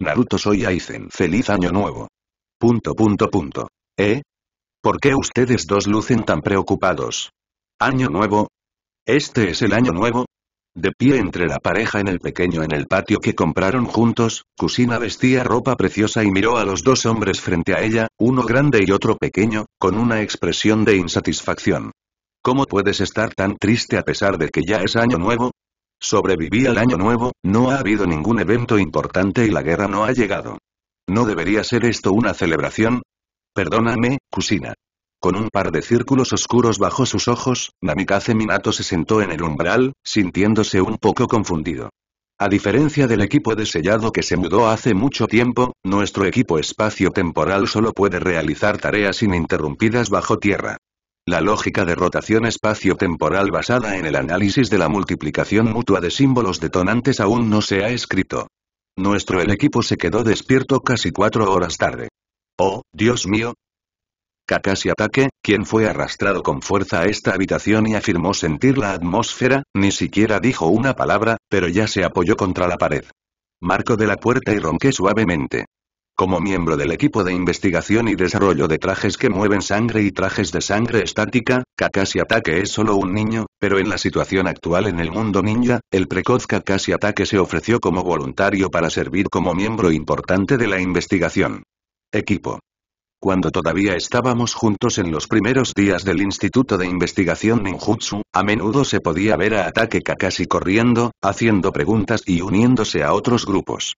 Naruto soy Aizen. Feliz año nuevo. Punto punto. ¿Eh? ¿Por qué ustedes dos lucen tan preocupados? ¿Año nuevo? ¿Este es el año nuevo? De pie entre la pareja en el pequeño en el patio que compraron juntos, Kusina vestía ropa preciosa y miró a los dos hombres frente a ella, uno grande y otro pequeño, con una expresión de insatisfacción. ¿Cómo puedes estar tan triste a pesar de que ya es año nuevo? Sobreviví al año nuevo, no ha habido ningún evento importante y la guerra no ha llegado. ¿No debería ser esto una celebración? Perdóname, Kusina. Con un par de círculos oscuros bajo sus ojos, Namikaze Minato se sentó en el umbral, sintiéndose un poco confundido. A diferencia del equipo de sellado que se mudó hace mucho tiempo, nuestro equipo espacio-temporal solo puede realizar tareas ininterrumpidas bajo tierra. La lógica de rotación espacio-temporal basada en el análisis de la multiplicación mutua de símbolos detonantes aún no se ha escrito. Nuestro el equipo se quedó despierto casi cuatro horas tarde. Oh, Dios mío, Kakashi Ataque, quien fue arrastrado con fuerza a esta habitación y afirmó sentir la atmósfera, ni siquiera dijo una palabra, pero ya se apoyó contra la pared. Marco de la puerta y ronqué suavemente. Como miembro del equipo de investigación y desarrollo de trajes que mueven sangre y trajes de sangre estática, Kakashi Ataque es solo un niño, pero en la situación actual en el mundo ninja, el precoz Kakashi Ataque se ofreció como voluntario para servir como miembro importante de la investigación. Equipo. Cuando todavía estábamos juntos en los primeros días del Instituto de Investigación Ninjutsu, a menudo se podía ver a Ataque Kakashi corriendo, haciendo preguntas y uniéndose a otros grupos.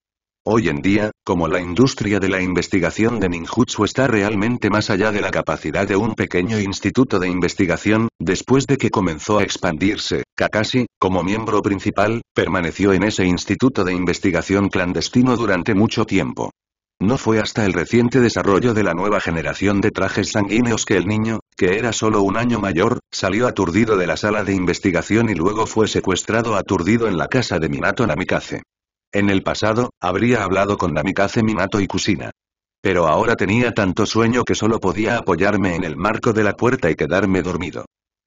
Hoy en día, como la industria de la investigación de ninjutsu está realmente más allá de la capacidad de un pequeño instituto de investigación, después de que comenzó a expandirse, Kakashi, como miembro principal, permaneció en ese instituto de investigación clandestino durante mucho tiempo. No fue hasta el reciente desarrollo de la nueva generación de trajes sanguíneos que el niño, que era solo un año mayor, salió aturdido de la sala de investigación y luego fue secuestrado aturdido en la casa de Minato Namikaze. En el pasado, habría hablado con Namikaze Minato y Kusina. Pero ahora tenía tanto sueño que solo podía apoyarme en el marco de la puerta y quedarme dormido.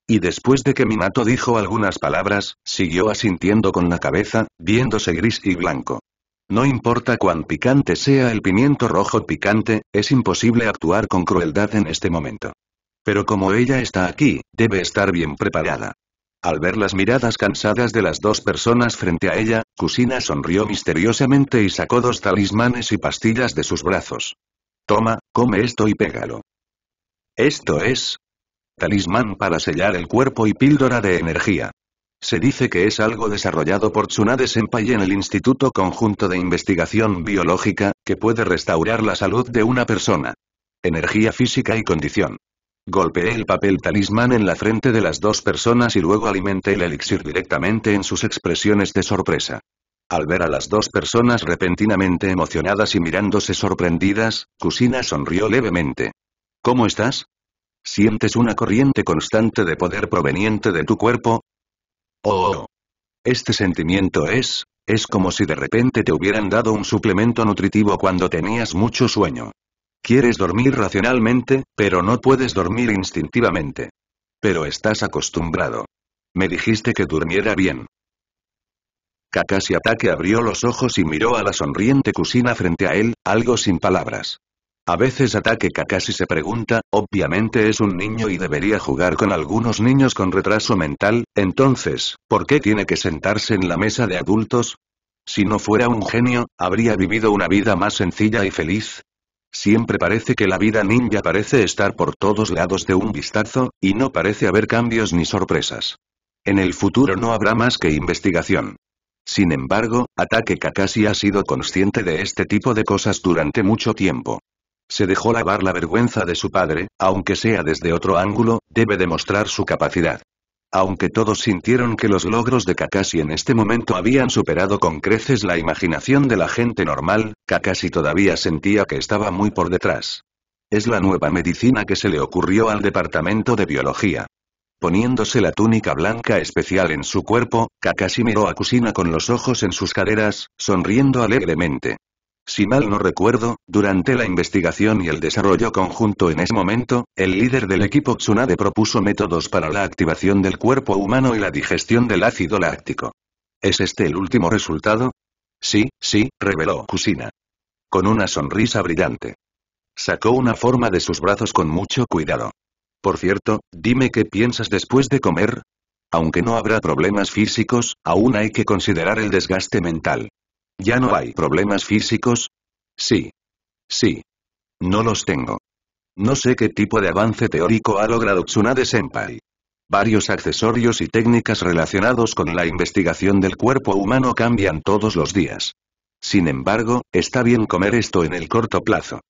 Y después de que Minato dijo algunas palabras, siguió asintiendo con la cabeza, viéndose gris y blanco. No importa cuán picante sea el pimiento rojo picante, es imposible actuar con crueldad en este momento. Pero como ella está aquí, debe estar bien preparada. Al ver las miradas cansadas de las dos personas frente a ella, Kusina sonrió misteriosamente y sacó dos talismanes y pastillas de sus brazos. Toma, come esto y pégalo. Esto es... Talismán para sellar el cuerpo y píldora de energía. Se dice que es algo desarrollado por Tsunade Senpai en el Instituto Conjunto de Investigación Biológica, que puede restaurar la salud de una persona. Energía física y condición. Golpeé el papel talismán en la frente de las dos personas y luego alimenté el elixir directamente en sus expresiones de sorpresa. Al ver a las dos personas repentinamente emocionadas y mirándose sorprendidas, Kusina sonrió levemente. ¿Cómo estás? ¿Sientes una corriente constante de poder proveniente de tu cuerpo? Oh. Este sentimiento es, es como si de repente te hubieran dado un suplemento nutritivo cuando tenías mucho sueño. Quieres dormir racionalmente, pero no puedes dormir instintivamente. Pero estás acostumbrado. Me dijiste que durmiera bien. Kakashi Atake abrió los ojos y miró a la sonriente Kusina frente a él, algo sin palabras. A veces Ataque Kakashi se pregunta, obviamente es un niño y debería jugar con algunos niños con retraso mental, entonces, ¿por qué tiene que sentarse en la mesa de adultos? Si no fuera un genio, habría vivido una vida más sencilla y feliz. Siempre parece que la vida ninja parece estar por todos lados de un vistazo, y no parece haber cambios ni sorpresas. En el futuro no habrá más que investigación. Sin embargo, Ataque Kakashi ha sido consciente de este tipo de cosas durante mucho tiempo. Se dejó lavar la vergüenza de su padre, aunque sea desde otro ángulo, debe demostrar su capacidad. Aunque todos sintieron que los logros de Kakashi en este momento habían superado con creces la imaginación de la gente normal, Kakashi todavía sentía que estaba muy por detrás. Es la nueva medicina que se le ocurrió al departamento de biología. Poniéndose la túnica blanca especial en su cuerpo, Kakashi miró a Kusina con los ojos en sus caderas, sonriendo alegremente. Si mal no recuerdo, durante la investigación y el desarrollo conjunto en ese momento, el líder del equipo Tsunade propuso métodos para la activación del cuerpo humano y la digestión del ácido láctico. ¿Es este el último resultado? Sí, sí, reveló Kusina. Con una sonrisa brillante. Sacó una forma de sus brazos con mucho cuidado. Por cierto, dime qué piensas después de comer. Aunque no habrá problemas físicos, aún hay que considerar el desgaste mental. ¿Ya no hay problemas físicos? Sí. Sí. No los tengo. No sé qué tipo de avance teórico ha logrado Tsunade Senpai. Varios accesorios y técnicas relacionados con la investigación del cuerpo humano cambian todos los días. Sin embargo, está bien comer esto en el corto plazo.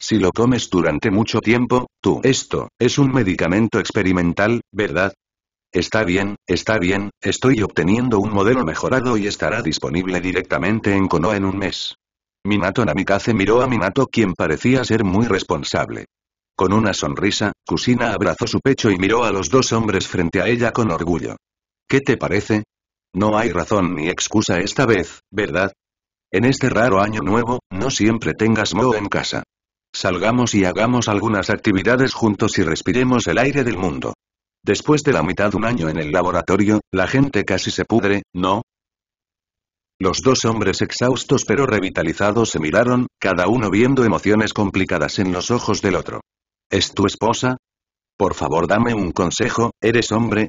Si lo comes durante mucho tiempo, tú. Esto, es un medicamento experimental, ¿verdad? Está bien, está bien, estoy obteniendo un modelo mejorado y estará disponible directamente en Konoha en un mes. Minato Namikaze miró a Minato quien parecía ser muy responsable. Con una sonrisa, Kusina abrazó su pecho y miró a los dos hombres frente a ella con orgullo. ¿Qué te parece? No hay razón ni excusa esta vez, ¿verdad? En este raro año nuevo, no siempre tengas moho en casa. Salgamos y hagamos algunas actividades juntos y respiremos el aire del mundo. Después de la mitad de un año en el laboratorio, la gente casi se pudre, ¿no? Los dos hombres exhaustos pero revitalizados se miraron, cada uno viendo emociones complicadas en los ojos del otro. ¿Es tu esposa? Por favor dame un consejo, ¿eres hombre?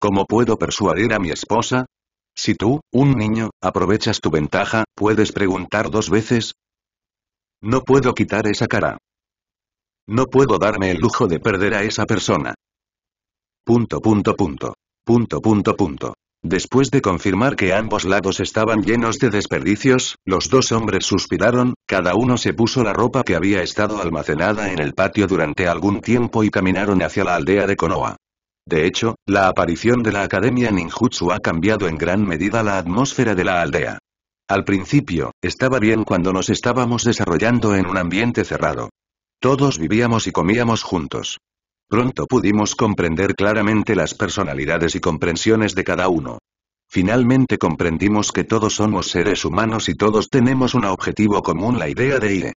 ¿Cómo puedo persuadir a mi esposa? Si tú, un niño, aprovechas tu ventaja, puedes preguntar dos veces. No puedo quitar esa cara. No puedo darme el lujo de perder a esa persona. Punto punto punto. Punto punto punto. Después de confirmar que ambos lados estaban llenos de desperdicios, los dos hombres suspiraron, cada uno se puso la ropa que había estado almacenada en el patio durante algún tiempo y caminaron hacia la aldea de Konoha. De hecho, la aparición de la Academia Ninjutsu ha cambiado en gran medida la atmósfera de la aldea. Al principio, estaba bien cuando nos estábamos desarrollando en un ambiente cerrado. Todos vivíamos y comíamos juntos. Pronto pudimos comprender claramente las personalidades y comprensiones de cada uno. Finalmente comprendimos que todos somos seres humanos y todos tenemos un objetivo común, la idea de IE.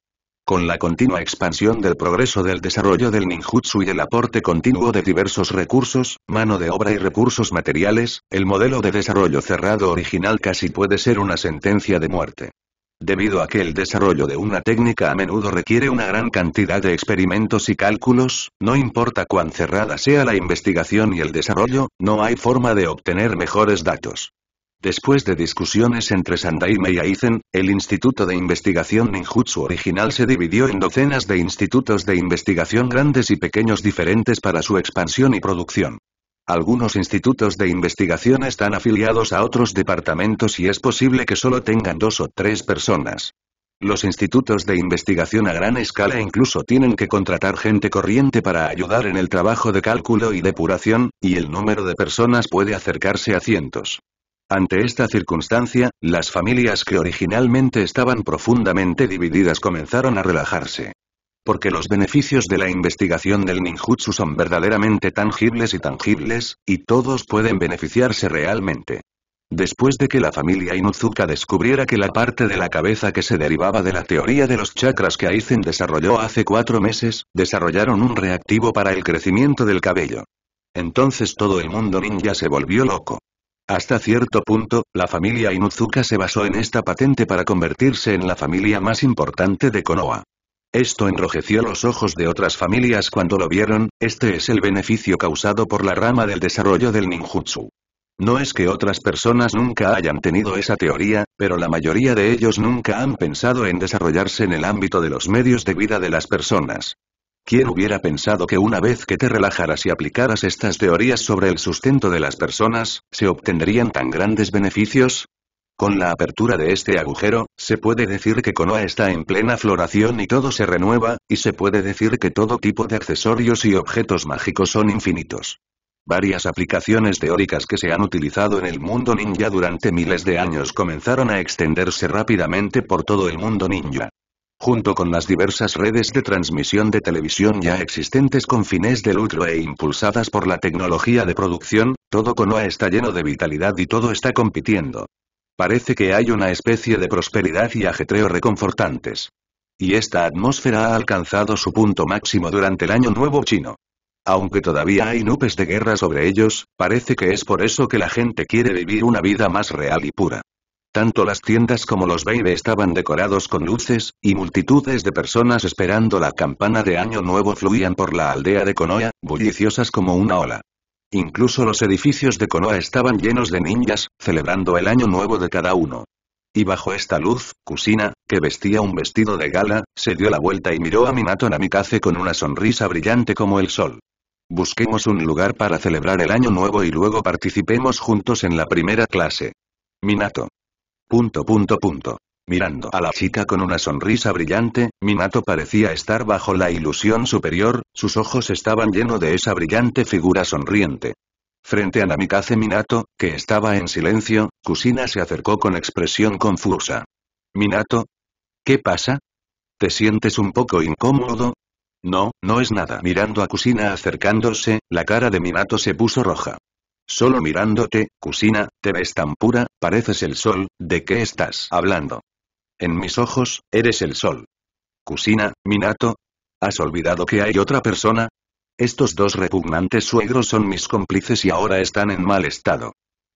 Con la continua expansión del progreso del desarrollo del ninjutsu y el aporte continuo de diversos recursos, mano de obra y recursos materiales, el modelo de desarrollo cerrado original casi puede ser una sentencia de muerte. Debido a que el desarrollo de una técnica a menudo requiere una gran cantidad de experimentos y cálculos, no importa cuán cerrada sea la investigación y el desarrollo, no hay forma de obtener mejores datos. Después de discusiones entre Sandaime y Aizen, el Instituto de Investigación Ninjutsu original se dividió en docenas de institutos de investigación grandes y pequeños diferentes para su expansión y producción. Algunos institutos de investigación están afiliados a otros departamentos y es posible que solo tengan dos o tres personas. Los institutos de investigación a gran escala incluso tienen que contratar gente corriente para ayudar en el trabajo de cálculo y depuración, y el número de personas puede acercarse a cientos. Ante esta circunstancia, las familias que originalmente estaban profundamente divididas comenzaron a relajarse. Porque los beneficios de la investigación del ninjutsu son verdaderamente tangibles y tangibles, y todos pueden beneficiarse realmente. Después de que la familia Inuzuka descubriera que la parte de la cabeza que se derivaba de la teoría de los chakras que Aizen desarrolló hace cuatro meses, desarrollaron un reactivo para el crecimiento del cabello. Entonces todo el mundo ninja se volvió loco. Hasta cierto punto, la familia Inuzuka se basó en esta patente para convertirse en la familia más importante de Konoha. Esto enrojeció los ojos de otras familias cuando lo vieron, este es el beneficio causado por la rama del desarrollo del ninjutsu. No es que otras personas nunca hayan tenido esa teoría, pero la mayoría de ellos nunca han pensado en desarrollarse en el ámbito de los medios de vida de las personas. ¿Quién hubiera pensado que una vez que te relajaras y aplicaras estas teorías sobre el sustento de las personas, se obtendrían tan grandes beneficios? Con la apertura de este agujero, se puede decir que Konoha está en plena floración y todo se renueva, y se puede decir que todo tipo de accesorios y objetos mágicos son infinitos. Varias aplicaciones teóricas que se han utilizado en el mundo ninja durante miles de años comenzaron a extenderse rápidamente por todo el mundo ninja. Junto con las diversas redes de transmisión de televisión ya existentes con fines de lucro e impulsadas por la tecnología de producción, todo Konoha está lleno de vitalidad y todo está compitiendo. Parece que hay una especie de prosperidad y ajetreo reconfortantes. Y esta atmósfera ha alcanzado su punto máximo durante el Año Nuevo Chino. Aunque todavía hay nubes de guerra sobre ellos, parece que es por eso que la gente quiere vivir una vida más real y pura. Tanto las tiendas como los baile estaban decorados con luces, y multitudes de personas esperando la campana de Año Nuevo fluían por la aldea de Konoha, bulliciosas como una ola. Incluso los edificios de Konoha estaban llenos de ninjas, celebrando el Año Nuevo de cada uno. Y bajo esta luz, Kusina, que vestía un vestido de gala, se dio la vuelta y miró a Minato Namikaze con una sonrisa brillante como el sol. Busquemos un lugar para celebrar el año nuevo y luego participemos juntos en la primera clase. Minato. Punto punto punto. Mirando a la chica con una sonrisa brillante, Minato parecía estar bajo la ilusión superior, sus ojos estaban llenos de esa brillante figura sonriente. Frente a Namikaze Minato, que estaba en silencio, Kusina se acercó con expresión confusa. Minato? ¿Qué pasa? ¿Te sientes un poco incómodo? No, no es nada. Mirando a Kusina acercándose, la cara de Minato se puso roja. Solo mirándote, Kusina, te ves tan pura, pareces el sol, ¿de qué estás hablando? En mis ojos, eres el sol. Kusina, Minato. ¿Has olvidado que hay otra persona? Estos dos repugnantes suegros son mis cómplices y ahora están en mal estado.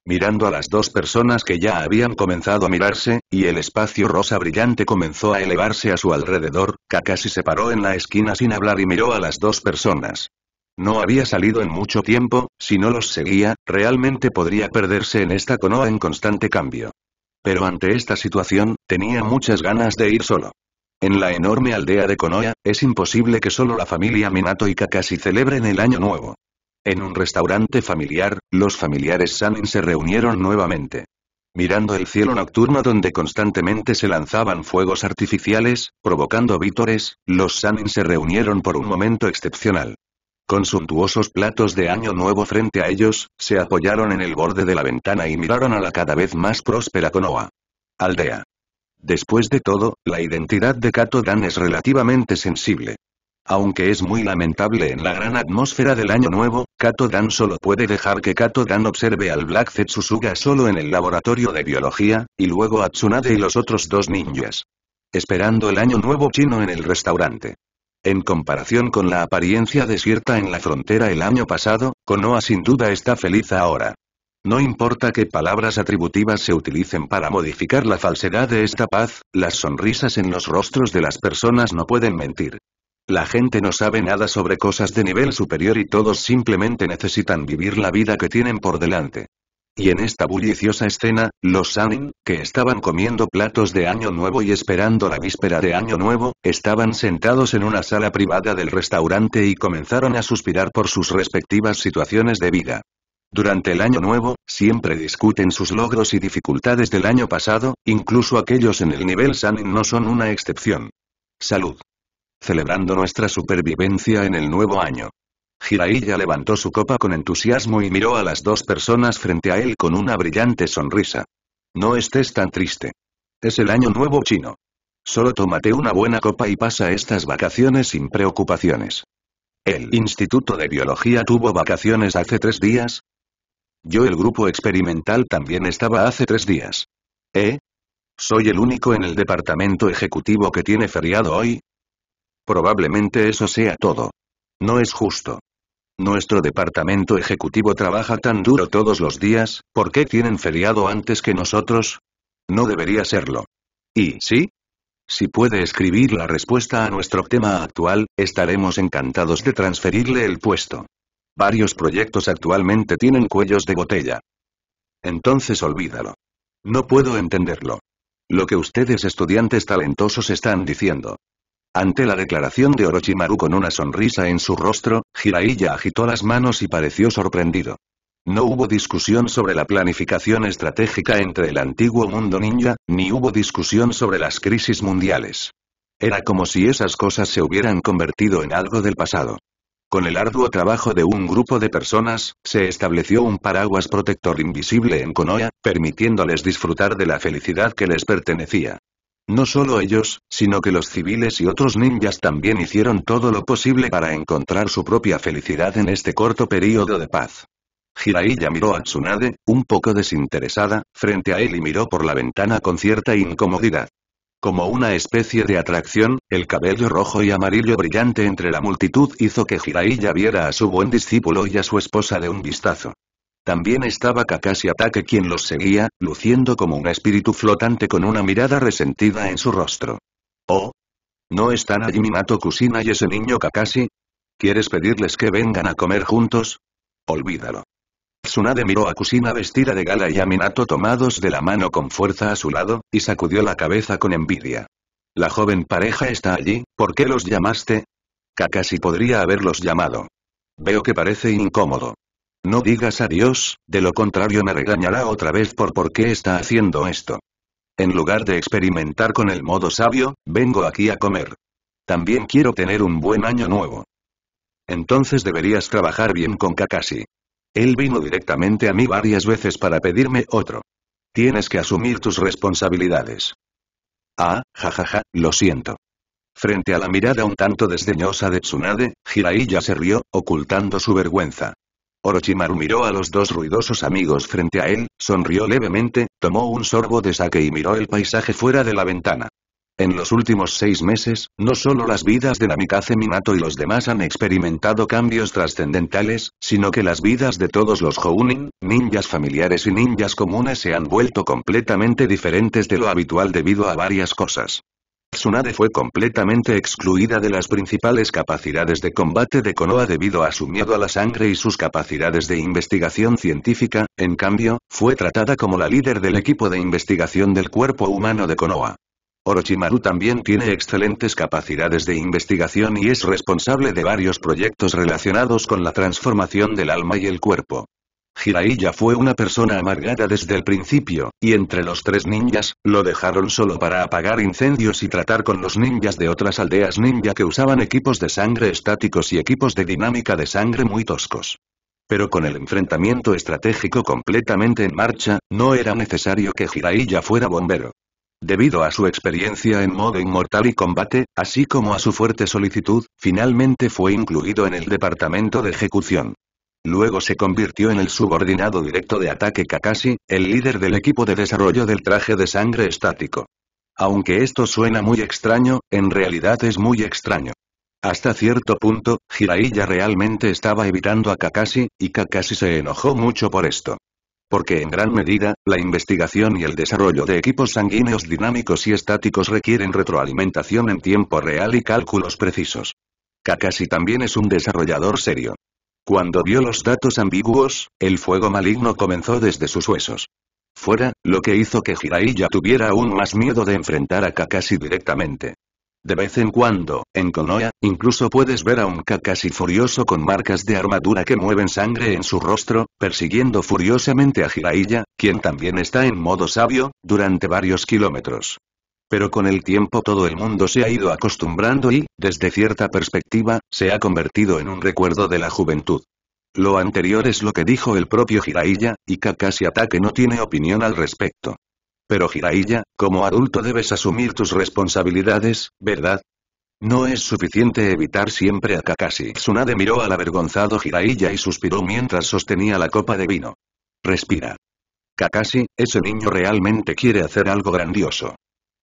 Mirando a las dos personas que ya habían comenzado a mirarse, y el espacio rosa brillante comenzó a elevarse a su alrededor, Kakashi se paró en la esquina sin hablar y miró a las dos personas. No había salido en mucho tiempo, si no los seguía, realmente podría perderse en esta conoa en constante cambio. Pero ante esta situación, tenía muchas ganas de ir solo. En la enorme aldea de Konoha, es imposible que solo la familia Minato y Kakashi celebren el año nuevo. En un restaurante familiar, los familiares Sanin se reunieron nuevamente. Mirando el cielo nocturno donde constantemente se lanzaban fuegos artificiales, provocando vítores, los Sanin se reunieron por un momento excepcional. Con suntuosos platos de año nuevo frente a ellos, se apoyaron en el borde de la ventana y miraron a la cada vez más próspera Konoha. Aldea. Después de todo, la identidad de Kato Dan es relativamente sensible. Aunque es muy lamentable en la gran atmósfera del año nuevo, Kato Dan solo puede dejar que Kato Dan observe al Black Zetsusuga solo en el laboratorio de biología, y luego a Tsunade y los otros dos ninjas. Esperando el año nuevo chino en el restaurante. En comparación con la apariencia desierta en la frontera el año pasado, Konoha sin duda está feliz ahora. No importa qué palabras atributivas se utilicen para modificar la falsedad de esta paz, las sonrisas en los rostros de las personas no pueden mentir. La gente no sabe nada sobre cosas de nivel superior y todos simplemente necesitan vivir la vida que tienen por delante. Y en esta bulliciosa escena, los Sanin, que estaban comiendo platos de Año Nuevo y esperando la víspera de Año Nuevo, estaban sentados en una sala privada del restaurante y comenzaron a suspirar por sus respectivas situaciones de vida. Durante el Año Nuevo, siempre discuten sus logros y dificultades del año pasado, incluso aquellos en el nivel Sanin no son una excepción. Salud. Celebrando nuestra supervivencia en el nuevo año. Jiraiya levantó su copa con entusiasmo y miró a las dos personas frente a él con una brillante sonrisa. No estés tan triste. Es el año nuevo chino. Solo tómate una buena copa y pasa estas vacaciones sin preocupaciones. ¿El Instituto de Biología tuvo vacaciones hace tres días? Yo el grupo experimental también estaba hace tres días. ¿Eh? ¿Soy el único en el departamento ejecutivo que tiene feriado hoy? Probablemente eso sea todo. No es justo. Nuestro departamento ejecutivo trabaja tan duro todos los días, ¿por qué tienen feriado antes que nosotros? No debería serlo. ¿Y sí? Si puede escribir la respuesta a nuestro tema actual, estaremos encantados de transferirle el puesto. Varios proyectos actualmente tienen cuellos de botella. Entonces olvídalo. No puedo entenderlo. Lo que ustedes estudiantes talentosos están diciendo. Ante la declaración de Orochimaru con una sonrisa en su rostro, Jiraiya agitó las manos y pareció sorprendido. No hubo discusión sobre la planificación estratégica entre el antiguo mundo ninja, ni hubo discusión sobre las crisis mundiales. Era como si esas cosas se hubieran convertido en algo del pasado. Con el arduo trabajo de un grupo de personas, se estableció un paraguas protector invisible en Konoha, permitiéndoles disfrutar de la felicidad que les pertenecía. No solo ellos, sino que los civiles y otros ninjas también hicieron todo lo posible para encontrar su propia felicidad en este corto período de paz. Jiraiya miró a Tsunade, un poco desinteresada, frente a él y miró por la ventana con cierta incomodidad. Como una especie de atracción, el cabello rojo y amarillo brillante entre la multitud hizo que Jiraiya viera a su buen discípulo y a su esposa de un vistazo. También estaba Kakashi Ataque quien los seguía, luciendo como un espíritu flotante con una mirada resentida en su rostro. Oh. ¿No están allí Minato Kusina y ese niño Kakashi? ¿Quieres pedirles que vengan a comer juntos? Olvídalo. Tsunade miró a Kusina vestida de gala y a Minato tomados de la mano con fuerza a su lado, y sacudió la cabeza con envidia. La joven pareja está allí, ¿por qué los llamaste? Kakashi podría haberlos llamado. Veo que parece incómodo. No digas adiós, de lo contrario me regañará otra vez por por qué está haciendo esto. En lugar de experimentar con el modo sabio, vengo aquí a comer. También quiero tener un buen año nuevo. Entonces deberías trabajar bien con Kakashi. Él vino directamente a mí varias veces para pedirme otro. Tienes que asumir tus responsabilidades. Ah, jajaja, lo siento. Frente a la mirada un tanto desdeñosa de Tsunade, Jiraiya se rió, ocultando su vergüenza. Orochimaru miró a los dos ruidosos amigos frente a él, sonrió levemente, tomó un sorbo de sake y miró el paisaje fuera de la ventana. En los últimos seis meses, no solo las vidas de Namikaze Minato y los demás han experimentado cambios trascendentales, sino que las vidas de todos los Jounin, ninjas familiares y ninjas comunes se han vuelto completamente diferentes de lo habitual debido a varias cosas. Tsunade fue completamente excluida de las principales capacidades de combate de Konoha debido a su miedo a la sangre y sus capacidades de investigación científica, en cambio, fue tratada como la líder del equipo de investigación del cuerpo humano de Konoha. Orochimaru también tiene excelentes capacidades de investigación y es responsable de varios proyectos relacionados con la transformación del alma y el cuerpo. Jiraiya fue una persona amargada desde el principio, y entre los tres ninjas, lo dejaron solo para apagar incendios y tratar con los ninjas de otras aldeas ninja que usaban equipos de sangre estáticos y equipos de dinámica de sangre muy toscos. Pero con el enfrentamiento estratégico completamente en marcha, no era necesario que Jiraiya fuera bombero. Debido a su experiencia en modo inmortal y combate, así como a su fuerte solicitud, finalmente fue incluido en el departamento de ejecución. Luego se convirtió en el subordinado directo de ataque Kakashi, el líder del equipo de desarrollo del traje de sangre estático. Aunque esto suena muy extraño, en realidad es muy extraño. Hasta cierto punto, Jiraiya realmente estaba evitando a Kakashi, y Kakashi se enojó mucho por esto. Porque en gran medida, la investigación y el desarrollo de equipos sanguíneos dinámicos y estáticos requieren retroalimentación en tiempo real y cálculos precisos. Kakashi también es un desarrollador serio. Cuando vio los datos ambiguos, el fuego maligno comenzó desde sus huesos. Fuera, lo que hizo que Jiraiya tuviera aún más miedo de enfrentar a Kakashi directamente. De vez en cuando, en Konoha, incluso puedes ver a un Kakashi furioso con marcas de armadura que mueven sangre en su rostro, persiguiendo furiosamente a Jiraiya, quien también está en modo sabio, durante varios kilómetros. Pero con el tiempo todo el mundo se ha ido acostumbrando y, desde cierta perspectiva, se ha convertido en un recuerdo de la juventud. Lo anterior es lo que dijo el propio Jiraiya, y Kakashi Atake no tiene opinión al respecto. Pero Jiraiya, como adulto debes asumir tus responsabilidades, ¿verdad? No es suficiente evitar siempre a Kakashi. Tsunade miró al avergonzado Jiraiya y suspiró mientras sostenía la copa de vino. Respira. Kakashi, ese niño realmente quiere hacer algo grandioso.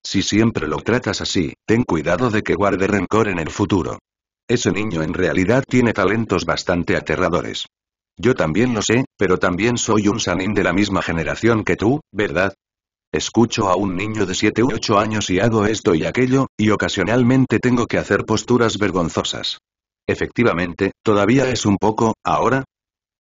Si siempre lo tratas así, ten cuidado de que guarde rencor en el futuro. Ese niño en realidad tiene talentos bastante aterradores. Yo también lo sé, pero también soy un Sanin de la misma generación que tú, ¿verdad? Escucho a un niño de 7 u 8 años y hago esto y aquello, y ocasionalmente tengo que hacer posturas vergonzosas. Efectivamente, todavía es un poco, ahora.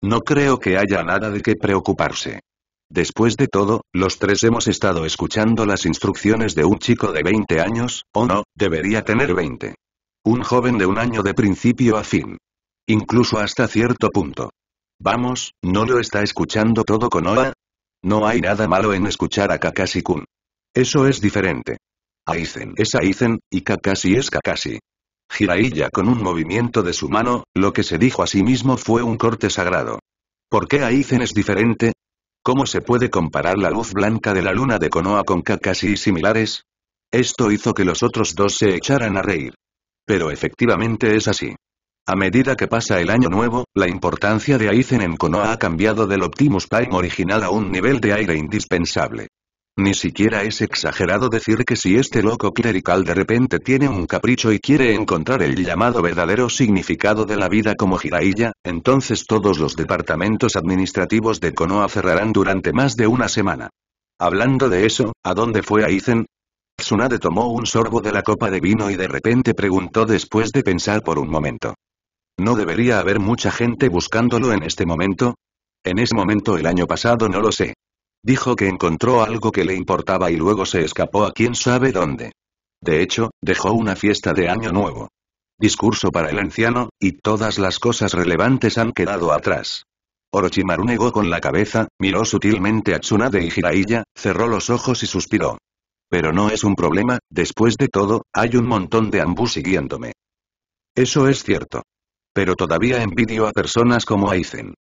No creo que haya nada de qué preocuparse. Después de todo, los tres hemos estado escuchando las instrucciones de un chico de 20 años, o no, debería tener 20. Un joven de un año de principio a fin. Incluso hasta cierto punto. Vamos, ¿no lo está escuchando todo con Oa? No hay nada malo en escuchar a Kakashi-kun. Eso es diferente. Aizen es Aizen, y Kakashi es Kakashi. Jiraiya con un movimiento de su mano, lo que se dijo a sí mismo fue un corte sagrado. ¿Por qué Aizen es diferente? ¿Cómo se puede comparar la luz blanca de la luna de Konoha con Kakashi y similares? Esto hizo que los otros dos se echaran a reír. Pero efectivamente es así. A medida que pasa el año nuevo, la importancia de Aizen en Konoha ha cambiado del Optimus Prime original a un nivel de aire indispensable. Ni siquiera es exagerado decir que si este loco clerical de repente tiene un capricho y quiere encontrar el llamado verdadero significado de la vida como Jiraiya, entonces todos los departamentos administrativos de Konoha cerrarán durante más de una semana. Hablando de eso, ¿a dónde fue Aizen? Tsunade tomó un sorbo de la copa de vino y de repente preguntó después de pensar por un momento. ¿No debería haber mucha gente buscándolo en este momento? En ese momento el año pasado no lo sé. Dijo que encontró algo que le importaba y luego se escapó a quién sabe dónde. De hecho, dejó una fiesta de año nuevo. Discurso para el anciano, y todas las cosas relevantes han quedado atrás. Orochimaru negó con la cabeza, miró sutilmente a Tsunade y Jiraiya, cerró los ojos y suspiró. Pero no es un problema, después de todo, hay un montón de ambú siguiéndome. Eso es cierto. Pero todavía envidio a personas como Aizen.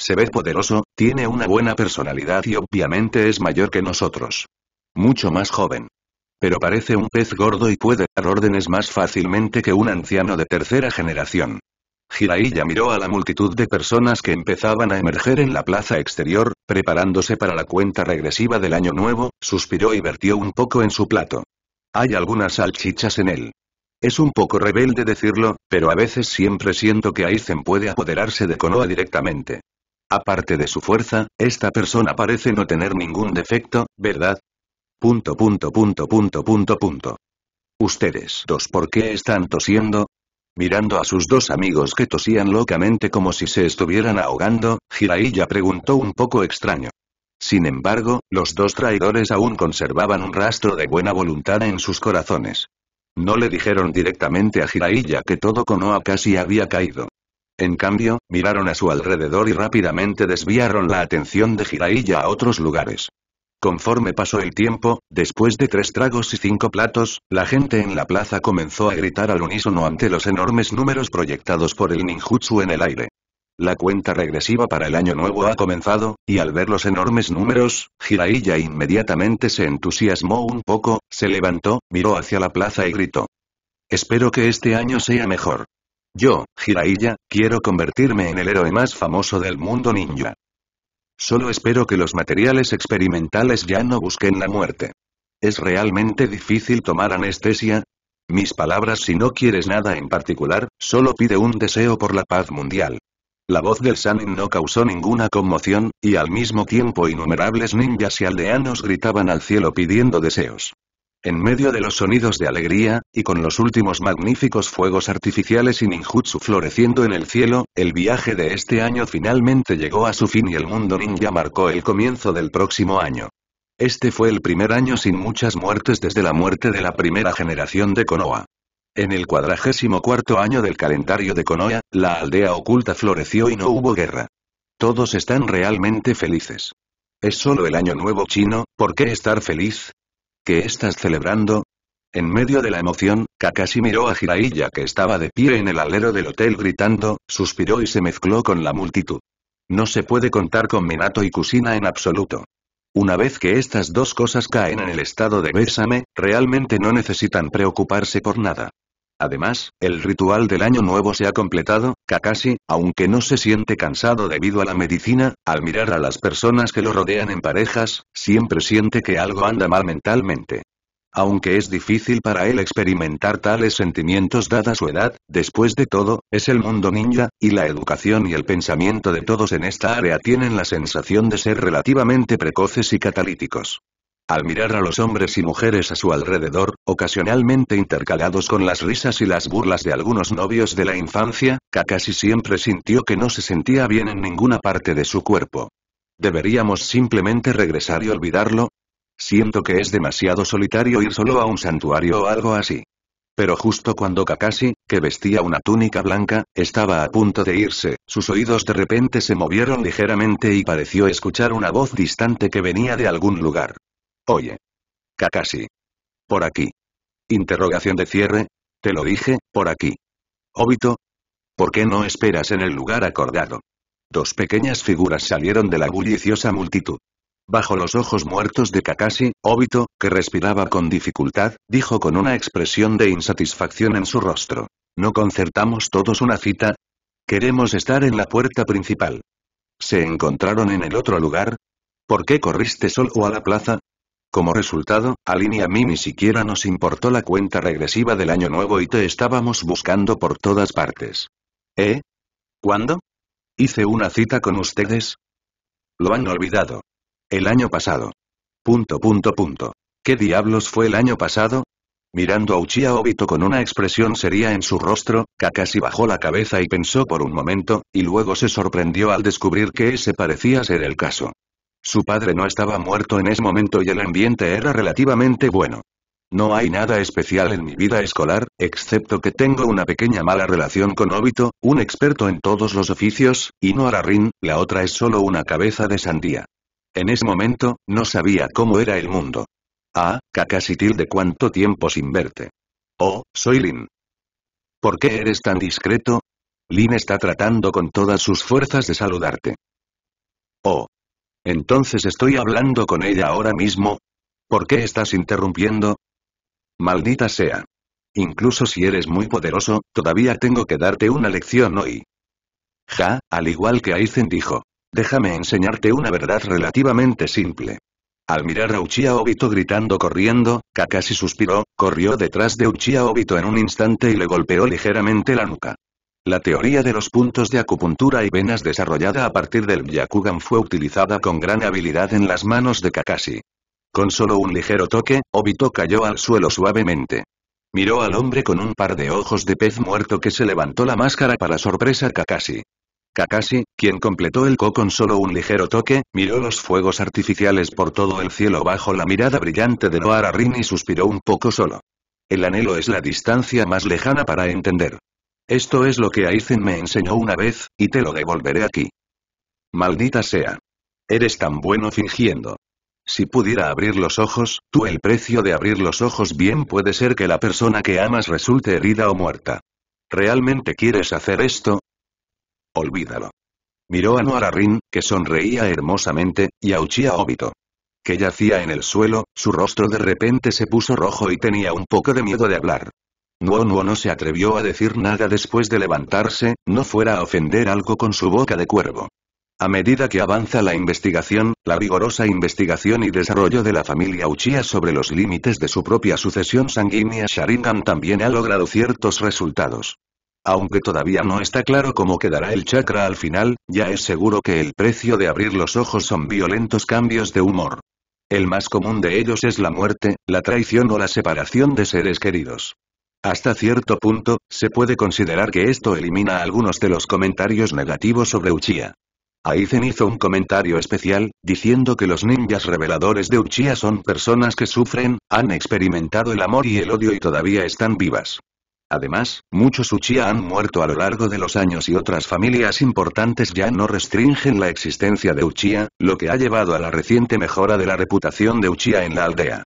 Se ve poderoso, tiene una buena personalidad y obviamente es mayor que nosotros. Mucho más joven. Pero parece un pez gordo y puede dar órdenes más fácilmente que un anciano de tercera generación. Jiraiya miró a la multitud de personas que empezaban a emerger en la plaza exterior, preparándose para la cuenta regresiva del año nuevo, suspiró y vertió un poco en su plato. Hay algunas salchichas en él. Es un poco rebelde decirlo, pero a veces siempre siento que Aizen puede apoderarse de Konoha directamente. Aparte de su fuerza, esta persona parece no tener ningún defecto, ¿verdad? Punto punto punto punto punto punto. Ustedes dos ¿por qué están tosiendo? Mirando a sus dos amigos que tosían locamente como si se estuvieran ahogando, Jiraiya preguntó un poco extraño. Sin embargo, los dos traidores aún conservaban un rastro de buena voluntad en sus corazones. No le dijeron directamente a Jiraiya que todo Konoha casi había caído. En cambio, miraron a su alrededor y rápidamente desviaron la atención de Jiraiya a otros lugares. Conforme pasó el tiempo, después de tres tragos y cinco platos, la gente en la plaza comenzó a gritar al unísono ante los enormes números proyectados por el ninjutsu en el aire. La cuenta regresiva para el año nuevo ha comenzado, y al ver los enormes números, Jiraiya inmediatamente se entusiasmó un poco, se levantó, miró hacia la plaza y gritó. Espero que este año sea mejor. Yo, Jiraiya, quiero convertirme en el héroe más famoso del mundo ninja. Solo espero que los materiales experimentales ya no busquen la muerte. ¿Es realmente difícil tomar anestesia? Mis palabras si no quieres nada en particular, solo pide un deseo por la paz mundial. La voz del Sanin no causó ninguna conmoción, y al mismo tiempo innumerables ninjas y aldeanos gritaban al cielo pidiendo deseos. En medio de los sonidos de alegría, y con los últimos magníficos fuegos artificiales y ninjutsu floreciendo en el cielo, el viaje de este año finalmente llegó a su fin y el mundo ninja marcó el comienzo del próximo año. Este fue el primer año sin muchas muertes desde la muerte de la primera generación de Konoha. En el cuadragésimo cuarto año del calendario de Konoha, la aldea oculta floreció y no hubo guerra. Todos están realmente felices. Es solo el año nuevo chino, ¿por qué estar feliz? ¿Qué estás celebrando? En medio de la emoción, Kakashi miró a Jiraiya que estaba de pie en el alero del hotel gritando, suspiró y se mezcló con la multitud. No se puede contar con Minato y Kusina en absoluto. Una vez que estas dos cosas caen en el estado de Bésame, realmente no necesitan preocuparse por nada. Además, el ritual del año nuevo se ha completado, Kakashi, aunque no se siente cansado debido a la medicina, al mirar a las personas que lo rodean en parejas, siempre siente que algo anda mal mentalmente. Aunque es difícil para él experimentar tales sentimientos dada su edad, después de todo, es el mundo ninja, y la educación y el pensamiento de todos en esta área tienen la sensación de ser relativamente precoces y catalíticos. Al mirar a los hombres y mujeres a su alrededor, ocasionalmente intercalados con las risas y las burlas de algunos novios de la infancia, Kakashi siempre sintió que no se sentía bien en ninguna parte de su cuerpo. ¿Deberíamos simplemente regresar y olvidarlo? Siento que es demasiado solitario ir solo a un santuario o algo así. Pero justo cuando Kakashi, que vestía una túnica blanca, estaba a punto de irse, sus oídos de repente se movieron ligeramente y pareció escuchar una voz distante que venía de algún lugar. Oye. Kakashi. Por aquí. Interrogación de cierre. Te lo dije, por aquí. Obito. ¿Por qué no esperas en el lugar acordado? Dos pequeñas figuras salieron de la bulliciosa multitud. Bajo los ojos muertos de Kakashi, Obito, que respiraba con dificultad, dijo con una expresión de insatisfacción en su rostro. ¿No concertamos todos una cita? Queremos estar en la puerta principal. ¿Se encontraron en el otro lugar? ¿Por qué corriste solo a la plaza? Como resultado, a Lin y a mí ni siquiera nos importó la cuenta regresiva del año nuevo y te estábamos buscando por todas partes. ¿Eh? ¿Cuándo? ¿Hice una cita con ustedes? Lo han olvidado. El año pasado. Punto punto punto. ¿Qué diablos fue el año pasado? Mirando a Uchiha Obito con una expresión seria en su rostro, Kakashi bajó la cabeza y pensó por un momento, y luego se sorprendió al descubrir que ese parecía ser el caso. Su padre no estaba muerto en ese momento y el ambiente era relativamente bueno. No hay nada especial en mi vida escolar, excepto que tengo una pequeña mala relación con Obito, un experto en todos los oficios, y no Ararin, la otra es solo una cabeza de sandía. En ese momento, no sabía cómo era el mundo. Ah, Kakashi de cuánto tiempo sin verte. Oh, soy Lin. ¿Por qué eres tan discreto? Lin está tratando con todas sus fuerzas de saludarte. Oh. Entonces estoy hablando con ella ahora mismo. ¿Por qué estás interrumpiendo? Maldita sea. Incluso si eres muy poderoso, todavía tengo que darte una lección hoy. Ja, al igual que Aizen dijo. Déjame enseñarte una verdad relativamente simple. Al mirar a Uchiha Obito gritando corriendo, Kakashi suspiró, corrió detrás de Uchiha Obito en un instante y le golpeó ligeramente la nuca. La teoría de los puntos de acupuntura y venas desarrollada a partir del Byakugan fue utilizada con gran habilidad en las manos de Kakashi. Con solo un ligero toque, Obito cayó al suelo suavemente. Miró al hombre con un par de ojos de pez muerto que se levantó la máscara para sorpresa Kakashi. Kakashi, quien completó el Ko con solo un ligero toque, miró los fuegos artificiales por todo el cielo bajo la mirada brillante de Noara Rin y suspiró un poco solo. El anhelo es la distancia más lejana para entender. Esto es lo que Aizen me enseñó una vez, y te lo devolveré aquí. Maldita sea. Eres tan bueno fingiendo. Si pudiera abrir los ojos, tú el precio de abrir los ojos bien puede ser que la persona que amas resulte herida o muerta. ¿Realmente quieres hacer esto? Olvídalo. Miró a Noararin, que sonreía hermosamente, y a Uchiha Obito. Que yacía en el suelo, su rostro de repente se puso rojo y tenía un poco de miedo de hablar. Nuo Nuo no se atrevió a decir nada después de levantarse, no fuera a ofender algo con su boca de cuervo. A medida que avanza la investigación, la vigorosa investigación y desarrollo de la familia Uchiha sobre los límites de su propia sucesión sanguínea Sharingan también ha logrado ciertos resultados. Aunque todavía no está claro cómo quedará el chakra al final, ya es seguro que el precio de abrir los ojos son violentos cambios de humor. El más común de ellos es la muerte, la traición o la separación de seres queridos. Hasta cierto punto, se puede considerar que esto elimina algunos de los comentarios negativos sobre Uchiha. Aizen hizo un comentario especial, diciendo que los ninjas reveladores de Uchiha son personas que sufren, han experimentado el amor y el odio y todavía están vivas. Además, muchos Uchiha han muerto a lo largo de los años y otras familias importantes ya no restringen la existencia de Uchiha, lo que ha llevado a la reciente mejora de la reputación de Uchiha en la aldea.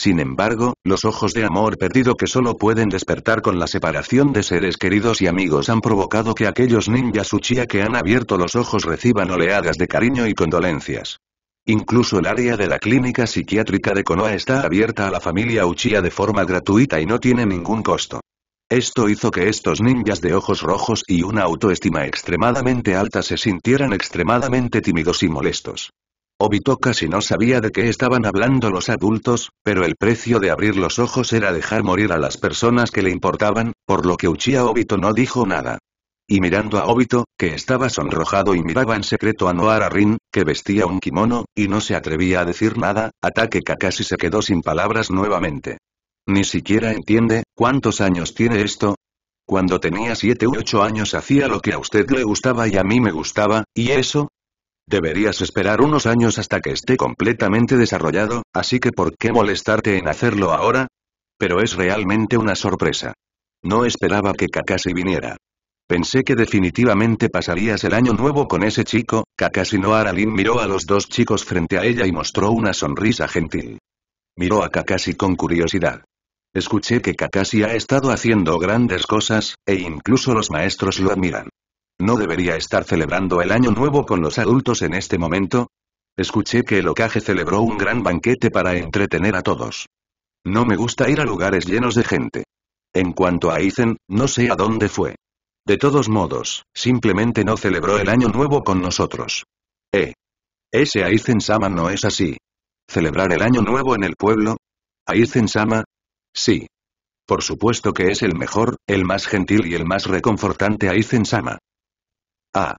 Sin embargo, los ojos de amor perdido que solo pueden despertar con la separación de seres queridos y amigos han provocado que aquellos ninjas Uchiha que han abierto los ojos reciban oleadas de cariño y condolencias. Incluso el área de la clínica psiquiátrica de Konoha está abierta a la familia Uchiha de forma gratuita y no tiene ningún costo. Esto hizo que estos ninjas de ojos rojos y una autoestima extremadamente alta se sintieran extremadamente tímidos y molestos. Obito casi no sabía de qué estaban hablando los adultos, pero el precio de abrir los ojos era dejar morir a las personas que le importaban, por lo que Uchiha Obito no dijo nada. Y mirando a Obito, que estaba sonrojado y miraba en secreto a Noara Rin, que vestía un kimono, y no se atrevía a decir nada, Ataque Kakashi se quedó sin palabras nuevamente. Ni siquiera entiende, ¿cuántos años tiene esto? Cuando tenía 7 u 8 años hacía lo que a usted le gustaba y a mí me gustaba, ¿y eso? Deberías esperar unos años hasta que esté completamente desarrollado, así que ¿por qué molestarte en hacerlo ahora? Pero es realmente una sorpresa. No esperaba que Kakashi viniera. Pensé que definitivamente pasarías el año nuevo con ese chico, Kakashi no Aralin miró a los dos chicos frente a ella y mostró una sonrisa gentil. Miró a Kakashi con curiosidad. Escuché que Kakashi ha estado haciendo grandes cosas, e incluso los maestros lo admiran. ¿No debería estar celebrando el año nuevo con los adultos en este momento? Escuché que el Okage celebró un gran banquete para entretener a todos. No me gusta ir a lugares llenos de gente. En cuanto a Aizen, no sé a dónde fue. De todos modos, simplemente no celebró el año nuevo con nosotros. Eh. Ese Aizen Sama no es así. ¿Celebrar el año nuevo en el pueblo? ¿Aizen-sama? Sí. Por supuesto que es el mejor, el más gentil y el más reconfortante Aizen-sama. Ah.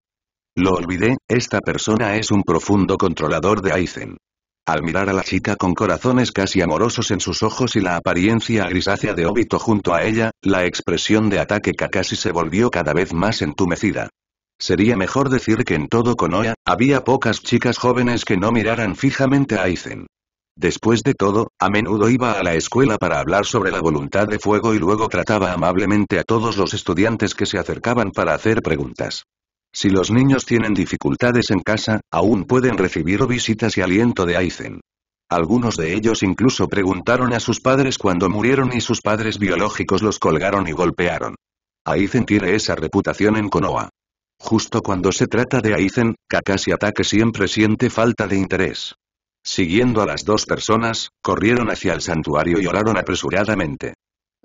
Lo olvidé, esta persona es un profundo controlador de Aizen. Al mirar a la chica con corazones casi amorosos en sus ojos y la apariencia grisácea de Obito junto a ella, la expresión de ataque Kakashi se volvió cada vez más entumecida. Sería mejor decir que en todo Konoha, había pocas chicas jóvenes que no miraran fijamente a Aizen. Después de todo, a menudo iba a la escuela para hablar sobre la voluntad de fuego y luego trataba amablemente a todos los estudiantes que se acercaban para hacer preguntas. Si los niños tienen dificultades en casa, aún pueden recibir visitas y aliento de Aizen. Algunos de ellos incluso preguntaron a sus padres cuando murieron y sus padres biológicos los colgaron y golpearon. Aizen tiene esa reputación en Konoha. Justo cuando se trata de Aizen, Kakashi Ataque siempre siente falta de interés. Siguiendo a las dos personas, corrieron hacia el santuario y oraron apresuradamente.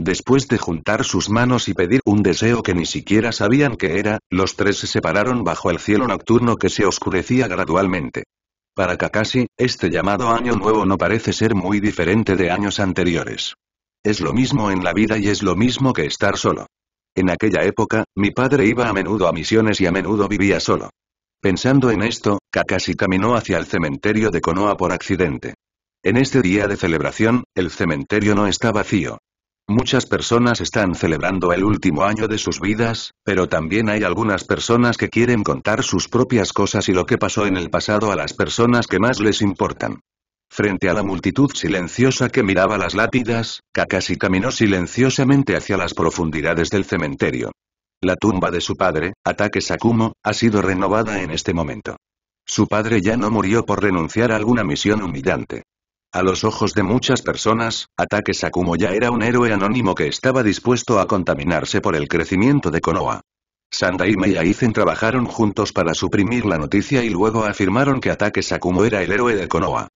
Después de juntar sus manos y pedir un deseo que ni siquiera sabían qué era, los tres se separaron bajo el cielo nocturno que se oscurecía gradualmente. Para Kakashi, este llamado Año Nuevo no parece ser muy diferente de años anteriores. Es lo mismo en la vida y es lo mismo que estar solo. En aquella época, mi padre iba a menudo a misiones y a menudo vivía solo. Pensando en esto, Kakashi caminó hacia el cementerio de Konoha por accidente. En este día de celebración, el cementerio no está vacío. Muchas personas están celebrando el último año de sus vidas, pero también hay algunas personas que quieren contar sus propias cosas y lo que pasó en el pasado a las personas que más les importan. Frente a la multitud silenciosa que miraba las lápidas, Kakashi caminó silenciosamente hacia las profundidades del cementerio. La tumba de su padre, Atake Sakumo, ha sido renovada en este momento. Su padre ya no murió por renunciar a alguna misión humillante. A los ojos de muchas personas, Atake Sakumo ya era un héroe anónimo que estaba dispuesto a contaminarse por el crecimiento de Konoha. Sandaime y Aizen trabajaron juntos para suprimir la noticia y luego afirmaron que Atake Sakumo era el héroe de Konoha.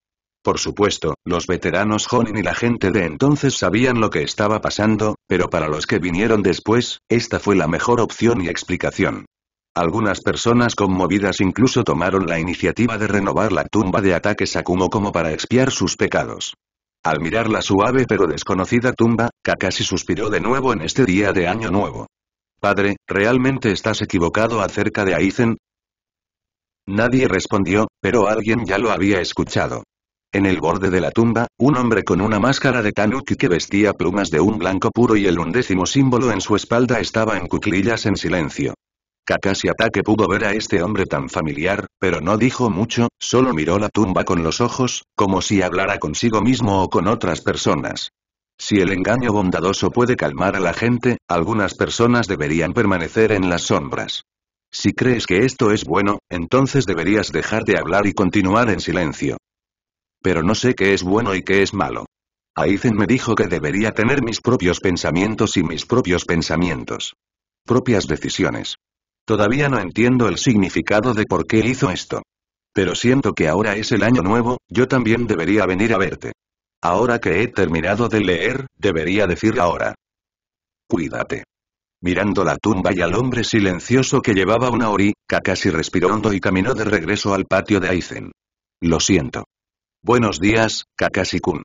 Por supuesto, los veteranos Jonin y la gente de entonces sabían lo que estaba pasando, pero para los que vinieron después, esta fue la mejor opción y explicación. Algunas personas conmovidas incluso tomaron la iniciativa de renovar la tumba de Ataque Sakumo como para expiar sus pecados. Al mirar la suave pero desconocida tumba, Kakashi suspiró de nuevo en este día de Año Nuevo. Padre, ¿realmente estás equivocado acerca de Aizen? Nadie respondió, pero alguien ya lo había escuchado. En el borde de la tumba, un hombre con una máscara de tanuki que vestía plumas de un blanco puro y el undécimo símbolo en su espalda estaba en cuclillas en silencio. Kakashi Atake pudo ver a este hombre tan familiar, pero no dijo mucho, solo miró la tumba con los ojos, como si hablara consigo mismo o con otras personas. Si el engaño bondadoso puede calmar a la gente, algunas personas deberían permanecer en las sombras. Si crees que esto es bueno, entonces deberías dejar de hablar y continuar en silencio. Pero no sé qué es bueno y qué es malo. Aizen me dijo que debería tener mis propios pensamientos y mis propios pensamientos. Propias decisiones. Todavía no entiendo el significado de por qué hizo esto. Pero siento que ahora es el año nuevo, yo también debería venir a verte. Ahora que he terminado de leer, debería decir ahora. Cuídate. Mirando la tumba y al hombre silencioso que llevaba una ori, Kakashi respiró hondo y caminó de regreso al patio de Aizen. Lo siento. Buenos días, Kakashi-kun.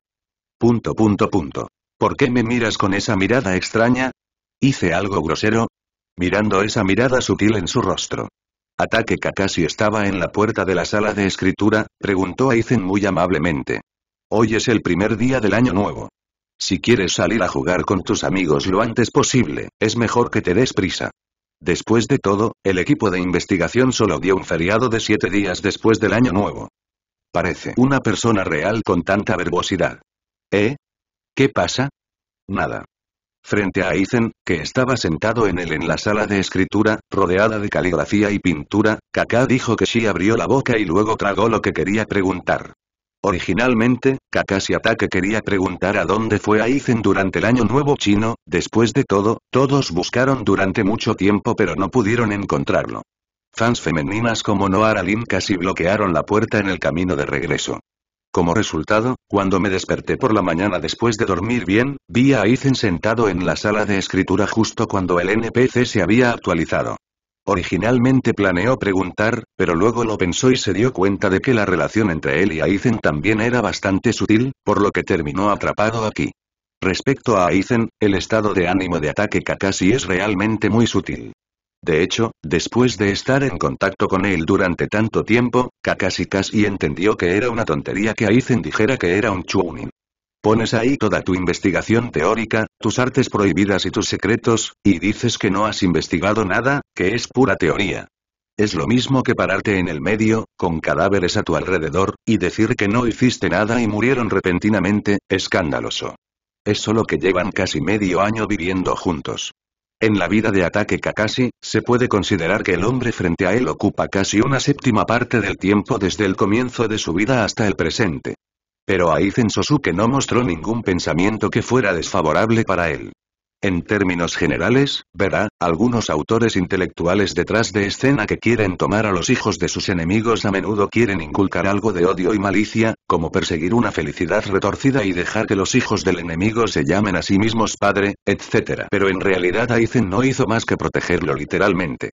Punto punto punto. ¿Por qué me miras con esa mirada extraña? ¿Hice algo grosero? Mirando esa mirada sutil en su rostro. Ataque Kakashi estaba en la puerta de la sala de escritura, preguntó Aizen muy amablemente. Hoy es el primer día del año nuevo. Si quieres salir a jugar con tus amigos lo antes posible, es mejor que te des prisa. Después de todo, el equipo de investigación solo dio un feriado de siete días después del año nuevo. Parece una persona real con tanta verbosidad. ¿Eh? ¿Qué pasa? Nada. Frente a Aizen, que estaba sentado en él en la sala de escritura, rodeada de caligrafía y pintura, Kaká dijo que Shi abrió la boca y luego tragó lo que quería preguntar. Originalmente, Kakashi Atake quería preguntar a dónde fue Aizen durante el año nuevo chino, después de todo, todos buscaron durante mucho tiempo pero no pudieron encontrarlo. Fans femeninas como Noara Lin casi bloquearon la puerta en el camino de regreso. Como resultado, cuando me desperté por la mañana después de dormir bien, vi a Aizen sentado en la sala de escritura justo cuando el NPC se había actualizado. Originalmente planeó preguntar, pero luego lo pensó y se dio cuenta de que la relación entre él y Aizen también era bastante sutil, por lo que terminó atrapado aquí. Respecto a Aizen, el estado de ánimo de ataque Kakashi es realmente muy sutil. De hecho, después de estar en contacto con él durante tanto tiempo, Kakashi casi entendió que era una tontería que Aizen dijera que era un Chunin. Pones ahí toda tu investigación teórica, tus artes prohibidas y tus secretos, y dices que no has investigado nada, que es pura teoría. Es lo mismo que pararte en el medio, con cadáveres a tu alrededor, y decir que no hiciste nada y murieron repentinamente, escandaloso. Es solo que llevan casi medio año viviendo juntos. En la vida de Ataque Kakashi, se puede considerar que el hombre frente a él ocupa casi una séptima parte del tiempo desde el comienzo de su vida hasta el presente. Pero Aizen Sosuke no mostró ningún pensamiento que fuera desfavorable para él. En términos generales, verá, algunos autores intelectuales detrás de escena que quieren tomar a los hijos de sus enemigos a menudo quieren inculcar algo de odio y malicia, como perseguir una felicidad retorcida y dejar que los hijos del enemigo se llamen a sí mismos padre, etc. Pero en realidad Aizen no hizo más que protegerlo literalmente.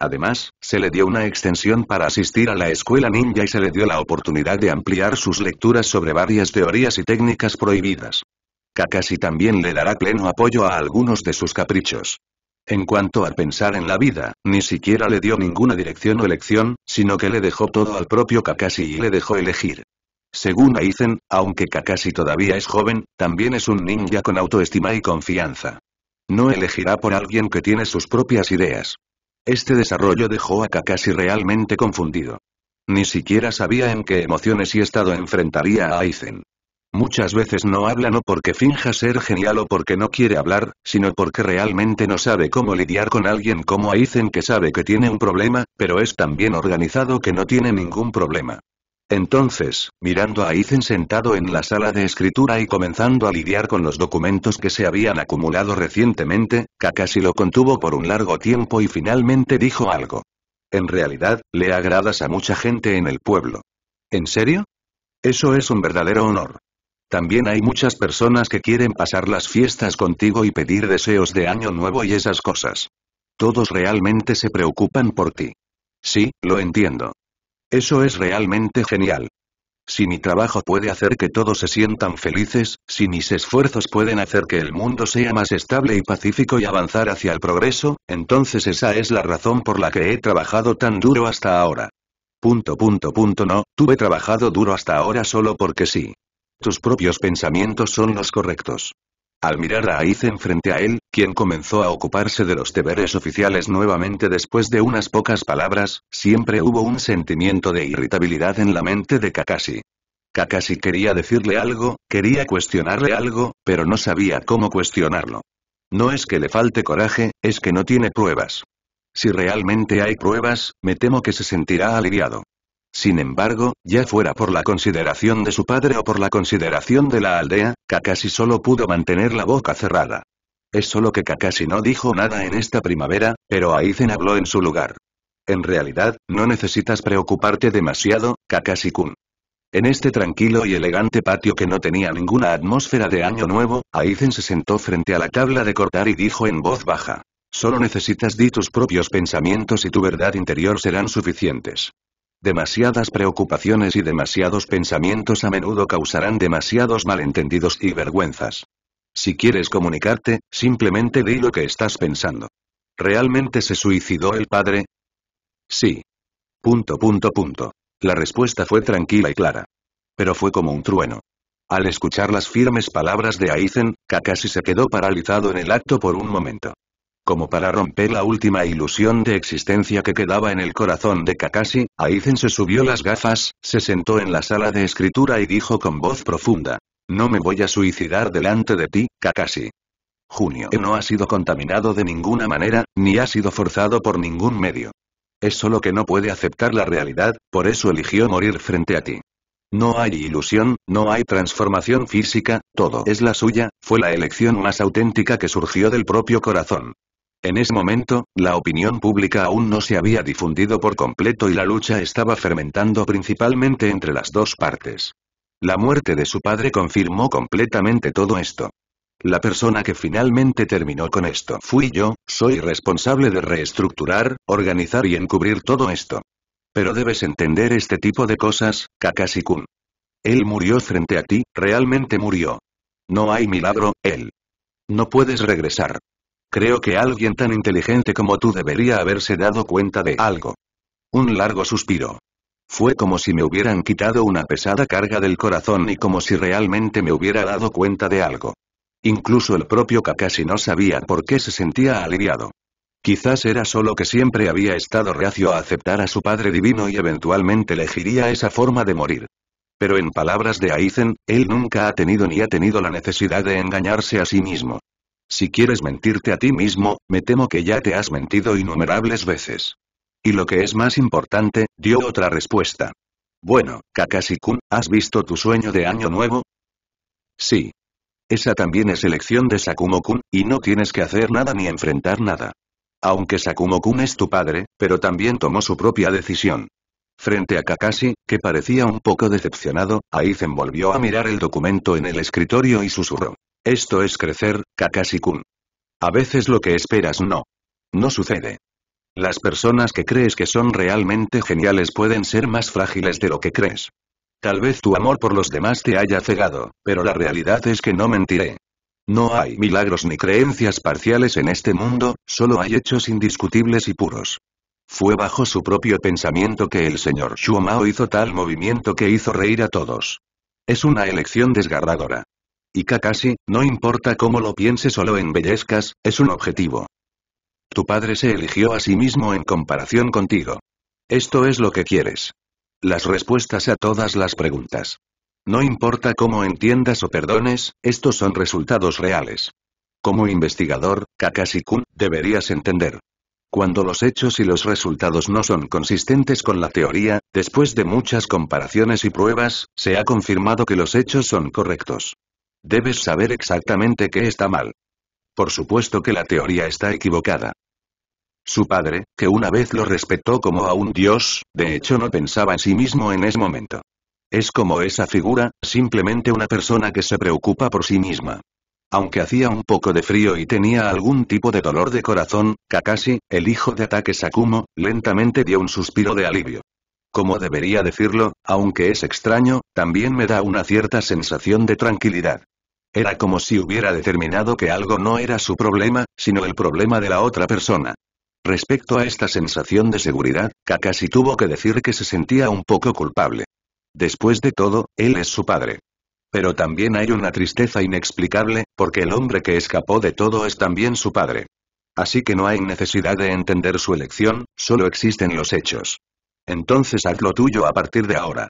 Además, se le dio una extensión para asistir a la escuela ninja y se le dio la oportunidad de ampliar sus lecturas sobre varias teorías y técnicas prohibidas. Kakashi también le dará pleno apoyo a algunos de sus caprichos. En cuanto a pensar en la vida, ni siquiera le dio ninguna dirección o elección, sino que le dejó todo al propio Kakashi y le dejó elegir. Según Aizen, aunque Kakashi todavía es joven, también es un ninja con autoestima y confianza. No elegirá por alguien que tiene sus propias ideas. Este desarrollo dejó a Kakashi realmente confundido. Ni siquiera sabía en qué emociones y estado enfrentaría a Aizen. Muchas veces no habla no porque finja ser genial o porque no quiere hablar, sino porque realmente no sabe cómo lidiar con alguien como Aizen que sabe que tiene un problema, pero es tan bien organizado que no tiene ningún problema. Entonces, mirando a Aizen sentado en la sala de escritura y comenzando a lidiar con los documentos que se habían acumulado recientemente, Kakashi lo contuvo por un largo tiempo y finalmente dijo algo. En realidad, le agradas a mucha gente en el pueblo. ¿En serio? Eso es un verdadero honor. También hay muchas personas que quieren pasar las fiestas contigo y pedir deseos de año nuevo y esas cosas. Todos realmente se preocupan por ti. Sí, lo entiendo. Eso es realmente genial. Si mi trabajo puede hacer que todos se sientan felices, si mis esfuerzos pueden hacer que el mundo sea más estable y pacífico y avanzar hacia el progreso, entonces esa es la razón por la que he trabajado tan duro hasta ahora. Punto punto punto no, tuve trabajado duro hasta ahora solo porque sí. Tus propios pensamientos son los correctos. Al mirar a Aizen frente a él, quien comenzó a ocuparse de los deberes oficiales nuevamente después de unas pocas palabras, siempre hubo un sentimiento de irritabilidad en la mente de Kakashi. Kakashi quería decirle algo, quería cuestionarle algo, pero no sabía cómo cuestionarlo. No es que le falte coraje, es que no tiene pruebas. Si realmente hay pruebas, me temo que se sentirá aliviado. Sin embargo, ya fuera por la consideración de su padre o por la consideración de la aldea, Kakashi solo pudo mantener la boca cerrada. Es solo que Kakashi no dijo nada en esta primavera, pero Aizen habló en su lugar. En realidad, no necesitas preocuparte demasiado, Kakashi-kun. En este tranquilo y elegante patio que no tenía ninguna atmósfera de año nuevo, Aizen se sentó frente a la tabla de cortar y dijo en voz baja. Solo necesitas di tus propios pensamientos y tu verdad interior serán suficientes. Demasiadas preocupaciones y demasiados pensamientos a menudo causarán demasiados malentendidos y vergüenzas. Si quieres comunicarte, simplemente di lo que estás pensando. ¿Realmente se suicidó el padre? Sí. Punto punto punto. La respuesta fue tranquila y clara. Pero fue como un trueno. Al escuchar las firmes palabras de Aizen, Kakashi se quedó paralizado en el acto por un momento. Como para romper la última ilusión de existencia que quedaba en el corazón de Kakashi, Aizen se subió las gafas, se sentó en la sala de escritura y dijo con voz profunda. No me voy a suicidar delante de ti, Kakashi. Junio no ha sido contaminado de ninguna manera, ni ha sido forzado por ningún medio. Es solo que no puede aceptar la realidad, por eso eligió morir frente a ti. No hay ilusión, no hay transformación física, todo es la suya, fue la elección más auténtica que surgió del propio corazón. En ese momento, la opinión pública aún no se había difundido por completo y la lucha estaba fermentando principalmente entre las dos partes. La muerte de su padre confirmó completamente todo esto. La persona que finalmente terminó con esto fui yo, soy responsable de reestructurar, organizar y encubrir todo esto. Pero debes entender este tipo de cosas, Kakashi-kun. Él murió frente a ti, realmente murió. No hay milagro, él. No puedes regresar. Creo que alguien tan inteligente como tú debería haberse dado cuenta de algo. Un largo suspiro. Fue como si me hubieran quitado una pesada carga del corazón y como si realmente me hubiera dado cuenta de algo. Incluso el propio Kakashi no sabía por qué se sentía aliviado. Quizás era solo que siempre había estado reacio a aceptar a su padre divino y eventualmente elegiría esa forma de morir. Pero en palabras de Aizen, él nunca ha tenido ni ha tenido la necesidad de engañarse a sí mismo. Si quieres mentirte a ti mismo, me temo que ya te has mentido innumerables veces. Y lo que es más importante, dio otra respuesta. Bueno, Kakashi-kun, ¿has visto tu sueño de año nuevo? Sí. Esa también es elección de Sakumo-kun, y no tienes que hacer nada ni enfrentar nada. Aunque Sakumo-kun es tu padre, pero también tomó su propia decisión. Frente a Kakashi, que parecía un poco decepcionado, Aizen volvió a mirar el documento en el escritorio y susurró. Esto es crecer, Kakashi-kun. A veces lo que esperas no. No sucede. Las personas que crees que son realmente geniales pueden ser más frágiles de lo que crees. Tal vez tu amor por los demás te haya cegado, pero la realidad es que no mentiré. No hay milagros ni creencias parciales en este mundo, solo hay hechos indiscutibles y puros. Fue bajo su propio pensamiento que el señor Shuomao hizo tal movimiento que hizo reír a todos. Es una elección desgarradora. Y Kakashi, no importa cómo lo pienses o lo embellezcas, es un objetivo. Tu padre se eligió a sí mismo en comparación contigo. Esto es lo que quieres. Las respuestas a todas las preguntas. No importa cómo entiendas o perdones, estos son resultados reales. Como investigador, Kakashi-kun, deberías entender. Cuando los hechos y los resultados no son consistentes con la teoría, después de muchas comparaciones y pruebas, se ha confirmado que los hechos son correctos. Debes saber exactamente qué está mal. Por supuesto que la teoría está equivocada. Su padre, que una vez lo respetó como a un dios, de hecho no pensaba en sí mismo en ese momento. Es como esa figura, simplemente una persona que se preocupa por sí misma. Aunque hacía un poco de frío y tenía algún tipo de dolor de corazón, Kakashi, el hijo de Ataque Sakumo, lentamente dio un suspiro de alivio. Como debería decirlo, aunque es extraño, también me da una cierta sensación de tranquilidad. Era como si hubiera determinado que algo no era su problema, sino el problema de la otra persona. Respecto a esta sensación de seguridad, Kakashi tuvo que decir que se sentía un poco culpable. Después de todo, él es su padre. Pero también hay una tristeza inexplicable, porque el hombre que escapó de todo es también su padre. Así que no hay necesidad de entender su elección, solo existen los hechos. Entonces haz lo tuyo a partir de ahora.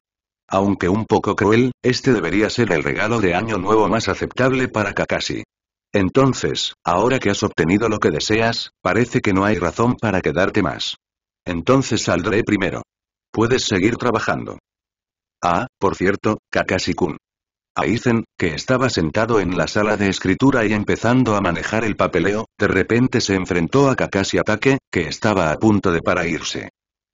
Aunque un poco cruel, este debería ser el regalo de año nuevo más aceptable para Kakashi. Entonces, ahora que has obtenido lo que deseas, parece que no hay razón para quedarte más. Entonces saldré primero. Puedes seguir trabajando. Ah, por cierto, Kakashi-kun. Aizen, que estaba sentado en la sala de escritura y empezando a manejar el papeleo, de repente se enfrentó a Kakashi Atake, que estaba a punto de para irse.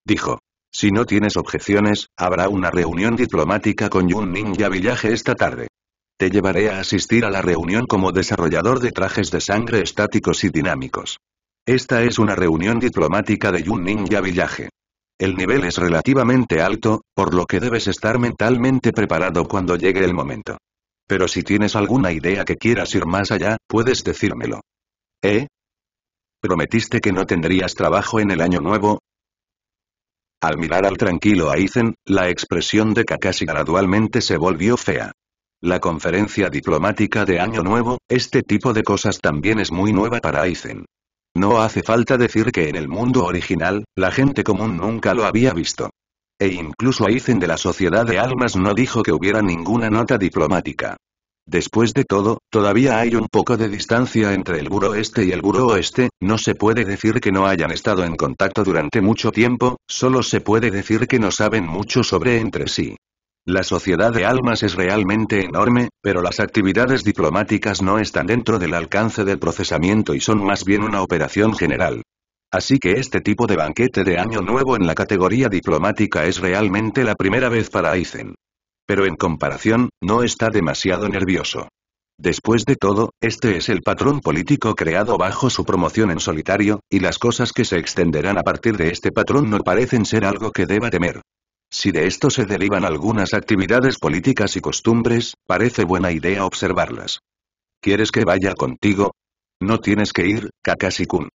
Dijo. Si no tienes objeciones, habrá una reunión diplomática con Yun Ninja Village esta tarde. Te llevaré a asistir a la reunión como desarrollador de trajes de sangre estáticos y dinámicos. Esta es una reunión diplomática de Yun Ninja Village. El nivel es relativamente alto, por lo que debes estar mentalmente preparado cuando llegue el momento. Pero si tienes alguna idea que quieras ir más allá, puedes decírmelo. ¿Eh? ¿Prometiste que no tendrías trabajo en el año nuevo? Al mirar al tranquilo Aizen, la expresión de Kakashi gradualmente se volvió fea. La conferencia diplomática de Año Nuevo, este tipo de cosas también es muy nueva para Aizen. No hace falta decir que en el mundo original, la gente común nunca lo había visto. E incluso Aizen de la Sociedad de Almas no dijo que hubiera ninguna nota diplomática. Después de todo, todavía hay un poco de distancia entre el Buro Este y el Buro Oeste, no se puede decir que no hayan estado en contacto durante mucho tiempo, solo se puede decir que no saben mucho sobre entre sí. La sociedad de almas es realmente enorme, pero las actividades diplomáticas no están dentro del alcance del procesamiento y son más bien una operación general. Así que este tipo de banquete de año nuevo en la categoría diplomática es realmente la primera vez para Aizen. Pero en comparación, no está demasiado nervioso. Después de todo, este es el patrón político creado bajo su promoción en solitario, y las cosas que se extenderán a partir de este patrón no parecen ser algo que deba temer. Si de esto se derivan algunas actividades políticas y costumbres, parece buena idea observarlas. ¿Quieres que vaya contigo? No tienes que ir, Kakashi-kun.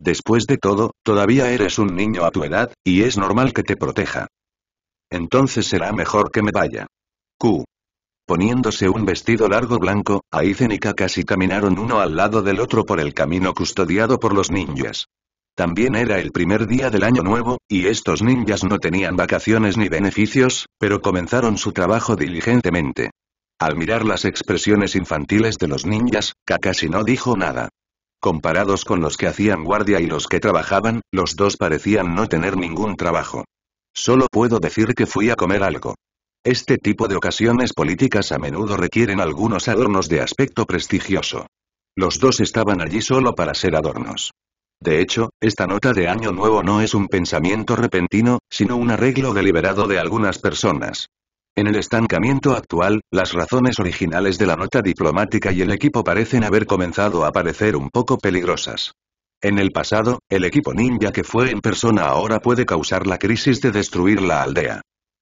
Después de todo, todavía eres un niño a tu edad, y es normal que te proteja. Entonces será mejor que me vaya. Q. Poniéndose un vestido largo blanco, Aizen y Kakashi caminaron uno al lado del otro por el camino custodiado por los ninjas. También era el primer día del año nuevo, y estos ninjas no tenían vacaciones ni beneficios, pero comenzaron su trabajo diligentemente. Al mirar las expresiones infantiles de los ninjas, Kakashi no dijo nada. Comparados con los que hacían guardia y los que trabajaban, los dos parecían no tener ningún trabajo. Solo puedo decir que fui a comer algo. Este tipo de ocasiones políticas a menudo requieren algunos adornos de aspecto prestigioso. Los dos estaban allí solo para ser adornos. De hecho, esta nota de Año Nuevo no es un pensamiento repentino, sino un arreglo deliberado de algunas personas. En el estancamiento actual, las razones originales de la nota diplomática y el equipo parecen haber comenzado a parecer un poco peligrosas. En el pasado, el equipo ninja que fue en persona ahora puede causar la crisis de destruir la aldea.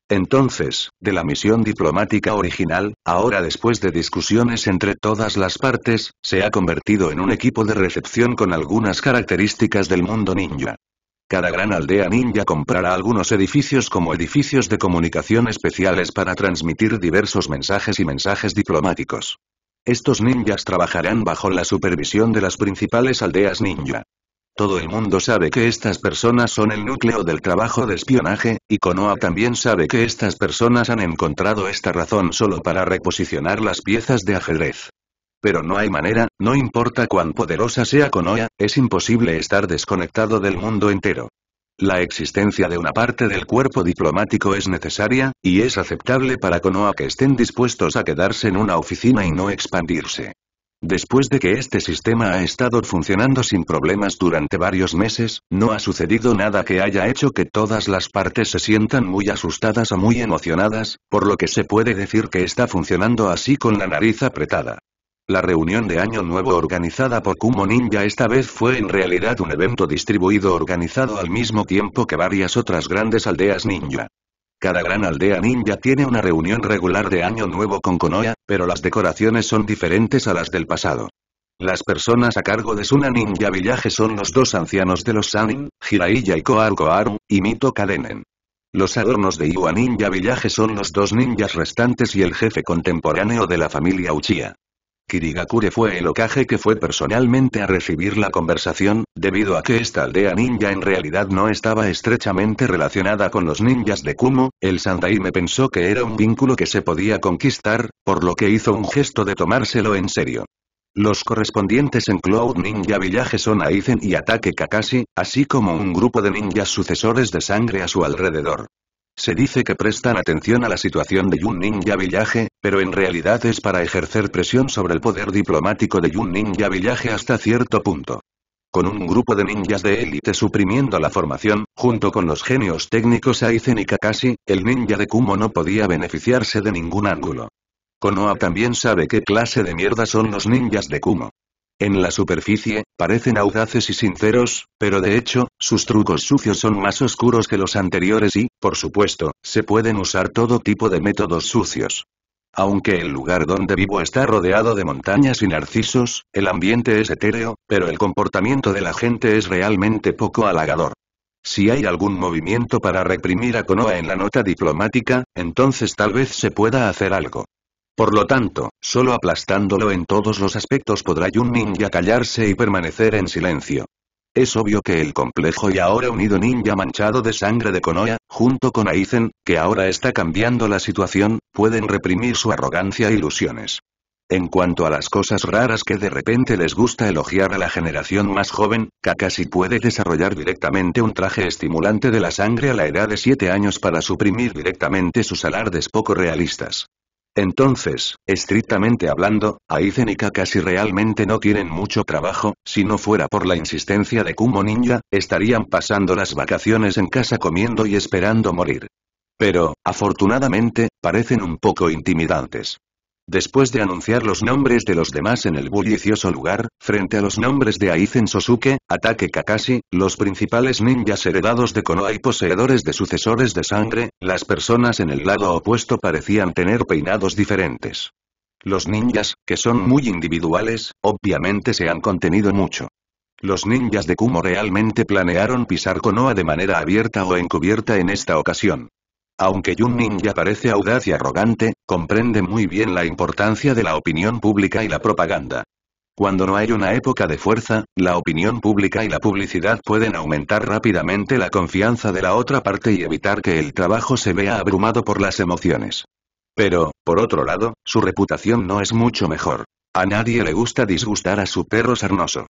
Entonces, de la misión diplomática original, ahora después de discusiones entre todas las partes, se ha convertido en un equipo de recepción con algunas características del mundo ninja. Cada gran aldea ninja comprará algunos edificios como edificios de comunicación especiales para transmitir diversos mensajes y mensajes diplomáticos. Estos ninjas trabajarán bajo la supervisión de las principales aldeas ninja. Todo el mundo sabe que estas personas son el núcleo del trabajo de espionaje, y Konoha también sabe que estas personas han encontrado esta razón solo para reposicionar las piezas de ajedrez. Pero no hay manera, no importa cuán poderosa sea Konoha, es imposible estar desconectado del mundo entero. La existencia de una parte del cuerpo diplomático es necesaria, y es aceptable para Konoha que estén dispuestos a quedarse en una oficina y no expandirse. Después de que este sistema ha estado funcionando sin problemas durante varios meses, no ha sucedido nada que haya hecho que todas las partes se sientan muy asustadas o muy emocionadas, por lo que se puede decir que está funcionando así con la nariz apretada. La reunión de Año Nuevo organizada por Kumo Ninja esta vez fue en realidad un evento distribuido organizado al mismo tiempo que varias otras grandes aldeas ninja. Cada gran aldea ninja tiene una reunión regular de Año Nuevo con Konoha, pero las decoraciones son diferentes a las del pasado. Las personas a cargo de Suna Ninja Village son los dos ancianos de los Sanin, Jiraiya y Koar Koaru, y Mito Kadenen. Los adornos de Iwa Ninja Village son los dos ninjas restantes y el jefe contemporáneo de la familia Uchiha. Kirigakure fue el ocaje que fue personalmente a recibir la conversación, debido a que esta aldea ninja en realidad no estaba estrechamente relacionada con los ninjas de Kumo, el Sandaime pensó que era un vínculo que se podía conquistar, por lo que hizo un gesto de tomárselo en serio. Los correspondientes en Cloud Ninja Village son Aizen y Ataque Kakashi, así como un grupo de ninjas sucesores de sangre a su alrededor. Se dice que prestan atención a la situación de Yun Ninja Village, pero en realidad es para ejercer presión sobre el poder diplomático de Yun Ninja Village hasta cierto punto. Con un grupo de ninjas de élite suprimiendo la formación, junto con los genios técnicos Aizen y Kakashi, el ninja de Kumo no podía beneficiarse de ningún ángulo. Konoha también sabe qué clase de mierda son los ninjas de Kumo. En la superficie, parecen audaces y sinceros, pero de hecho, sus trucos sucios son más oscuros que los anteriores y, por supuesto, se pueden usar todo tipo de métodos sucios. Aunque el lugar donde vivo está rodeado de montañas y narcisos, el ambiente es etéreo, pero el comportamiento de la gente es realmente poco halagador. Si hay algún movimiento para reprimir a Konoha en la nota diplomática, entonces tal vez se pueda hacer algo. Por lo tanto, solo aplastándolo en todos los aspectos podrá Yun Ninja callarse y permanecer en silencio. Es obvio que el complejo y ahora unido ninja manchado de sangre de Konoha, junto con Aizen, que ahora está cambiando la situación, pueden reprimir su arrogancia e ilusiones. En cuanto a las cosas raras que de repente les gusta elogiar a la generación más joven, Kakashi puede desarrollar directamente un traje estimulante de la sangre a la edad de 7 años para suprimir directamente sus alardes poco realistas. Entonces, estrictamente hablando, Aizen y Kakashi realmente no tienen mucho trabajo, si no fuera por la insistencia de Kumo Ninja, estarían pasando las vacaciones en casa comiendo y esperando morir. Pero, afortunadamente, parecen un poco intimidantes. Después de anunciar los nombres de los demás en el bullicioso lugar, frente a los nombres de Aizen Sosuke, Ataque Kakashi, los principales ninjas heredados de Konoha y poseedores de sucesores de sangre, las personas en el lado opuesto parecían tener peinados diferentes. Los ninjas, que son muy individuales, obviamente se han contenido mucho. Los ninjas de Kumo realmente planearon pisar Konoha de manera abierta o encubierta en esta ocasión. Aunque Yun Ninja parece audaz y arrogante, comprende muy bien la importancia de la opinión pública y la propaganda. Cuando no hay una época de fuerza, la opinión pública y la publicidad pueden aumentar rápidamente la confianza de la otra parte y evitar que el trabajo se vea abrumado por las emociones. Pero, por otro lado, su reputación no es mucho mejor. A nadie le gusta disgustar a su perro sarnoso.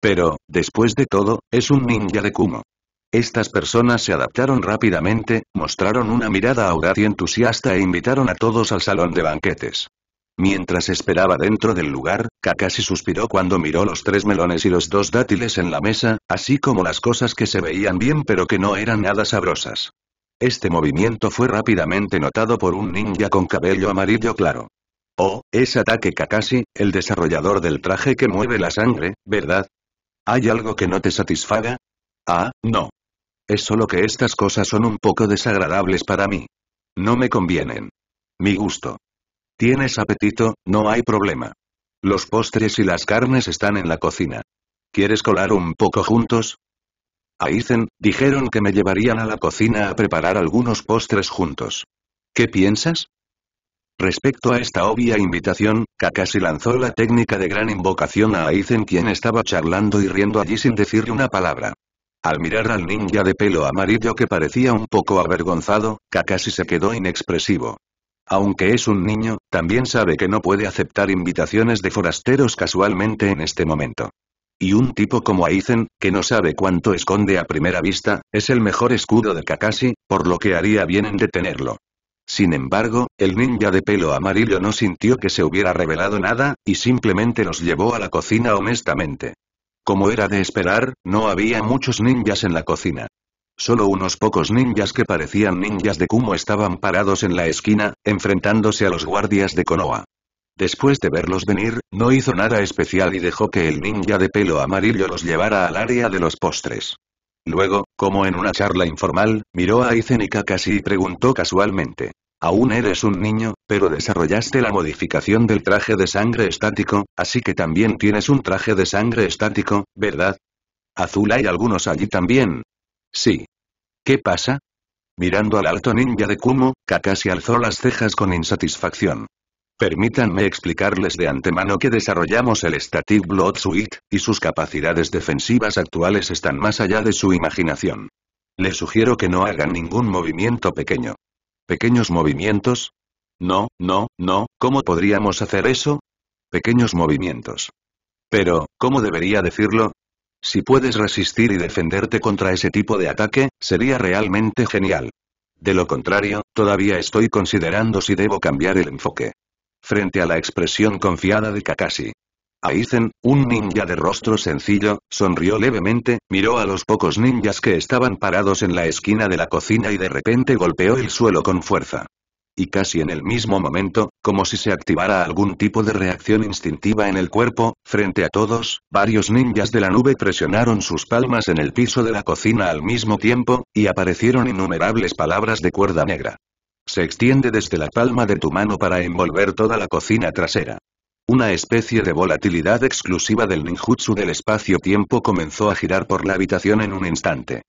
Pero, después de todo, es un ninja de Kumo. Estas personas se adaptaron rápidamente, mostraron una mirada audaz y entusiasta e invitaron a todos al salón de banquetes. Mientras esperaba dentro del lugar, Kakashi suspiró cuando miró los tres melones y los dos dátiles en la mesa, así como las cosas que se veían bien pero que no eran nada sabrosas. Este movimiento fue rápidamente notado por un ninja con cabello amarillo claro. Oh, es Ataque Kakashi, el desarrollador del traje que mueve la sangre, ¿verdad? ¿Hay algo que no te satisfaga? Ah, no. Es solo que estas cosas son un poco desagradables para mí. No me convienen. Mi gusto. ¿Tienes apetito? No hay problema. Los postres y las carnes están en la cocina. ¿Quieres colar un poco juntos? Aizen, dijeron que me llevarían a la cocina a preparar algunos postres juntos. ¿Qué piensas? Respecto a esta obvia invitación, Kakashi lanzó la técnica de gran invocación a Aizen quien estaba charlando y riendo allí sin decirle una palabra. Al mirar al ninja de pelo amarillo que parecía un poco avergonzado, Kakashi se quedó inexpresivo. Aunque es un niño, también sabe que no puede aceptar invitaciones de forasteros casualmente en este momento. Y un tipo como Aizen, que no sabe cuánto esconde a primera vista, es el mejor escudo de Kakashi, por lo que haría bien en detenerlo. Sin embargo, el ninja de pelo amarillo no sintió que se hubiera revelado nada, y simplemente los llevó a la cocina honestamente. Como era de esperar, no había muchos ninjas en la cocina. Solo unos pocos ninjas que parecían ninjas de Kumo estaban parados en la esquina, enfrentándose a los guardias de Konoha. Después de verlos venir, no hizo nada especial y dejó que el ninja de pelo amarillo los llevara al área de los postres. Luego, como en una charla informal, miró a Aizen y Kakashi y preguntó casualmente. Aún eres un niño, pero desarrollaste la modificación del traje de sangre estático, así que también tienes un traje de sangre estático, ¿verdad? Azul hay algunos allí también. Sí. ¿Qué pasa? Mirando al alto ninja de Kumo, Kakashi alzó las cejas con insatisfacción. Permítanme explicarles de antemano que desarrollamos el Static Blood Suite, y sus capacidades defensivas actuales están más allá de su imaginación. Les sugiero que no hagan ningún movimiento pequeño. ¿Pequeños movimientos? No, no, no, ¿cómo podríamos hacer eso? Pequeños movimientos. Pero, ¿cómo debería decirlo? Si puedes resistir y defenderte contra ese tipo de ataque, sería realmente genial. De lo contrario, todavía estoy considerando si debo cambiar el enfoque. Frente a la expresión confiada de Kakashi. Aizen, un ninja de rostro sencillo, sonrió levemente, miró a los pocos ninjas que estaban parados en la esquina de la cocina y de repente golpeó el suelo con fuerza. Y casi en el mismo momento, como si se activara algún tipo de reacción instintiva en el cuerpo, frente a todos, varios ninjas de la nube presionaron sus palmas en el piso de la cocina al mismo tiempo, y aparecieron innumerables palabras de cuerda negra. Se extiende desde la palma de tu mano para envolver toda la cocina trasera. Una especie de volatilidad exclusiva del ninjutsu del espacio-tiempo comenzó a girar por la habitación en un instante.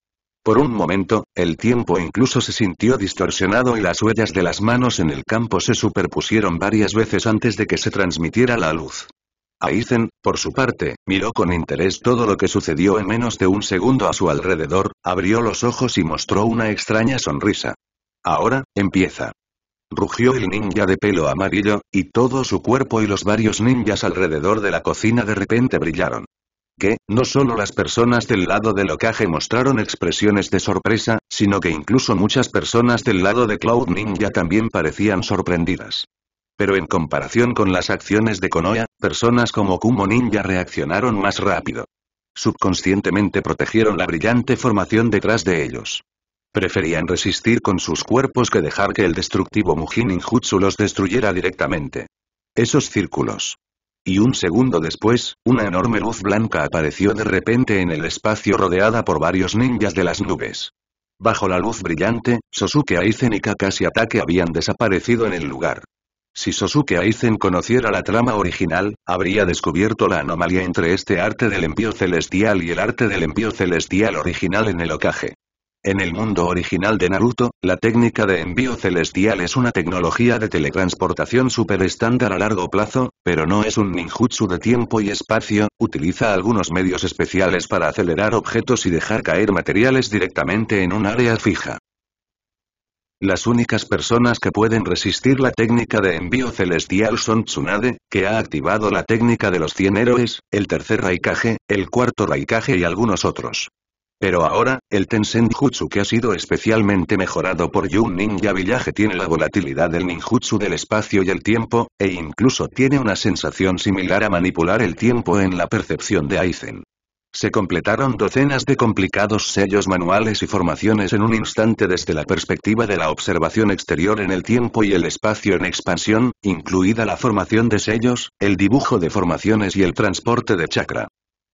Por un momento, el tiempo incluso se sintió distorsionado y las huellas de las manos en el campo se superpusieron varias veces antes de que se transmitiera la luz. Aizen, por su parte, miró con interés todo lo que sucedió en menos de un segundo a su alrededor, abrió los ojos y mostró una extraña sonrisa. Ahora, empieza. Rugió el ninja de pelo amarillo, y todo su cuerpo y los varios ninjas alrededor de la cocina de repente brillaron. Que, no solo las personas del lado del ocaje mostraron expresiones de sorpresa, sino que incluso muchas personas del lado de Cloud Ninja también parecían sorprendidas. Pero en comparación con las acciones de Konoha, personas como Kumo Ninja reaccionaron más rápido. Subconscientemente protegieron la brillante formación detrás de ellos. Preferían resistir con sus cuerpos que dejar que el destructivo Mujin Ninjutsu los destruyera directamente. Esos círculos. Y un segundo después, una enorme luz blanca apareció de repente en el espacio rodeada por varios ninjas de las nubes. Bajo la luz brillante, Sosuke Aizen y Kakashi Atake habían desaparecido en el lugar. Si Sosuke Aizen conociera la trama original, habría descubierto la anomalía entre este arte del envío celestial y el arte del envío celestial original en el Okage. En el mundo original de Naruto, la técnica de envío celestial es una tecnología de teletransportación super estándar a largo plazo, pero no es un ninjutsu de tiempo y espacio, utiliza algunos medios especiales para acelerar objetos y dejar caer materiales directamente en un área fija. Las únicas personas que pueden resistir la técnica de envío celestial son Tsunade, que ha activado la técnica de los 100 héroes, el tercer Raikage, el cuarto Raikage y algunos otros. Pero ahora, el Tensen Jutsu que ha sido especialmente mejorado por Yun Ninja Village tiene la volatilidad del ninjutsu del espacio y el tiempo, e incluso tiene una sensación similar a manipular el tiempo en la percepción de Aizen. Se completaron docenas de complicados sellos manuales y formaciones en un instante desde la perspectiva de la observación exterior en el tiempo y el espacio en expansión, incluida la formación de sellos, el dibujo de formaciones y el transporte de chakra.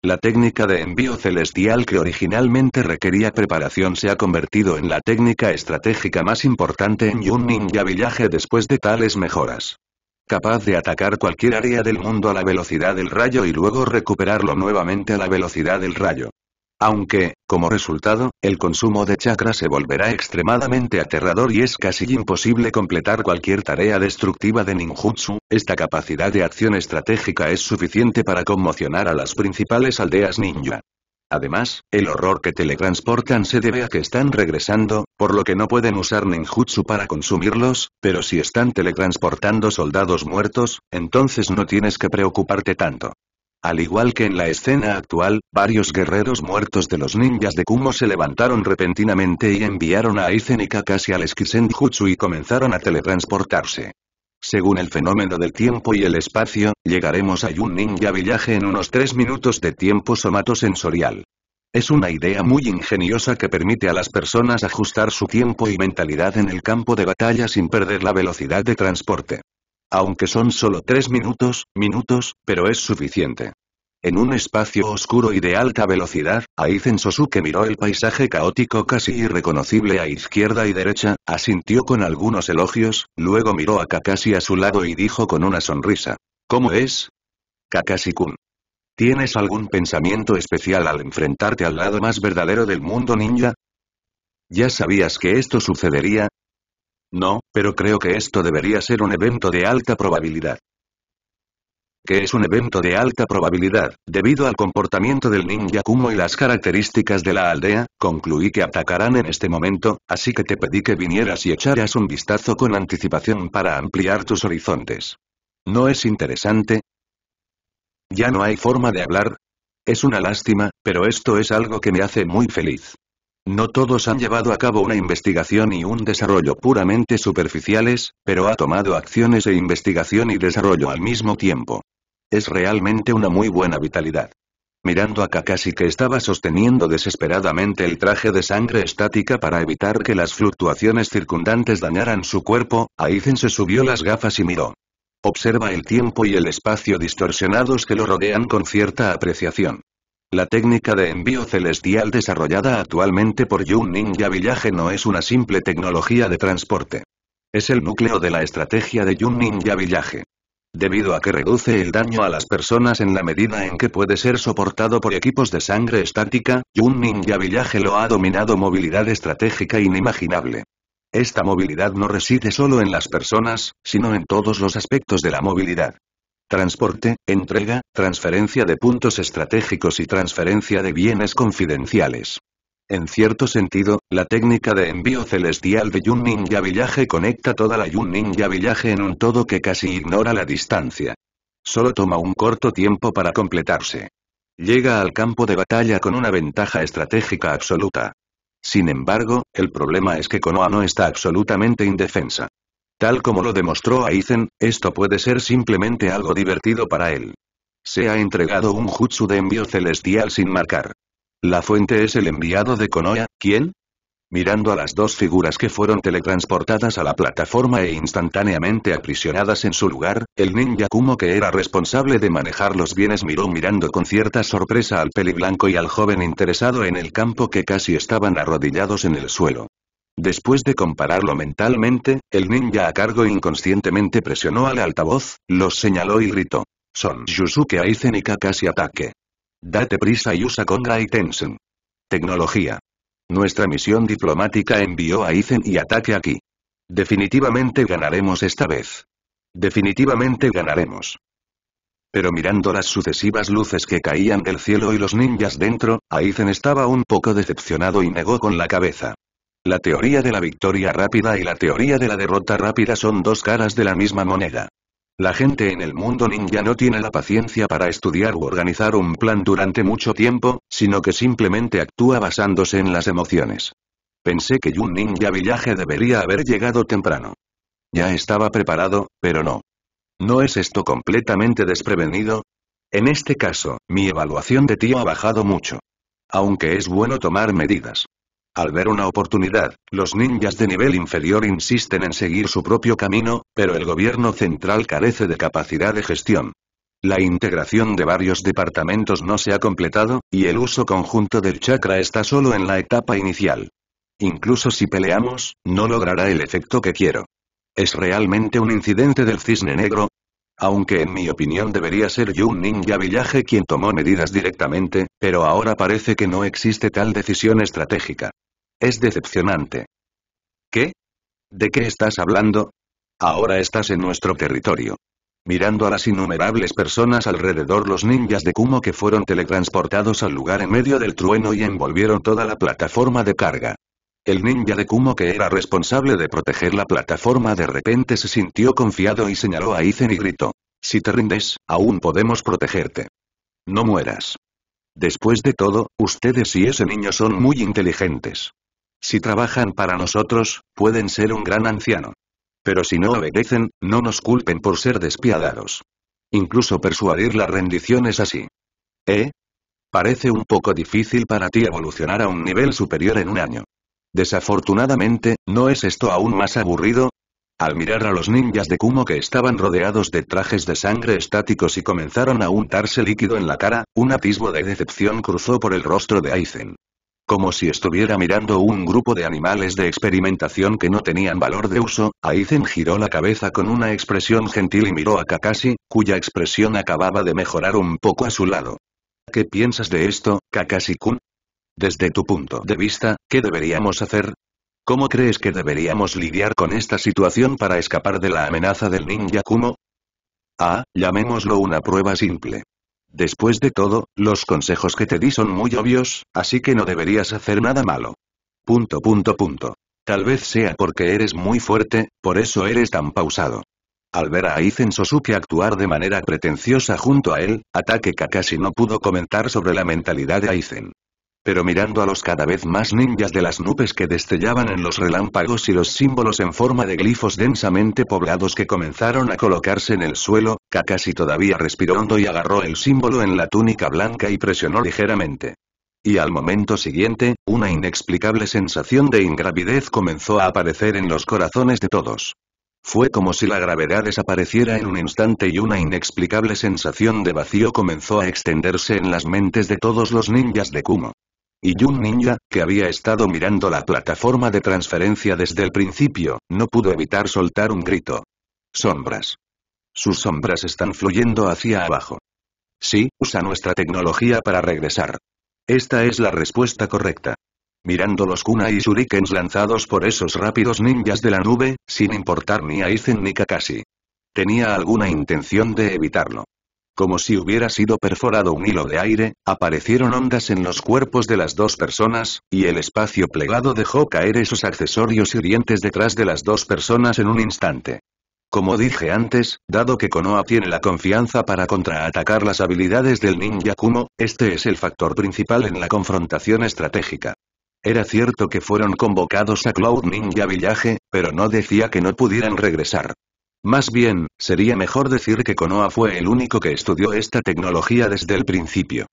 La técnica de envío celestial que originalmente requería preparación se ha convertido en la técnica estratégica más importante en Yun Ninja Village después de tales mejoras. Capaz de atacar cualquier área del mundo a la velocidad del rayo y luego recuperarlo nuevamente a la velocidad del rayo. Aunque, como resultado, el consumo de chakra se volverá extremadamente aterrador y es casi imposible completar cualquier tarea destructiva de ninjutsu, esta capacidad de acción estratégica es suficiente para conmocionar a las principales aldeas ninja. Además, el horror que teletransportan se debe a que están regresando, por lo que no pueden usar ninjutsu para consumirlos, pero si están teletransportando soldados muertos, entonces no tienes que preocuparte tanto. Al igual que en la escena actual, varios guerreros muertos de los ninjas de Kumo se levantaron repentinamente y enviaron a Aizen y al Jutsu y comenzaron a teletransportarse. Según el fenómeno del tiempo y el espacio, llegaremos a Yun Ninja Village en unos 3 minutos de tiempo somatosensorial. Es una idea muy ingeniosa que permite a las personas ajustar su tiempo y mentalidad en el campo de batalla sin perder la velocidad de transporte. Aunque son solo tres minutos, minutos, pero es suficiente. En un espacio oscuro y de alta velocidad, Aizen Sosuke miró el paisaje caótico casi irreconocible a izquierda y derecha, asintió con algunos elogios, luego miró a Kakashi a su lado y dijo con una sonrisa. ¿Cómo es? Kakashi-kun. ¿Tienes algún pensamiento especial al enfrentarte al lado más verdadero del mundo ninja? ¿Ya sabías que esto sucedería? No, pero creo que esto debería ser un evento de alta probabilidad. ¿Qué es un evento de alta probabilidad? Debido al comportamiento del ninja Kumo y las características de la aldea, concluí que atacarán en este momento, así que te pedí que vinieras y echaras un vistazo con anticipación para ampliar tus horizontes. ¿No es interesante? Ya no hay forma de hablar. Es una lástima, pero esto es algo que me hace muy feliz. No todos han llevado a cabo una investigación y un desarrollo puramente superficiales, pero ha tomado acciones de investigación y desarrollo al mismo tiempo. Es realmente una muy buena vitalidad. Mirando a Kakashi que estaba sosteniendo desesperadamente el traje de sangre estática para evitar que las fluctuaciones circundantes dañaran su cuerpo, Aizen se subió las gafas y miró. Observa el tiempo y el espacio distorsionados que lo rodean con cierta apreciación. La técnica de envío celestial desarrollada actualmente por Yun Ninja Village no es una simple tecnología de transporte. Es el núcleo de la estrategia de Yun Ninja Village. Debido a que reduce el daño a las personas en la medida en que puede ser soportado por equipos de sangre estática, Yun Ninja Village lo ha dominado movilidad estratégica inimaginable. Esta movilidad no reside solo en las personas, sino en todos los aspectos de la movilidad transporte, entrega, transferencia de puntos estratégicos y transferencia de bienes confidenciales. En cierto sentido, la técnica de envío celestial de Yun Ninja Village conecta toda la Yun Ninja Village en un todo que casi ignora la distancia. Solo toma un corto tiempo para completarse. Llega al campo de batalla con una ventaja estratégica absoluta. Sin embargo, el problema es que Konoha no está absolutamente indefensa. Tal como lo demostró Aizen, esto puede ser simplemente algo divertido para él. Se ha entregado un jutsu de envío celestial sin marcar. La fuente es el enviado de Konoha, ¿quién? Mirando a las dos figuras que fueron teletransportadas a la plataforma e instantáneamente aprisionadas en su lugar, el ninja Kumo que era responsable de manejar los bienes miró mirando con cierta sorpresa al peliblanco y al joven interesado en el campo que casi estaban arrodillados en el suelo. Después de compararlo mentalmente, el ninja a cargo inconscientemente presionó al altavoz, los señaló y gritó. Son Yusuke Aizen y Kakashi ataque. Date prisa y usa Konga y Tensen. Tecnología. Nuestra misión diplomática envió a Aizen y ataque aquí. Definitivamente ganaremos esta vez. Definitivamente ganaremos. Pero mirando las sucesivas luces que caían del cielo y los ninjas dentro, Aizen estaba un poco decepcionado y negó con la cabeza. La teoría de la victoria rápida y la teoría de la derrota rápida son dos caras de la misma moneda. La gente en el mundo ninja no tiene la paciencia para estudiar u organizar un plan durante mucho tiempo, sino que simplemente actúa basándose en las emociones. Pensé que un ninja villaje debería haber llegado temprano. Ya estaba preparado, pero no. ¿No es esto completamente desprevenido? En este caso, mi evaluación de tío ha bajado mucho. Aunque es bueno tomar medidas. Al ver una oportunidad, los ninjas de nivel inferior insisten en seguir su propio camino, pero el gobierno central carece de capacidad de gestión. La integración de varios departamentos no se ha completado, y el uso conjunto del chakra está solo en la etapa inicial. Incluso si peleamos, no logrará el efecto que quiero. ¿Es realmente un incidente del cisne negro? Aunque en mi opinión debería ser Yun Ninja Village quien tomó medidas directamente, pero ahora parece que no existe tal decisión estratégica. Es decepcionante. ¿Qué? ¿De qué estás hablando? Ahora estás en nuestro territorio. Mirando a las innumerables personas alrededor los ninjas de Kumo que fueron teletransportados al lugar en medio del trueno y envolvieron toda la plataforma de carga. El ninja de Kumo que era responsable de proteger la plataforma de repente se sintió confiado y señaló a Izen y gritó. Si te rindes, aún podemos protegerte. No mueras. Después de todo, ustedes y ese niño son muy inteligentes. Si trabajan para nosotros, pueden ser un gran anciano. Pero si no obedecen, no nos culpen por ser despiadados. Incluso persuadir la rendición es así. ¿Eh? Parece un poco difícil para ti evolucionar a un nivel superior en un año. Desafortunadamente, ¿no es esto aún más aburrido? Al mirar a los ninjas de Kumo que estaban rodeados de trajes de sangre estáticos y comenzaron a untarse líquido en la cara, un atisbo de decepción cruzó por el rostro de Aizen. Como si estuviera mirando un grupo de animales de experimentación que no tenían valor de uso, Aizen giró la cabeza con una expresión gentil y miró a Kakashi, cuya expresión acababa de mejorar un poco a su lado. ¿Qué piensas de esto, Kakashi-kun? Desde tu punto de vista, ¿qué deberíamos hacer? ¿Cómo crees que deberíamos lidiar con esta situación para escapar de la amenaza del ninja Kumo? Ah, llamémoslo una prueba simple. Después de todo, los consejos que te di son muy obvios, así que no deberías hacer nada malo. Punto punto punto. Tal vez sea porque eres muy fuerte, por eso eres tan pausado. Al ver a Aizen Sosuke actuar de manera pretenciosa junto a él, Ataque Kakashi no pudo comentar sobre la mentalidad de Aizen. Pero mirando a los cada vez más ninjas de las nubes que destellaban en los relámpagos y los símbolos en forma de glifos densamente poblados que comenzaron a colocarse en el suelo, Kakashi todavía respiró hondo y agarró el símbolo en la túnica blanca y presionó ligeramente. Y al momento siguiente, una inexplicable sensación de ingravidez comenzó a aparecer en los corazones de todos. Fue como si la gravedad desapareciera en un instante y una inexplicable sensación de vacío comenzó a extenderse en las mentes de todos los ninjas de Kumo. Y Jun Ninja, que había estado mirando la plataforma de transferencia desde el principio, no pudo evitar soltar un grito. Sombras. Sus sombras están fluyendo hacia abajo. Sí, usa nuestra tecnología para regresar. Esta es la respuesta correcta. Mirando los kuna y shurikens lanzados por esos rápidos ninjas de la nube, sin importar ni a Aizen ni Kakashi. Tenía alguna intención de evitarlo. Como si hubiera sido perforado un hilo de aire, aparecieron ondas en los cuerpos de las dos personas, y el espacio plegado dejó caer esos accesorios hirientes detrás de las dos personas en un instante. Como dije antes, dado que Konoha tiene la confianza para contraatacar las habilidades del ninja Kumo, este es el factor principal en la confrontación estratégica. Era cierto que fueron convocados a Cloud Ninja Village, pero no decía que no pudieran regresar. Más bien, sería mejor decir que Konoha fue el único que estudió esta tecnología desde el principio.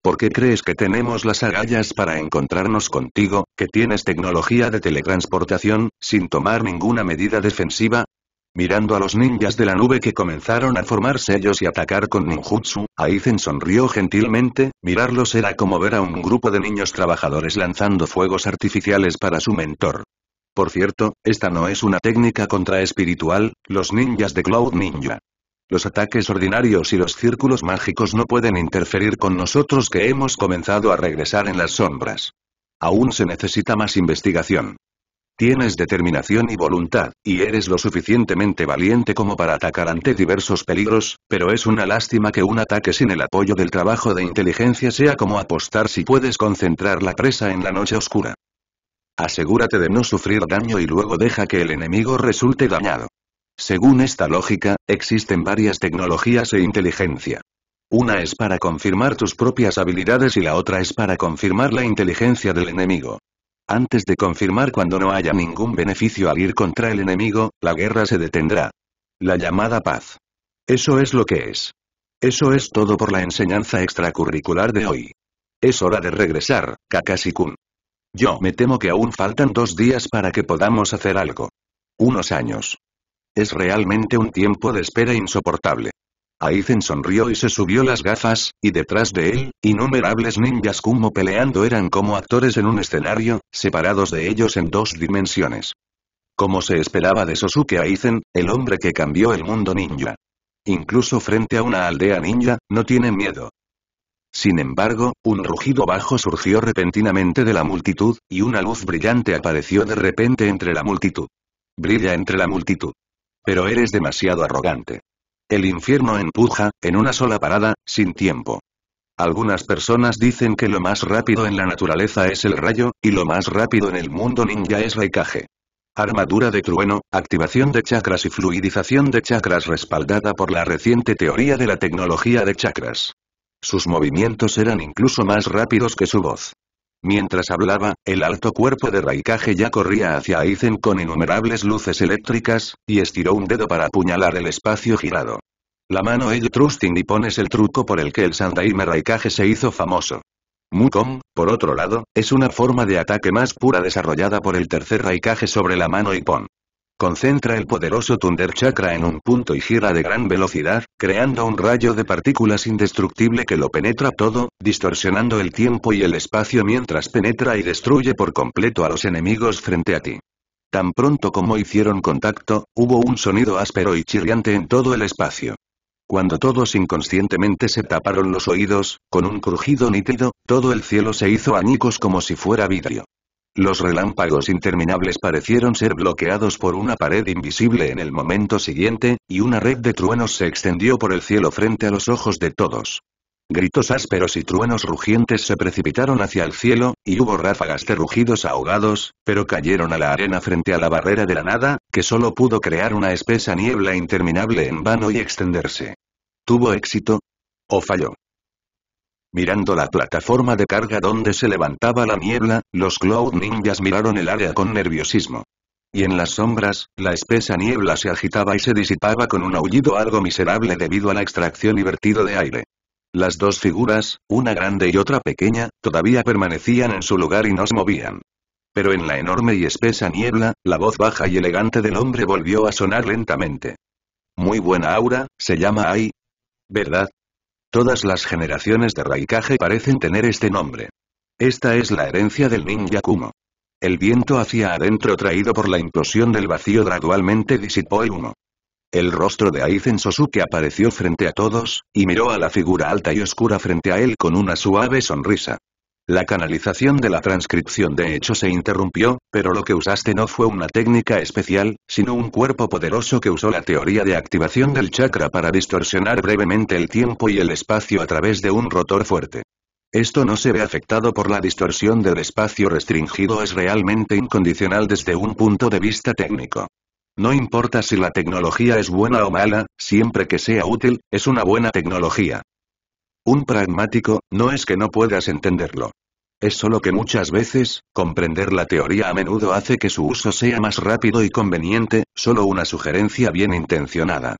¿Por qué crees que tenemos las agallas para encontrarnos contigo, que tienes tecnología de teletransportación, sin tomar ninguna medida defensiva? Mirando a los ninjas de la nube que comenzaron a formar sellos y atacar con ninjutsu, Aizen sonrió gentilmente, mirarlos era como ver a un grupo de niños trabajadores lanzando fuegos artificiales para su mentor. Por cierto, esta no es una técnica contraespiritual, los ninjas de Cloud Ninja. Los ataques ordinarios y los círculos mágicos no pueden interferir con nosotros que hemos comenzado a regresar en las sombras. Aún se necesita más investigación. Tienes determinación y voluntad, y eres lo suficientemente valiente como para atacar ante diversos peligros, pero es una lástima que un ataque sin el apoyo del trabajo de inteligencia sea como apostar si puedes concentrar la presa en la noche oscura. Asegúrate de no sufrir daño y luego deja que el enemigo resulte dañado. Según esta lógica, existen varias tecnologías e inteligencia. Una es para confirmar tus propias habilidades y la otra es para confirmar la inteligencia del enemigo. Antes de confirmar cuando no haya ningún beneficio al ir contra el enemigo, la guerra se detendrá. La llamada paz. Eso es lo que es. Eso es todo por la enseñanza extracurricular de hoy. Es hora de regresar, Kakashi-kun. Yo me temo que aún faltan dos días para que podamos hacer algo. Unos años. Es realmente un tiempo de espera insoportable. Aizen sonrió y se subió las gafas, y detrás de él, innumerables ninjas Kumo peleando eran como actores en un escenario, separados de ellos en dos dimensiones. Como se esperaba de Sosuke Aizen, el hombre que cambió el mundo ninja. Incluso frente a una aldea ninja, no tiene miedo. Sin embargo, un rugido bajo surgió repentinamente de la multitud, y una luz brillante apareció de repente entre la multitud. Brilla entre la multitud. Pero eres demasiado arrogante. El infierno empuja, en una sola parada, sin tiempo. Algunas personas dicen que lo más rápido en la naturaleza es el rayo, y lo más rápido en el mundo ninja es Raikage. Armadura de trueno, activación de chakras y fluidización de chakras respaldada por la reciente teoría de la tecnología de chakras. Sus movimientos eran incluso más rápidos que su voz. Mientras hablaba, el alto cuerpo de Raikage ya corría hacia Aizen con innumerables luces eléctricas, y estiró un dedo para apuñalar el espacio girado. La mano Edge Trusting Nippon es el truco por el que el Sandaime Raikage se hizo famoso. Mukong, por otro lado, es una forma de ataque más pura desarrollada por el tercer Raikage sobre la mano Ippon. Concentra el poderoso Thunder Chakra en un punto y gira de gran velocidad, creando un rayo de partículas indestructible que lo penetra todo, distorsionando el tiempo y el espacio mientras penetra y destruye por completo a los enemigos frente a ti. Tan pronto como hicieron contacto, hubo un sonido áspero y chirriante en todo el espacio. Cuando todos inconscientemente se taparon los oídos, con un crujido nítido, todo el cielo se hizo añicos como si fuera vidrio. Los relámpagos interminables parecieron ser bloqueados por una pared invisible en el momento siguiente, y una red de truenos se extendió por el cielo frente a los ojos de todos. Gritos ásperos y truenos rugientes se precipitaron hacia el cielo, y hubo ráfagas de rugidos ahogados, pero cayeron a la arena frente a la barrera de la nada, que solo pudo crear una espesa niebla interminable en vano y extenderse. ¿Tuvo éxito? ¿O falló? Mirando la plataforma de carga donde se levantaba la niebla, los Cloud Ninjas miraron el área con nerviosismo. Y en las sombras, la espesa niebla se agitaba y se disipaba con un aullido algo miserable debido a la extracción y vertido de aire. Las dos figuras, una grande y otra pequeña, todavía permanecían en su lugar y no se movían. Pero en la enorme y espesa niebla, la voz baja y elegante del hombre volvió a sonar lentamente. Muy buena aura, se llama Ai. ¿Verdad? Todas las generaciones de Raikage parecen tener este nombre. Esta es la herencia del ninja Kumo. El viento hacia adentro traído por la implosión del vacío gradualmente disipó el humo. El rostro de Aizen Sosuke apareció frente a todos, y miró a la figura alta y oscura frente a él con una suave sonrisa. La canalización de la transcripción de hecho se interrumpió, pero lo que usaste no fue una técnica especial, sino un cuerpo poderoso que usó la teoría de activación del chakra para distorsionar brevemente el tiempo y el espacio a través de un rotor fuerte. Esto no se ve afectado por la distorsión del espacio restringido es realmente incondicional desde un punto de vista técnico. No importa si la tecnología es buena o mala, siempre que sea útil, es una buena tecnología. Un pragmático, no es que no puedas entenderlo. Es solo que muchas veces, comprender la teoría a menudo hace que su uso sea más rápido y conveniente, solo una sugerencia bien intencionada.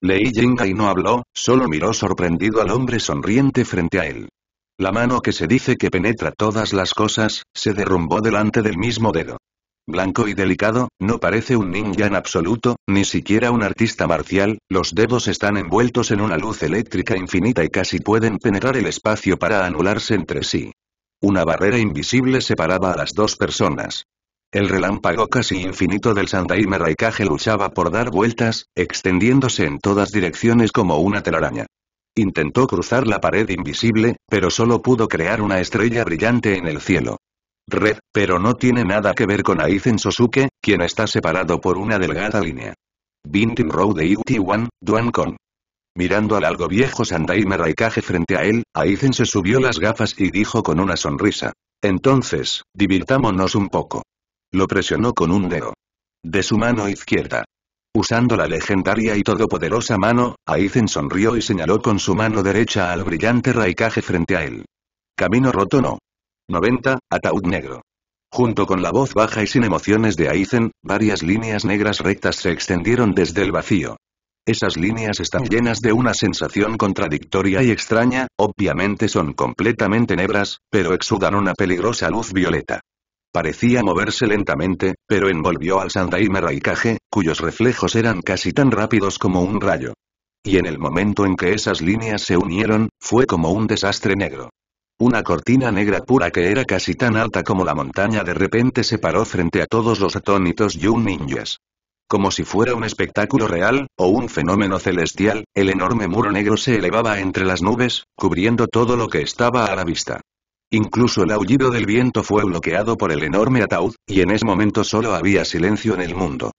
Lei y no habló, solo miró sorprendido al hombre sonriente frente a él. La mano que se dice que penetra todas las cosas, se derrumbó delante del mismo dedo. Blanco y delicado, no parece un ninja en absoluto, ni siquiera un artista marcial, los dedos están envueltos en una luz eléctrica infinita y casi pueden penetrar el espacio para anularse entre sí. Una barrera invisible separaba a las dos personas. El relámpago casi infinito del Sandaime Raikage luchaba por dar vueltas, extendiéndose en todas direcciones como una telaraña. Intentó cruzar la pared invisible, pero solo pudo crear una estrella brillante en el cielo. Red, pero no tiene nada que ver con Aizen Sosuke, quien está separado por una delgada línea. Bintin Road de Wan, Duan Kong. Mirando al algo viejo Sandaime Raikage frente a él, Aizen se subió las gafas y dijo con una sonrisa. Entonces, divirtámonos un poco. Lo presionó con un dedo. De su mano izquierda. Usando la legendaria y todopoderosa mano, Aizen sonrió y señaló con su mano derecha al brillante Raikage frente a él. Camino roto no. 90, ataúd negro. Junto con la voz baja y sin emociones de Aizen, varias líneas negras rectas se extendieron desde el vacío. Esas líneas están llenas de una sensación contradictoria y extraña, obviamente son completamente negras, pero exudan una peligrosa luz violeta. Parecía moverse lentamente, pero envolvió al Sandaime Raikage, cuyos reflejos eran casi tan rápidos como un rayo. Y en el momento en que esas líneas se unieron, fue como un desastre negro. Una cortina negra pura que era casi tan alta como la montaña de repente se paró frente a todos los atónitos Yun Ninjas. Como si fuera un espectáculo real, o un fenómeno celestial, el enorme muro negro se elevaba entre las nubes, cubriendo todo lo que estaba a la vista. Incluso el aullido del viento fue bloqueado por el enorme ataúd, y en ese momento solo había silencio en el mundo.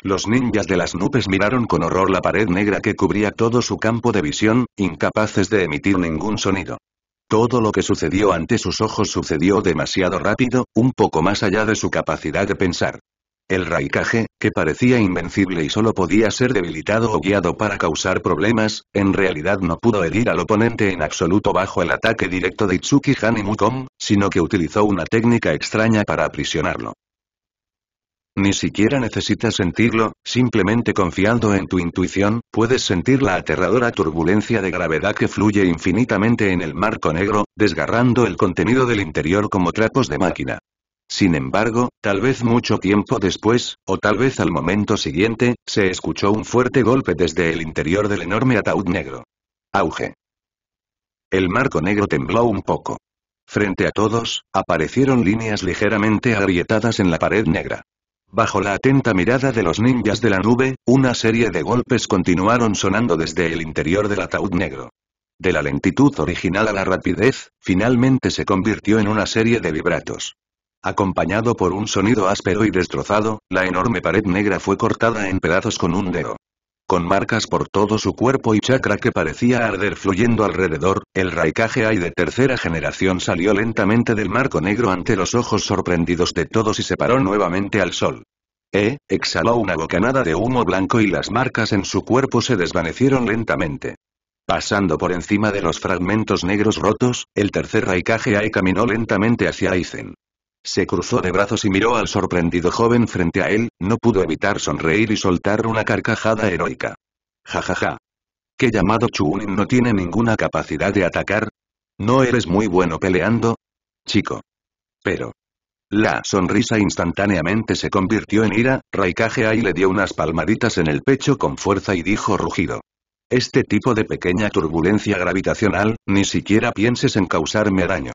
Los ninjas de las nubes miraron con horror la pared negra que cubría todo su campo de visión, incapaces de emitir ningún sonido. Todo lo que sucedió ante sus ojos sucedió demasiado rápido, un poco más allá de su capacidad de pensar. El Raikage, que parecía invencible y solo podía ser debilitado o guiado para causar problemas, en realidad no pudo herir al oponente en absoluto bajo el ataque directo de Itsuki Han y Mukom, sino que utilizó una técnica extraña para aprisionarlo. Ni siquiera necesitas sentirlo, simplemente confiando en tu intuición, puedes sentir la aterradora turbulencia de gravedad que fluye infinitamente en el marco negro, desgarrando el contenido del interior como trapos de máquina. Sin embargo, tal vez mucho tiempo después, o tal vez al momento siguiente, se escuchó un fuerte golpe desde el interior del enorme ataúd negro. Auge. El marco negro tembló un poco. Frente a todos, aparecieron líneas ligeramente agrietadas en la pared negra. Bajo la atenta mirada de los ninjas de la nube, una serie de golpes continuaron sonando desde el interior del ataúd negro. De la lentitud original a la rapidez, finalmente se convirtió en una serie de vibratos. Acompañado por un sonido áspero y destrozado, la enorme pared negra fue cortada en pedazos con un dedo. Con marcas por todo su cuerpo y chakra que parecía arder fluyendo alrededor, el Raikage Ai de tercera generación salió lentamente del marco negro ante los ojos sorprendidos de todos y se paró nuevamente al sol. E, exhaló una bocanada de humo blanco y las marcas en su cuerpo se desvanecieron lentamente. Pasando por encima de los fragmentos negros rotos, el tercer Raikage Ai caminó lentamente hacia Aizen. Se cruzó de brazos y miró al sorprendido joven frente a él, no pudo evitar sonreír y soltar una carcajada heroica. Jajaja. ¿Qué llamado Chunin no tiene ninguna capacidad de atacar? ¿No eres muy bueno peleando? Chico. Pero. La sonrisa instantáneamente se convirtió en ira, Raikage Ai le dio unas palmaditas en el pecho con fuerza y dijo rugido. Este tipo de pequeña turbulencia gravitacional, ni siquiera pienses en causarme daño.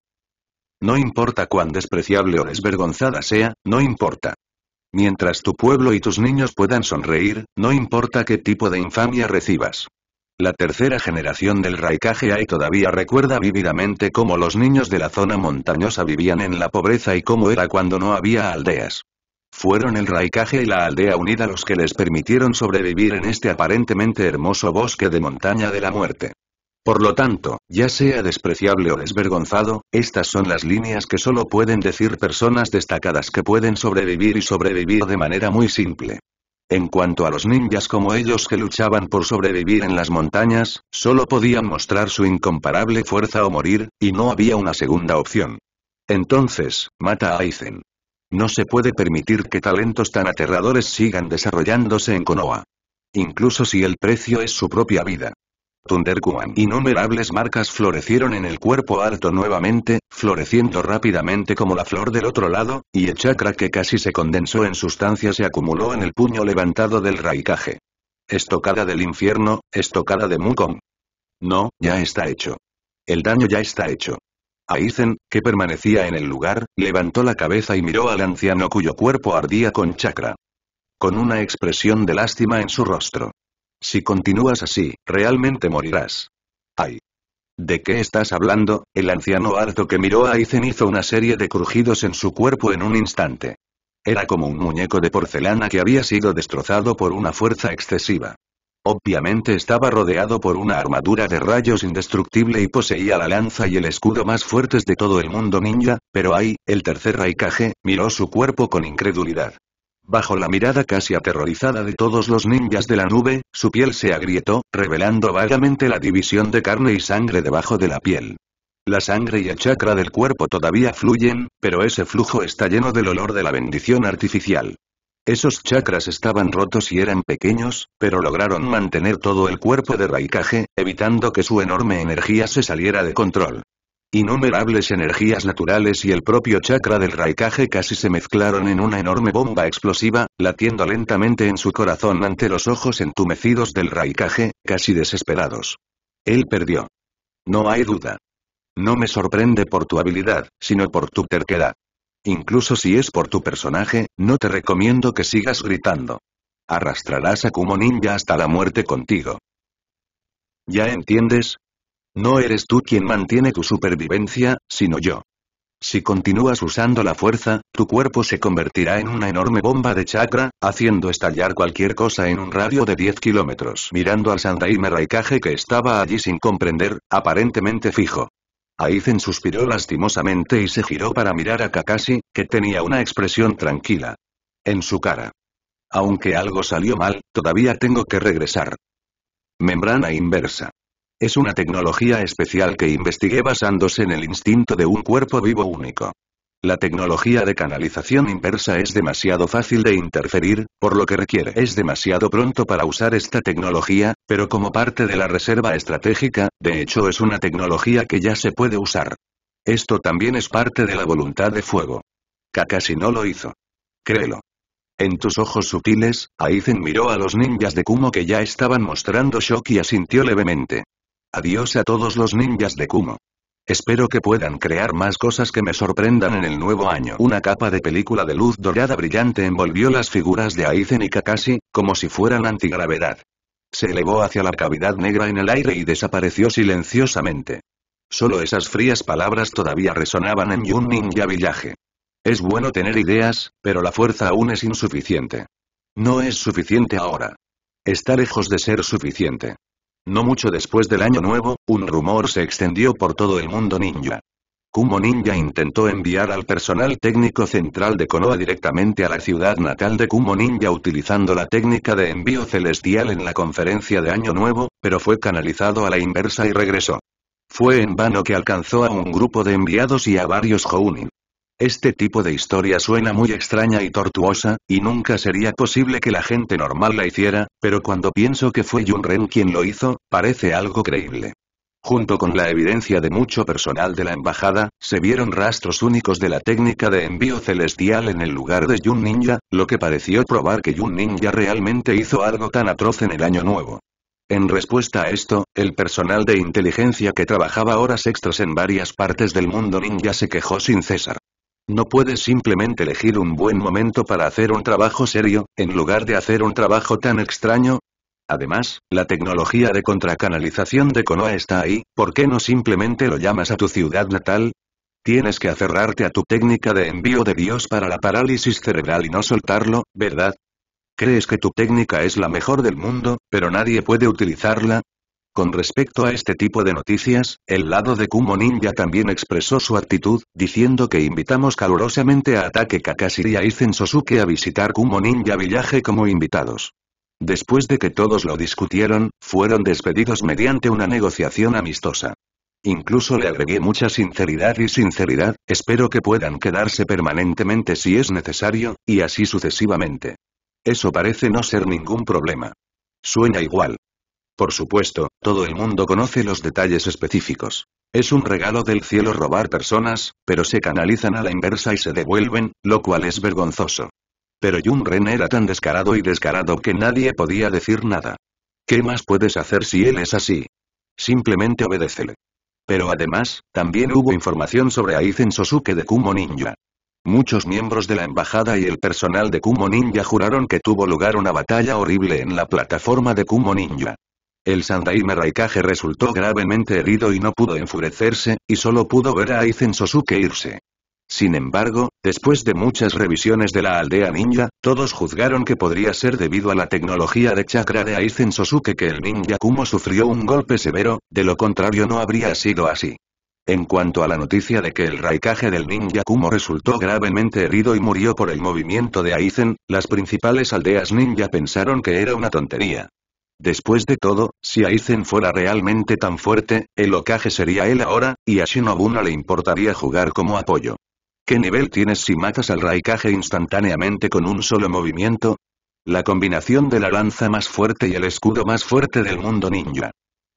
No importa cuán despreciable o desvergonzada sea, no importa. Mientras tu pueblo y tus niños puedan sonreír, no importa qué tipo de infamia recibas. La tercera generación del Raikage Ai todavía recuerda vívidamente cómo los niños de la zona montañosa vivían en la pobreza y cómo era cuando no había aldeas. Fueron el Raikage y la aldea unida los que les permitieron sobrevivir en este aparentemente hermoso bosque de montaña de la muerte. Por lo tanto, ya sea despreciable o desvergonzado, estas son las líneas que solo pueden decir personas destacadas que pueden sobrevivir y sobrevivir de manera muy simple. En cuanto a los ninjas como ellos que luchaban por sobrevivir en las montañas, solo podían mostrar su incomparable fuerza o morir, y no había una segunda opción. Entonces, mata a Aizen. No se puede permitir que talentos tan aterradores sigan desarrollándose en Konoha. Incluso si el precio es su propia vida. Thunderkuan. Innumerables marcas florecieron en el cuerpo alto nuevamente, floreciendo rápidamente como la flor del otro lado, y el chakra que casi se condensó en sustancia se acumuló en el puño levantado del Raikage. Estocada del infierno, estocada de Mukong. No, ya está hecho. El daño ya está hecho. Aizen, que permanecía en el lugar, levantó la cabeza y miró al anciano cuyo cuerpo ardía con chakra. Con una expresión de lástima en su rostro. Si continúas así, realmente morirás. ¡Ay! ¿De qué estás hablando? El anciano alto que miró a Aizen hizo una serie de crujidos en su cuerpo en un instante. Era como un muñeco de porcelana que había sido destrozado por una fuerza excesiva. Obviamente estaba rodeado por una armadura de rayos indestructible y poseía la lanza y el escudo más fuertes de todo el mundo ninja, pero ahí, el tercer Raikage, miró su cuerpo con incredulidad. Bajo la mirada casi aterrorizada de todos los ninjas de la nube, su piel se agrietó, revelando vagamente la división de carne y sangre debajo de la piel. La sangre y el chakra del cuerpo todavía fluyen, pero ese flujo está lleno del olor de la bendición artificial. Esos chakras estaban rotos y eran pequeños, pero lograron mantener todo el cuerpo de Raikage, evitando que su enorme energía se saliera de control. Innumerables energías naturales y el propio chakra del Raikage casi se mezclaron en una enorme bomba explosiva, latiendo lentamente en su corazón ante los ojos entumecidos del Raikage, casi desesperados. Él perdió. No hay duda. No me sorprende por tu habilidad, sino por tu terquedad. Incluso si es por tu personaje, no te recomiendo que sigas gritando. Arrastrarás a Kumo Ninja hasta la muerte contigo. ¿Ya entiendes? No eres tú quien mantiene tu supervivencia, sino yo. Si continúas usando la fuerza, tu cuerpo se convertirá en una enorme bomba de chakra, haciendo estallar cualquier cosa en un radio de 10 kilómetros. Mirando al Sandaime Raikage que estaba allí sin comprender, aparentemente fijo. Aizen suspiró lastimosamente y se giró para mirar a Kakashi, que tenía una expresión tranquila. En su cara. Aunque algo salió mal, todavía tengo que regresar. Membrana inversa. Es una tecnología especial que investigué basándose en el instinto de un cuerpo vivo único. La tecnología de canalización inversa es demasiado fácil de interferir, por lo que requiere es demasiado pronto para usar esta tecnología, pero como parte de la reserva estratégica, de hecho es una tecnología que ya se puede usar. Esto también es parte de la voluntad de fuego. Kakashi no lo hizo. Créelo. En tus ojos sutiles, Aizen miró a los ninjas de Kumo que ya estaban mostrando shock y asintió levemente. Adiós a todos los ninjas de Kumo. Espero que puedan crear más cosas que me sorprendan en el nuevo año. Una capa de película de luz dorada brillante envolvió las figuras de Aizen y Kakashi, como si fueran antigravedad. Se elevó hacia la cavidad negra en el aire y desapareció silenciosamente. Solo esas frías palabras todavía resonaban en Yun Ninja Village. Es bueno tener ideas, pero la fuerza aún es insuficiente. No es suficiente ahora. Está lejos de ser suficiente. No mucho después del año nuevo, un rumor se extendió por todo el mundo ninja. Kumo Ninja intentó enviar al personal técnico central de Konoha directamente a la ciudad natal de Kumo Ninja utilizando la técnica de envío celestial en la conferencia de Año Nuevo, pero fue canalizado a la inversa y regresó. Fue en vano que alcanzó a un grupo de enviados y a varios Jounin. Este tipo de historia suena muy extraña y tortuosa, y nunca sería posible que la gente normal la hiciera, pero cuando pienso que fue Ren quien lo hizo, parece algo creíble. Junto con la evidencia de mucho personal de la embajada, se vieron rastros únicos de la técnica de envío celestial en el lugar de Yun Ninja, lo que pareció probar que Yun Ninja realmente hizo algo tan atroz en el año nuevo. En respuesta a esto, el personal de inteligencia que trabajaba horas extras en varias partes del mundo ninja se quejó sin cesar. No puedes simplemente elegir un buen momento para hacer un trabajo serio, en lugar de hacer un trabajo tan extraño. Además, la tecnología de contracanalización de Konoha está ahí, ¿por qué no simplemente lo llamas a tu ciudad natal? Tienes que aferrarte a tu técnica de envío de Dios para la parálisis cerebral y no soltarlo, ¿verdad? Crees que tu técnica es la mejor del mundo, pero nadie puede utilizarla, con respecto a este tipo de noticias, el lado de Kumo Ninja también expresó su actitud, diciendo que invitamos calurosamente a Ataque Kakashi y a Izen Sosuke a visitar Kumo Ninja Village como invitados. Después de que todos lo discutieron, fueron despedidos mediante una negociación amistosa. Incluso le agregué mucha sinceridad y sinceridad, espero que puedan quedarse permanentemente si es necesario, y así sucesivamente. Eso parece no ser ningún problema. Sueña igual. Por supuesto, todo el mundo conoce los detalles específicos. Es un regalo del cielo robar personas, pero se canalizan a la inversa y se devuelven, lo cual es vergonzoso. Pero Jun Ren era tan descarado y descarado que nadie podía decir nada. ¿Qué más puedes hacer si él es así? Simplemente obedécele. Pero además, también hubo información sobre Aizen Sosuke de Kumo Ninja. Muchos miembros de la embajada y el personal de Kumo Ninja juraron que tuvo lugar una batalla horrible en la plataforma de Kumo Ninja. El Sandaime Raikage resultó gravemente herido y no pudo enfurecerse, y solo pudo ver a Aizen Sosuke irse. Sin embargo, después de muchas revisiones de la aldea ninja, todos juzgaron que podría ser debido a la tecnología de chakra de Aizen Sosuke que el ninja Kumo sufrió un golpe severo, de lo contrario no habría sido así. En cuanto a la noticia de que el Raikage del ninja Kumo resultó gravemente herido y murió por el movimiento de Aizen, las principales aldeas ninja pensaron que era una tontería. Después de todo, si Aizen fuera realmente tan fuerte, el Okage sería él ahora, y a Shinobu no le importaría jugar como apoyo. ¿Qué nivel tienes si matas al Raikage instantáneamente con un solo movimiento? La combinación de la lanza más fuerte y el escudo más fuerte del mundo ninja.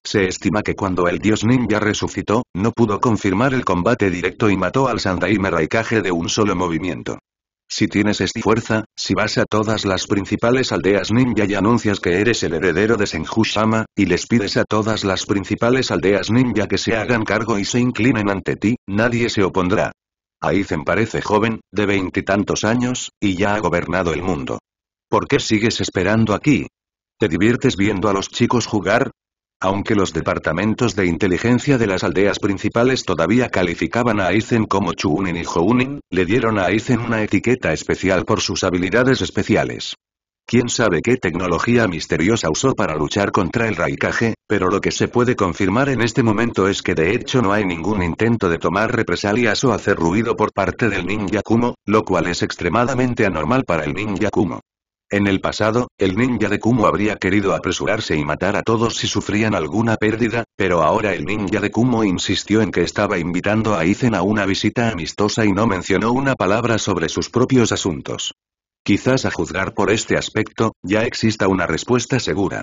Se estima que cuando el dios ninja resucitó, no pudo confirmar el combate directo y mató al Sandaime Raikage de un solo movimiento. Si tienes esta fuerza, si vas a todas las principales aldeas ninja y anuncias que eres el heredero de Senju-sama, y les pides a todas las principales aldeas ninja que se hagan cargo y se inclinen ante ti, nadie se opondrá. Aizen parece joven, de veintitantos años, y ya ha gobernado el mundo. ¿Por qué sigues esperando aquí? ¿Te diviertes viendo a los chicos jugar? Aunque los departamentos de inteligencia de las aldeas principales todavía calificaban a Aizen como Chuunin y Jounin, le dieron a Aizen una etiqueta especial por sus habilidades especiales. Quién sabe qué tecnología misteriosa usó para luchar contra el Raikage, pero lo que se puede confirmar en este momento es que de hecho no hay ningún intento de tomar represalias o hacer ruido por parte del ninja Kumo, lo cual es extremadamente anormal para el ninja Kumo. En el pasado, el ninja de Kumo habría querido apresurarse y matar a todos si sufrían alguna pérdida, pero ahora el ninja de Kumo insistió en que estaba invitando a Aizen a una visita amistosa y no mencionó una palabra sobre sus propios asuntos. Quizás a juzgar por este aspecto, ya exista una respuesta segura.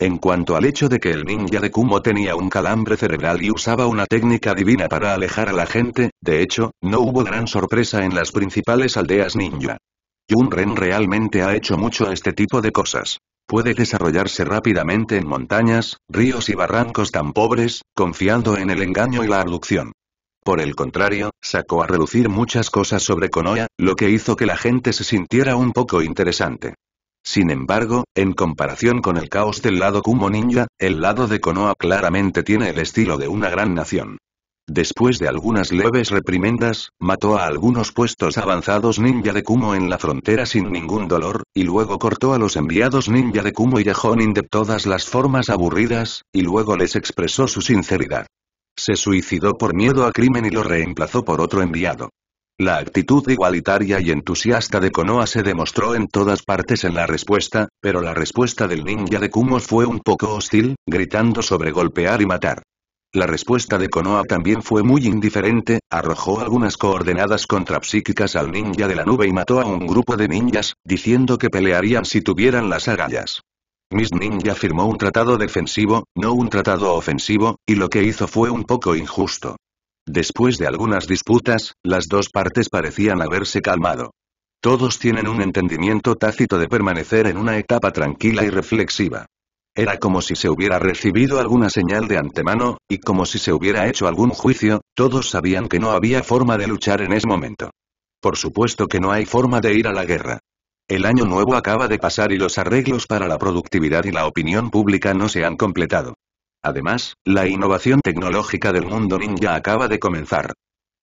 En cuanto al hecho de que el ninja de Kumo tenía un calambre cerebral y usaba una técnica divina para alejar a la gente, de hecho, no hubo gran sorpresa en las principales aldeas ninja. Yun Ren realmente ha hecho mucho este tipo de cosas. Puede desarrollarse rápidamente en montañas, ríos y barrancos tan pobres, confiando en el engaño y la abducción. Por el contrario, sacó a reducir muchas cosas sobre Konoha, lo que hizo que la gente se sintiera un poco interesante. Sin embargo, en comparación con el caos del lado Kumo Ninja, el lado de Konoha claramente tiene el estilo de una gran nación. Después de algunas leves reprimendas, mató a algunos puestos avanzados ninja de Kumo en la frontera sin ningún dolor, y luego cortó a los enviados ninja de Kumo y de Honin de todas las formas aburridas, y luego les expresó su sinceridad. Se suicidó por miedo a crimen y lo reemplazó por otro enviado. La actitud igualitaria y entusiasta de Konoha se demostró en todas partes en la respuesta, pero la respuesta del ninja de Kumo fue un poco hostil, gritando sobre golpear y matar. La respuesta de Konoha también fue muy indiferente, arrojó algunas coordenadas contrapsíquicas al ninja de la nube y mató a un grupo de ninjas, diciendo que pelearían si tuvieran las agallas. Miss Ninja firmó un tratado defensivo, no un tratado ofensivo, y lo que hizo fue un poco injusto. Después de algunas disputas, las dos partes parecían haberse calmado. Todos tienen un entendimiento tácito de permanecer en una etapa tranquila y reflexiva. Era como si se hubiera recibido alguna señal de antemano, y como si se hubiera hecho algún juicio, todos sabían que no había forma de luchar en ese momento. Por supuesto que no hay forma de ir a la guerra. El año nuevo acaba de pasar y los arreglos para la productividad y la opinión pública no se han completado. Además, la innovación tecnológica del mundo ninja acaba de comenzar.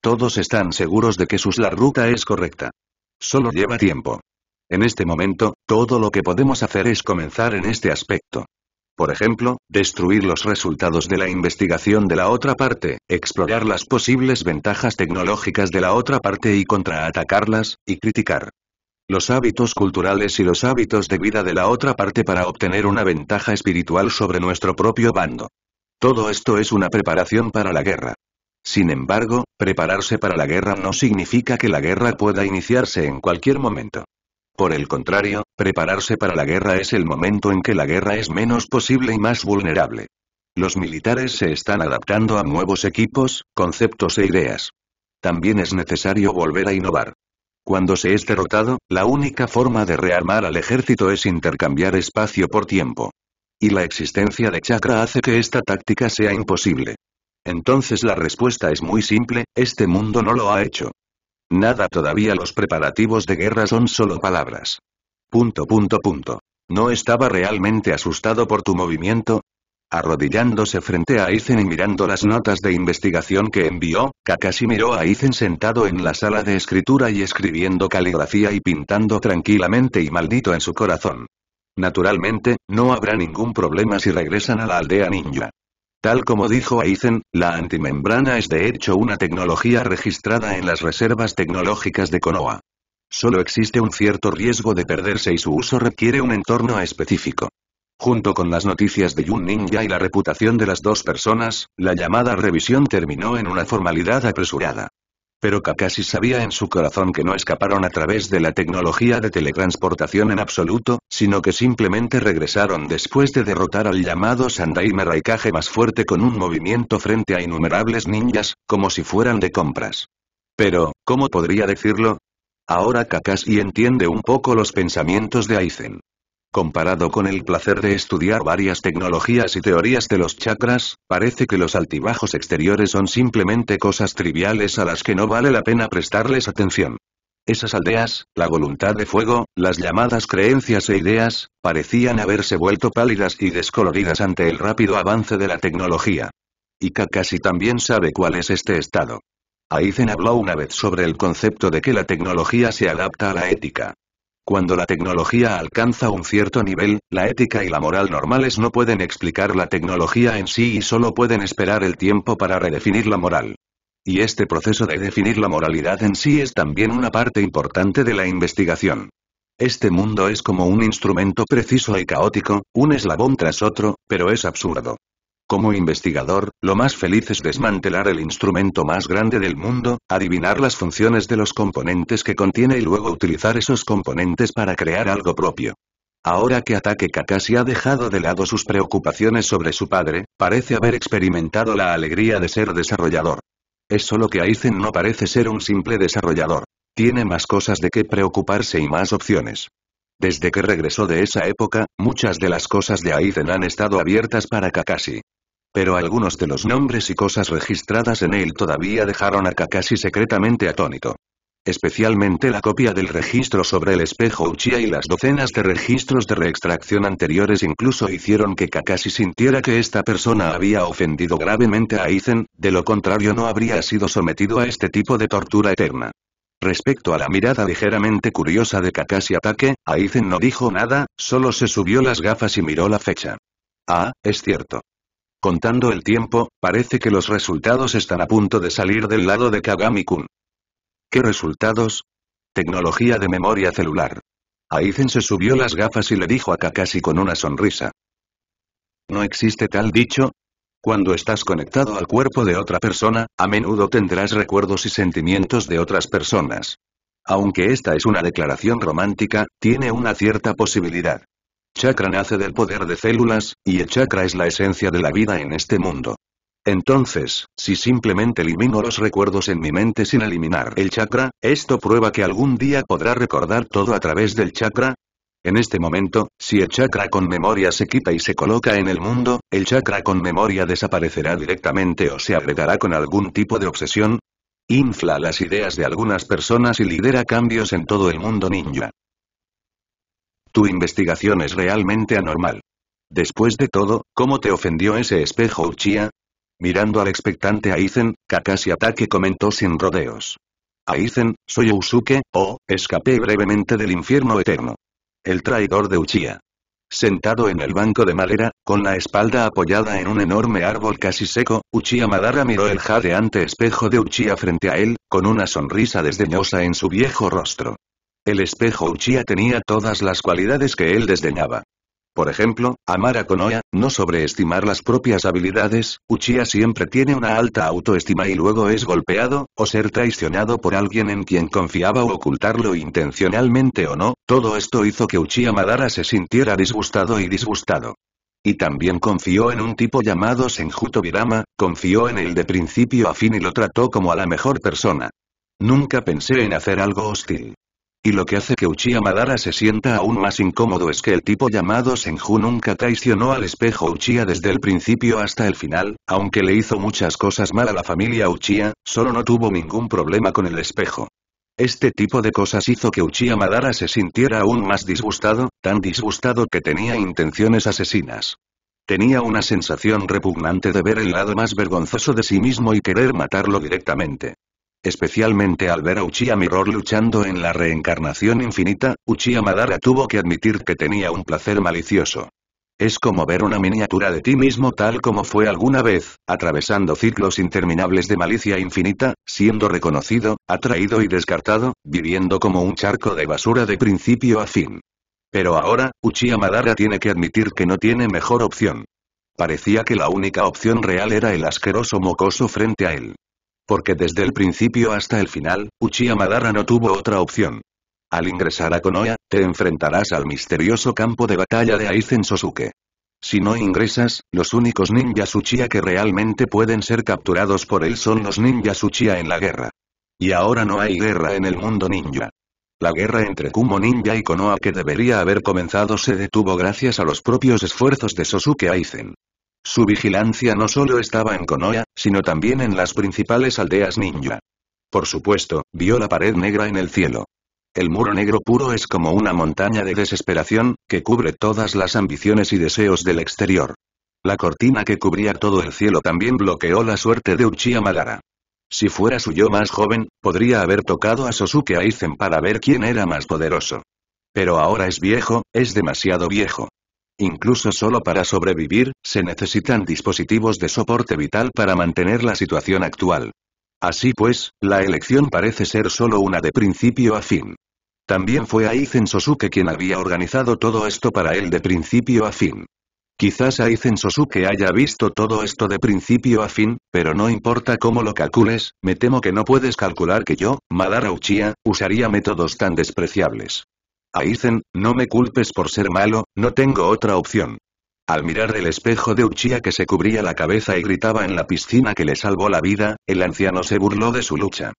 Todos están seguros de que su la ruta es correcta. Solo lleva tiempo. En este momento, todo lo que podemos hacer es comenzar en este aspecto. Por ejemplo, destruir los resultados de la investigación de la otra parte, explorar las posibles ventajas tecnológicas de la otra parte y contraatacarlas, y criticar los hábitos culturales y los hábitos de vida de la otra parte para obtener una ventaja espiritual sobre nuestro propio bando. Todo esto es una preparación para la guerra. Sin embargo, prepararse para la guerra no significa que la guerra pueda iniciarse en cualquier momento. Por el contrario, prepararse para la guerra es el momento en que la guerra es menos posible y más vulnerable. Los militares se están adaptando a nuevos equipos, conceptos e ideas. También es necesario volver a innovar. Cuando se es derrotado, la única forma de rearmar al ejército es intercambiar espacio por tiempo. Y la existencia de chakra hace que esta táctica sea imposible. Entonces la respuesta es muy simple, este mundo no lo ha hecho. Nada todavía los preparativos de guerra son solo palabras. Punto punto punto. ¿No estaba realmente asustado por tu movimiento? Arrodillándose frente a Aizen y mirando las notas de investigación que envió, Kakashi miró a Aizen sentado en la sala de escritura y escribiendo caligrafía y pintando tranquilamente y maldito en su corazón. Naturalmente, no habrá ningún problema si regresan a la aldea ninja. Tal como dijo Aizen, la antimembrana es de hecho una tecnología registrada en las reservas tecnológicas de Konoha. Solo existe un cierto riesgo de perderse y su uso requiere un entorno específico. Junto con las noticias de Yun Ninja y la reputación de las dos personas, la llamada revisión terminó en una formalidad apresurada. Pero Kakashi sabía en su corazón que no escaparon a través de la tecnología de teletransportación en absoluto, sino que simplemente regresaron después de derrotar al llamado Sandaime Raikage más fuerte con un movimiento frente a innumerables ninjas, como si fueran de compras. Pero, ¿cómo podría decirlo? Ahora Kakashi entiende un poco los pensamientos de Aizen. Comparado con el placer de estudiar varias tecnologías y teorías de los chakras, parece que los altibajos exteriores son simplemente cosas triviales a las que no vale la pena prestarles atención. Esas aldeas, la voluntad de fuego, las llamadas creencias e ideas, parecían haberse vuelto pálidas y descoloridas ante el rápido avance de la tecnología. Y Kakashi también sabe cuál es este estado. Aizen habló una vez sobre el concepto de que la tecnología se adapta a la ética. Cuando la tecnología alcanza un cierto nivel, la ética y la moral normales no pueden explicar la tecnología en sí y solo pueden esperar el tiempo para redefinir la moral. Y este proceso de definir la moralidad en sí es también una parte importante de la investigación. Este mundo es como un instrumento preciso y caótico, un eslabón tras otro, pero es absurdo. Como investigador, lo más feliz es desmantelar el instrumento más grande del mundo, adivinar las funciones de los componentes que contiene y luego utilizar esos componentes para crear algo propio. Ahora que Ataque Kakashi ha dejado de lado sus preocupaciones sobre su padre, parece haber experimentado la alegría de ser desarrollador. Es solo que Aizen no parece ser un simple desarrollador. Tiene más cosas de qué preocuparse y más opciones. Desde que regresó de esa época, muchas de las cosas de Aizen han estado abiertas para Kakashi. Pero algunos de los nombres y cosas registradas en él todavía dejaron a Kakashi secretamente atónito. Especialmente la copia del registro sobre el espejo Uchiha y las docenas de registros de reextracción anteriores incluso hicieron que Kakashi sintiera que esta persona había ofendido gravemente a Aizen, de lo contrario no habría sido sometido a este tipo de tortura eterna. Respecto a la mirada ligeramente curiosa de Kakashi Ataque, Aizen no dijo nada, solo se subió las gafas y miró la fecha. Ah, es cierto. Contando el tiempo, parece que los resultados están a punto de salir del lado de Kagami-kun. ¿Qué resultados? Tecnología de memoria celular. Aizen se subió las gafas y le dijo a Kakashi con una sonrisa. ¿No existe tal dicho? Cuando estás conectado al cuerpo de otra persona, a menudo tendrás recuerdos y sentimientos de otras personas. Aunque esta es una declaración romántica, tiene una cierta posibilidad. Chakra nace del poder de células, y el chakra es la esencia de la vida en este mundo. Entonces, si simplemente elimino los recuerdos en mi mente sin eliminar el chakra, ¿esto prueba que algún día podrá recordar todo a través del chakra? En este momento, si el chakra con memoria se quita y se coloca en el mundo, ¿el chakra con memoria desaparecerá directamente o se agregará con algún tipo de obsesión? Infla las ideas de algunas personas y lidera cambios en todo el mundo ninja. Tu investigación es realmente anormal. Después de todo, ¿cómo te ofendió ese espejo Uchiha? Mirando al expectante Aizen, Kakashi Atake comentó sin rodeos. Aizen, soy Usuke, o, escapé brevemente del infierno eterno. El traidor de Uchiha. Sentado en el banco de madera, con la espalda apoyada en un enorme árbol casi seco, Uchiha Madara miró el jadeante espejo de Uchiha frente a él, con una sonrisa desdeñosa en su viejo rostro. El espejo Uchiha tenía todas las cualidades que él desdeñaba. Por ejemplo, amar a Konoha, no sobreestimar las propias habilidades, Uchiha siempre tiene una alta autoestima y luego es golpeado, o ser traicionado por alguien en quien confiaba o ocultarlo intencionalmente o no, todo esto hizo que Uchiha Madara se sintiera disgustado y disgustado. Y también confió en un tipo llamado Senjuto Virama, confió en él de principio a fin y lo trató como a la mejor persona. Nunca pensé en hacer algo hostil. Y lo que hace que Uchiha Madara se sienta aún más incómodo es que el tipo llamado Senju nunca traicionó al espejo Uchiha desde el principio hasta el final, aunque le hizo muchas cosas mal a la familia Uchiha, solo no tuvo ningún problema con el espejo. Este tipo de cosas hizo que Uchiha Madara se sintiera aún más disgustado, tan disgustado que tenía intenciones asesinas. Tenía una sensación repugnante de ver el lado más vergonzoso de sí mismo y querer matarlo directamente. Especialmente al ver a Uchiha Mirror luchando en la reencarnación infinita, Uchiha Madara tuvo que admitir que tenía un placer malicioso. Es como ver una miniatura de ti mismo tal como fue alguna vez, atravesando ciclos interminables de malicia infinita, siendo reconocido, atraído y descartado, viviendo como un charco de basura de principio a fin. Pero ahora, Uchiha Madara tiene que admitir que no tiene mejor opción. Parecía que la única opción real era el asqueroso mocoso frente a él. Porque desde el principio hasta el final, Uchiha Madara no tuvo otra opción. Al ingresar a Konoha, te enfrentarás al misterioso campo de batalla de Aizen Sosuke. Si no ingresas, los únicos ninjas Uchiha que realmente pueden ser capturados por él son los ninjas Uchiha en la guerra. Y ahora no hay guerra en el mundo ninja. La guerra entre Kumo Ninja y Konoha que debería haber comenzado se detuvo gracias a los propios esfuerzos de Sosuke Aizen. Su vigilancia no solo estaba en Konoha, sino también en las principales aldeas ninja. Por supuesto, vio la pared negra en el cielo. El muro negro puro es como una montaña de desesperación, que cubre todas las ambiciones y deseos del exterior. La cortina que cubría todo el cielo también bloqueó la suerte de Uchiha Madara. Si fuera su yo más joven, podría haber tocado a Sosuke Aizen para ver quién era más poderoso. Pero ahora es viejo, es demasiado viejo. Incluso solo para sobrevivir, se necesitan dispositivos de soporte vital para mantener la situación actual. Así pues, la elección parece ser solo una de principio a fin. También fue Aizen Sosuke quien había organizado todo esto para él de principio a fin. Quizás Aizen Sosuke haya visto todo esto de principio a fin, pero no importa cómo lo calcules, me temo que no puedes calcular que yo, Madara Uchiha, usaría métodos tan despreciables. Aizen, no me culpes por ser malo, no tengo otra opción. Al mirar el espejo de Uchiha que se cubría la cabeza y gritaba en la piscina que le salvó la vida, el anciano se burló de su lucha.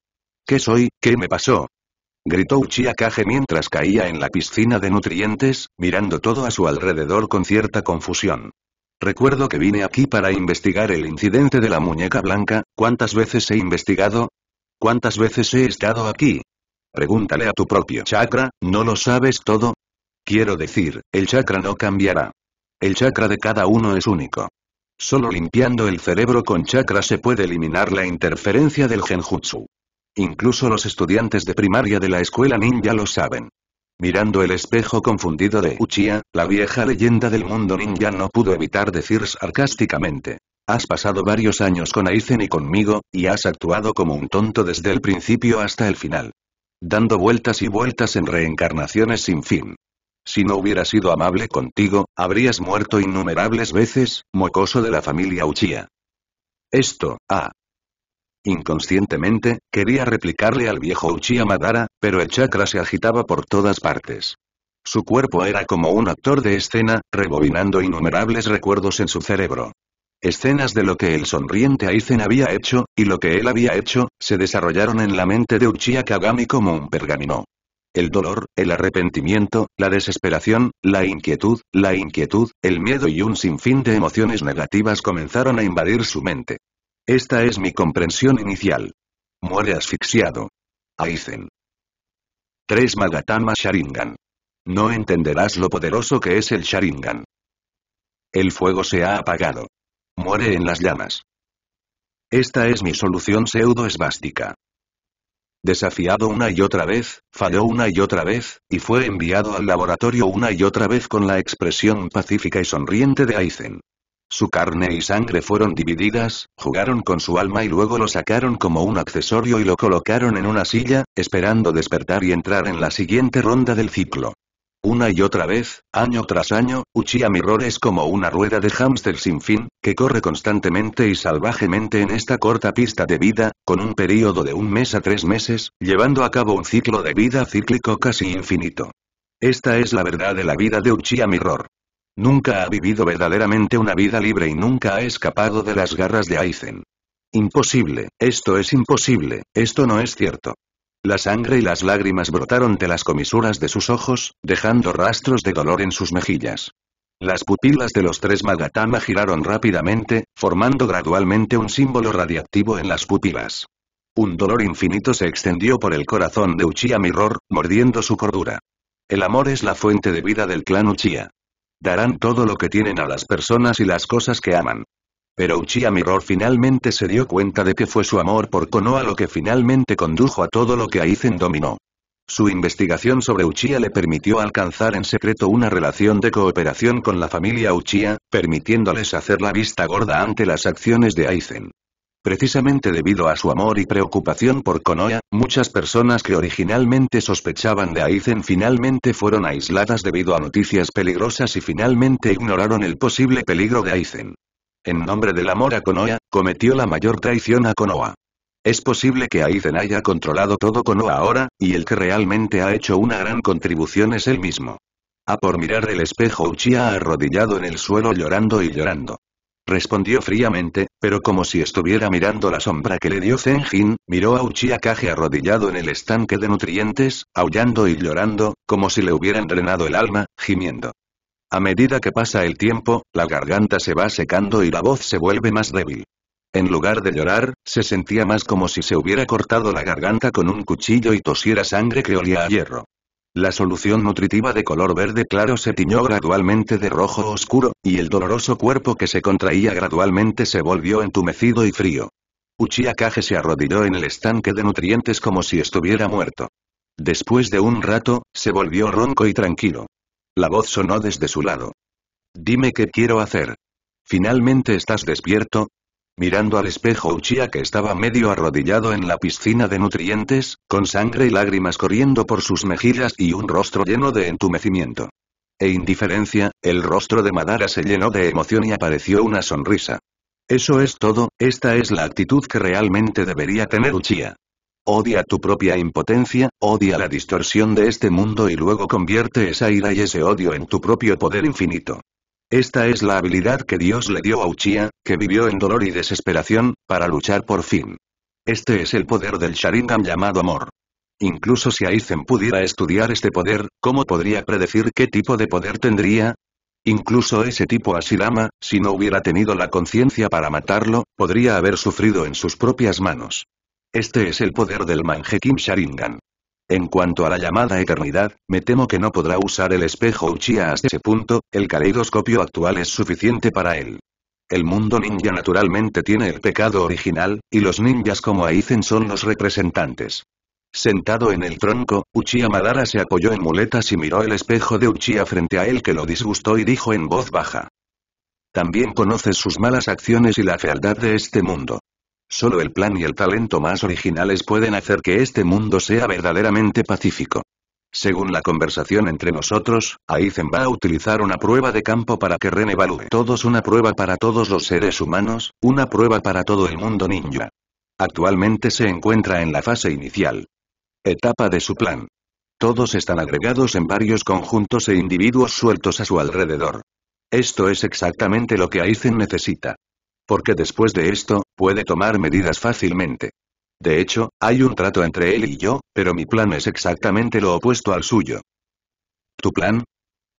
¿Qué soy? ¿Qué me pasó? Gritó Uchiha Kage mientras caía en la piscina de nutrientes, mirando todo a su alrededor con cierta confusión. Recuerdo que vine aquí para investigar el incidente de la muñeca blanca, ¿cuántas veces he investigado? ¿Cuántas veces he estado aquí? Pregúntale a tu propio chakra, ¿no lo sabes todo? Quiero decir, el chakra no cambiará. El chakra de cada uno es único. Solo limpiando el cerebro con chakra se puede eliminar la interferencia del genjutsu. Incluso los estudiantes de primaria de la escuela ninja lo saben. Mirando el espejo confundido de Uchiha, la vieja leyenda del mundo ninja no pudo evitar decir sarcásticamente. Has pasado varios años con Aizen y conmigo, y has actuado como un tonto desde el principio hasta el final dando vueltas y vueltas en reencarnaciones sin fin. Si no hubiera sido amable contigo, habrías muerto innumerables veces, mocoso de la familia Uchiha. Esto, ah. Inconscientemente, quería replicarle al viejo Uchiha Madara, pero el chakra se agitaba por todas partes. Su cuerpo era como un actor de escena, rebobinando innumerables recuerdos en su cerebro. Escenas de lo que el sonriente Aizen había hecho, y lo que él había hecho, se desarrollaron en la mente de Uchiha Kagami como un pergamino. El dolor, el arrepentimiento, la desesperación, la inquietud, la inquietud, el miedo y un sinfín de emociones negativas comenzaron a invadir su mente. Esta es mi comprensión inicial. Muere asfixiado. Aizen. 3 Magatama Sharingan. No entenderás lo poderoso que es el Sharingan. El fuego se ha apagado. Muere en las llamas. Esta es mi solución pseudo-esvástica. Desafiado una y otra vez, falló una y otra vez, y fue enviado al laboratorio una y otra vez con la expresión pacífica y sonriente de Aizen. Su carne y sangre fueron divididas, jugaron con su alma y luego lo sacaron como un accesorio y lo colocaron en una silla, esperando despertar y entrar en la siguiente ronda del ciclo. Una y otra vez, año tras año, Uchiha Mirror es como una rueda de hámster sin fin, que corre constantemente y salvajemente en esta corta pista de vida, con un período de un mes a tres meses, llevando a cabo un ciclo de vida cíclico casi infinito. Esta es la verdad de la vida de Uchiha Mirror. Nunca ha vivido verdaderamente una vida libre y nunca ha escapado de las garras de Aizen. Imposible, esto es imposible, esto no es cierto. La sangre y las lágrimas brotaron de las comisuras de sus ojos, dejando rastros de dolor en sus mejillas. Las pupilas de los tres Magatama giraron rápidamente, formando gradualmente un símbolo radiactivo en las pupilas. Un dolor infinito se extendió por el corazón de Uchiha Mirror, mordiendo su cordura. El amor es la fuente de vida del clan Uchiha. Darán todo lo que tienen a las personas y las cosas que aman. Pero Uchiha Mirror finalmente se dio cuenta de que fue su amor por Konoha lo que finalmente condujo a todo lo que Aizen dominó. Su investigación sobre Uchiha le permitió alcanzar en secreto una relación de cooperación con la familia Uchiha, permitiéndoles hacer la vista gorda ante las acciones de Aizen. Precisamente debido a su amor y preocupación por Konoha, muchas personas que originalmente sospechaban de Aizen finalmente fueron aisladas debido a noticias peligrosas y finalmente ignoraron el posible peligro de Aizen en nombre del amor a Konoha, cometió la mayor traición a Konoha. Es posible que Aizen haya controlado todo Konoha ahora, y el que realmente ha hecho una gran contribución es él mismo. A por mirar el espejo Uchiha arrodillado en el suelo llorando y llorando. Respondió fríamente, pero como si estuviera mirando la sombra que le dio Zenjin, miró a Uchiha Kage arrodillado en el estanque de nutrientes, aullando y llorando, como si le hubieran drenado el alma, gimiendo. A medida que pasa el tiempo, la garganta se va secando y la voz se vuelve más débil. En lugar de llorar, se sentía más como si se hubiera cortado la garganta con un cuchillo y tosiera sangre que olía a hierro. La solución nutritiva de color verde claro se tiñó gradualmente de rojo oscuro, y el doloroso cuerpo que se contraía gradualmente se volvió entumecido y frío. Uchiha Kage se arrodilló en el estanque de nutrientes como si estuviera muerto. Después de un rato, se volvió ronco y tranquilo. La voz sonó desde su lado. Dime qué quiero hacer. ¿Finalmente estás despierto? Mirando al espejo Uchiha que estaba medio arrodillado en la piscina de nutrientes, con sangre y lágrimas corriendo por sus mejillas y un rostro lleno de entumecimiento. E indiferencia, el rostro de Madara se llenó de emoción y apareció una sonrisa. Eso es todo, esta es la actitud que realmente debería tener Uchiha. Odia tu propia impotencia, odia la distorsión de este mundo y luego convierte esa ira y ese odio en tu propio poder infinito. Esta es la habilidad que Dios le dio a Uchiha, que vivió en dolor y desesperación, para luchar por fin. Este es el poder del Sharingan llamado amor. Incluso si Aizen pudiera estudiar este poder, ¿cómo podría predecir qué tipo de poder tendría? Incluso ese tipo Ashirama, si no hubiera tenido la conciencia para matarlo, podría haber sufrido en sus propias manos. Este es el poder del Mangekim Sharingan. En cuanto a la llamada eternidad, me temo que no podrá usar el espejo Uchiha hasta ese punto, el caleidoscopio actual es suficiente para él. El mundo ninja naturalmente tiene el pecado original, y los ninjas como Aizen son los representantes. Sentado en el tronco, Uchiha Madara se apoyó en muletas y miró el espejo de Uchiha frente a él que lo disgustó y dijo en voz baja. También conoces sus malas acciones y la fealdad de este mundo. Solo el plan y el talento más originales pueden hacer que este mundo sea verdaderamente pacífico. Según la conversación entre nosotros, Aizen va a utilizar una prueba de campo para que Ren evalúe todos una prueba para todos los seres humanos, una prueba para todo el mundo ninja. Actualmente se encuentra en la fase inicial. Etapa de su plan. Todos están agregados en varios conjuntos e individuos sueltos a su alrededor. Esto es exactamente lo que Aizen necesita. Porque después de esto, puede tomar medidas fácilmente. De hecho, hay un trato entre él y yo, pero mi plan es exactamente lo opuesto al suyo. ¿Tu plan?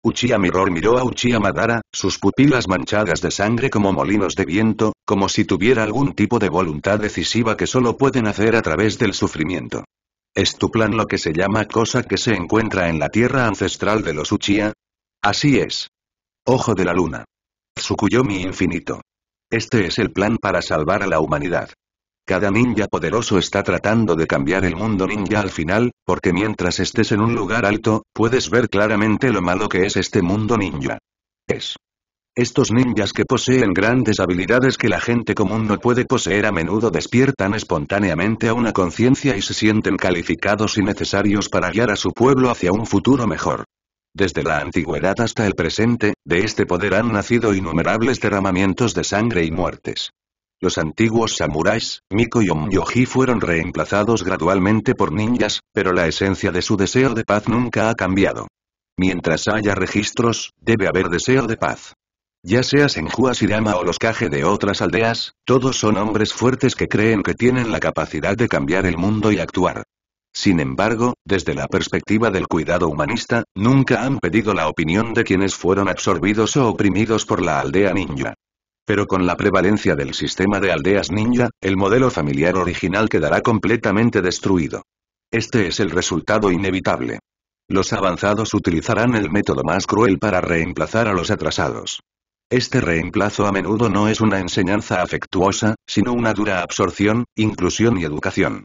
Uchiha Mirror miró a Uchiha Madara, sus pupilas manchadas de sangre como molinos de viento, como si tuviera algún tipo de voluntad decisiva que solo pueden hacer a través del sufrimiento. ¿Es tu plan lo que se llama cosa que se encuentra en la tierra ancestral de los Uchiha? Así es. Ojo de la luna. Tsukuyomi infinito. Este es el plan para salvar a la humanidad. Cada ninja poderoso está tratando de cambiar el mundo ninja al final, porque mientras estés en un lugar alto, puedes ver claramente lo malo que es este mundo ninja. Es. Estos ninjas que poseen grandes habilidades que la gente común no puede poseer a menudo despiertan espontáneamente a una conciencia y se sienten calificados y necesarios para guiar a su pueblo hacia un futuro mejor. Desde la antigüedad hasta el presente, de este poder han nacido innumerables derramamientos de sangre y muertes. Los antiguos samuráis, Miko y Omyoji fueron reemplazados gradualmente por ninjas, pero la esencia de su deseo de paz nunca ha cambiado. Mientras haya registros, debe haber deseo de paz. Ya seas en Huashirama o los Kage de otras aldeas, todos son hombres fuertes que creen que tienen la capacidad de cambiar el mundo y actuar. Sin embargo, desde la perspectiva del cuidado humanista, nunca han pedido la opinión de quienes fueron absorbidos o oprimidos por la aldea ninja. Pero con la prevalencia del sistema de aldeas ninja, el modelo familiar original quedará completamente destruido. Este es el resultado inevitable. Los avanzados utilizarán el método más cruel para reemplazar a los atrasados. Este reemplazo a menudo no es una enseñanza afectuosa, sino una dura absorción, inclusión y educación.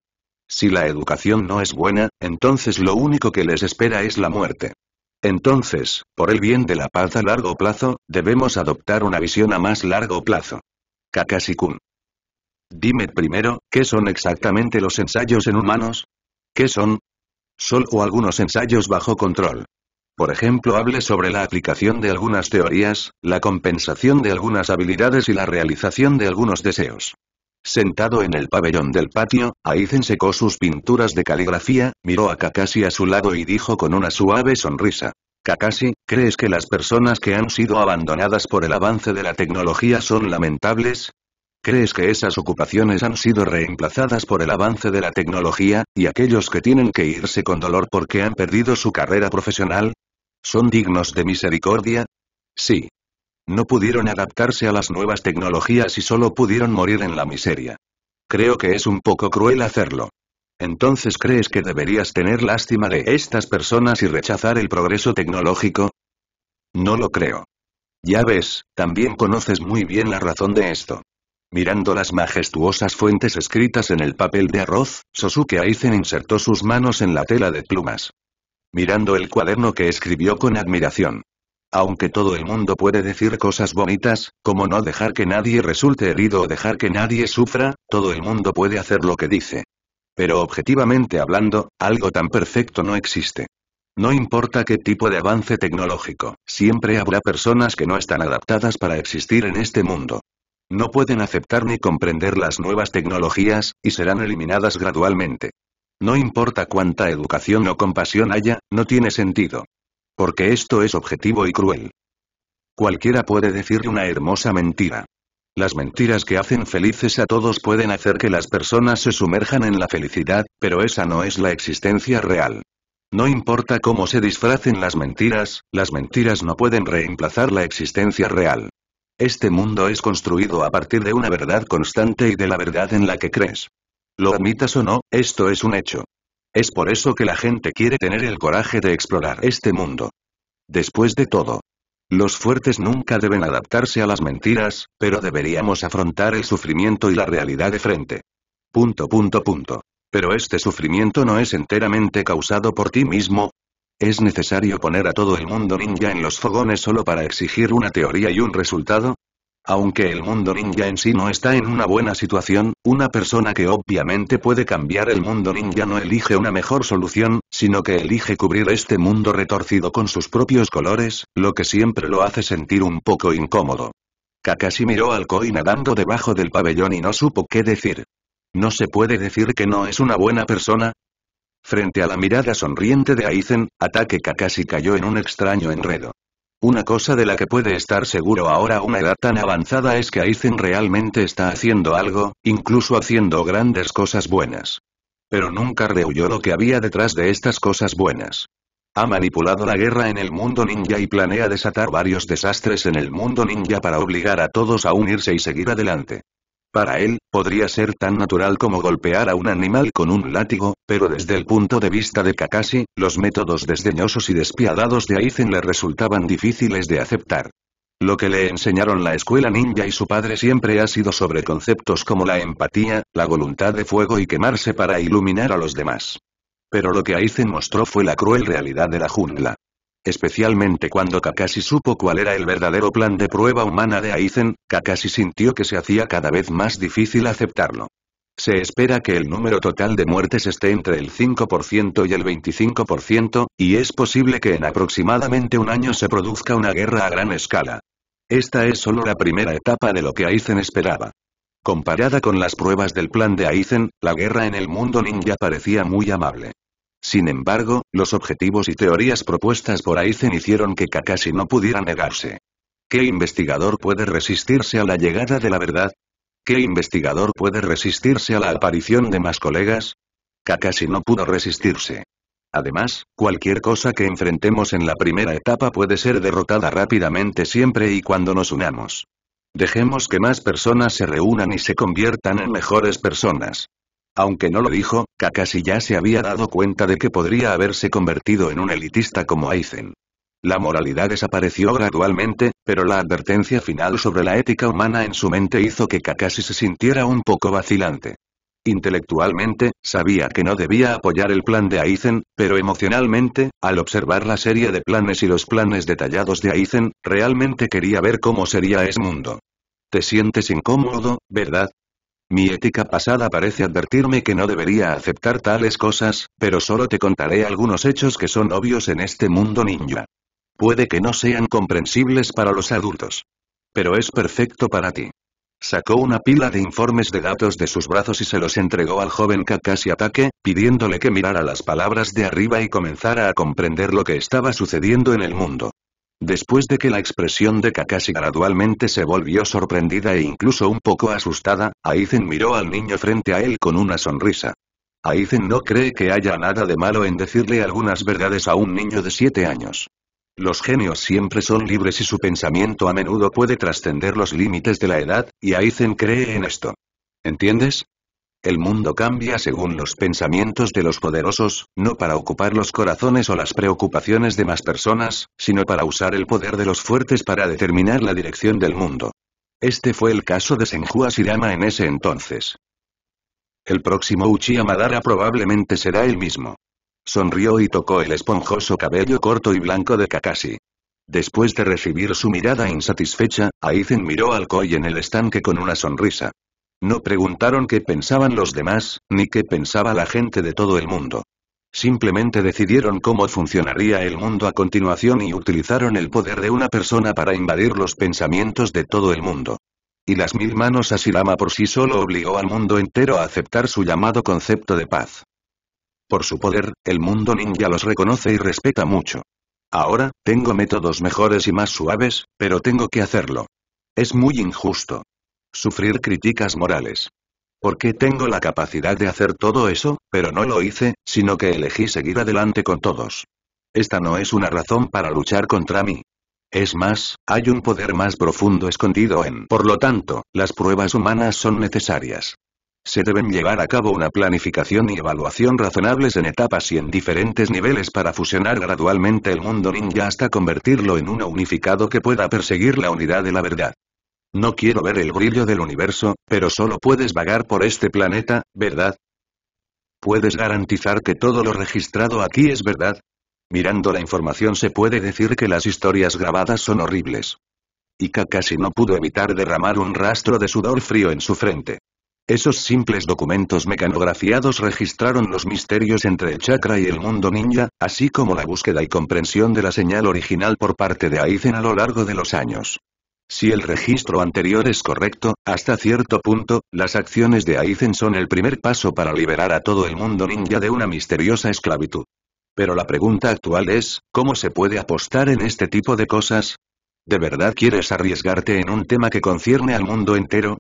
Si la educación no es buena, entonces lo único que les espera es la muerte. Entonces, por el bien de la paz a largo plazo, debemos adoptar una visión a más largo plazo. Kakashi-kun. Dime primero, ¿qué son exactamente los ensayos en humanos? ¿Qué son? Solo algunos ensayos bajo control. Por ejemplo, hable sobre la aplicación de algunas teorías, la compensación de algunas habilidades y la realización de algunos deseos. Sentado en el pabellón del patio, Aizen secó sus pinturas de caligrafía, miró a Kakashi a su lado y dijo con una suave sonrisa. Kakashi, ¿crees que las personas que han sido abandonadas por el avance de la tecnología son lamentables? ¿Crees que esas ocupaciones han sido reemplazadas por el avance de la tecnología, y aquellos que tienen que irse con dolor porque han perdido su carrera profesional? ¿Son dignos de misericordia? Sí. No pudieron adaptarse a las nuevas tecnologías y solo pudieron morir en la miseria. Creo que es un poco cruel hacerlo. Entonces crees que deberías tener lástima de estas personas y rechazar el progreso tecnológico? No lo creo. Ya ves, también conoces muy bien la razón de esto. Mirando las majestuosas fuentes escritas en el papel de arroz, Sosuke Aizen insertó sus manos en la tela de plumas mirando el cuaderno que escribió con admiración. Aunque todo el mundo puede decir cosas bonitas, como no dejar que nadie resulte herido o dejar que nadie sufra, todo el mundo puede hacer lo que dice. Pero objetivamente hablando, algo tan perfecto no existe. No importa qué tipo de avance tecnológico, siempre habrá personas que no están adaptadas para existir en este mundo. No pueden aceptar ni comprender las nuevas tecnologías, y serán eliminadas gradualmente. No importa cuánta educación o compasión haya, no tiene sentido. Porque esto es objetivo y cruel. Cualquiera puede decir una hermosa mentira. Las mentiras que hacen felices a todos pueden hacer que las personas se sumerjan en la felicidad, pero esa no es la existencia real. No importa cómo se disfracen las mentiras, las mentiras no pueden reemplazar la existencia real. Este mundo es construido a partir de una verdad constante y de la verdad en la que crees. Lo admitas o no, esto es un hecho. Es por eso que la gente quiere tener el coraje de explorar este mundo. Después de todo, los fuertes nunca deben adaptarse a las mentiras, pero deberíamos afrontar el sufrimiento y la realidad de frente. Punto punto punto. Pero este sufrimiento no es enteramente causado por ti mismo. ¿Es necesario poner a todo el mundo ninja en los fogones solo para exigir una teoría y un resultado? Aunque el mundo ninja en sí no está en una buena situación, una persona que obviamente puede cambiar el mundo ninja no elige una mejor solución, sino que elige cubrir este mundo retorcido con sus propios colores, lo que siempre lo hace sentir un poco incómodo. Kakashi miró al Koi nadando debajo del pabellón y no supo qué decir. ¿No se puede decir que no es una buena persona? Frente a la mirada sonriente de Aizen, Ataque Kakashi cayó en un extraño enredo. Una cosa de la que puede estar seguro ahora a una edad tan avanzada es que Aizen realmente está haciendo algo, incluso haciendo grandes cosas buenas. Pero nunca rehuyó lo que había detrás de estas cosas buenas. Ha manipulado la guerra en el mundo ninja y planea desatar varios desastres en el mundo ninja para obligar a todos a unirse y seguir adelante. Para él, podría ser tan natural como golpear a un animal con un látigo, pero desde el punto de vista de Kakashi, los métodos desdeñosos y despiadados de Aizen le resultaban difíciles de aceptar. Lo que le enseñaron la escuela ninja y su padre siempre ha sido sobre conceptos como la empatía, la voluntad de fuego y quemarse para iluminar a los demás. Pero lo que Aizen mostró fue la cruel realidad de la jungla. Especialmente cuando Kakashi supo cuál era el verdadero plan de prueba humana de Aizen, Kakashi sintió que se hacía cada vez más difícil aceptarlo. Se espera que el número total de muertes esté entre el 5% y el 25%, y es posible que en aproximadamente un año se produzca una guerra a gran escala. Esta es solo la primera etapa de lo que Aizen esperaba. Comparada con las pruebas del plan de Aizen, la guerra en el mundo ninja parecía muy amable. Sin embargo, los objetivos y teorías propuestas por Aizen hicieron que Kakashi no pudiera negarse. ¿Qué investigador puede resistirse a la llegada de la verdad? ¿Qué investigador puede resistirse a la aparición de más colegas? Kakashi no pudo resistirse. Además, cualquier cosa que enfrentemos en la primera etapa puede ser derrotada rápidamente siempre y cuando nos unamos. Dejemos que más personas se reúnan y se conviertan en mejores personas. Aunque no lo dijo, Kakashi ya se había dado cuenta de que podría haberse convertido en un elitista como Aizen. La moralidad desapareció gradualmente, pero la advertencia final sobre la ética humana en su mente hizo que Kakashi se sintiera un poco vacilante. Intelectualmente, sabía que no debía apoyar el plan de Aizen, pero emocionalmente, al observar la serie de planes y los planes detallados de Aizen, realmente quería ver cómo sería ese mundo. Te sientes incómodo, ¿verdad? Mi ética pasada parece advertirme que no debería aceptar tales cosas, pero solo te contaré algunos hechos que son obvios en este mundo ninja. Puede que no sean comprensibles para los adultos. Pero es perfecto para ti. Sacó una pila de informes de datos de sus brazos y se los entregó al joven Kakashi Atake, pidiéndole que mirara las palabras de arriba y comenzara a comprender lo que estaba sucediendo en el mundo. Después de que la expresión de Kakashi gradualmente se volvió sorprendida e incluso un poco asustada, Aizen miró al niño frente a él con una sonrisa. Aizen no cree que haya nada de malo en decirle algunas verdades a un niño de 7 años. Los genios siempre son libres y su pensamiento a menudo puede trascender los límites de la edad, y Aizen cree en esto. ¿Entiendes? El mundo cambia según los pensamientos de los poderosos, no para ocupar los corazones o las preocupaciones de más personas, sino para usar el poder de los fuertes para determinar la dirección del mundo. Este fue el caso de Senju Shirama en ese entonces. El próximo Uchiha Madara probablemente será el mismo. Sonrió y tocó el esponjoso cabello corto y blanco de Kakashi. Después de recibir su mirada insatisfecha, Aizen miró al Koi en el estanque con una sonrisa. No preguntaron qué pensaban los demás, ni qué pensaba la gente de todo el mundo. Simplemente decidieron cómo funcionaría el mundo a continuación y utilizaron el poder de una persona para invadir los pensamientos de todo el mundo. Y las mil manos a Shirama por sí solo obligó al mundo entero a aceptar su llamado concepto de paz. Por su poder, el mundo ninja los reconoce y respeta mucho. Ahora, tengo métodos mejores y más suaves, pero tengo que hacerlo. Es muy injusto. Sufrir críticas morales. ¿Por qué tengo la capacidad de hacer todo eso, pero no lo hice, sino que elegí seguir adelante con todos? Esta no es una razón para luchar contra mí. Es más, hay un poder más profundo escondido en... Por lo tanto, las pruebas humanas son necesarias. Se deben llevar a cabo una planificación y evaluación razonables en etapas y en diferentes niveles para fusionar gradualmente el mundo ninja hasta convertirlo en uno unificado que pueda perseguir la unidad de la verdad. No quiero ver el brillo del universo, pero solo puedes vagar por este planeta, ¿verdad? ¿Puedes garantizar que todo lo registrado aquí es verdad? Mirando la información se puede decir que las historias grabadas son horribles. Y Kakashi no pudo evitar derramar un rastro de sudor frío en su frente. Esos simples documentos mecanografiados registraron los misterios entre el chakra y el mundo ninja, así como la búsqueda y comprensión de la señal original por parte de Aizen a lo largo de los años. Si el registro anterior es correcto, hasta cierto punto, las acciones de Aizen son el primer paso para liberar a todo el mundo ninja de una misteriosa esclavitud. Pero la pregunta actual es, ¿cómo se puede apostar en este tipo de cosas? ¿De verdad quieres arriesgarte en un tema que concierne al mundo entero?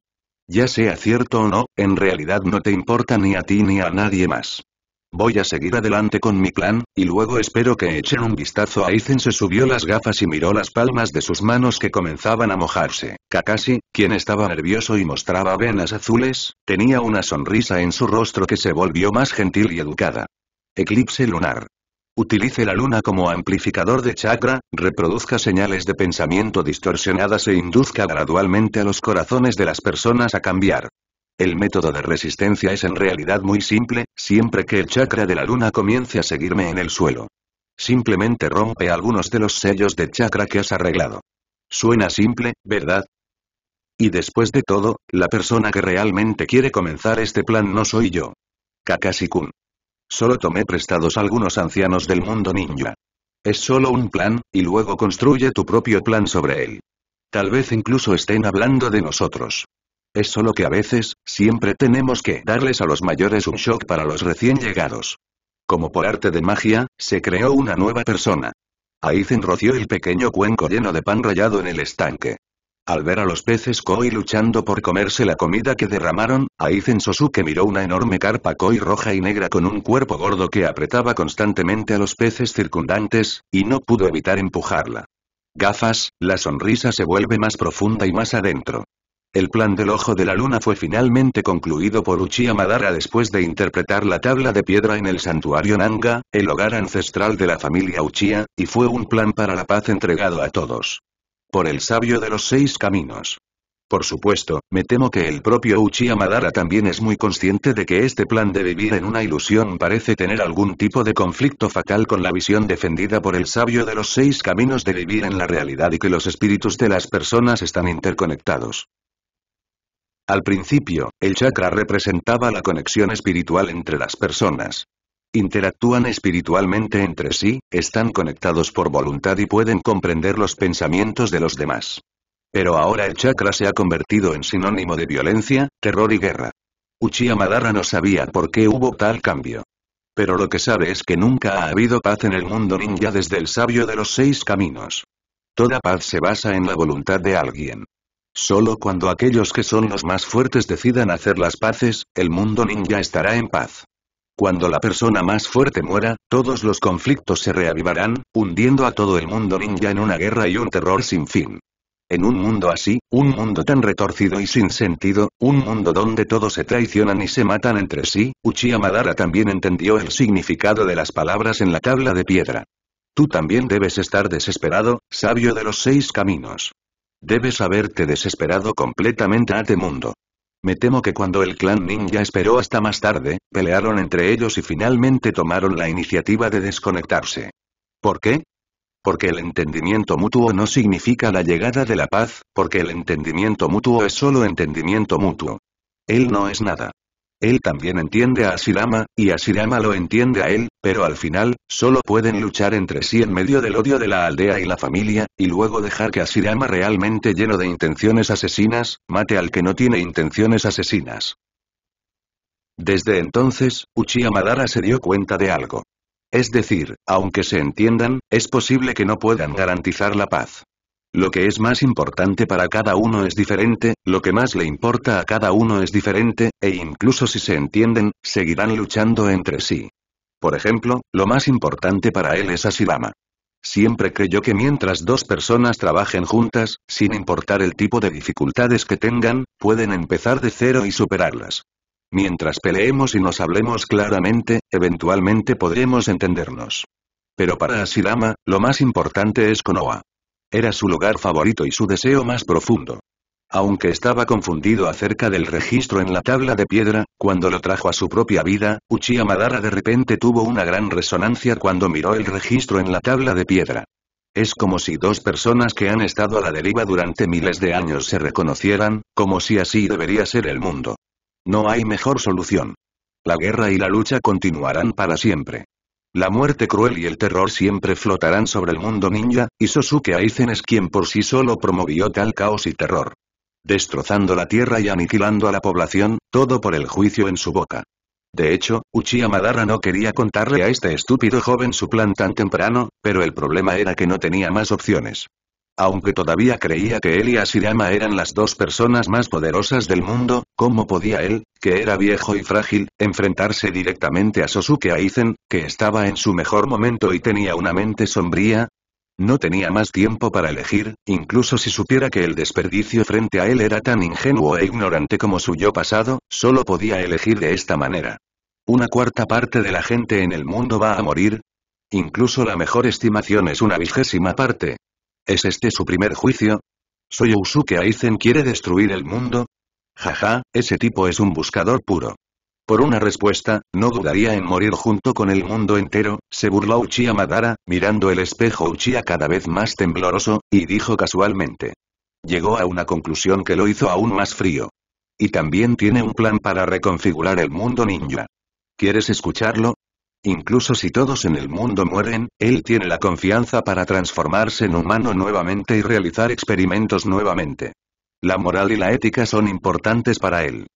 Ya sea cierto o no, en realidad no te importa ni a ti ni a nadie más. Voy a seguir adelante con mi plan, y luego espero que echen un vistazo a Aizen se subió las gafas y miró las palmas de sus manos que comenzaban a mojarse. Kakashi, quien estaba nervioso y mostraba venas azules, tenía una sonrisa en su rostro que se volvió más gentil y educada. Eclipse lunar. Utilice la luna como amplificador de chakra, reproduzca señales de pensamiento distorsionadas e induzca gradualmente a los corazones de las personas a cambiar. El método de resistencia es en realidad muy simple, siempre que el chakra de la luna comience a seguirme en el suelo. Simplemente rompe algunos de los sellos de chakra que has arreglado. Suena simple, ¿verdad? Y después de todo, la persona que realmente quiere comenzar este plan no soy yo. Kakashi-kun. Solo tomé prestados algunos ancianos del mundo ninja. Es solo un plan, y luego construye tu propio plan sobre él. Tal vez incluso estén hablando de nosotros. Es solo que a veces, siempre tenemos que darles a los mayores un shock para los recién llegados. Como por arte de magia, se creó una nueva persona. Aizen roció el pequeño cuenco lleno de pan rallado en el estanque. Al ver a los peces koi luchando por comerse la comida que derramaron, Aizen Sosuke miró una enorme carpa koi roja y negra con un cuerpo gordo que apretaba constantemente a los peces circundantes, y no pudo evitar empujarla. Gafas, la sonrisa se vuelve más profunda y más adentro. El plan del ojo de la luna fue finalmente concluido por Uchiha Madara después de interpretar la tabla de piedra en el santuario Nanga, el hogar ancestral de la familia Uchiha, y fue un plan para la paz entregado a todos. Por el sabio de los seis caminos. Por supuesto, me temo que el propio Uchiha Madara también es muy consciente de que este plan de vivir en una ilusión parece tener algún tipo de conflicto fatal con la visión defendida por el sabio de los seis caminos de vivir en la realidad y que los espíritus de las personas están interconectados. Al principio, el chakra representaba la conexión espiritual entre las personas. Interactúan espiritualmente entre sí, están conectados por voluntad y pueden comprender los pensamientos de los demás. Pero ahora el chakra se ha convertido en sinónimo de violencia, terror y guerra. Uchiha Madara no sabía por qué hubo tal cambio. Pero lo que sabe es que nunca ha habido paz en el mundo ninja desde el sabio de los seis caminos. Toda paz se basa en la voluntad de alguien. Solo cuando aquellos que son los más fuertes decidan hacer las paces, el mundo ninja estará en paz. Cuando la persona más fuerte muera, todos los conflictos se reavivarán, hundiendo a todo el mundo ninja en una guerra y un terror sin fin. En un mundo así, un mundo tan retorcido y sin sentido, un mundo donde todos se traicionan y se matan entre sí, Uchiha Madara también entendió el significado de las palabras en la tabla de piedra. Tú también debes estar desesperado, sabio de los seis caminos. Debes haberte desesperado completamente a este mundo. Me temo que cuando el clan ninja esperó hasta más tarde, pelearon entre ellos y finalmente tomaron la iniciativa de desconectarse. ¿Por qué? Porque el entendimiento mutuo no significa la llegada de la paz, porque el entendimiento mutuo es solo entendimiento mutuo. Él no es nada. Él también entiende a Asirama, y Asirama lo entiende a él, pero al final, solo pueden luchar entre sí en medio del odio de la aldea y la familia, y luego dejar que Asirama realmente lleno de intenciones asesinas, mate al que no tiene intenciones asesinas. Desde entonces, Uchiha Madara se dio cuenta de algo. Es decir, aunque se entiendan, es posible que no puedan garantizar la paz. Lo que es más importante para cada uno es diferente, lo que más le importa a cada uno es diferente, e incluso si se entienden, seguirán luchando entre sí. Por ejemplo, lo más importante para él es Asirama. Siempre creyó que mientras dos personas trabajen juntas, sin importar el tipo de dificultades que tengan, pueden empezar de cero y superarlas. Mientras peleemos y nos hablemos claramente, eventualmente podremos entendernos. Pero para Asirama, lo más importante es Konoha. Era su lugar favorito y su deseo más profundo. Aunque estaba confundido acerca del registro en la tabla de piedra, cuando lo trajo a su propia vida, Uchiha Madara de repente tuvo una gran resonancia cuando miró el registro en la tabla de piedra. Es como si dos personas que han estado a la deriva durante miles de años se reconocieran, como si así debería ser el mundo. No hay mejor solución. La guerra y la lucha continuarán para siempre. La muerte cruel y el terror siempre flotarán sobre el mundo ninja, y Sosuke Aizen es quien por sí solo promovió tal caos y terror. Destrozando la tierra y aniquilando a la población, todo por el juicio en su boca. De hecho, Uchiha Madara no quería contarle a este estúpido joven su plan tan temprano, pero el problema era que no tenía más opciones. Aunque todavía creía que él y Asirama eran las dos personas más poderosas del mundo, ¿cómo podía él, que era viejo y frágil, enfrentarse directamente a Sosuke Aizen, que estaba en su mejor momento y tenía una mente sombría? No tenía más tiempo para elegir, incluso si supiera que el desperdicio frente a él era tan ingenuo e ignorante como su yo pasado, solo podía elegir de esta manera. ¿Una cuarta parte de la gente en el mundo va a morir? Incluso la mejor estimación es una vigésima parte. ¿Es este su primer juicio? ¿Soy Usuke Aizen quiere destruir el mundo? Jaja, ese tipo es un buscador puro. Por una respuesta, no dudaría en morir junto con el mundo entero, se burló Uchiha Madara, mirando el espejo Uchiha cada vez más tembloroso, y dijo casualmente. Llegó a una conclusión que lo hizo aún más frío. Y también tiene un plan para reconfigurar el mundo ninja. ¿Quieres escucharlo? Incluso si todos en el mundo mueren, él tiene la confianza para transformarse en humano nuevamente y realizar experimentos nuevamente. La moral y la ética son importantes para él.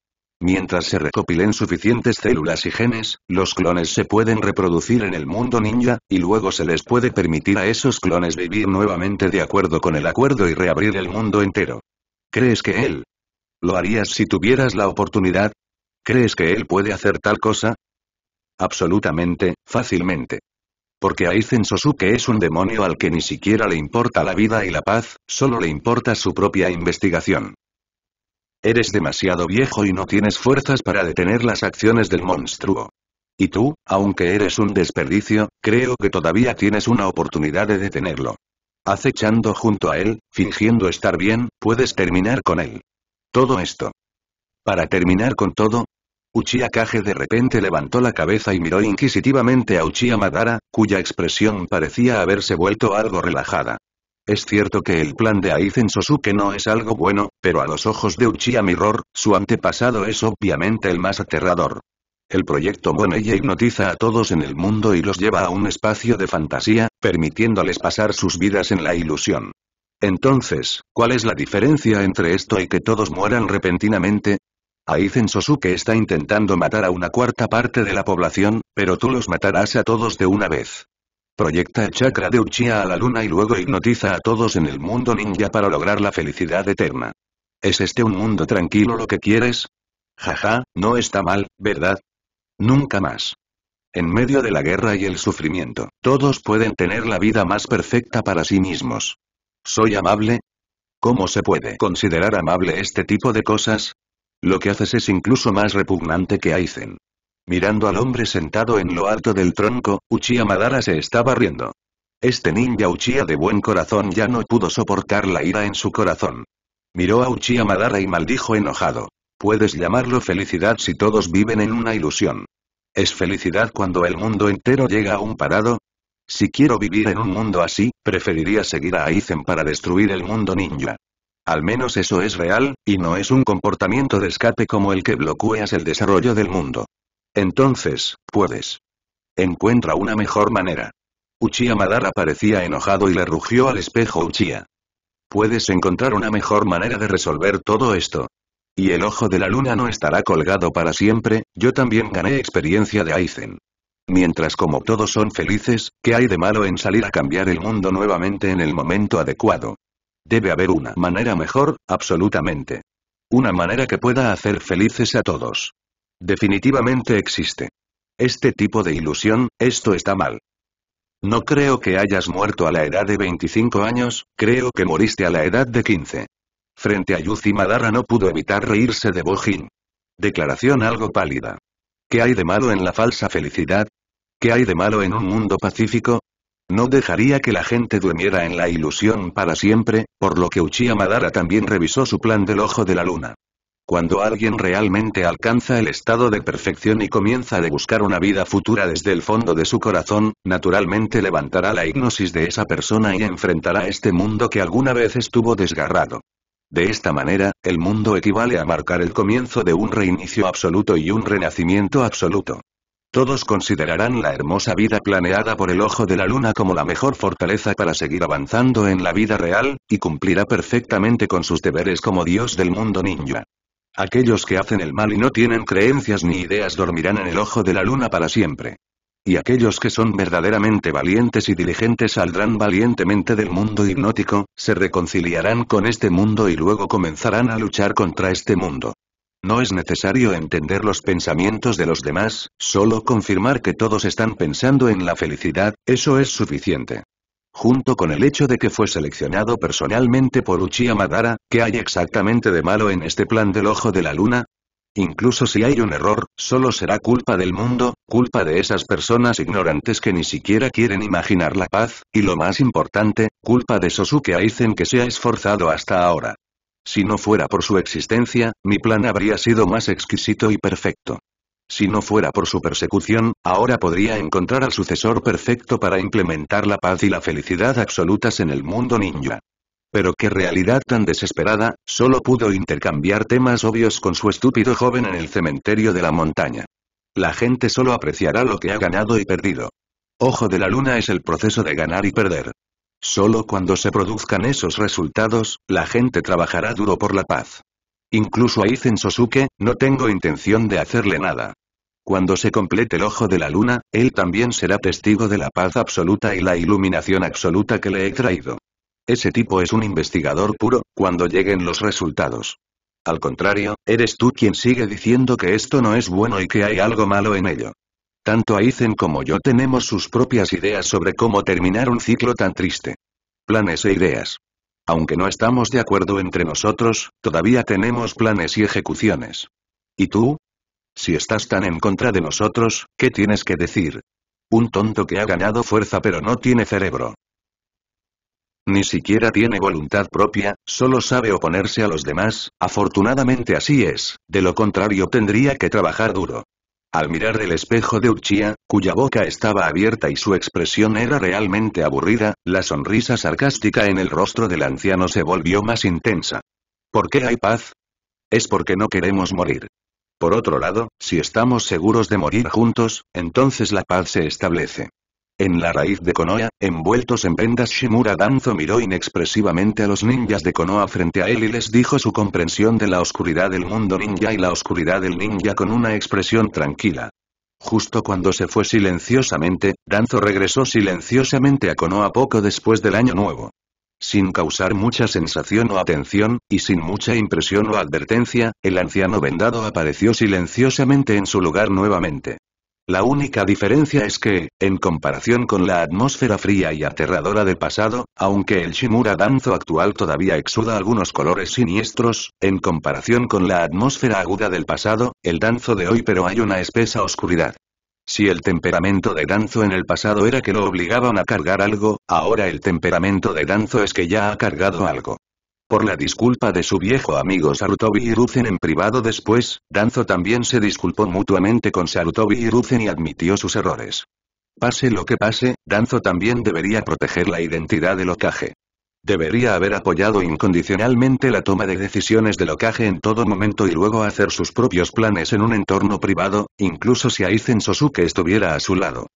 Mientras se recopilen suficientes células y genes, los clones se pueden reproducir en el mundo ninja, y luego se les puede permitir a esos clones vivir nuevamente de acuerdo con el acuerdo y reabrir el mundo entero. ¿Crees que él? ¿Lo harías si tuvieras la oportunidad? ¿Crees que él puede hacer tal cosa? Absolutamente, fácilmente. Porque Aizen Sosuke es un demonio al que ni siquiera le importa la vida y la paz, solo le importa su propia investigación. Eres demasiado viejo y no tienes fuerzas para detener las acciones del monstruo. Y tú, aunque eres un desperdicio, creo que todavía tienes una oportunidad de detenerlo. Acechando junto a él, fingiendo estar bien, puedes terminar con él. Todo esto. Para terminar con todo, Uchiha Kage de repente levantó la cabeza y miró inquisitivamente a Uchiha Madara, cuya expresión parecía haberse vuelto algo relajada. Es cierto que el plan de Aizen Sosuke no es algo bueno, pero a los ojos de Uchiha Mirror, su antepasado es obviamente el más aterrador. El proyecto Moneye hipnotiza a todos en el mundo y los lleva a un espacio de fantasía, permitiéndoles pasar sus vidas en la ilusión. Entonces, ¿cuál es la diferencia entre esto y que todos mueran repentinamente? Aizen Sosuke está intentando matar a una cuarta parte de la población, pero tú los matarás a todos de una vez. Proyecta el chakra de Uchiha a la luna y luego hipnotiza a todos en el mundo ninja para lograr la felicidad eterna. ¿Es este un mundo tranquilo lo que quieres? Jaja, no está mal, ¿verdad? Nunca más. En medio de la guerra y el sufrimiento, todos pueden tener la vida más perfecta para sí mismos. ¿Soy amable? ¿Cómo se puede considerar amable este tipo de cosas? Lo que haces es incluso más repugnante que Aizen. Mirando al hombre sentado en lo alto del tronco, Uchiha Madara se estaba riendo. Este ninja Uchiha de buen corazón ya no pudo soportar la ira en su corazón. Miró a Uchiha Madara y maldijo enojado. Puedes llamarlo felicidad si todos viven en una ilusión. ¿Es felicidad cuando el mundo entero llega a un parado? Si quiero vivir en un mundo así, preferiría seguir a Aizen para destruir el mundo ninja. Al menos eso es real, y no es un comportamiento de escape como el que bloqueas el desarrollo del mundo. Entonces, puedes. Encuentra una mejor manera. Uchiha Madara parecía enojado y le rugió al espejo Uchiha. Puedes encontrar una mejor manera de resolver todo esto. Y el ojo de la luna no estará colgado para siempre, yo también gané experiencia de Aizen. Mientras como todos son felices, ¿qué hay de malo en salir a cambiar el mundo nuevamente en el momento adecuado? Debe haber una manera mejor, absolutamente. Una manera que pueda hacer felices a todos. Definitivamente existe. Este tipo de ilusión, esto está mal. No creo que hayas muerto a la edad de 25 años, creo que moriste a la edad de 15. Frente a Yuzi Madara no pudo evitar reírse de Bojin. Declaración algo pálida. ¿Qué hay de malo en la falsa felicidad? ¿Qué hay de malo en un mundo pacífico? No dejaría que la gente durmiera en la ilusión para siempre, por lo que Uchiha Madara también revisó su plan del ojo de la luna. Cuando alguien realmente alcanza el estado de perfección y comienza a buscar una vida futura desde el fondo de su corazón, naturalmente levantará la hipnosis de esa persona y enfrentará este mundo que alguna vez estuvo desgarrado. De esta manera, el mundo equivale a marcar el comienzo de un reinicio absoluto y un renacimiento absoluto. Todos considerarán la hermosa vida planeada por el ojo de la luna como la mejor fortaleza para seguir avanzando en la vida real, y cumplirá perfectamente con sus deberes como dios del mundo ninja. Aquellos que hacen el mal y no tienen creencias ni ideas dormirán en el ojo de la luna para siempre. Y aquellos que son verdaderamente valientes y diligentes saldrán valientemente del mundo hipnótico, se reconciliarán con este mundo y luego comenzarán a luchar contra este mundo. No es necesario entender los pensamientos de los demás, solo confirmar que todos están pensando en la felicidad, eso es suficiente. Junto con el hecho de que fue seleccionado personalmente por Uchiha Madara, ¿qué hay exactamente de malo en este plan del ojo de la luna? Incluso si hay un error, solo será culpa del mundo, culpa de esas personas ignorantes que ni siquiera quieren imaginar la paz, y lo más importante, culpa de Sosuke Aizen que se ha esforzado hasta ahora. Si no fuera por su existencia, mi plan habría sido más exquisito y perfecto. Si no fuera por su persecución, ahora podría encontrar al sucesor perfecto para implementar la paz y la felicidad absolutas en el mundo ninja. Pero qué realidad tan desesperada, solo pudo intercambiar temas obvios con su estúpido joven en el cementerio de la montaña. La gente solo apreciará lo que ha ganado y perdido. Ojo de la luna es el proceso de ganar y perder. Solo cuando se produzcan esos resultados, la gente trabajará duro por la paz. Incluso a Izen Sosuke, no tengo intención de hacerle nada. Cuando se complete el ojo de la luna, él también será testigo de la paz absoluta y la iluminación absoluta que le he traído. Ese tipo es un investigador puro, cuando lleguen los resultados. Al contrario, eres tú quien sigue diciendo que esto no es bueno y que hay algo malo en ello. Tanto Aizen como yo tenemos sus propias ideas sobre cómo terminar un ciclo tan triste. Planes e ideas. Aunque no estamos de acuerdo entre nosotros, todavía tenemos planes y ejecuciones. ¿Y tú? Si estás tan en contra de nosotros, ¿qué tienes que decir? Un tonto que ha ganado fuerza pero no tiene cerebro. Ni siquiera tiene voluntad propia, solo sabe oponerse a los demás, afortunadamente así es, de lo contrario tendría que trabajar duro. Al mirar del espejo de Uchiha, cuya boca estaba abierta y su expresión era realmente aburrida, la sonrisa sarcástica en el rostro del anciano se volvió más intensa. ¿Por qué hay paz? Es porque no queremos morir. Por otro lado, si estamos seguros de morir juntos, entonces la paz se establece. En la raíz de Konoha, envueltos en vendas Shimura Danzo miró inexpresivamente a los ninjas de Konoha frente a él y les dijo su comprensión de la oscuridad del mundo ninja y la oscuridad del ninja con una expresión tranquila. Justo cuando se fue silenciosamente, Danzo regresó silenciosamente a Konoha poco después del año nuevo. Sin causar mucha sensación o atención, y sin mucha impresión o advertencia, el anciano vendado apareció silenciosamente en su lugar nuevamente. La única diferencia es que, en comparación con la atmósfera fría y aterradora del pasado, aunque el Shimura Danzo actual todavía exuda algunos colores siniestros, en comparación con la atmósfera aguda del pasado, el danzo de hoy pero hay una espesa oscuridad. Si el temperamento de Danzo en el pasado era que lo obligaban a cargar algo, ahora el temperamento de Danzo es que ya ha cargado algo. Por la disculpa de su viejo amigo Sarutobi Hiruzen en privado después, Danzo también se disculpó mutuamente con Sarutobi Hiruzen y admitió sus errores. Pase lo que pase, Danzo también debería proteger la identidad del Okage. Debería haber apoyado incondicionalmente la toma de decisiones del Okage en todo momento y luego hacer sus propios planes en un entorno privado, incluso si Aizen Sosuke estuviera a su lado.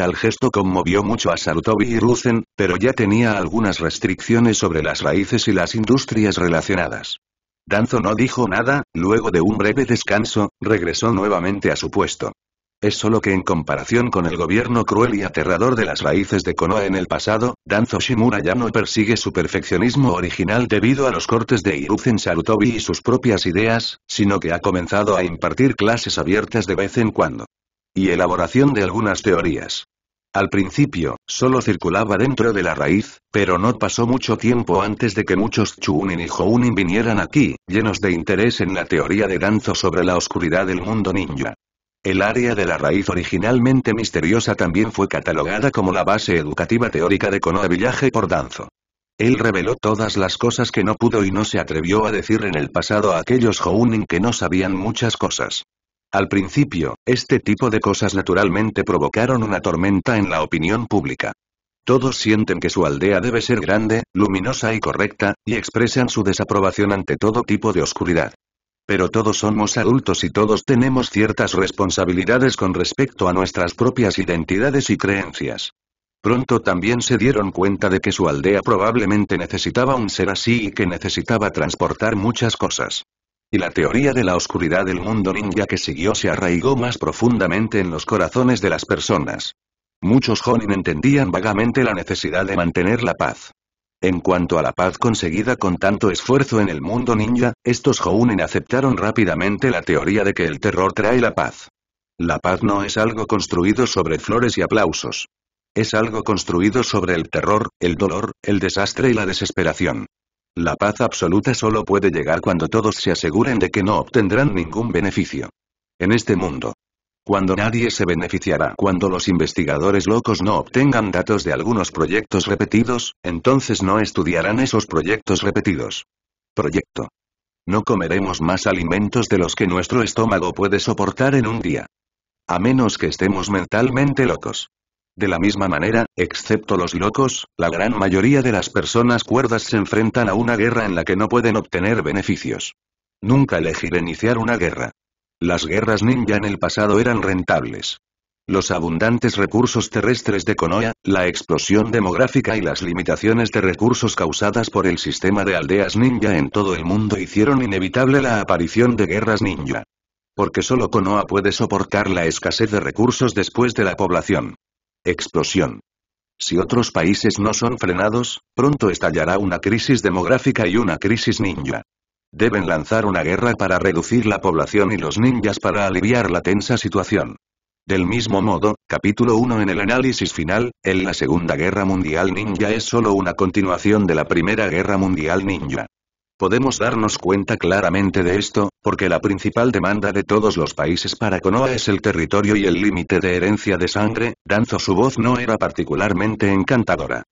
Tal gesto conmovió mucho a Sarutobi Hiruzen, pero ya tenía algunas restricciones sobre las raíces y las industrias relacionadas. Danzo no dijo nada, luego de un breve descanso, regresó nuevamente a su puesto. Es solo que en comparación con el gobierno cruel y aterrador de las raíces de Konoha en el pasado, Danzo Shimura ya no persigue su perfeccionismo original debido a los cortes de Hiruzen Sarutobi y sus propias ideas, sino que ha comenzado a impartir clases abiertas de vez en cuando. Y elaboración de algunas teorías. Al principio, solo circulaba dentro de la raíz, pero no pasó mucho tiempo antes de que muchos Chunin y Jounin vinieran aquí, llenos de interés en la teoría de Danzo sobre la oscuridad del mundo ninja. El área de la raíz originalmente misteriosa también fue catalogada como la base educativa teórica de Konoha Village por Danzo. Él reveló todas las cosas que no pudo y no se atrevió a decir en el pasado a aquellos Jounin que no sabían muchas cosas. Al principio, este tipo de cosas naturalmente provocaron una tormenta en la opinión pública. Todos sienten que su aldea debe ser grande, luminosa y correcta, y expresan su desaprobación ante todo tipo de oscuridad. Pero todos somos adultos y todos tenemos ciertas responsabilidades con respecto a nuestras propias identidades y creencias. Pronto también se dieron cuenta de que su aldea probablemente necesitaba un ser así y que necesitaba transportar muchas cosas. Y la teoría de la oscuridad del mundo ninja que siguió se arraigó más profundamente en los corazones de las personas. Muchos Jonin entendían vagamente la necesidad de mantener la paz. En cuanto a la paz conseguida con tanto esfuerzo en el mundo ninja, estos Jounin aceptaron rápidamente la teoría de que el terror trae la paz. La paz no es algo construido sobre flores y aplausos. Es algo construido sobre el terror, el dolor, el desastre y la desesperación. La paz absoluta solo puede llegar cuando todos se aseguren de que no obtendrán ningún beneficio. En este mundo. Cuando nadie se beneficiará. Cuando los investigadores locos no obtengan datos de algunos proyectos repetidos, entonces no estudiarán esos proyectos repetidos. Proyecto. No comeremos más alimentos de los que nuestro estómago puede soportar en un día. A menos que estemos mentalmente locos. De la misma manera, excepto los locos, la gran mayoría de las personas cuerdas se enfrentan a una guerra en la que no pueden obtener beneficios. Nunca elegiré iniciar una guerra. Las guerras ninja en el pasado eran rentables. Los abundantes recursos terrestres de Konoha, la explosión demográfica y las limitaciones de recursos causadas por el sistema de aldeas ninja en todo el mundo hicieron inevitable la aparición de guerras ninja. Porque solo Konoha puede soportar la escasez de recursos después de la población. Explosión. Si otros países no son frenados, pronto estallará una crisis demográfica y una crisis ninja. Deben lanzar una guerra para reducir la población y los ninjas para aliviar la tensa situación. Del mismo modo, capítulo 1 en el análisis final, en la Segunda Guerra Mundial Ninja es solo una continuación de la Primera Guerra Mundial Ninja. Podemos darnos cuenta claramente de esto, porque la principal demanda de todos los países para Konoha es el territorio y el límite de herencia de sangre, Danzo su voz no era particularmente encantadora.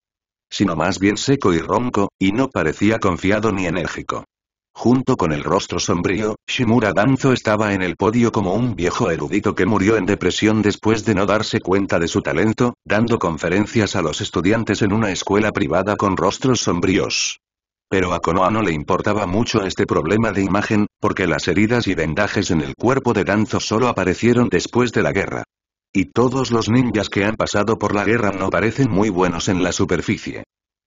Sino más bien seco y ronco, y no parecía confiado ni enérgico. Junto con el rostro sombrío, Shimura Danzo estaba en el podio como un viejo erudito que murió en depresión después de no darse cuenta de su talento, dando conferencias a los estudiantes en una escuela privada con rostros sombríos. Pero a Konoha no le importaba mucho este problema de imagen, porque las heridas y vendajes en el cuerpo de Danzo solo aparecieron después de la guerra. Y todos los ninjas que han pasado por la guerra no parecen muy buenos en la superficie.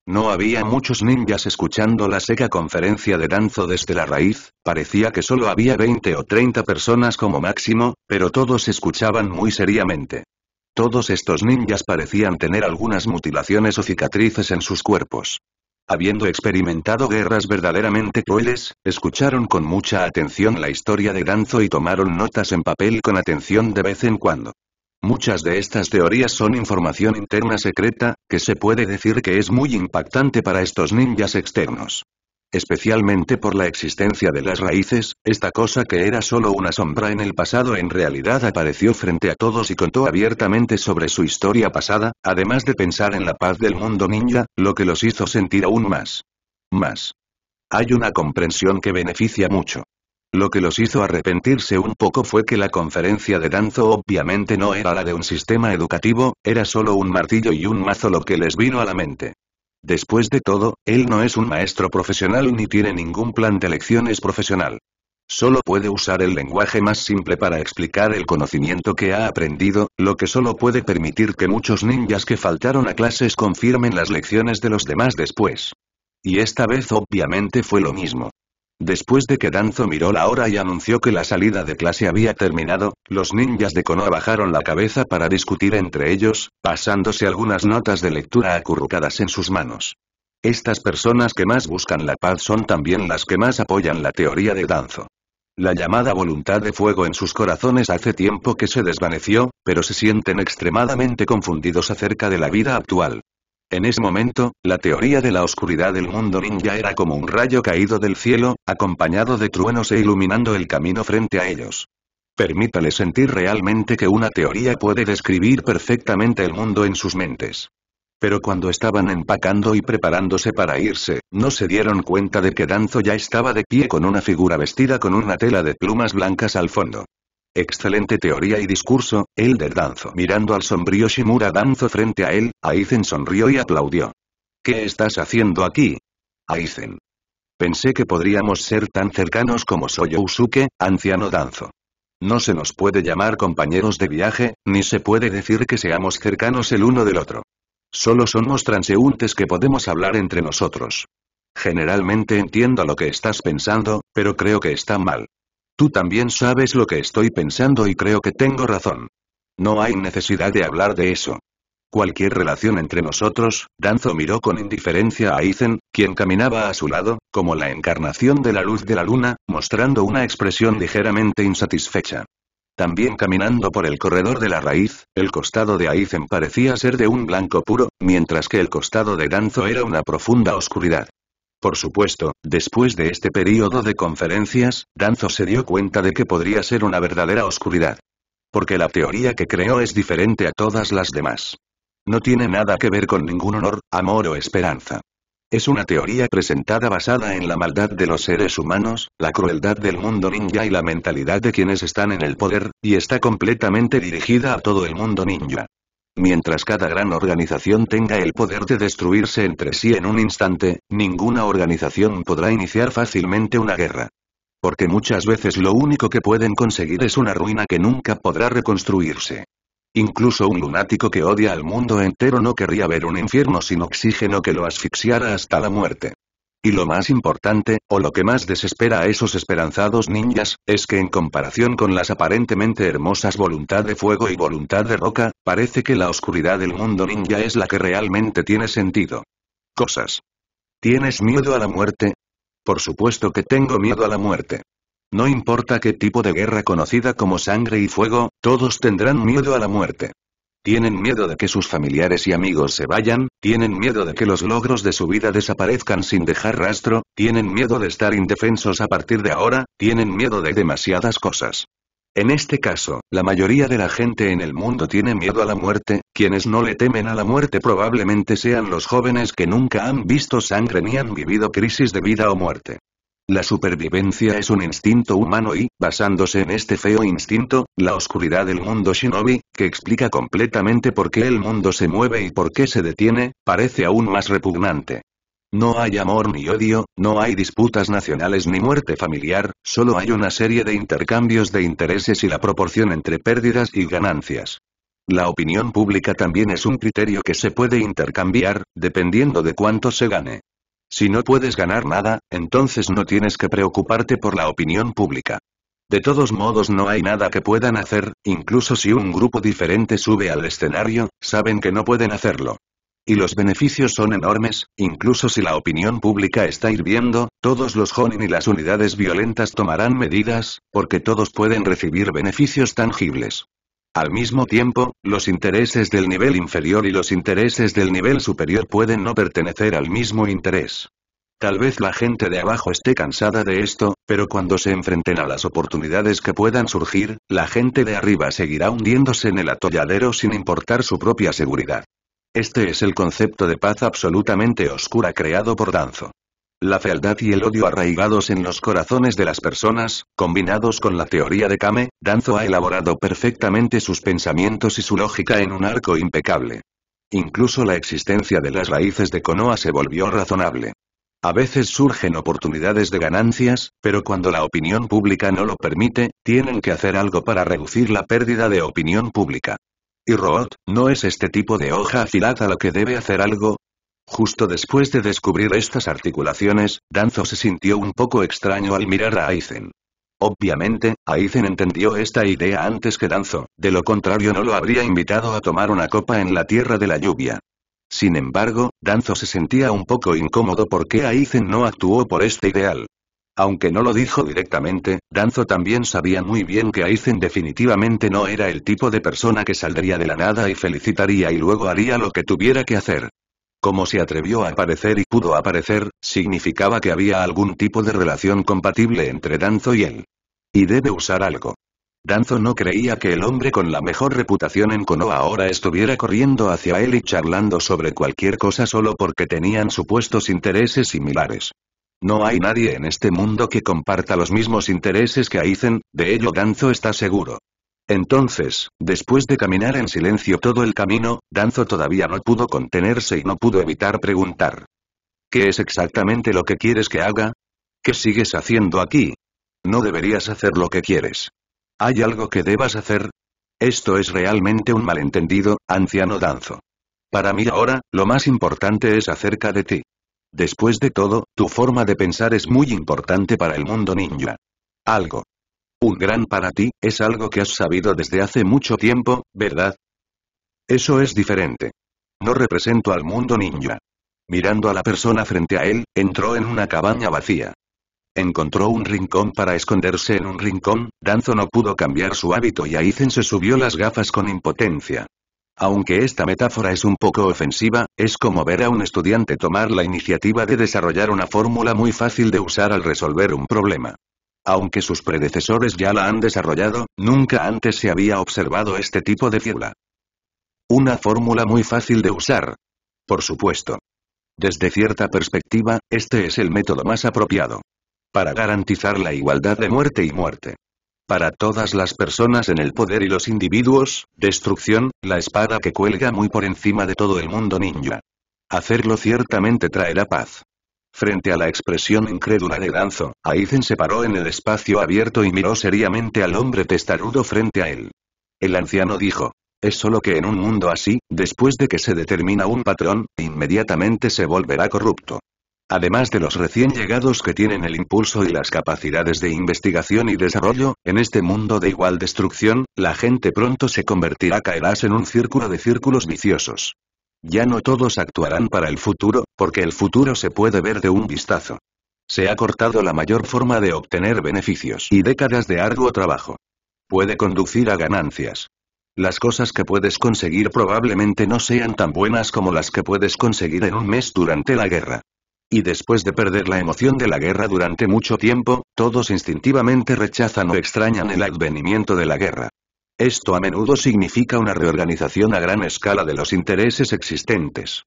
No había muchos ninjas escuchando la seca conferencia de Danzo desde la raíz, parecía que solo había 20 o 30 personas como máximo, pero todos escuchaban muy seriamente. Todos estos ninjas parecían tener algunas mutilaciones o cicatrices en sus cuerpos. Habiendo experimentado guerras verdaderamente crueles, escucharon con mucha atención la historia de Danzo y tomaron notas en papel con atención de vez en cuando. Muchas de estas teorías son información interna secreta, que se puede decir que es muy impactante para estos ninjas externos. Especialmente por la existencia de las raíces, esta cosa que era solo una sombra en el pasado en realidad apareció frente a todos y contó abiertamente sobre su historia pasada, además de pensar en la paz del mundo ninja, lo que los hizo sentir aún más. Más. Hay una comprensión que beneficia mucho. Lo que los hizo arrepentirse un poco fue que la conferencia de Danzo obviamente no era la de un sistema educativo, era solo un martillo y un mazo lo que les vino a la mente. Después de todo, él no es un maestro profesional ni tiene ningún plan de lecciones profesional. Solo puede usar el lenguaje más simple para explicar el conocimiento que ha aprendido, lo que solo puede permitir que muchos ninjas que faltaron a clases confirmen las lecciones de los demás después. Y esta vez obviamente fue lo mismo. Después de que Danzo miró la hora y anunció que la salida de clase había terminado, los ninjas de Konoha bajaron la cabeza para discutir entre ellos, pasándose algunas notas de lectura acurrucadas en sus manos. Estas personas que más buscan la paz son también las que más apoyan la teoría de Danzo. La llamada voluntad de fuego en sus corazones hace tiempo que se desvaneció, pero se sienten extremadamente confundidos acerca de la vida actual. En ese momento, la teoría de la oscuridad del mundo ninja era como un rayo caído del cielo, acompañado de truenos e iluminando el camino frente a ellos. Permítale sentir realmente que una teoría puede describir perfectamente el mundo en sus mentes. Pero cuando estaban empacando y preparándose para irse, no se dieron cuenta de que Danzo ya estaba de pie con una figura vestida con una tela de plumas blancas al fondo. Excelente teoría y discurso, Elder Danzo. Mirando al sombrío Shimura Danzo frente a él, Aizen sonrió y aplaudió. ¿Qué estás haciendo aquí? Aizen. Pensé que podríamos ser tan cercanos como soy Usuke, anciano Danzo. No se nos puede llamar compañeros de viaje, ni se puede decir que seamos cercanos el uno del otro. Solo somos transeúntes que podemos hablar entre nosotros. Generalmente entiendo lo que estás pensando, pero creo que está mal. Tú también sabes lo que estoy pensando y creo que tengo razón. No hay necesidad de hablar de eso. Cualquier relación entre nosotros, Danzo miró con indiferencia a Aizen, quien caminaba a su lado, como la encarnación de la luz de la luna, mostrando una expresión ligeramente insatisfecha. También caminando por el corredor de la raíz, el costado de Aizen parecía ser de un blanco puro, mientras que el costado de Danzo era una profunda oscuridad. Por supuesto, después de este período de conferencias, Danzo se dio cuenta de que podría ser una verdadera oscuridad. Porque la teoría que creó es diferente a todas las demás. No tiene nada que ver con ningún honor, amor o esperanza. Es una teoría presentada basada en la maldad de los seres humanos, la crueldad del mundo ninja y la mentalidad de quienes están en el poder, y está completamente dirigida a todo el mundo ninja. Mientras cada gran organización tenga el poder de destruirse entre sí en un instante, ninguna organización podrá iniciar fácilmente una guerra. Porque muchas veces lo único que pueden conseguir es una ruina que nunca podrá reconstruirse. Incluso un lunático que odia al mundo entero no querría ver un infierno sin oxígeno que lo asfixiara hasta la muerte. Y lo más importante, o lo que más desespera a esos esperanzados ninjas, es que en comparación con las aparentemente hermosas voluntad de fuego y voluntad de roca, parece que la oscuridad del mundo ninja es la que realmente tiene sentido. Cosas. ¿Tienes miedo a la muerte? Por supuesto que tengo miedo a la muerte. No importa qué tipo de guerra conocida como sangre y fuego, todos tendrán miedo a la muerte. Tienen miedo de que sus familiares y amigos se vayan, tienen miedo de que los logros de su vida desaparezcan sin dejar rastro, tienen miedo de estar indefensos a partir de ahora, tienen miedo de demasiadas cosas. En este caso, la mayoría de la gente en el mundo tiene miedo a la muerte, quienes no le temen a la muerte probablemente sean los jóvenes que nunca han visto sangre ni han vivido crisis de vida o muerte. La supervivencia es un instinto humano y, basándose en este feo instinto, la oscuridad del mundo shinobi, que explica completamente por qué el mundo se mueve y por qué se detiene, parece aún más repugnante. No hay amor ni odio, no hay disputas nacionales ni muerte familiar, solo hay una serie de intercambios de intereses y la proporción entre pérdidas y ganancias. La opinión pública también es un criterio que se puede intercambiar, dependiendo de cuánto se gane. Si no puedes ganar nada, entonces no tienes que preocuparte por la opinión pública. De todos modos no hay nada que puedan hacer, incluso si un grupo diferente sube al escenario, saben que no pueden hacerlo. Y los beneficios son enormes, incluso si la opinión pública está hirviendo, todos los Jonin y las unidades violentas tomarán medidas, porque todos pueden recibir beneficios tangibles. Al mismo tiempo, los intereses del nivel inferior y los intereses del nivel superior pueden no pertenecer al mismo interés. Tal vez la gente de abajo esté cansada de esto, pero cuando se enfrenten a las oportunidades que puedan surgir, la gente de arriba seguirá hundiéndose en el atolladero sin importar su propia seguridad. Este es el concepto de paz absolutamente oscura creado por Danzo. La fealdad y el odio arraigados en los corazones de las personas, combinados con la teoría de Kame, Danzo ha elaborado perfectamente sus pensamientos y su lógica en un arco impecable. Incluso la existencia de las raíces de Konoha se volvió razonable. A veces surgen oportunidades de ganancias, pero cuando la opinión pública no lo permite, tienen que hacer algo para reducir la pérdida de opinión pública. Y Root, ¿no es este tipo de hoja afilada lo que debe hacer algo? Justo después de descubrir estas articulaciones, Danzo se sintió un poco extraño al mirar a Aizen. Obviamente, Aizen entendió esta idea antes que Danzo, de lo contrario no lo habría invitado a tomar una copa en la tierra de la lluvia. Sin embargo, Danzo se sentía un poco incómodo porque Aizen no actuó por este ideal. Aunque no lo dijo directamente, Danzo también sabía muy bien que Aizen definitivamente no era el tipo de persona que saldría de la nada y felicitaría y luego haría lo que tuviera que hacer. Como se atrevió a aparecer y pudo aparecer, significaba que había algún tipo de relación compatible entre Danzo y él. Y debe usar algo. Danzo no creía que el hombre con la mejor reputación en Konoha ahora estuviera corriendo hacia él y charlando sobre cualquier cosa solo porque tenían supuestos intereses similares. No hay nadie en este mundo que comparta los mismos intereses que Aizen, de ello Danzo está seguro. Entonces, después de caminar en silencio todo el camino, Danzo todavía no pudo contenerse y no pudo evitar preguntar. ¿Qué es exactamente lo que quieres que haga? ¿Qué sigues haciendo aquí? No deberías hacer lo que quieres. ¿Hay algo que debas hacer? Esto es realmente un malentendido, anciano Danzo. Para mí ahora, lo más importante es acerca de ti. Después de todo, tu forma de pensar es muy importante para el mundo ninja. Algo. Un gran para ti, es algo que has sabido desde hace mucho tiempo, ¿verdad? Eso es diferente. No represento al mundo ninja. Mirando a la persona frente a él, entró en una cabaña vacía. Encontró un rincón para esconderse en un rincón, Danzo no pudo cambiar su hábito y Aizen se subió las gafas con impotencia. Aunque esta metáfora es un poco ofensiva, es como ver a un estudiante tomar la iniciativa de desarrollar una fórmula muy fácil de usar al resolver un problema. Aunque sus predecesores ya la han desarrollado, nunca antes se había observado este tipo de fórmula. Una fórmula muy fácil de usar. Por supuesto. Desde cierta perspectiva, este es el método más apropiado. Para garantizar la igualdad de muerte y muerte. Para todas las personas en el poder y los individuos, destrucción, la espada que cuelga muy por encima de todo el mundo ninja. Hacerlo ciertamente traerá paz. Frente a la expresión incrédula de Danzo, Aizen se paró en el espacio abierto y miró seriamente al hombre testarudo frente a él. El anciano dijo, es solo que en un mundo así, después de que se determina un patrón, inmediatamente se volverá corrupto. Además de los recién llegados que tienen el impulso y las capacidades de investigación y desarrollo, en este mundo de igual destrucción, la gente pronto se convertirá caerás en un círculo de círculos viciosos. Ya no todos actuarán para el futuro, porque el futuro se puede ver de un vistazo. Se ha cortado la mayor forma de obtener beneficios y décadas de arduo trabajo. Puede conducir a ganancias. Las cosas que puedes conseguir probablemente no sean tan buenas como las que puedes conseguir en un mes durante la guerra. Y después de perder la emoción de la guerra durante mucho tiempo, todos instintivamente rechazan o extrañan el advenimiento de la guerra. Esto a menudo significa una reorganización a gran escala de los intereses existentes.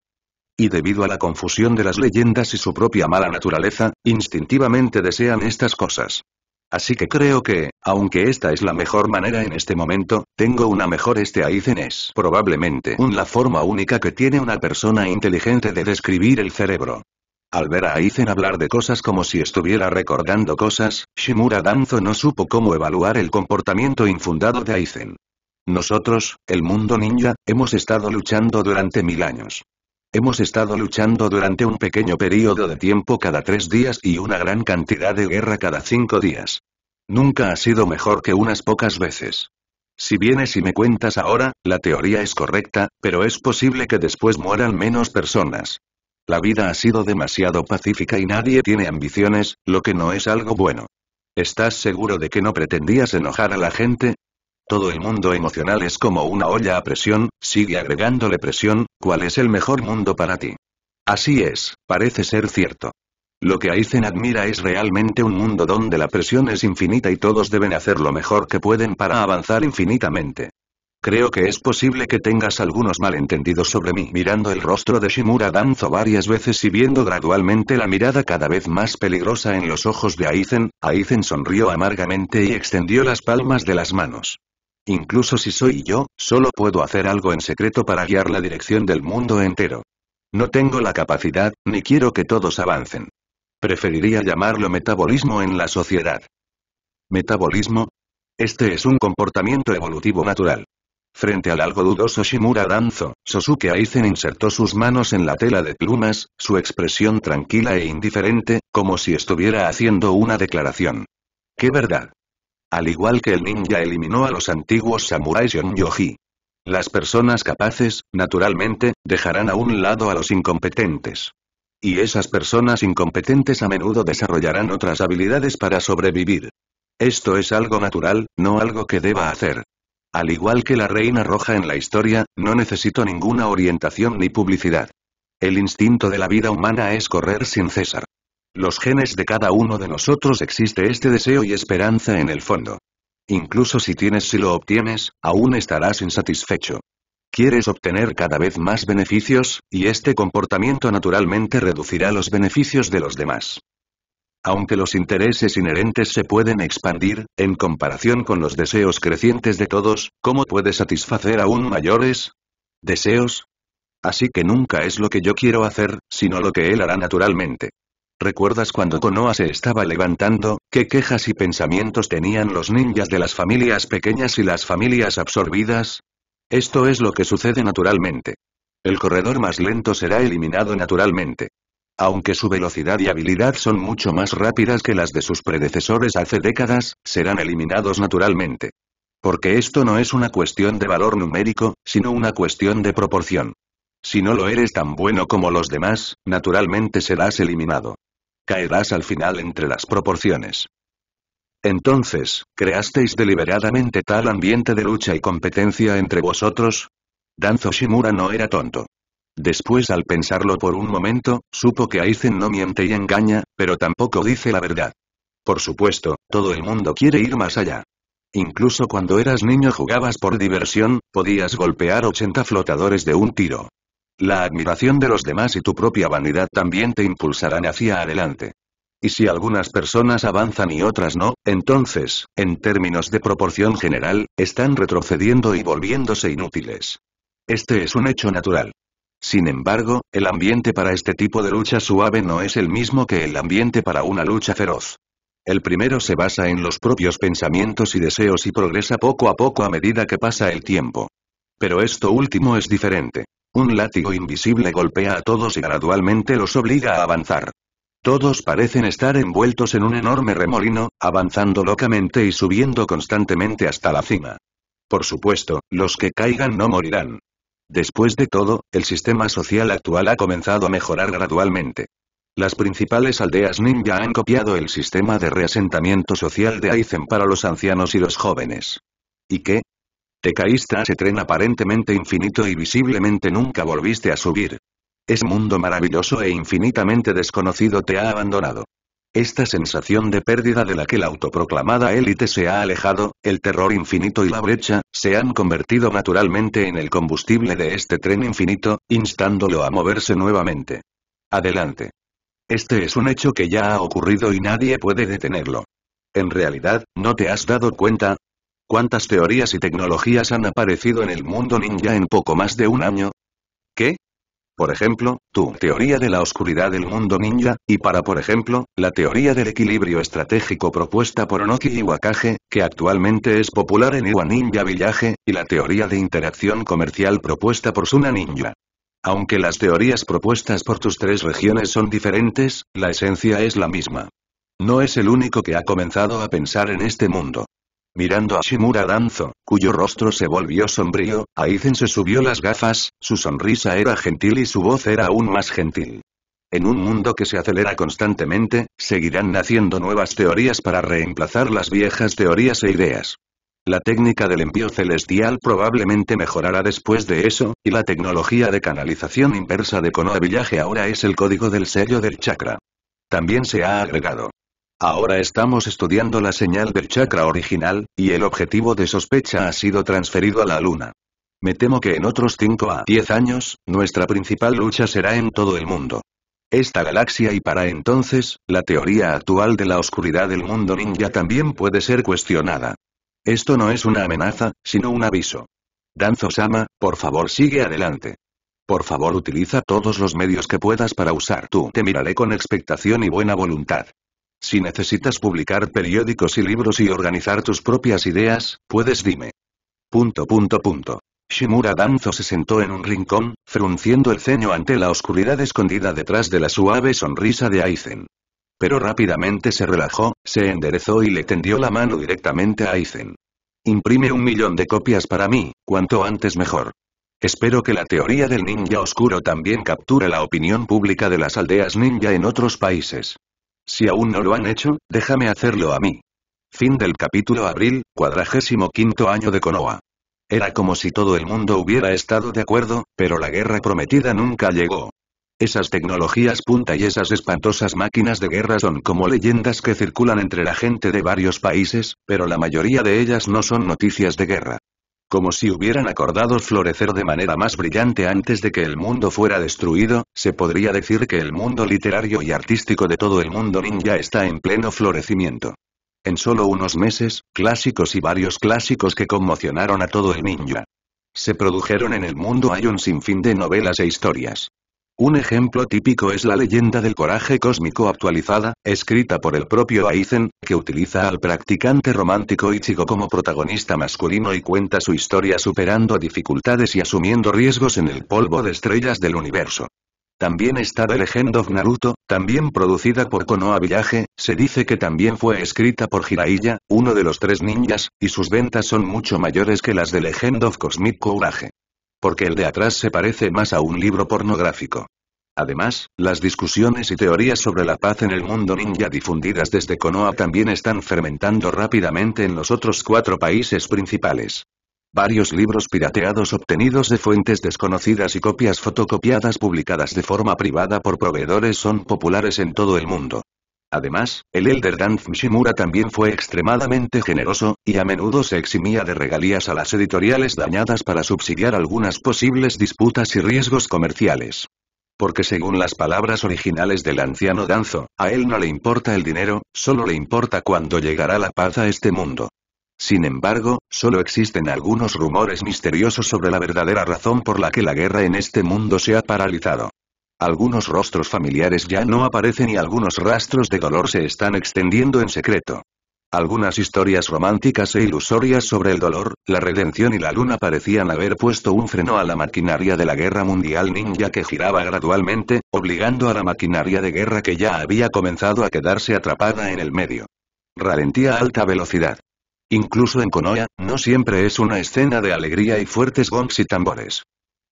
Y debido a la confusión de las leyendas y su propia mala naturaleza, instintivamente desean estas cosas. Así que creo que, aunque esta es la mejor manera en este momento, tengo una mejor este Aizen es probablemente la forma única que tiene una persona inteligente de describir el cerebro. Al ver a Aizen hablar de cosas como si estuviera recordando cosas, Shimura Danzo no supo cómo evaluar el comportamiento infundado de Aizen. Nosotros, el mundo ninja, hemos estado luchando durante mil años. Hemos estado luchando durante un pequeño periodo de tiempo cada tres días y una gran cantidad de guerra cada cinco días. Nunca ha sido mejor que unas pocas veces. Si vienes y me cuentas ahora, la teoría es correcta, pero es posible que después mueran menos personas. La vida ha sido demasiado pacífica y nadie tiene ambiciones, lo que no es algo bueno. ¿Estás seguro de que no pretendías enojar a la gente? Todo el mundo emocional es como una olla a presión, sigue agregándole presión, ¿cuál es el mejor mundo para ti? Así es, parece ser cierto. Lo que Aizen admira es realmente un mundo donde la presión es infinita y todos deben hacer lo mejor que pueden para avanzar infinitamente. Creo que es posible que tengas algunos malentendidos sobre mí. Mirando el rostro de Shimura Danzo varias veces y viendo gradualmente la mirada cada vez más peligrosa en los ojos de Aizen, Aizen sonrió amargamente y extendió las palmas de las manos. Incluso si soy yo, solo puedo hacer algo en secreto para guiar la dirección del mundo entero. No tengo la capacidad, ni quiero que todos avancen. Preferiría llamarlo metabolismo en la sociedad. ¿Metabolismo? Este es un comportamiento evolutivo natural. Frente al algo dudoso Shimura Danzo, Sosuke Aizen insertó sus manos en la tela de plumas, su expresión tranquila e indiferente, como si estuviera haciendo una declaración. ¡Qué verdad! Al igual que el ninja eliminó a los antiguos samuráis Yonyoji. Las personas capaces, naturalmente, dejarán a un lado a los incompetentes. Y esas personas incompetentes a menudo desarrollarán otras habilidades para sobrevivir. Esto es algo natural, no algo que deba hacer. Al igual que la reina roja en la historia, no necesito ninguna orientación ni publicidad. El instinto de la vida humana es correr sin cesar. Los genes de cada uno de nosotros existe este deseo y esperanza en el fondo. Incluso si tienes si lo obtienes, aún estarás insatisfecho. Quieres obtener cada vez más beneficios, y este comportamiento naturalmente reducirá los beneficios de los demás. Aunque los intereses inherentes se pueden expandir, en comparación con los deseos crecientes de todos, ¿cómo puede satisfacer aún mayores? ¿Deseos? Así que nunca es lo que yo quiero hacer, sino lo que él hará naturalmente. ¿Recuerdas cuando Konoha se estaba levantando, qué quejas y pensamientos tenían los ninjas de las familias pequeñas y las familias absorbidas? Esto es lo que sucede naturalmente. El corredor más lento será eliminado naturalmente. Aunque su velocidad y habilidad son mucho más rápidas que las de sus predecesores hace décadas, serán eliminados naturalmente. Porque esto no es una cuestión de valor numérico, sino una cuestión de proporción. Si no lo eres tan bueno como los demás, naturalmente serás eliminado. Caerás al final entre las proporciones. Entonces, ¿creasteis deliberadamente tal ambiente de lucha y competencia entre vosotros? Danzo Shimura no era tonto. Después al pensarlo por un momento, supo que Aizen no miente y engaña, pero tampoco dice la verdad. Por supuesto, todo el mundo quiere ir más allá. Incluso cuando eras niño jugabas por diversión, podías golpear 80 flotadores de un tiro. La admiración de los demás y tu propia vanidad también te impulsarán hacia adelante. Y si algunas personas avanzan y otras no, entonces, en términos de proporción general, están retrocediendo y volviéndose inútiles. Este es un hecho natural. Sin embargo, el ambiente para este tipo de lucha suave no es el mismo que el ambiente para una lucha feroz. El primero se basa en los propios pensamientos y deseos y progresa poco a poco a medida que pasa el tiempo. Pero esto último es diferente. Un látigo invisible golpea a todos y gradualmente los obliga a avanzar. Todos parecen estar envueltos en un enorme remolino, avanzando locamente y subiendo constantemente hasta la cima. Por supuesto, los que caigan no morirán. Después de todo, el sistema social actual ha comenzado a mejorar gradualmente. Las principales aldeas ninja han copiado el sistema de reasentamiento social de Aizen para los ancianos y los jóvenes. ¿Y qué? Te caíste a ese tren aparentemente infinito y visiblemente nunca volviste a subir. Ese mundo maravilloso e infinitamente desconocido te ha abandonado. Esta sensación de pérdida de la que la autoproclamada élite se ha alejado, el terror infinito y la brecha, se han convertido naturalmente en el combustible de este tren infinito, instándolo a moverse nuevamente. Adelante. Este es un hecho que ya ha ocurrido y nadie puede detenerlo. En realidad, ¿no te has dado cuenta? ¿Cuántas teorías y tecnologías han aparecido en el mundo ninja en poco más de un año? ¿Qué? Por ejemplo, tu teoría de la oscuridad del mundo ninja, y para por ejemplo, la teoría del equilibrio estratégico propuesta por Onoki Iwakage, que actualmente es popular en Iwa Ninja Village, y la teoría de interacción comercial propuesta por Suna Ninja. Aunque las teorías propuestas por tus tres regiones son diferentes, la esencia es la misma. No es el único que ha comenzado a pensar en este mundo. Mirando a Shimura Danzo, cuyo rostro se volvió sombrío, Aizen se subió las gafas, su sonrisa era gentil y su voz era aún más gentil. En un mundo que se acelera constantemente, seguirán naciendo nuevas teorías para reemplazar las viejas teorías e ideas. La técnica del envío celestial probablemente mejorará después de eso, y la tecnología de canalización inversa de Konoha Village ahora es el código del sello del chakra. También se ha agregado Ahora estamos estudiando la señal del chakra original, y el objetivo de sospecha ha sido transferido a la luna. Me temo que en otros 5 a 10 años, nuestra principal lucha será en todo el mundo. Esta galaxia y para entonces, la teoría actual de la oscuridad del mundo ninja también puede ser cuestionada. Esto no es una amenaza, sino un aviso. Danzo-sama, por favor sigue adelante. Por favor utiliza todos los medios que puedas para usar tú. Te miraré con expectación y buena voluntad. Si necesitas publicar periódicos y libros y organizar tus propias ideas, puedes dime. Punto punto punto. Shimura Danzo se sentó en un rincón, frunciendo el ceño ante la oscuridad escondida detrás de la suave sonrisa de Aizen. Pero rápidamente se relajó, se enderezó y le tendió la mano directamente a Aizen. Imprime un millón de copias para mí, cuanto antes mejor. Espero que la teoría del ninja oscuro también capture la opinión pública de las aldeas ninja en otros países. Si aún no lo han hecho, déjame hacerlo a mí. Fin del capítulo Abril, cuadragésimo quinto año de Konoha. Era como si todo el mundo hubiera estado de acuerdo, pero la guerra prometida nunca llegó. Esas tecnologías punta y esas espantosas máquinas de guerra son como leyendas que circulan entre la gente de varios países, pero la mayoría de ellas no son noticias de guerra. Como si hubieran acordado florecer de manera más brillante antes de que el mundo fuera destruido, se podría decir que el mundo literario y artístico de todo el mundo ninja está en pleno florecimiento. En solo unos meses, clásicos y varios clásicos que conmocionaron a todo el ninja. Se produjeron en el mundo hay un sinfín de novelas e historias. Un ejemplo típico es la leyenda del coraje cósmico actualizada, escrita por el propio Aizen, que utiliza al practicante romántico Ichigo como protagonista masculino y cuenta su historia superando dificultades y asumiendo riesgos en el polvo de estrellas del universo. También está The Legend of Naruto, también producida por Konoha Village, se dice que también fue escrita por Jiraiya, uno de los tres ninjas, y sus ventas son mucho mayores que las de Legend of Cosmic Courage porque el de atrás se parece más a un libro pornográfico. Además, las discusiones y teorías sobre la paz en el mundo ninja difundidas desde Konoha también están fermentando rápidamente en los otros cuatro países principales. Varios libros pirateados obtenidos de fuentes desconocidas y copias fotocopiadas publicadas de forma privada por proveedores son populares en todo el mundo. Además, el Elder Danz Mishimura también fue extremadamente generoso, y a menudo se eximía de regalías a las editoriales dañadas para subsidiar algunas posibles disputas y riesgos comerciales. Porque según las palabras originales del anciano Danzo, a él no le importa el dinero, solo le importa cuándo llegará la paz a este mundo. Sin embargo, solo existen algunos rumores misteriosos sobre la verdadera razón por la que la guerra en este mundo se ha paralizado. Algunos rostros familiares ya no aparecen y algunos rastros de dolor se están extendiendo en secreto. Algunas historias románticas e ilusorias sobre el dolor, la redención y la luna parecían haber puesto un freno a la maquinaria de la guerra mundial ninja que giraba gradualmente, obligando a la maquinaria de guerra que ya había comenzado a quedarse atrapada en el medio. Ralentía a alta velocidad. Incluso en Konoha, no siempre es una escena de alegría y fuertes gongs y tambores.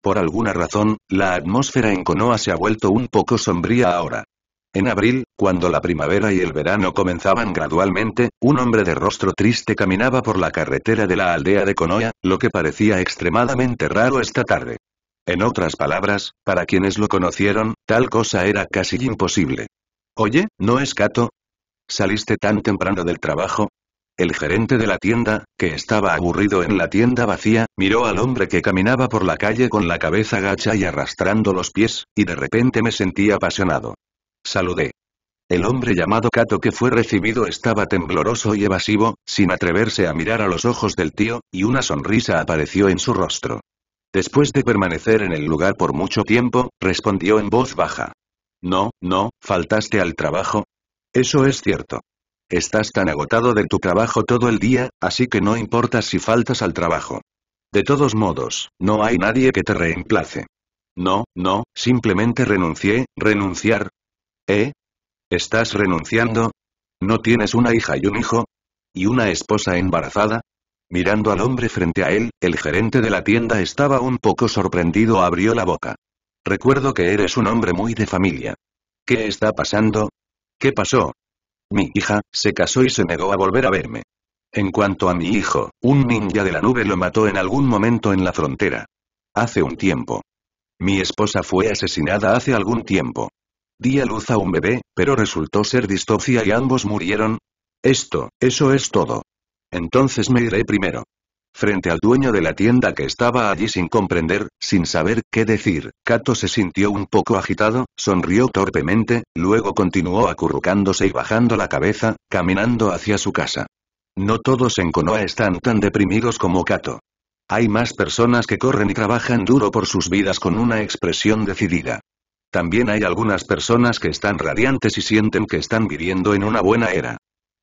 Por alguna razón, la atmósfera en Konoha se ha vuelto un poco sombría ahora. En abril, cuando la primavera y el verano comenzaban gradualmente, un hombre de rostro triste caminaba por la carretera de la aldea de Konoha, lo que parecía extremadamente raro esta tarde. En otras palabras, para quienes lo conocieron, tal cosa era casi imposible. Oye, ¿no es Kato? ¿Saliste tan temprano del trabajo? El gerente de la tienda, que estaba aburrido en la tienda vacía, miró al hombre que caminaba por la calle con la cabeza gacha y arrastrando los pies, y de repente me sentí apasionado. Saludé. El hombre llamado Kato que fue recibido estaba tembloroso y evasivo, sin atreverse a mirar a los ojos del tío, y una sonrisa apareció en su rostro. Después de permanecer en el lugar por mucho tiempo, respondió en voz baja. No, no, faltaste al trabajo. Eso es cierto. Estás tan agotado de tu trabajo todo el día, así que no importa si faltas al trabajo. De todos modos, no hay nadie que te reemplace. No, no, simplemente renuncié, renunciar. ¿Eh? ¿Estás renunciando? ¿No tienes una hija y un hijo? ¿Y una esposa embarazada? Mirando al hombre frente a él, el gerente de la tienda estaba un poco sorprendido abrió la boca. Recuerdo que eres un hombre muy de familia. ¿Qué está pasando? ¿Qué pasó? Mi hija, se casó y se negó a volver a verme. En cuanto a mi hijo, un ninja de la nube lo mató en algún momento en la frontera. Hace un tiempo. Mi esposa fue asesinada hace algún tiempo. Di a luz a un bebé, pero resultó ser distocia y ambos murieron. Esto, eso es todo. Entonces me iré primero. Frente al dueño de la tienda que estaba allí sin comprender, sin saber qué decir, Kato se sintió un poco agitado, sonrió torpemente, luego continuó acurrucándose y bajando la cabeza, caminando hacia su casa. No todos en Konoha están tan deprimidos como Kato. Hay más personas que corren y trabajan duro por sus vidas con una expresión decidida. También hay algunas personas que están radiantes y sienten que están viviendo en una buena era.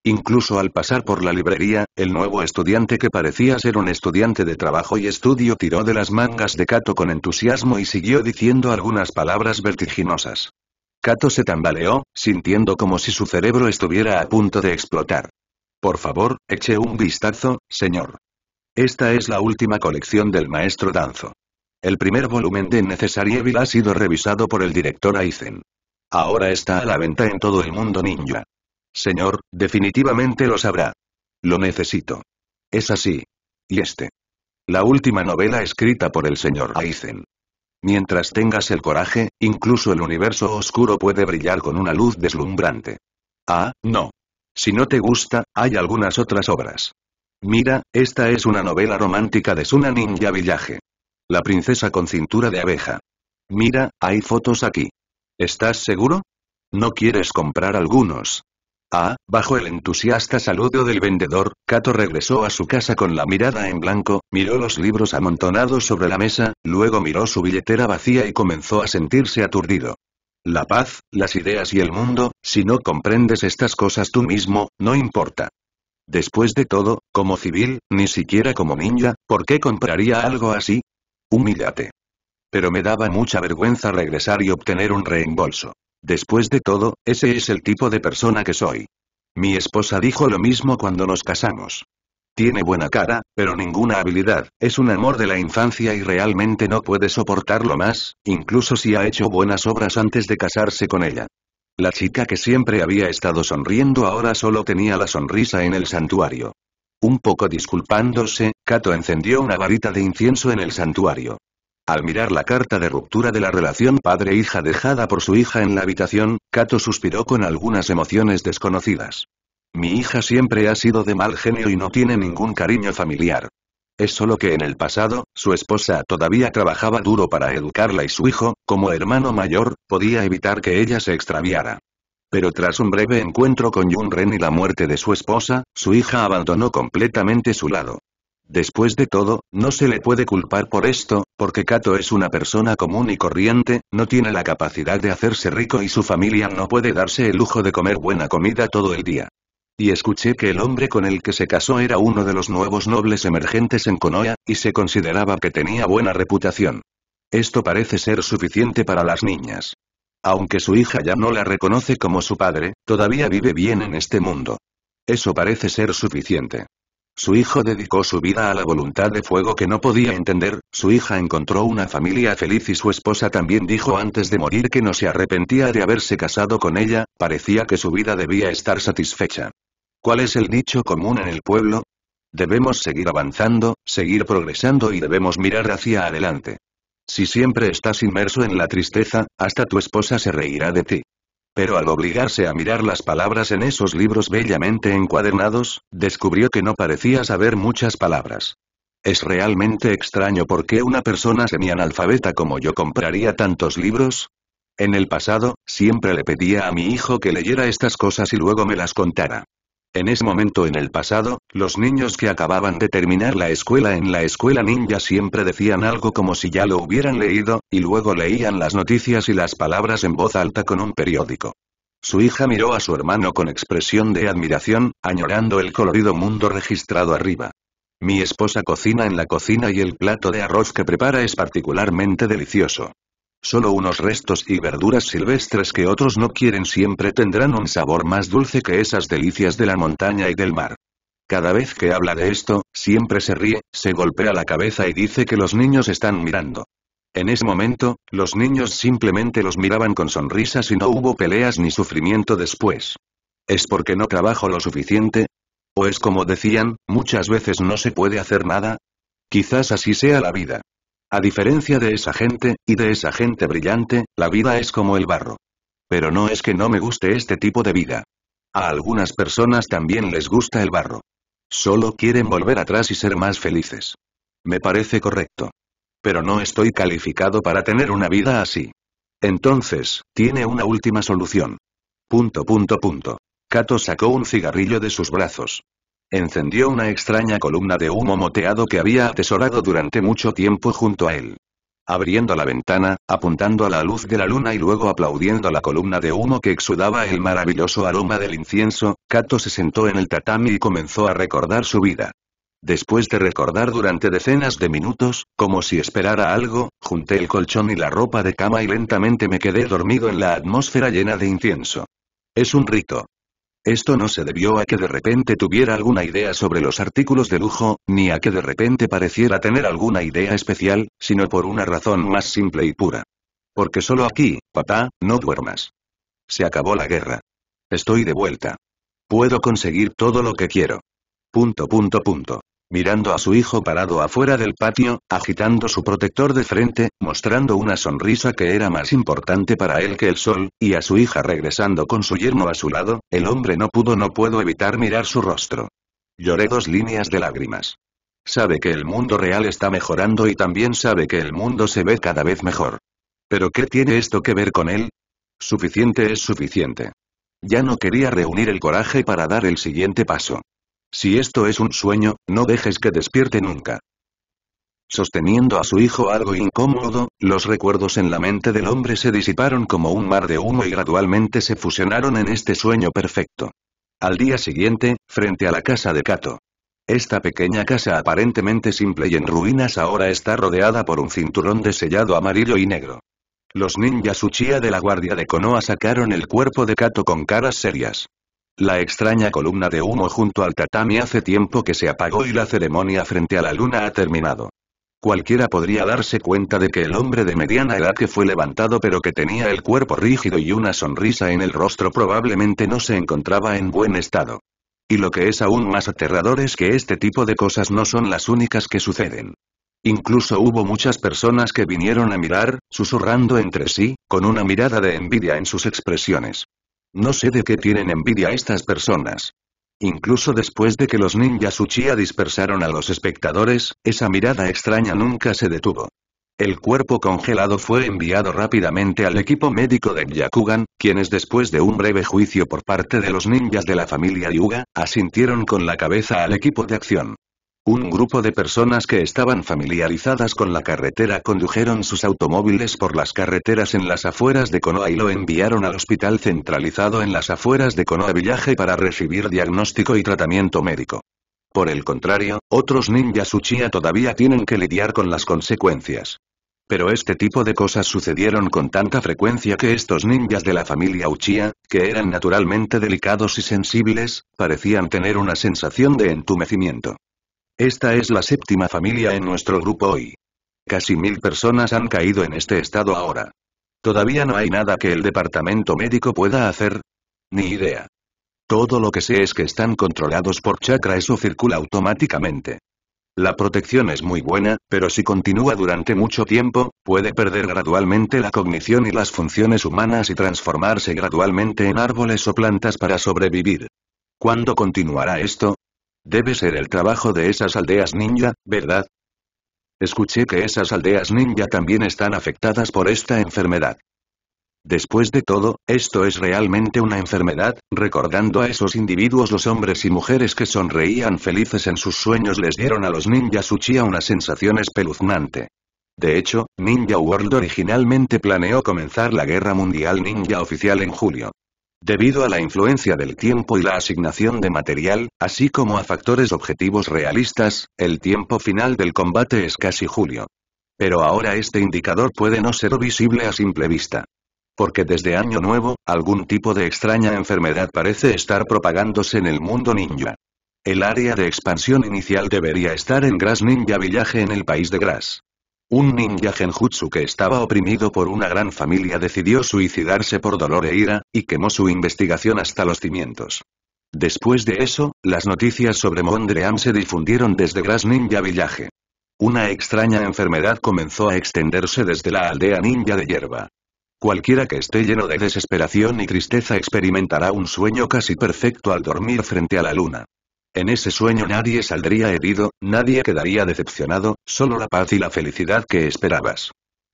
Incluso al pasar por la librería, el nuevo estudiante que parecía ser un estudiante de trabajo y estudio tiró de las mangas de Kato con entusiasmo y siguió diciendo algunas palabras vertiginosas. Kato se tambaleó, sintiendo como si su cerebro estuviera a punto de explotar. Por favor, eche un vistazo, señor. Esta es la última colección del maestro Danzo. El primer volumen de Necessary Evil ha sido revisado por el director Aizen. Ahora está a la venta en todo el mundo ninja. Señor, definitivamente lo sabrá. Lo necesito. Es así. Y este. La última novela escrita por el señor Aizen. Mientras tengas el coraje, incluso el universo oscuro puede brillar con una luz deslumbrante. Ah, no. Si no te gusta, hay algunas otras obras. Mira, esta es una novela romántica de Suna Ninja Village. La princesa con cintura de abeja. Mira, hay fotos aquí. ¿Estás seguro? ¿No quieres comprar algunos? Ah, bajo el entusiasta saludo del vendedor, Kato regresó a su casa con la mirada en blanco, miró los libros amontonados sobre la mesa, luego miró su billetera vacía y comenzó a sentirse aturdido. La paz, las ideas y el mundo, si no comprendes estas cosas tú mismo, no importa. Después de todo, como civil, ni siquiera como ninja, ¿por qué compraría algo así? Humíllate. Pero me daba mucha vergüenza regresar y obtener un reembolso. Después de todo, ese es el tipo de persona que soy. Mi esposa dijo lo mismo cuando nos casamos. Tiene buena cara, pero ninguna habilidad, es un amor de la infancia y realmente no puede soportarlo más, incluso si ha hecho buenas obras antes de casarse con ella. La chica que siempre había estado sonriendo ahora solo tenía la sonrisa en el santuario. Un poco disculpándose, Kato encendió una varita de incienso en el santuario. Al mirar la carta de ruptura de la relación padre-hija dejada por su hija en la habitación, Kato suspiró con algunas emociones desconocidas. Mi hija siempre ha sido de mal genio y no tiene ningún cariño familiar. Es solo que en el pasado, su esposa todavía trabajaba duro para educarla y su hijo, como hermano mayor, podía evitar que ella se extraviara. Pero tras un breve encuentro con Yun Ren y la muerte de su esposa, su hija abandonó completamente su lado. Después de todo, no se le puede culpar por esto, porque Kato es una persona común y corriente, no tiene la capacidad de hacerse rico y su familia no puede darse el lujo de comer buena comida todo el día. Y escuché que el hombre con el que se casó era uno de los nuevos nobles emergentes en Konoha, y se consideraba que tenía buena reputación. Esto parece ser suficiente para las niñas. Aunque su hija ya no la reconoce como su padre, todavía vive bien en este mundo. Eso parece ser suficiente. Su hijo dedicó su vida a la voluntad de fuego que no podía entender, su hija encontró una familia feliz y su esposa también dijo antes de morir que no se arrepentía de haberse casado con ella, parecía que su vida debía estar satisfecha. ¿Cuál es el dicho común en el pueblo? Debemos seguir avanzando, seguir progresando y debemos mirar hacia adelante. Si siempre estás inmerso en la tristeza, hasta tu esposa se reirá de ti. Pero al obligarse a mirar las palabras en esos libros bellamente encuadernados, descubrió que no parecía saber muchas palabras. Es realmente extraño por qué una persona semianalfabeta como yo compraría tantos libros. En el pasado, siempre le pedía a mi hijo que leyera estas cosas y luego me las contara. En ese momento en el pasado, los niños que acababan de terminar la escuela en la escuela ninja siempre decían algo como si ya lo hubieran leído, y luego leían las noticias y las palabras en voz alta con un periódico. Su hija miró a su hermano con expresión de admiración, añorando el colorido mundo registrado arriba. Mi esposa cocina en la cocina y el plato de arroz que prepara es particularmente delicioso. Solo unos restos y verduras silvestres que otros no quieren siempre tendrán un sabor más dulce que esas delicias de la montaña y del mar. Cada vez que habla de esto, siempre se ríe, se golpea la cabeza y dice que los niños están mirando. En ese momento, los niños simplemente los miraban con sonrisas y no hubo peleas ni sufrimiento después. ¿Es porque no trabajo lo suficiente? ¿O es como decían, muchas veces no se puede hacer nada? Quizás así sea la vida. A diferencia de esa gente, y de esa gente brillante, la vida es como el barro. Pero no es que no me guste este tipo de vida. A algunas personas también les gusta el barro. Solo quieren volver atrás y ser más felices. Me parece correcto. Pero no estoy calificado para tener una vida así. Entonces, tiene una última solución. Punto punto punto. Kato sacó un cigarrillo de sus brazos. Encendió una extraña columna de humo moteado que había atesorado durante mucho tiempo junto a él. Abriendo la ventana, apuntando a la luz de la luna y luego aplaudiendo la columna de humo que exudaba el maravilloso aroma del incienso, Kato se sentó en el tatami y comenzó a recordar su vida. Después de recordar durante decenas de minutos, como si esperara algo, junté el colchón y la ropa de cama y lentamente me quedé dormido en la atmósfera llena de incienso. Es un rito. Esto no se debió a que de repente tuviera alguna idea sobre los artículos de lujo, ni a que de repente pareciera tener alguna idea especial, sino por una razón más simple y pura. Porque solo aquí, papá, no duermas. Se acabó la guerra. Estoy de vuelta. Puedo conseguir todo lo que quiero. Punto punto punto mirando a su hijo parado afuera del patio, agitando su protector de frente, mostrando una sonrisa que era más importante para él que el sol, y a su hija regresando con su yerno a su lado, el hombre no pudo no puedo evitar mirar su rostro. Lloré dos líneas de lágrimas. Sabe que el mundo real está mejorando y también sabe que el mundo se ve cada vez mejor. ¿Pero qué tiene esto que ver con él? Suficiente es suficiente. Ya no quería reunir el coraje para dar el siguiente paso. Si esto es un sueño, no dejes que despierte nunca. Sosteniendo a su hijo algo incómodo, los recuerdos en la mente del hombre se disiparon como un mar de humo y gradualmente se fusionaron en este sueño perfecto. Al día siguiente, frente a la casa de Kato. Esta pequeña casa aparentemente simple y en ruinas ahora está rodeada por un cinturón de sellado amarillo y negro. Los ninjas Uchiha de la guardia de Konoha sacaron el cuerpo de Kato con caras serias. La extraña columna de humo junto al tatami hace tiempo que se apagó y la ceremonia frente a la luna ha terminado. Cualquiera podría darse cuenta de que el hombre de mediana edad que fue levantado pero que tenía el cuerpo rígido y una sonrisa en el rostro probablemente no se encontraba en buen estado. Y lo que es aún más aterrador es que este tipo de cosas no son las únicas que suceden. Incluso hubo muchas personas que vinieron a mirar, susurrando entre sí, con una mirada de envidia en sus expresiones. No sé de qué tienen envidia estas personas. Incluso después de que los ninjas Uchiha dispersaron a los espectadores, esa mirada extraña nunca se detuvo. El cuerpo congelado fue enviado rápidamente al equipo médico de Yakugan, quienes después de un breve juicio por parte de los ninjas de la familia Yuga, asintieron con la cabeza al equipo de acción. Un grupo de personas que estaban familiarizadas con la carretera condujeron sus automóviles por las carreteras en las afueras de Konoha y lo enviaron al hospital centralizado en las afueras de Konoha Village para recibir diagnóstico y tratamiento médico. Por el contrario, otros ninjas Uchiha todavía tienen que lidiar con las consecuencias. Pero este tipo de cosas sucedieron con tanta frecuencia que estos ninjas de la familia Uchiha, que eran naturalmente delicados y sensibles, parecían tener una sensación de entumecimiento. Esta es la séptima familia en nuestro grupo hoy. Casi mil personas han caído en este estado ahora. Todavía no hay nada que el departamento médico pueda hacer. Ni idea. Todo lo que sé es que están controlados por chakra, eso circula automáticamente. La protección es muy buena, pero si continúa durante mucho tiempo, puede perder gradualmente la cognición y las funciones humanas y transformarse gradualmente en árboles o plantas para sobrevivir. ¿Cuándo continuará esto? Debe ser el trabajo de esas aldeas ninja, ¿verdad? Escuché que esas aldeas ninja también están afectadas por esta enfermedad. Después de todo, esto es realmente una enfermedad, recordando a esos individuos los hombres y mujeres que sonreían felices en sus sueños les dieron a los ninjas Uchiha una sensación espeluznante. De hecho, Ninja World originalmente planeó comenzar la Guerra Mundial Ninja oficial en julio. Debido a la influencia del tiempo y la asignación de material, así como a factores objetivos realistas, el tiempo final del combate es casi julio. Pero ahora este indicador puede no ser visible a simple vista. Porque desde Año Nuevo, algún tipo de extraña enfermedad parece estar propagándose en el mundo ninja. El área de expansión inicial debería estar en Grass Ninja Village en el país de Grass. Un ninja genjutsu que estaba oprimido por una gran familia decidió suicidarse por dolor e ira, y quemó su investigación hasta los cimientos. Después de eso, las noticias sobre Mondream se difundieron desde Grass Ninja Village. Una extraña enfermedad comenzó a extenderse desde la aldea ninja de hierba. Cualquiera que esté lleno de desesperación y tristeza experimentará un sueño casi perfecto al dormir frente a la luna. En ese sueño nadie saldría herido, nadie quedaría decepcionado, solo la paz y la felicidad que esperabas.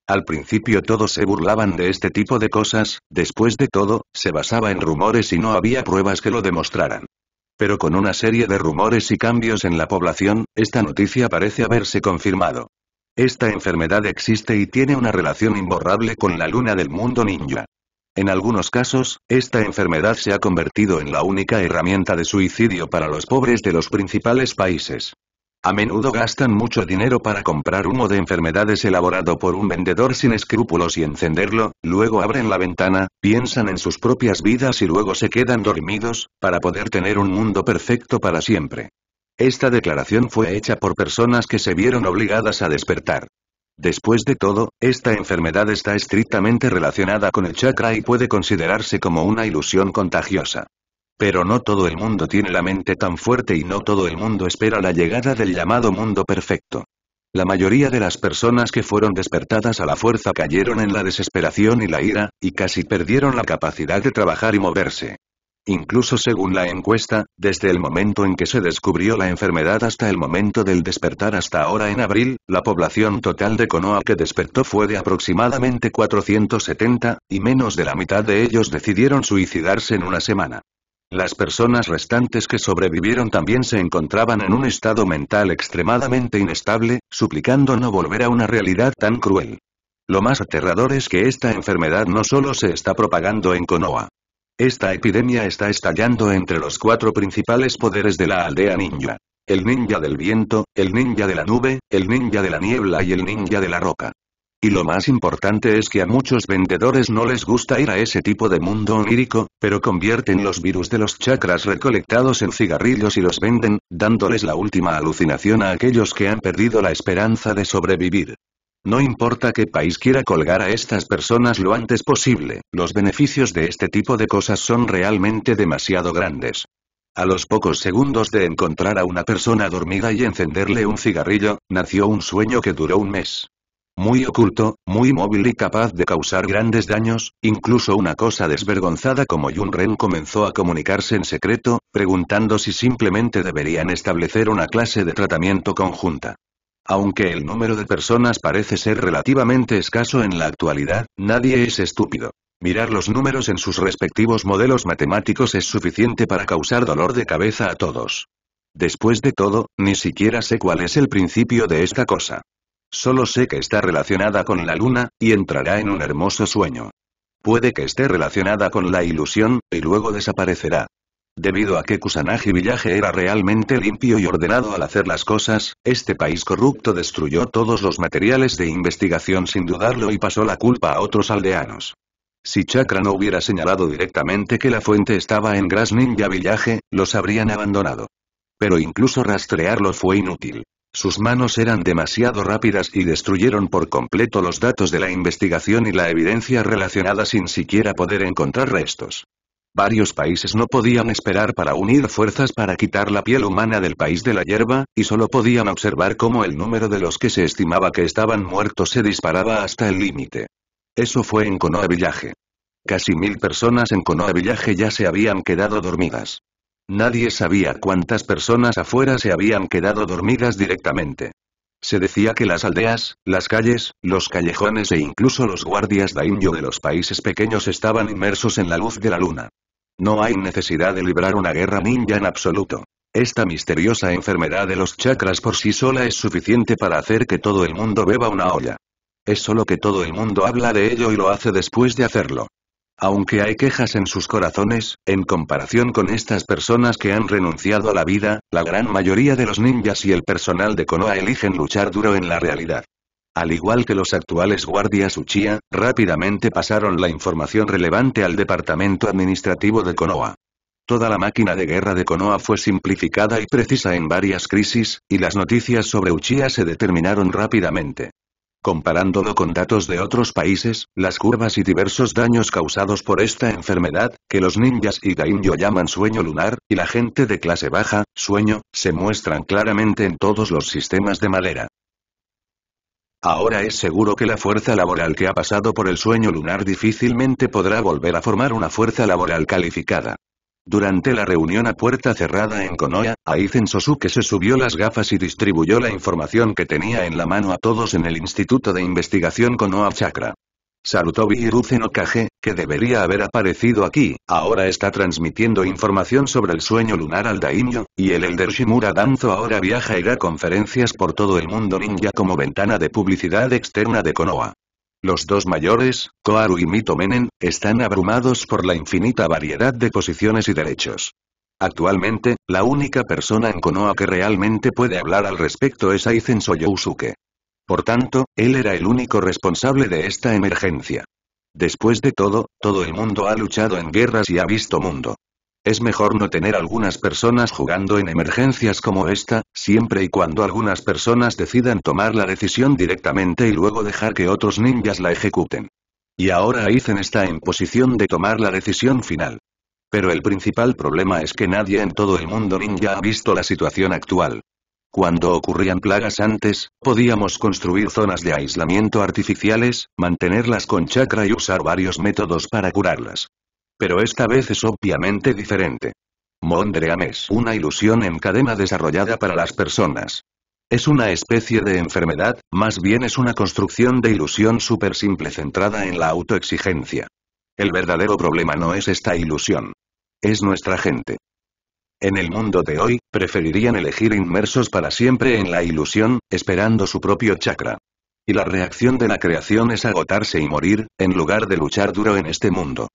Al principio todos se burlaban de este tipo de cosas, después de todo, se basaba en rumores y no había pruebas que lo demostraran. Pero con una serie de rumores y cambios en la población, esta noticia parece haberse confirmado. Esta enfermedad existe y tiene una relación imborrable con la luna del mundo ninja. En algunos casos, esta enfermedad se ha convertido en la única herramienta de suicidio para los pobres de los principales países. A menudo gastan mucho dinero para comprar humo de enfermedades elaborado por un vendedor sin escrúpulos y encenderlo, luego abren la ventana, piensan en sus propias vidas y luego se quedan dormidos, para poder tener un mundo perfecto para siempre. Esta declaración fue hecha por personas que se vieron obligadas a despertar. Después de todo, esta enfermedad está estrictamente relacionada con el chakra y puede considerarse como una ilusión contagiosa. Pero no todo el mundo tiene la mente tan fuerte y no todo el mundo espera la llegada del llamado mundo perfecto. La mayoría de las personas que fueron despertadas a la fuerza cayeron en la desesperación y la ira, y casi perdieron la capacidad de trabajar y moverse. Incluso según la encuesta, desde el momento en que se descubrió la enfermedad hasta el momento del despertar hasta ahora en abril, la población total de Konoha que despertó fue de aproximadamente 470, y menos de la mitad de ellos decidieron suicidarse en una semana. Las personas restantes que sobrevivieron también se encontraban en un estado mental extremadamente inestable, suplicando no volver a una realidad tan cruel. Lo más aterrador es que esta enfermedad no solo se está propagando en Konoha. Esta epidemia está estallando entre los cuatro principales poderes de la aldea ninja. El ninja del viento, el ninja de la nube, el ninja de la niebla y el ninja de la roca. Y lo más importante es que a muchos vendedores no les gusta ir a ese tipo de mundo onírico, pero convierten los virus de los chakras recolectados en cigarrillos y los venden, dándoles la última alucinación a aquellos que han perdido la esperanza de sobrevivir. No importa qué país quiera colgar a estas personas lo antes posible, los beneficios de este tipo de cosas son realmente demasiado grandes. A los pocos segundos de encontrar a una persona dormida y encenderle un cigarrillo, nació un sueño que duró un mes. Muy oculto, muy móvil y capaz de causar grandes daños, incluso una cosa desvergonzada como Yunren comenzó a comunicarse en secreto, preguntando si simplemente deberían establecer una clase de tratamiento conjunta. Aunque el número de personas parece ser relativamente escaso en la actualidad, nadie es estúpido. Mirar los números en sus respectivos modelos matemáticos es suficiente para causar dolor de cabeza a todos. Después de todo, ni siquiera sé cuál es el principio de esta cosa. Solo sé que está relacionada con la luna, y entrará en un hermoso sueño. Puede que esté relacionada con la ilusión, y luego desaparecerá. Debido a que Kusanagi Village era realmente limpio y ordenado al hacer las cosas, este país corrupto destruyó todos los materiales de investigación sin dudarlo y pasó la culpa a otros aldeanos. Si Chakra no hubiera señalado directamente que la fuente estaba en Grass Ninja Village, los habrían abandonado. Pero incluso rastrearlo fue inútil. Sus manos eran demasiado rápidas y destruyeron por completo los datos de la investigación y la evidencia relacionada sin siquiera poder encontrar restos. Varios países no podían esperar para unir fuerzas para quitar la piel humana del país de la hierba, y solo podían observar cómo el número de los que se estimaba que estaban muertos se disparaba hasta el límite. Eso fue en Konoha Village. Casi mil personas en Konoha Village ya se habían quedado dormidas. Nadie sabía cuántas personas afuera se habían quedado dormidas directamente. Se decía que las aldeas, las calles, los callejones e incluso los guardias daimyo de los países pequeños estaban inmersos en la luz de la luna. No hay necesidad de librar una guerra ninja en absoluto. Esta misteriosa enfermedad de los chakras por sí sola es suficiente para hacer que todo el mundo beba una olla. Es solo que todo el mundo habla de ello y lo hace después de hacerlo. Aunque hay quejas en sus corazones, en comparación con estas personas que han renunciado a la vida, la gran mayoría de los ninjas y el personal de Konoha eligen luchar duro en la realidad. Al igual que los actuales guardias Uchiha, rápidamente pasaron la información relevante al departamento administrativo de Konoha. Toda la máquina de guerra de Konoha fue simplificada y precisa en varias crisis, y las noticias sobre Uchiha se determinaron rápidamente. Comparándolo con datos de otros países, las curvas y diversos daños causados por esta enfermedad, que los ninjas y daimyo llaman sueño lunar, y la gente de clase baja, sueño, se muestran claramente en todos los sistemas de madera. Ahora es seguro que la fuerza laboral que ha pasado por el sueño lunar difícilmente podrá volver a formar una fuerza laboral calificada. Durante la reunión a puerta cerrada en Konoha, Aizen Sosuke se subió las gafas y distribuyó la información que tenía en la mano a todos en el Instituto de Investigación Konoha Chakra. Sarutobi Hiruzen Okage, que debería haber aparecido aquí, ahora está transmitiendo información sobre el sueño lunar al Daimyo, y el Elder Shimura Danzo ahora viaja a ir a conferencias por todo el mundo ninja como ventana de publicidad externa de Konoha. Los dos mayores, Koharu y Mito Menen, están abrumados por la infinita variedad de posiciones y derechos. Actualmente, la única persona en Konoha que realmente puede hablar al respecto es Aizen Soyousuke. Por tanto, él era el único responsable de esta emergencia. Después de todo, todo el mundo ha luchado en guerras y ha visto mundo. Es mejor no tener algunas personas jugando en emergencias como esta, siempre y cuando algunas personas decidan tomar la decisión directamente y luego dejar que otros ninjas la ejecuten. Y ahora Aizen está en posición de tomar la decisión final. Pero el principal problema es que nadie en todo el mundo ninja ha visto la situación actual. Cuando ocurrían plagas antes, podíamos construir zonas de aislamiento artificiales, mantenerlas con chakra y usar varios métodos para curarlas. Pero esta vez es obviamente diferente. Mondream es una ilusión en cadena desarrollada para las personas. Es una especie de enfermedad, más bien es una construcción de ilusión súper simple centrada en la autoexigencia. El verdadero problema no es esta ilusión. Es nuestra gente. En el mundo de hoy, preferirían elegir inmersos para siempre en la ilusión, esperando su propio chakra. Y la reacción de la creación es agotarse y morir, en lugar de luchar duro en este mundo.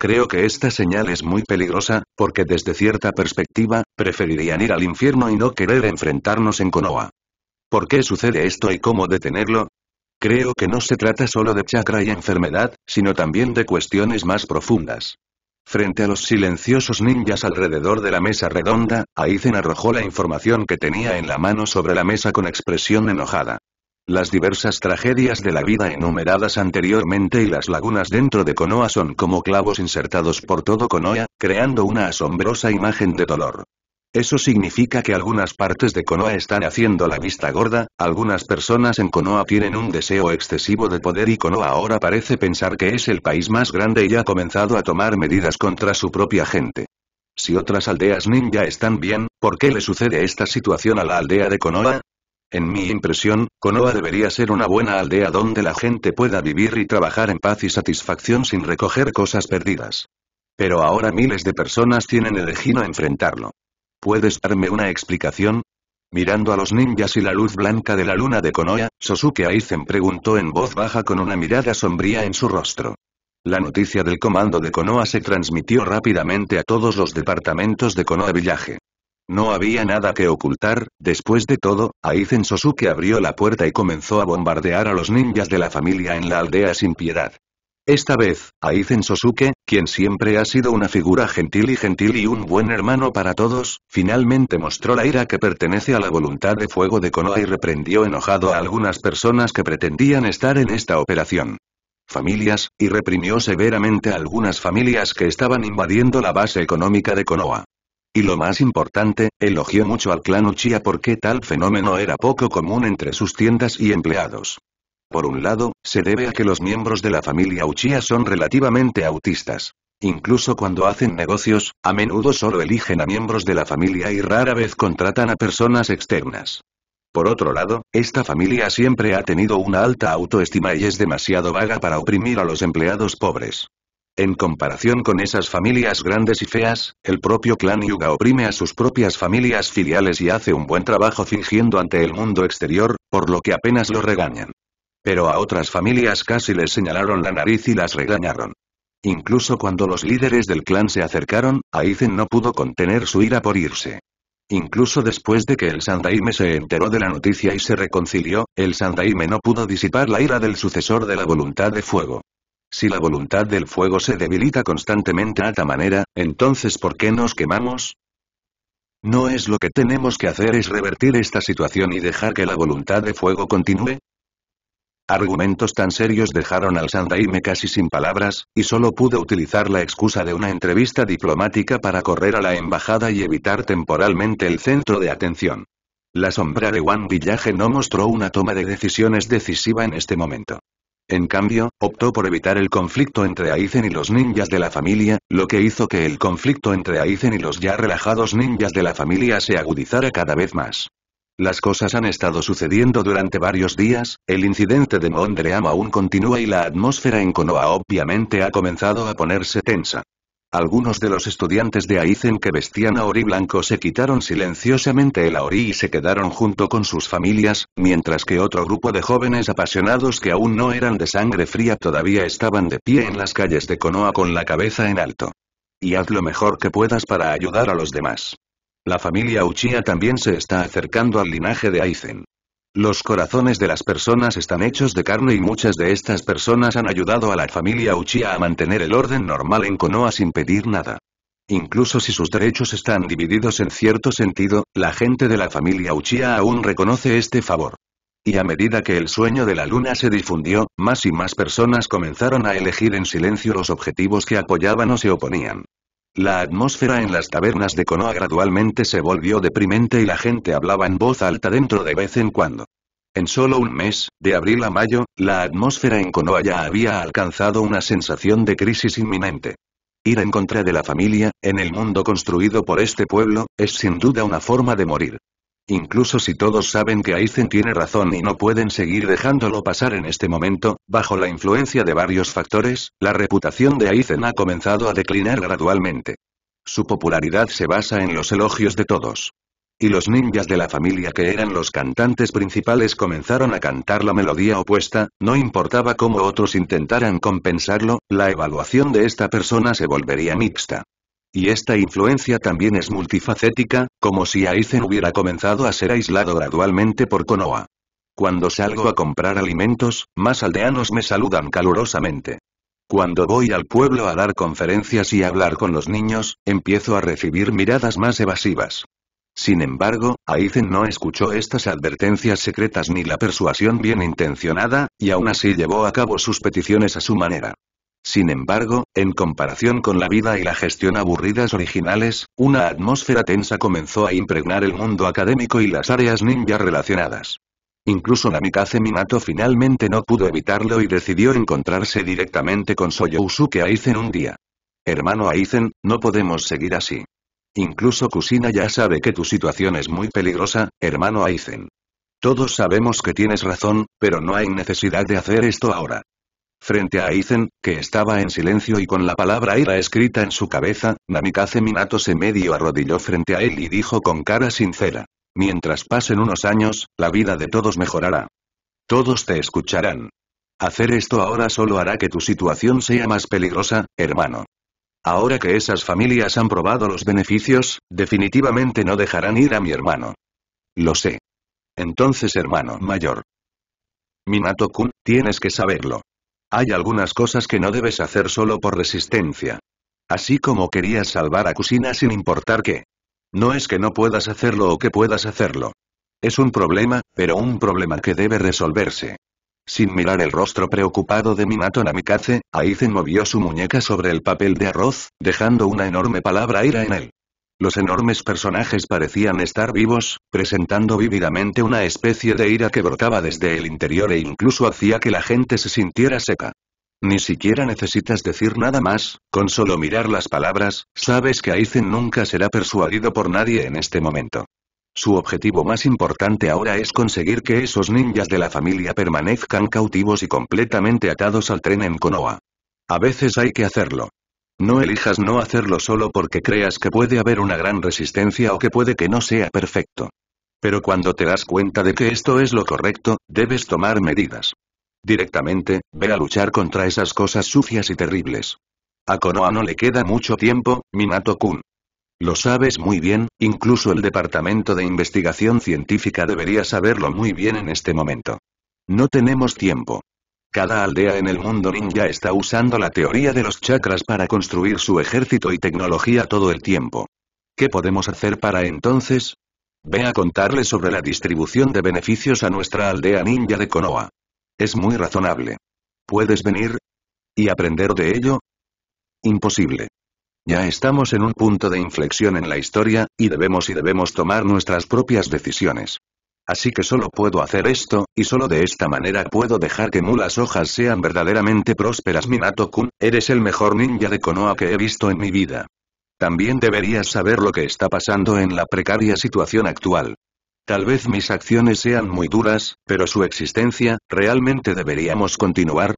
Creo que esta señal es muy peligrosa, porque desde cierta perspectiva, preferirían ir al infierno y no querer enfrentarnos en Konoha. ¿Por qué sucede esto y cómo detenerlo? Creo que no se trata solo de chakra y enfermedad, sino también de cuestiones más profundas. Frente a los silenciosos ninjas alrededor de la mesa redonda, Aizen arrojó la información que tenía en la mano sobre la mesa con expresión enojada. Las diversas tragedias de la vida enumeradas anteriormente y las lagunas dentro de Konoha son como clavos insertados por todo Konoha, creando una asombrosa imagen de dolor. Eso significa que algunas partes de Konoha están haciendo la vista gorda, algunas personas en Konoha tienen un deseo excesivo de poder y Konoha ahora parece pensar que es el país más grande y ha comenzado a tomar medidas contra su propia gente. Si otras aldeas ninja están bien, ¿por qué le sucede esta situación a la aldea de Konoha? En mi impresión, Konoha debería ser una buena aldea donde la gente pueda vivir y trabajar en paz y satisfacción sin recoger cosas perdidas. Pero ahora miles de personas tienen elegido enfrentarlo. ¿Puedes darme una explicación? Mirando a los ninjas y la luz blanca de la luna de Konoha, Sosuke Aizen preguntó en voz baja con una mirada sombría en su rostro. La noticia del comando de Konoha se transmitió rápidamente a todos los departamentos de Konoha Village. No había nada que ocultar, después de todo, Aizen Sosuke abrió la puerta y comenzó a bombardear a los ninjas de la familia en la aldea sin piedad. Esta vez, Aizen Sosuke, quien siempre ha sido una figura gentil y gentil y un buen hermano para todos, finalmente mostró la ira que pertenece a la voluntad de fuego de Konoha y reprendió enojado a algunas personas que pretendían estar en esta operación. Familias, y reprimió severamente a algunas familias que estaban invadiendo la base económica de Konoha. Y lo más importante, elogió mucho al clan Uchiha porque tal fenómeno era poco común entre sus tiendas y empleados. Por un lado, se debe a que los miembros de la familia Uchiha son relativamente autistas. Incluso cuando hacen negocios, a menudo solo eligen a miembros de la familia y rara vez contratan a personas externas. Por otro lado, esta familia siempre ha tenido una alta autoestima y es demasiado vaga para oprimir a los empleados pobres. En comparación con esas familias grandes y feas, el propio clan Yuga oprime a sus propias familias filiales y hace un buen trabajo fingiendo ante el mundo exterior, por lo que apenas lo regañan. Pero a otras familias casi les señalaron la nariz y las regañaron. Incluso cuando los líderes del clan se acercaron, Aizen no pudo contener su ira por irse. Incluso después de que el Sandaime se enteró de la noticia y se reconcilió, el Sandaime no pudo disipar la ira del sucesor de la voluntad de fuego. Si la voluntad del fuego se debilita constantemente a tal manera, entonces ¿por qué nos quemamos? ¿No es lo que tenemos que hacer es revertir esta situación y dejar que la voluntad de fuego continúe? Argumentos tan serios dejaron al Sandaime casi sin palabras, y solo pudo utilizar la excusa de una entrevista diplomática para correr a la embajada y evitar temporalmente el centro de atención. La sombra de Wan Village no mostró una toma de decisiones decisiva en este momento. En cambio, optó por evitar el conflicto entre Aizen y los ninjas de la familia, lo que hizo que el conflicto entre Aizen y los ya relajados ninjas de la familia se agudizara cada vez más. Las cosas han estado sucediendo durante varios días, el incidente de Mondream aún continúa y la atmósfera en Konoha obviamente ha comenzado a ponerse tensa. Algunos de los estudiantes de Aizen que vestían a ori blanco se quitaron silenciosamente el aori y se quedaron junto con sus familias, mientras que otro grupo de jóvenes apasionados que aún no eran de sangre fría todavía estaban de pie en las calles de Konoha con la cabeza en alto. Y haz lo mejor que puedas para ayudar a los demás. La familia Uchiha también se está acercando al linaje de Aizen. Los corazones de las personas están hechos de carne y muchas de estas personas han ayudado a la familia Uchiha a mantener el orden normal en Konoha sin pedir nada. Incluso si sus derechos están divididos en cierto sentido, la gente de la familia Uchiha aún reconoce este favor. Y a medida que el sueño de la luna se difundió, más y más personas comenzaron a elegir en silencio los objetivos que apoyaban o se oponían. La atmósfera en las tabernas de Konoha gradualmente se volvió deprimente y la gente hablaba en voz alta dentro de vez en cuando. En solo un mes, de abril a mayo, la atmósfera en Konoha ya había alcanzado una sensación de crisis inminente. Ir en contra de la familia, en el mundo construido por este pueblo, es sin duda una forma de morir. Incluso si todos saben que Aizen tiene razón y no pueden seguir dejándolo pasar en este momento, bajo la influencia de varios factores, la reputación de Aizen ha comenzado a declinar gradualmente. Su popularidad se basa en los elogios de todos. Y los ninjas de la familia que eran los cantantes principales comenzaron a cantar la melodía opuesta, no importaba cómo otros intentaran compensarlo, la evaluación de esta persona se volvería mixta. Y esta influencia también es multifacética, como si Aizen hubiera comenzado a ser aislado gradualmente por Konoha. Cuando salgo a comprar alimentos, más aldeanos me saludan calurosamente. Cuando voy al pueblo a dar conferencias y hablar con los niños, empiezo a recibir miradas más evasivas. Sin embargo, Aizen no escuchó estas advertencias secretas ni la persuasión bien intencionada, y aún así llevó a cabo sus peticiones a su manera. Sin embargo, en comparación con la vida y la gestión aburridas originales, una atmósfera tensa comenzó a impregnar el mundo académico y las áreas ninja relacionadas. Incluso Namikaze Minato finalmente no pudo evitarlo y decidió encontrarse directamente con Soyousuke Aizen un día. Hermano Aizen, no podemos seguir así. Incluso Kusina ya sabe que tu situación es muy peligrosa, hermano Aizen. Todos sabemos que tienes razón, pero no hay necesidad de hacer esto ahora. Frente a Aizen, que estaba en silencio y con la palabra ira escrita en su cabeza, Namikaze Minato se medio arrodilló frente a él y dijo con cara sincera. Mientras pasen unos años, la vida de todos mejorará. Todos te escucharán. Hacer esto ahora solo hará que tu situación sea más peligrosa, hermano. Ahora que esas familias han probado los beneficios, definitivamente no dejarán ir a mi hermano. Lo sé. Entonces hermano mayor. Minato-kun, tienes que saberlo. Hay algunas cosas que no debes hacer solo por resistencia. Así como querías salvar a Kusina sin importar qué. No es que no puedas hacerlo o que puedas hacerlo. Es un problema, pero un problema que debe resolverse. Sin mirar el rostro preocupado de Minato Namikaze, Aizen movió su muñeca sobre el papel de arroz, dejando una enorme palabra ira en él. Los enormes personajes parecían estar vivos, presentando vívidamente una especie de ira que brotaba desde el interior e incluso hacía que la gente se sintiera seca. Ni siquiera necesitas decir nada más, con solo mirar las palabras, sabes que Aizen nunca será persuadido por nadie en este momento. Su objetivo más importante ahora es conseguir que esos ninjas de la familia permanezcan cautivos y completamente atados al tren en Konoha. A veces hay que hacerlo. No elijas no hacerlo solo porque creas que puede haber una gran resistencia o que puede que no sea perfecto. Pero cuando te das cuenta de que esto es lo correcto, debes tomar medidas. Directamente, ve a luchar contra esas cosas sucias y terribles. A Konoha no le queda mucho tiempo, Minato-kun. Lo sabes muy bien, incluso el Departamento de Investigación Científica debería saberlo muy bien en este momento. No tenemos tiempo. Cada aldea en el mundo ninja está usando la teoría de los chakras para construir su ejército y tecnología todo el tiempo. ¿Qué podemos hacer para entonces? Ve a contarle sobre la distribución de beneficios a nuestra aldea ninja de Konoha. Es muy razonable. ¿Puedes venir? ¿Y aprender de ello? Imposible. Ya estamos en un punto de inflexión en la historia, y debemos y debemos tomar nuestras propias decisiones. Así que solo puedo hacer esto, y solo de esta manera puedo dejar que Mulas Hojas sean verdaderamente prósperas Minato-kun, eres el mejor ninja de Konoha que he visto en mi vida. También deberías saber lo que está pasando en la precaria situación actual. Tal vez mis acciones sean muy duras, pero su existencia, ¿realmente deberíamos continuar?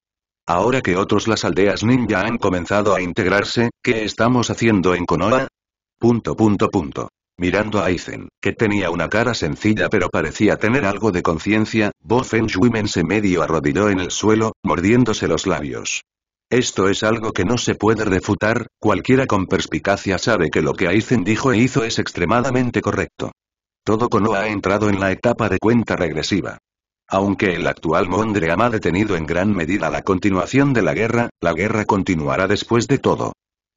Ahora que otros las aldeas ninja han comenzado a integrarse, ¿qué estamos haciendo en Konoha? Punto punto punto. Mirando a Aizen, que tenía una cara sencilla pero parecía tener algo de conciencia, Bo Feng se medio arrodilló en el suelo, mordiéndose los labios. Esto es algo que no se puede refutar, cualquiera con perspicacia sabe que lo que Aizen dijo e hizo es extremadamente correcto. Todo Konoha ha entrado en la etapa de cuenta regresiva. Aunque el actual Mondream ha detenido en gran medida la continuación de la guerra, la guerra continuará después de todo.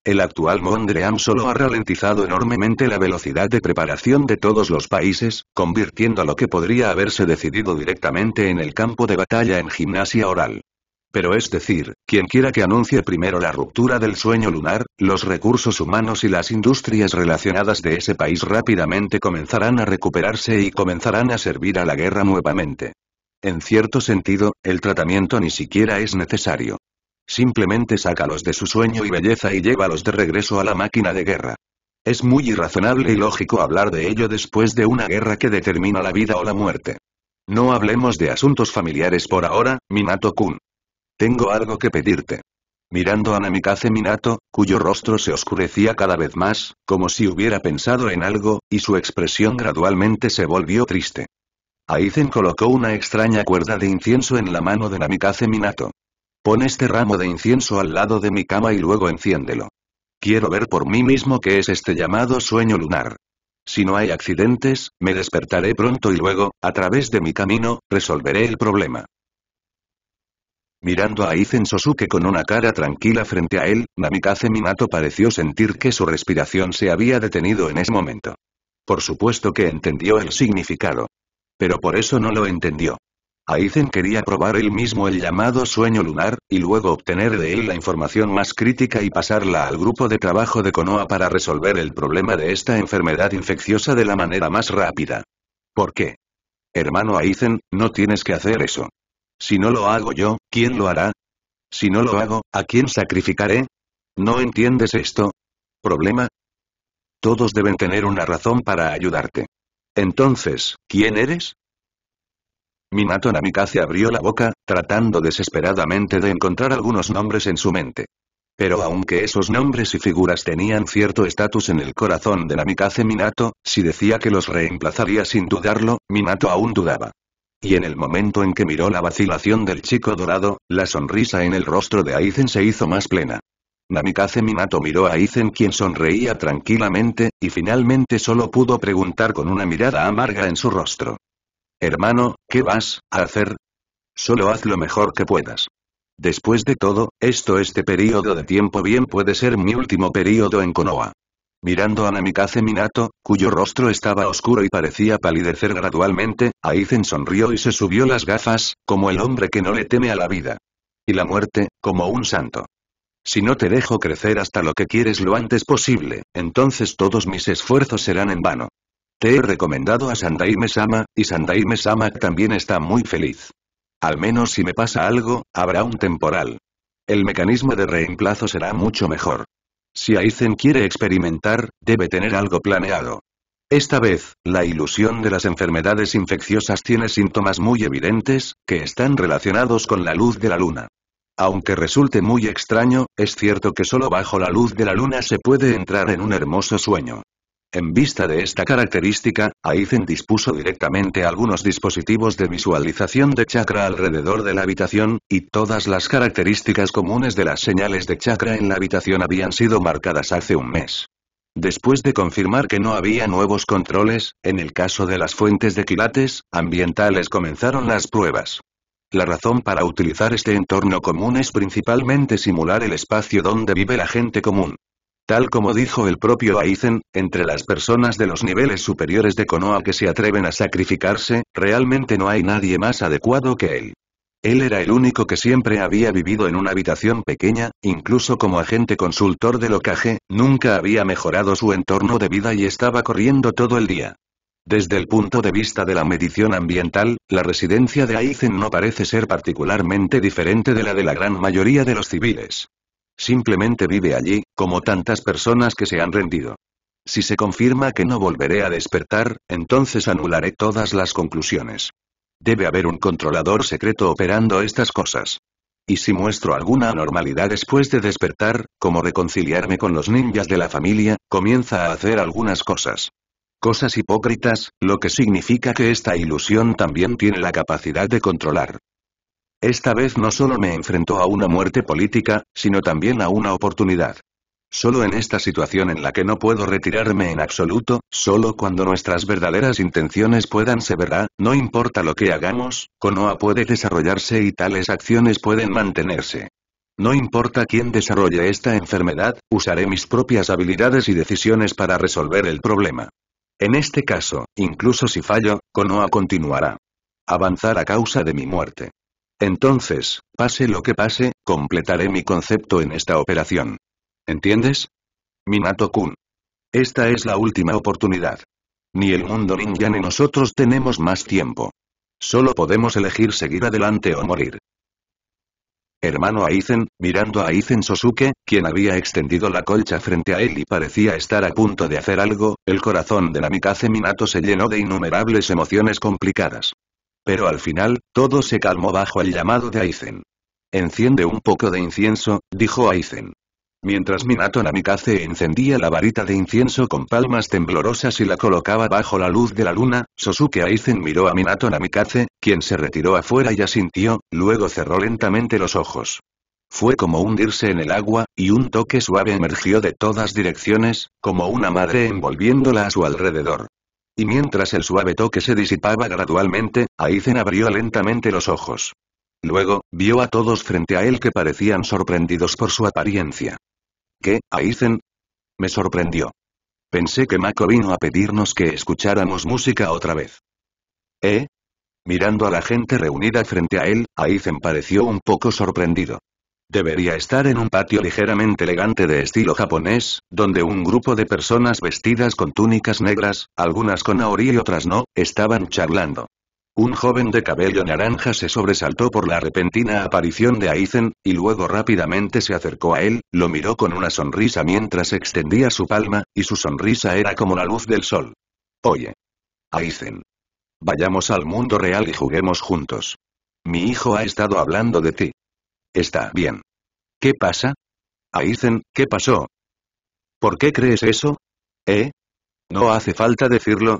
El actual Mondream solo ha ralentizado enormemente la velocidad de preparación de todos los países, convirtiendo lo que podría haberse decidido directamente en el campo de batalla en gimnasia oral. Pero es decir, quien quiera que anuncie primero la ruptura del sueño lunar, los recursos humanos y las industrias relacionadas de ese país rápidamente comenzarán a recuperarse y comenzarán a servir a la guerra nuevamente. En cierto sentido, el tratamiento ni siquiera es necesario. Simplemente sácalos de su sueño y belleza y llévalos de regreso a la máquina de guerra. Es muy irrazonable y lógico hablar de ello después de una guerra que determina la vida o la muerte. No hablemos de asuntos familiares por ahora, Minato-kun. Tengo algo que pedirte. Mirando a Namikaze Minato, cuyo rostro se oscurecía cada vez más, como si hubiera pensado en algo, y su expresión gradualmente se volvió triste. Aizen colocó una extraña cuerda de incienso en la mano de Namikaze Minato. Pon este ramo de incienso al lado de mi cama y luego enciéndelo. Quiero ver por mí mismo qué es este llamado sueño lunar. Si no hay accidentes, me despertaré pronto y luego, a través de mi camino, resolveré el problema. Mirando a Aizen Sosuke con una cara tranquila frente a él, Namikaze Minato pareció sentir que su respiración se había detenido en ese momento. Por supuesto que entendió el significado. Pero por eso no lo entendió. Aizen quería probar él mismo el llamado sueño lunar, y luego obtener de él la información más crítica y pasarla al grupo de trabajo de Konoha para resolver el problema de esta enfermedad infecciosa de la manera más rápida. ¿Por qué? Hermano Aizen, no tienes que hacer eso. Si no lo hago yo, ¿quién lo hará? Si no lo hago, ¿a quién sacrificaré? ¿No entiendes esto? ¿Problema? Todos deben tener una razón para ayudarte. Entonces, ¿quién eres? Minato Namikaze abrió la boca, tratando desesperadamente de encontrar algunos nombres en su mente. Pero aunque esos nombres y figuras tenían cierto estatus en el corazón de Namikaze Minato, si decía que los reemplazaría sin dudarlo, Minato aún dudaba. Y en el momento en que miró la vacilación del chico dorado, la sonrisa en el rostro de Aizen se hizo más plena. Namikaze Minato miró a Aizen quien sonreía tranquilamente, y finalmente solo pudo preguntar con una mirada amarga en su rostro. Hermano, ¿qué vas a hacer? Solo haz lo mejor que puedas. Después de todo, esto este periodo de tiempo bien puede ser mi último periodo en Konoha. Mirando a Namikaze Minato, cuyo rostro estaba oscuro y parecía palidecer gradualmente, Aizen sonrió y se subió las gafas, como el hombre que no le teme a la vida. Y la muerte, como un santo. Si no te dejo crecer hasta lo que quieres lo antes posible, entonces todos mis esfuerzos serán en vano. Te he recomendado a Sandaime-sama, y Sandaime-sama también está muy feliz. Al menos si me pasa algo, habrá un temporal. El mecanismo de reemplazo será mucho mejor. Si Aizen quiere experimentar, debe tener algo planeado. Esta vez, la ilusión de las enfermedades infecciosas tiene síntomas muy evidentes, que están relacionados con la luz de la luna. Aunque resulte muy extraño, es cierto que solo bajo la luz de la luna se puede entrar en un hermoso sueño. En vista de esta característica, Aizen dispuso directamente algunos dispositivos de visualización de chakra alrededor de la habitación, y todas las características comunes de las señales de chakra en la habitación habían sido marcadas hace un mes. Después de confirmar que no había nuevos controles, en el caso de las fuentes de quilates, ambientales comenzaron las pruebas. La razón para utilizar este entorno común es principalmente simular el espacio donde vive la gente común. Tal como dijo el propio Aizen, entre las personas de los niveles superiores de Konoha que se atreven a sacrificarse, realmente no hay nadie más adecuado que él. Él era el único que siempre había vivido en una habitación pequeña, incluso como agente consultor de locaje, nunca había mejorado su entorno de vida y estaba corriendo todo el día. Desde el punto de vista de la medición ambiental, la residencia de Aizen no parece ser particularmente diferente de la de la gran mayoría de los civiles. Simplemente vive allí, como tantas personas que se han rendido. Si se confirma que no volveré a despertar, entonces anularé todas las conclusiones. Debe haber un controlador secreto operando estas cosas. Y si muestro alguna anormalidad después de despertar, como reconciliarme con los ninjas de la familia, comienza a hacer algunas cosas. Cosas hipócritas, lo que significa que esta ilusión también tiene la capacidad de controlar. Esta vez no solo me enfrentó a una muerte política, sino también a una oportunidad. Solo en esta situación en la que no puedo retirarme en absoluto, solo cuando nuestras verdaderas intenciones puedan se verá, no importa lo que hagamos, Konoha puede desarrollarse y tales acciones pueden mantenerse. No importa quién desarrolle esta enfermedad, usaré mis propias habilidades y decisiones para resolver el problema. En este caso, incluso si fallo, Konoha continuará. Avanzar a causa de mi muerte. Entonces, pase lo que pase, completaré mi concepto en esta operación. ¿Entiendes? Minato-kun. Esta es la última oportunidad. Ni el mundo ninja ni nosotros tenemos más tiempo. Solo podemos elegir seguir adelante o morir. Hermano Aizen, mirando a Aizen Sosuke, quien había extendido la colcha frente a él y parecía estar a punto de hacer algo, el corazón de Namikaze Minato se llenó de innumerables emociones complicadas. Pero al final, todo se calmó bajo el llamado de Aizen. Enciende un poco de incienso, dijo Aizen. Mientras Minato Namikaze encendía la varita de incienso con palmas temblorosas y la colocaba bajo la luz de la luna, Sosuke Aizen miró a Minato Namikaze, quien se retiró afuera y asintió, luego cerró lentamente los ojos. Fue como hundirse en el agua, y un toque suave emergió de todas direcciones, como una madre envolviéndola a su alrededor. Y mientras el suave toque se disipaba gradualmente, Aizen abrió lentamente los ojos. Luego, vio a todos frente a él que parecían sorprendidos por su apariencia. ¿Qué, Aizen? Me sorprendió. Pensé que Mako vino a pedirnos que escucháramos música otra vez. ¿Eh? Mirando a la gente reunida frente a él, Aizen pareció un poco sorprendido. Debería estar en un patio ligeramente elegante de estilo japonés, donde un grupo de personas vestidas con túnicas negras, algunas con aori y otras no, estaban charlando. Un joven de cabello naranja se sobresaltó por la repentina aparición de Aizen, y luego rápidamente se acercó a él, lo miró con una sonrisa mientras extendía su palma, y su sonrisa era como la luz del sol. Oye. Aizen. Vayamos al mundo real y juguemos juntos. Mi hijo ha estado hablando de ti. Está bien. ¿Qué pasa? Aizen, ¿qué pasó? ¿Por qué crees eso? ¿Eh? No hace falta decirlo,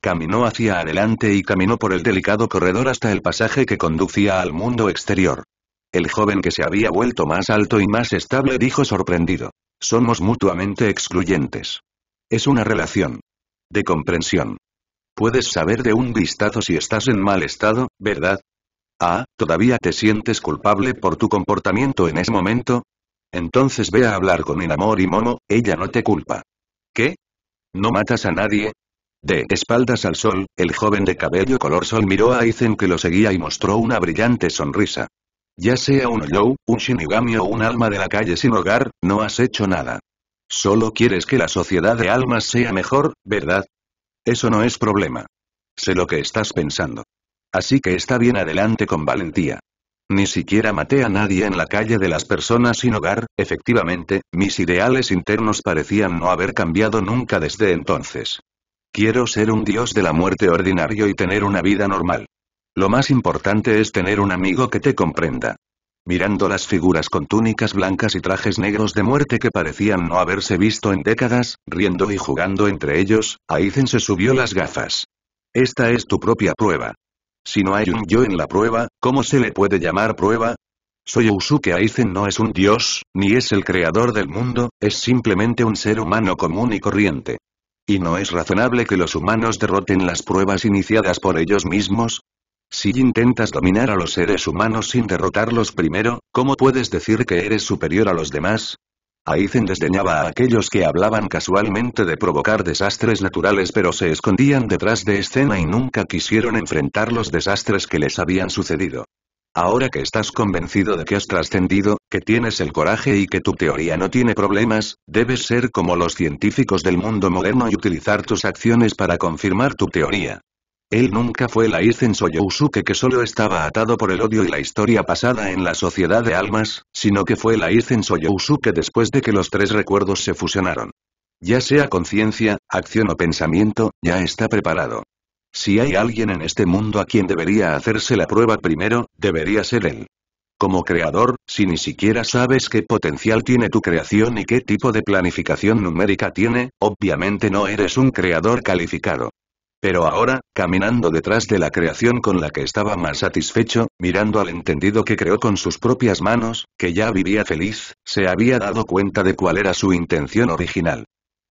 Caminó hacia adelante y caminó por el delicado corredor hasta el pasaje que conducía al mundo exterior. El joven que se había vuelto más alto y más estable dijo sorprendido. Somos mutuamente excluyentes. Es una relación. De comprensión. Puedes saber de un vistazo si estás en mal estado, ¿verdad? Ah, ¿todavía te sientes culpable por tu comportamiento en ese momento? Entonces ve a hablar con Inamor y Momo, ella no te culpa. ¿Qué? ¿No matas a nadie? De espaldas al sol, el joven de cabello color sol miró a Aizen que lo seguía y mostró una brillante sonrisa. Ya sea un Olou, un Shinigami o un alma de la calle sin hogar, no has hecho nada. Solo quieres que la sociedad de almas sea mejor, ¿verdad? Eso no es problema. Sé lo que estás pensando. Así que está bien adelante con valentía. Ni siquiera maté a nadie en la calle de las personas sin hogar, efectivamente, mis ideales internos parecían no haber cambiado nunca desde entonces. Quiero ser un dios de la muerte ordinario y tener una vida normal. Lo más importante es tener un amigo que te comprenda. Mirando las figuras con túnicas blancas y trajes negros de muerte que parecían no haberse visto en décadas, riendo y jugando entre ellos, Aizen se subió las gafas. Esta es tu propia prueba. Si no hay un yo en la prueba, ¿cómo se le puede llamar prueba? Soy Usuke Aizen no es un dios, ni es el creador del mundo, es simplemente un ser humano común y corriente. ¿Y no es razonable que los humanos derroten las pruebas iniciadas por ellos mismos? Si intentas dominar a los seres humanos sin derrotarlos primero, ¿cómo puedes decir que eres superior a los demás? Aizen desdeñaba a aquellos que hablaban casualmente de provocar desastres naturales pero se escondían detrás de escena y nunca quisieron enfrentar los desastres que les habían sucedido. Ahora que estás convencido de que has trascendido, que tienes el coraje y que tu teoría no tiene problemas, debes ser como los científicos del mundo moderno y utilizar tus acciones para confirmar tu teoría. Él nunca fue la Izen Soyousuke que solo estaba atado por el odio y la historia pasada en la sociedad de almas, sino que fue la Izen Soyousuke después de que los tres recuerdos se fusionaron. Ya sea conciencia, acción o pensamiento, ya está preparado. Si hay alguien en este mundo a quien debería hacerse la prueba primero, debería ser él. Como creador, si ni siquiera sabes qué potencial tiene tu creación y qué tipo de planificación numérica tiene, obviamente no eres un creador calificado. Pero ahora, caminando detrás de la creación con la que estaba más satisfecho, mirando al entendido que creó con sus propias manos, que ya vivía feliz, se había dado cuenta de cuál era su intención original.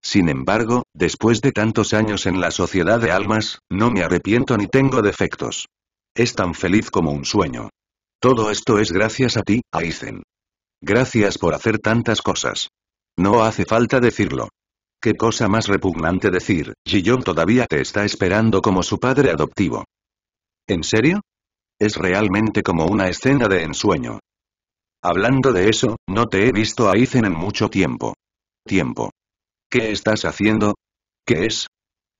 Sin embargo, después de tantos años en la sociedad de almas, no me arrepiento ni tengo defectos. Es tan feliz como un sueño. Todo esto es gracias a ti, Aizen. Gracias por hacer tantas cosas. No hace falta decirlo. Qué cosa más repugnante decir, Jiyong todavía te está esperando como su padre adoptivo. ¿En serio? Es realmente como una escena de ensueño. Hablando de eso, no te he visto a en mucho tiempo. Tiempo. ¿Qué estás haciendo? ¿Qué es?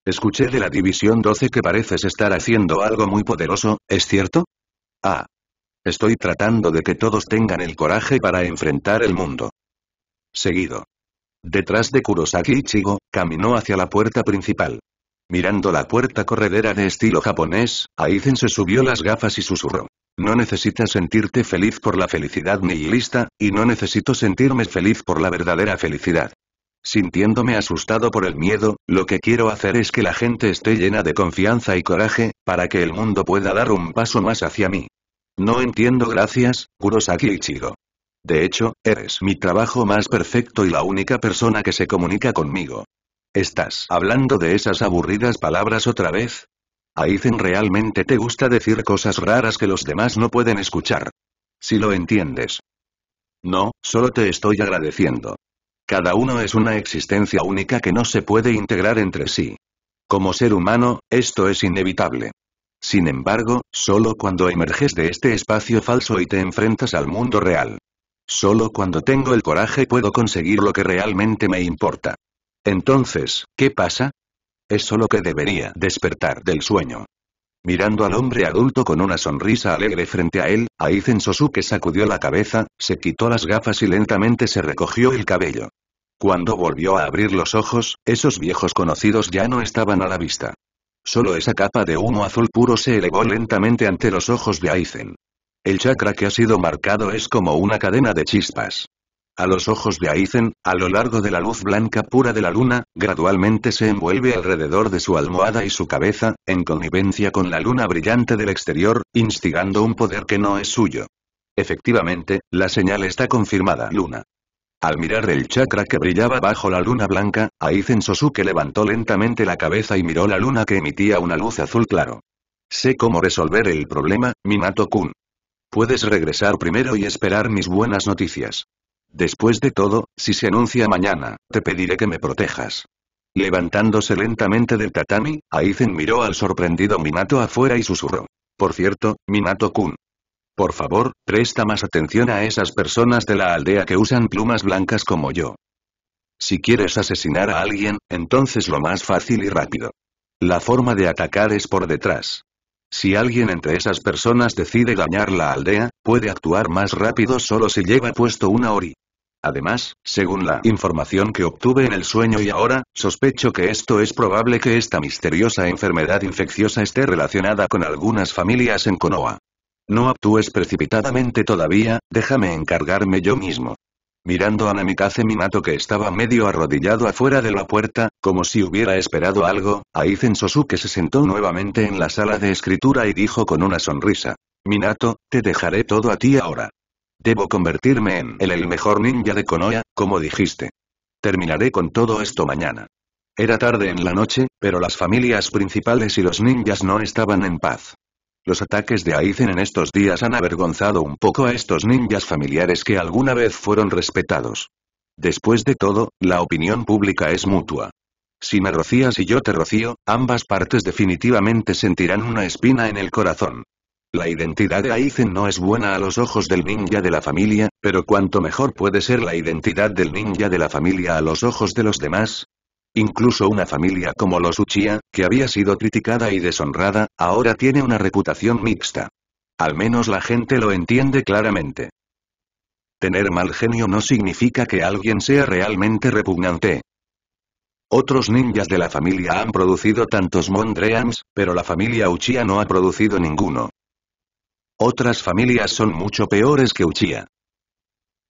Escuché de la División 12 que pareces estar haciendo algo muy poderoso, ¿es cierto? Ah. Estoy tratando de que todos tengan el coraje para enfrentar el mundo. Seguido. Detrás de Kurosaki Ichigo, caminó hacia la puerta principal. Mirando la puerta corredera de estilo japonés, Aizen se subió las gafas y susurró. No necesitas sentirte feliz por la felicidad nihilista, y no necesito sentirme feliz por la verdadera felicidad. Sintiéndome asustado por el miedo, lo que quiero hacer es que la gente esté llena de confianza y coraje, para que el mundo pueda dar un paso más hacia mí. No entiendo gracias, Kurosaki Ichigo. De hecho, eres mi trabajo más perfecto y la única persona que se comunica conmigo. ¿Estás hablando de esas aburridas palabras otra vez? Aizen realmente te gusta decir cosas raras que los demás no pueden escuchar. Si lo entiendes. No, solo te estoy agradeciendo. Cada uno es una existencia única que no se puede integrar entre sí. Como ser humano, esto es inevitable. Sin embargo, solo cuando emerges de este espacio falso y te enfrentas al mundo real. Solo cuando tengo el coraje puedo conseguir lo que realmente me importa. Entonces, ¿qué pasa? Es solo que debería despertar del sueño. Mirando al hombre adulto con una sonrisa alegre frente a él, Aizen Sosuke sacudió la cabeza, se quitó las gafas y lentamente se recogió el cabello. Cuando volvió a abrir los ojos, esos viejos conocidos ya no estaban a la vista. Solo esa capa de humo azul puro se elevó lentamente ante los ojos de Aizen. El chakra que ha sido marcado es como una cadena de chispas. A los ojos de Aizen, a lo largo de la luz blanca pura de la luna, gradualmente se envuelve alrededor de su almohada y su cabeza, en connivencia con la luna brillante del exterior, instigando un poder que no es suyo. Efectivamente, la señal está confirmada. Luna. Al mirar el chakra que brillaba bajo la luna blanca, Aizen Sosuke levantó lentamente la cabeza y miró la luna que emitía una luz azul claro. Sé cómo resolver el problema, Minato-kun. Puedes regresar primero y esperar mis buenas noticias. Después de todo, si se anuncia mañana, te pediré que me protejas. Levantándose lentamente del tatami, Aizen miró al sorprendido Minato afuera y susurró. Por cierto, Minato-kun, por favor, presta más atención a esas personas de la aldea que usan plumas blancas como yo. Si quieres asesinar a alguien, entonces lo más fácil y rápido. La forma de atacar es por detrás. Si alguien entre esas personas decide dañar la aldea, puede actuar más rápido solo si lleva puesto una ori. Además, según la información que obtuve en el sueño y ahora, sospecho que esto es probable que esta misteriosa enfermedad infecciosa esté relacionada con algunas familias en Konoha. No actúes precipitadamente todavía, déjame encargarme yo mismo. Mirando a Namikaze Minato que estaba medio arrodillado afuera de la puerta, como si hubiera esperado algo, Aizen Sosuke se sentó nuevamente en la sala de escritura y dijo con una sonrisa. Minato, te dejaré todo a ti ahora. Debo convertirme en el, el mejor ninja de Konoha, como dijiste. Terminaré con todo esto mañana. Era tarde en la noche, pero las familias principales y los ninjas no estaban en paz. Los ataques de Aizen en estos días han avergonzado un poco a estos ninjas familiares que alguna vez fueron respetados. Después de todo, la opinión pública es mutua. Si me rocías y yo te rocío, ambas partes definitivamente sentirán una espina en el corazón. La identidad de Aizen no es buena a los ojos del ninja de la familia, pero cuanto mejor puede ser la identidad del ninja de la familia a los ojos de los demás, Incluso una familia como los Uchiha, que había sido criticada y deshonrada, ahora tiene una reputación mixta. Al menos la gente lo entiende claramente. Tener mal genio no significa que alguien sea realmente repugnante. Otros ninjas de la familia han producido tantos Mondreams, pero la familia Uchiha no ha producido ninguno. Otras familias son mucho peores que Uchiha.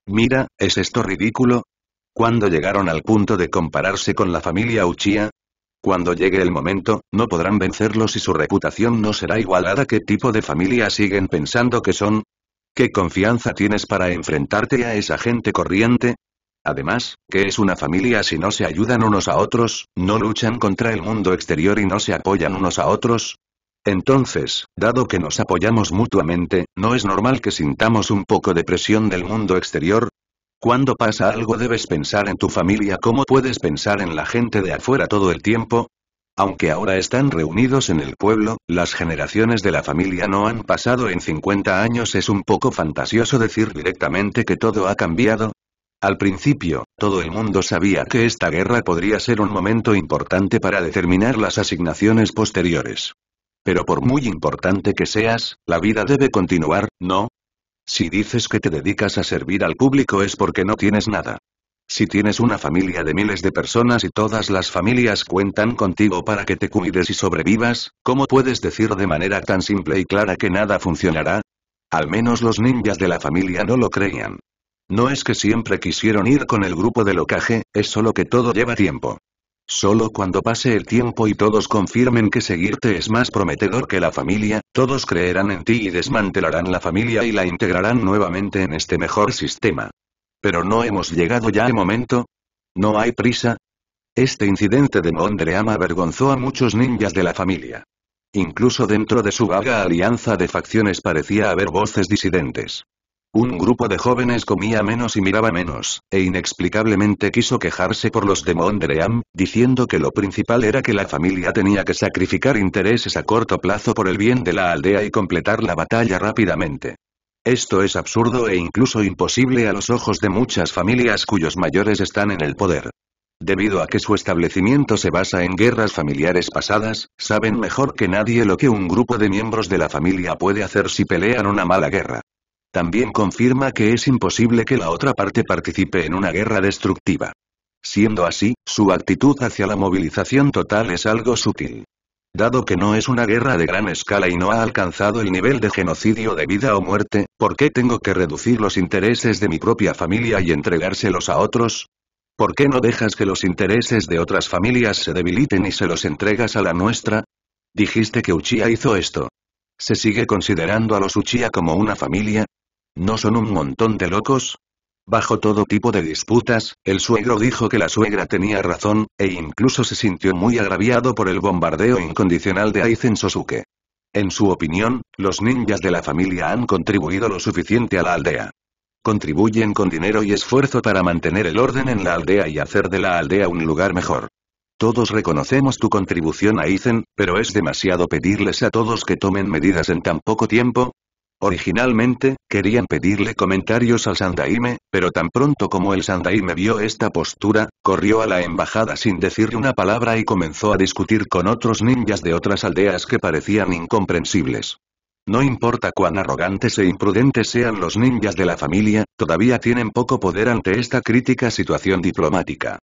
Mira, ¿es esto ridículo? ¿Cuándo llegaron al punto de compararse con la familia Uchiha? Cuando llegue el momento, no podrán vencerlos y su reputación no será igualada. ¿Qué tipo de familia siguen pensando que son? ¿Qué confianza tienes para enfrentarte a esa gente corriente? Además, ¿qué es una familia si no se ayudan unos a otros, no luchan contra el mundo exterior y no se apoyan unos a otros? Entonces, dado que nos apoyamos mutuamente, ¿no es normal que sintamos un poco de presión del mundo exterior? Cuando pasa algo debes pensar en tu familia ¿Cómo puedes pensar en la gente de afuera todo el tiempo? Aunque ahora están reunidos en el pueblo, las generaciones de la familia no han pasado en 50 años es un poco fantasioso decir directamente que todo ha cambiado. Al principio, todo el mundo sabía que esta guerra podría ser un momento importante para determinar las asignaciones posteriores. Pero por muy importante que seas, la vida debe continuar, ¿no? Si dices que te dedicas a servir al público es porque no tienes nada. Si tienes una familia de miles de personas y todas las familias cuentan contigo para que te cuides y sobrevivas, ¿cómo puedes decir de manera tan simple y clara que nada funcionará? Al menos los ninjas de la familia no lo creían. No es que siempre quisieron ir con el grupo de locaje, es solo que todo lleva tiempo. Solo cuando pase el tiempo y todos confirmen que seguirte es más prometedor que la familia, todos creerán en ti y desmantelarán la familia y la integrarán nuevamente en este mejor sistema. Pero no hemos llegado ya al momento. ¿No hay prisa? Este incidente de Mondream avergonzó a muchos ninjas de la familia. Incluso dentro de su vaga alianza de facciones parecía haber voces disidentes. Un grupo de jóvenes comía menos y miraba menos, e inexplicablemente quiso quejarse por los de Mondream, diciendo que lo principal era que la familia tenía que sacrificar intereses a corto plazo por el bien de la aldea y completar la batalla rápidamente. Esto es absurdo e incluso imposible a los ojos de muchas familias cuyos mayores están en el poder. Debido a que su establecimiento se basa en guerras familiares pasadas, saben mejor que nadie lo que un grupo de miembros de la familia puede hacer si pelean una mala guerra. También confirma que es imposible que la otra parte participe en una guerra destructiva. Siendo así, su actitud hacia la movilización total es algo sutil. Dado que no es una guerra de gran escala y no ha alcanzado el nivel de genocidio de vida o muerte, ¿por qué tengo que reducir los intereses de mi propia familia y entregárselos a otros? ¿Por qué no dejas que los intereses de otras familias se debiliten y se los entregas a la nuestra? Dijiste que Uchiha hizo esto. ¿Se sigue considerando a los Uchiha como una familia? ¿No son un montón de locos? Bajo todo tipo de disputas, el suegro dijo que la suegra tenía razón, e incluso se sintió muy agraviado por el bombardeo incondicional de Aizen Sosuke. En su opinión, los ninjas de la familia han contribuido lo suficiente a la aldea. Contribuyen con dinero y esfuerzo para mantener el orden en la aldea y hacer de la aldea un lugar mejor. Todos reconocemos tu contribución a Aizen, pero es demasiado pedirles a todos que tomen medidas en tan poco tiempo, Originalmente, querían pedirle comentarios al Sandaime, pero tan pronto como el Sandaime vio esta postura, corrió a la embajada sin decirle una palabra y comenzó a discutir con otros ninjas de otras aldeas que parecían incomprensibles. No importa cuán arrogantes e imprudentes sean los ninjas de la familia, todavía tienen poco poder ante esta crítica situación diplomática.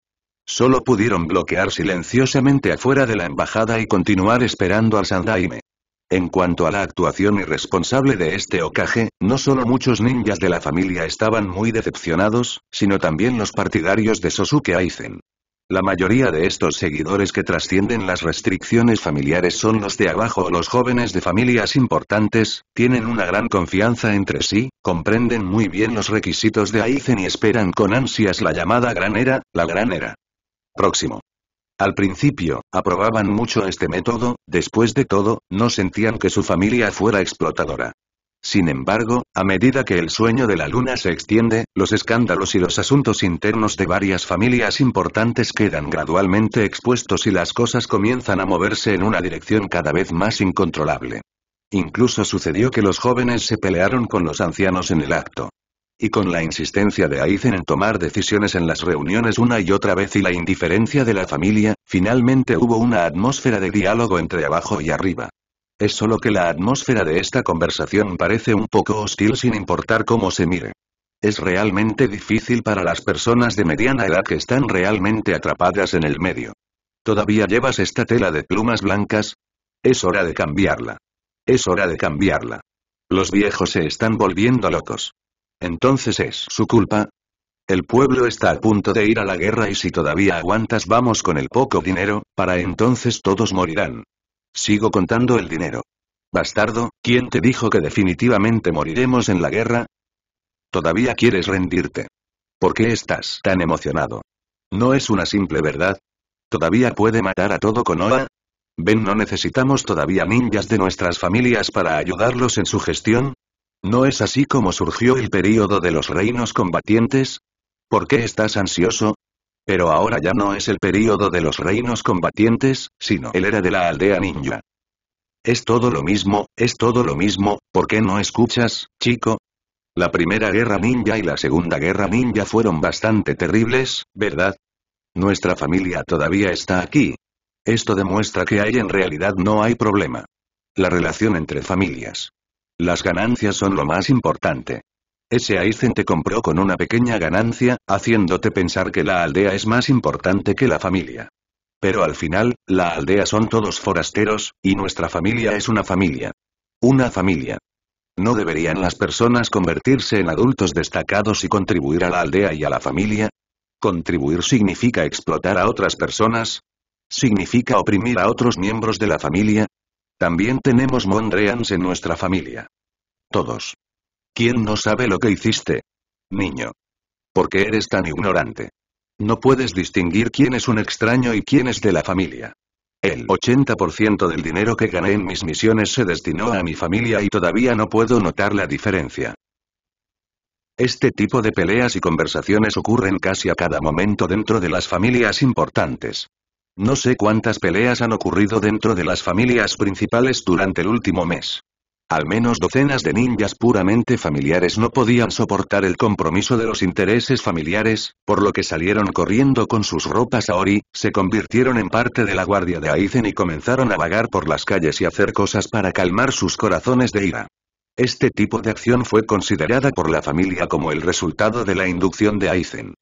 Solo pudieron bloquear silenciosamente afuera de la embajada y continuar esperando al Sandaime. En cuanto a la actuación irresponsable de este Okage, no solo muchos ninjas de la familia estaban muy decepcionados, sino también los partidarios de Sosuke Aizen. La mayoría de estos seguidores que trascienden las restricciones familiares son los de abajo o los jóvenes de familias importantes, tienen una gran confianza entre sí, comprenden muy bien los requisitos de Aizen y esperan con ansias la llamada Gran Era, la Gran Era. Próximo. Al principio, aprobaban mucho este método, después de todo, no sentían que su familia fuera explotadora. Sin embargo, a medida que el sueño de la luna se extiende, los escándalos y los asuntos internos de varias familias importantes quedan gradualmente expuestos y las cosas comienzan a moverse en una dirección cada vez más incontrolable. Incluso sucedió que los jóvenes se pelearon con los ancianos en el acto. Y con la insistencia de Aizen en tomar decisiones en las reuniones una y otra vez y la indiferencia de la familia, finalmente hubo una atmósfera de diálogo entre abajo y arriba. Es solo que la atmósfera de esta conversación parece un poco hostil sin importar cómo se mire. Es realmente difícil para las personas de mediana edad que están realmente atrapadas en el medio. ¿Todavía llevas esta tela de plumas blancas? Es hora de cambiarla. Es hora de cambiarla. Los viejos se están volviendo locos. Entonces es su culpa. El pueblo está a punto de ir a la guerra y si todavía aguantas vamos con el poco dinero, para entonces todos morirán. Sigo contando el dinero. Bastardo, ¿quién te dijo que definitivamente moriremos en la guerra? ¿Todavía quieres rendirte? ¿Por qué estás tan emocionado? ¿No es una simple verdad? ¿Todavía puede matar a todo Konoha? ¿Ven no necesitamos todavía ninjas de nuestras familias para ayudarlos en su gestión? ¿No es así como surgió el período de los reinos combatientes? ¿Por qué estás ansioso? Pero ahora ya no es el período de los reinos combatientes, sino el era de la aldea ninja. Es todo lo mismo, es todo lo mismo, ¿por qué no escuchas, chico? La primera guerra ninja y la segunda guerra ninja fueron bastante terribles, ¿verdad? Nuestra familia todavía está aquí. Esto demuestra que hay en realidad no hay problema. La relación entre familias. Las ganancias son lo más importante. Ese Aizen te compró con una pequeña ganancia, haciéndote pensar que la aldea es más importante que la familia. Pero al final, la aldea son todos forasteros, y nuestra familia es una familia. Una familia. ¿No deberían las personas convertirse en adultos destacados y contribuir a la aldea y a la familia? ¿Contribuir significa explotar a otras personas? ¿Significa oprimir a otros miembros de la familia? También tenemos Mondreans en nuestra familia. Todos. ¿Quién no sabe lo que hiciste? Niño. ¿Por qué eres tan ignorante? No puedes distinguir quién es un extraño y quién es de la familia. El 80% del dinero que gané en mis misiones se destinó a mi familia y todavía no puedo notar la diferencia. Este tipo de peleas y conversaciones ocurren casi a cada momento dentro de las familias importantes. No sé cuántas peleas han ocurrido dentro de las familias principales durante el último mes. Al menos docenas de ninjas puramente familiares no podían soportar el compromiso de los intereses familiares, por lo que salieron corriendo con sus ropas Aori, se convirtieron en parte de la guardia de Aizen y comenzaron a vagar por las calles y hacer cosas para calmar sus corazones de ira. Este tipo de acción fue considerada por la familia como el resultado de la inducción de Aizen.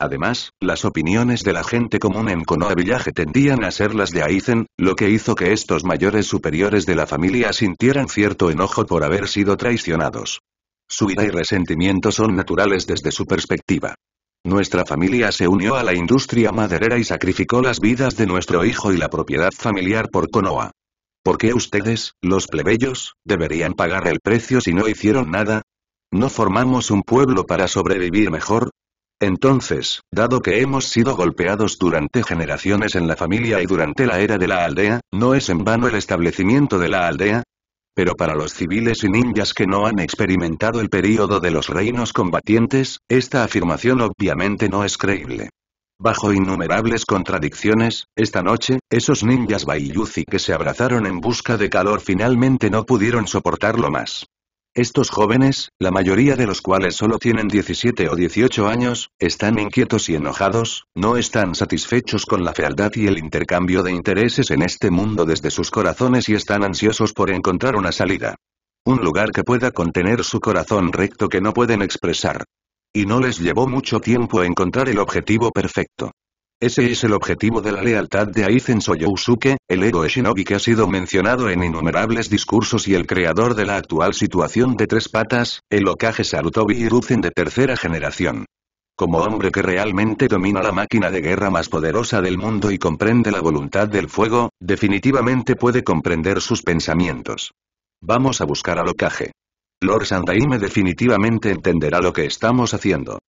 Además, las opiniones de la gente común en Konoha Village tendían a ser las de Aizen, lo que hizo que estos mayores superiores de la familia sintieran cierto enojo por haber sido traicionados. Su ira y resentimiento son naturales desde su perspectiva. Nuestra familia se unió a la industria maderera y sacrificó las vidas de nuestro hijo y la propiedad familiar por Konoha. ¿Por qué ustedes, los plebeyos, deberían pagar el precio si no hicieron nada? ¿No formamos un pueblo para sobrevivir mejor? Entonces, dado que hemos sido golpeados durante generaciones en la familia y durante la era de la aldea, ¿no es en vano el establecimiento de la aldea? Pero para los civiles y ninjas que no han experimentado el período de los reinos combatientes, esta afirmación obviamente no es creíble. Bajo innumerables contradicciones, esta noche, esos ninjas Baiyuzi que se abrazaron en busca de calor finalmente no pudieron soportarlo más. Estos jóvenes, la mayoría de los cuales solo tienen 17 o 18 años, están inquietos y enojados, no están satisfechos con la fealdad y el intercambio de intereses en este mundo desde sus corazones y están ansiosos por encontrar una salida. Un lugar que pueda contener su corazón recto que no pueden expresar. Y no les llevó mucho tiempo encontrar el objetivo perfecto. Ese es el objetivo de la lealtad de Aizen Soyousuke, el héroe shinobi que ha sido mencionado en innumerables discursos y el creador de la actual situación de tres patas, el Okage Sarutobi Hiruzen de tercera generación. Como hombre que realmente domina la máquina de guerra más poderosa del mundo y comprende la voluntad del fuego, definitivamente puede comprender sus pensamientos. Vamos a buscar al Okage. Lord Sandaime definitivamente entenderá lo que estamos haciendo.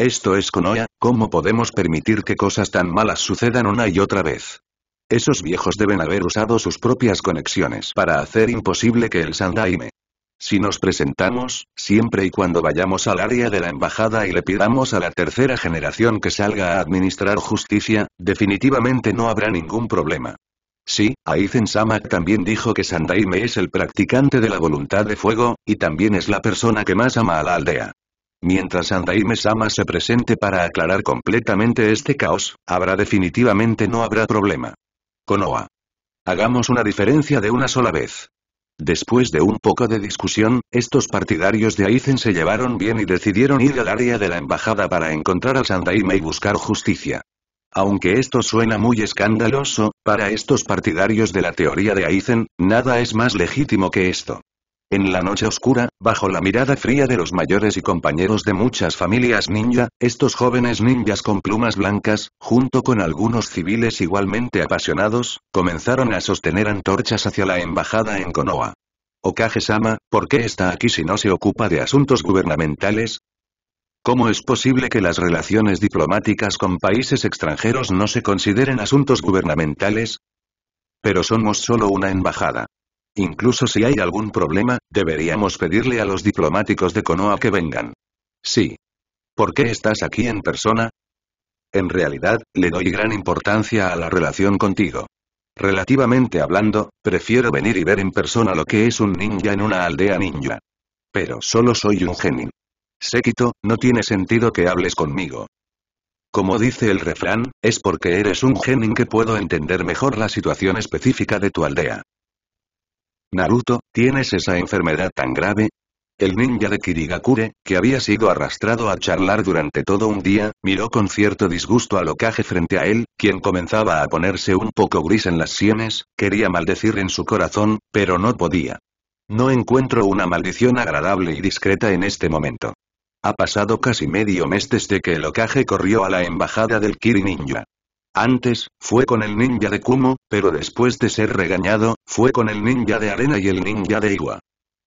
Esto es Konoha, ¿cómo podemos permitir que cosas tan malas sucedan una y otra vez? Esos viejos deben haber usado sus propias conexiones para hacer imposible que el Sandaime. Si nos presentamos, siempre y cuando vayamos al área de la embajada y le pidamos a la tercera generación que salga a administrar justicia, definitivamente no habrá ningún problema. Sí, Aizen Samak también dijo que Sandaime es el practicante de la voluntad de fuego, y también es la persona que más ama a la aldea. Mientras Sandaime Sama se presente para aclarar completamente este caos, habrá definitivamente no habrá problema. Konoha. Hagamos una diferencia de una sola vez. Después de un poco de discusión, estos partidarios de Aizen se llevaron bien y decidieron ir al área de la embajada para encontrar a Sandaime y buscar justicia. Aunque esto suena muy escandaloso, para estos partidarios de la teoría de Aizen, nada es más legítimo que esto. En la noche oscura, bajo la mirada fría de los mayores y compañeros de muchas familias ninja, estos jóvenes ninjas con plumas blancas, junto con algunos civiles igualmente apasionados, comenzaron a sostener antorchas hacia la embajada en Konoha. Okage-sama, ¿por qué está aquí si no se ocupa de asuntos gubernamentales? ¿Cómo es posible que las relaciones diplomáticas con países extranjeros no se consideren asuntos gubernamentales? Pero somos solo una embajada. Incluso si hay algún problema, deberíamos pedirle a los diplomáticos de Konoha que vengan. Sí. ¿Por qué estás aquí en persona? En realidad, le doy gran importancia a la relación contigo. Relativamente hablando, prefiero venir y ver en persona lo que es un ninja en una aldea ninja. Pero solo soy un genin. Sekito, no tiene sentido que hables conmigo. Como dice el refrán, es porque eres un genin que puedo entender mejor la situación específica de tu aldea. Naruto, ¿tienes esa enfermedad tan grave? El ninja de Kirigakure, que había sido arrastrado a charlar durante todo un día, miró con cierto disgusto al Okage frente a él, quien comenzaba a ponerse un poco gris en las sienes, quería maldecir en su corazón, pero no podía. No encuentro una maldición agradable y discreta en este momento. Ha pasado casi medio mes desde que el Okage corrió a la embajada del Kiri Ninja. Antes, fue con el ninja de Kumo, pero después de ser regañado, fue con el ninja de arena y el ninja de Iwa.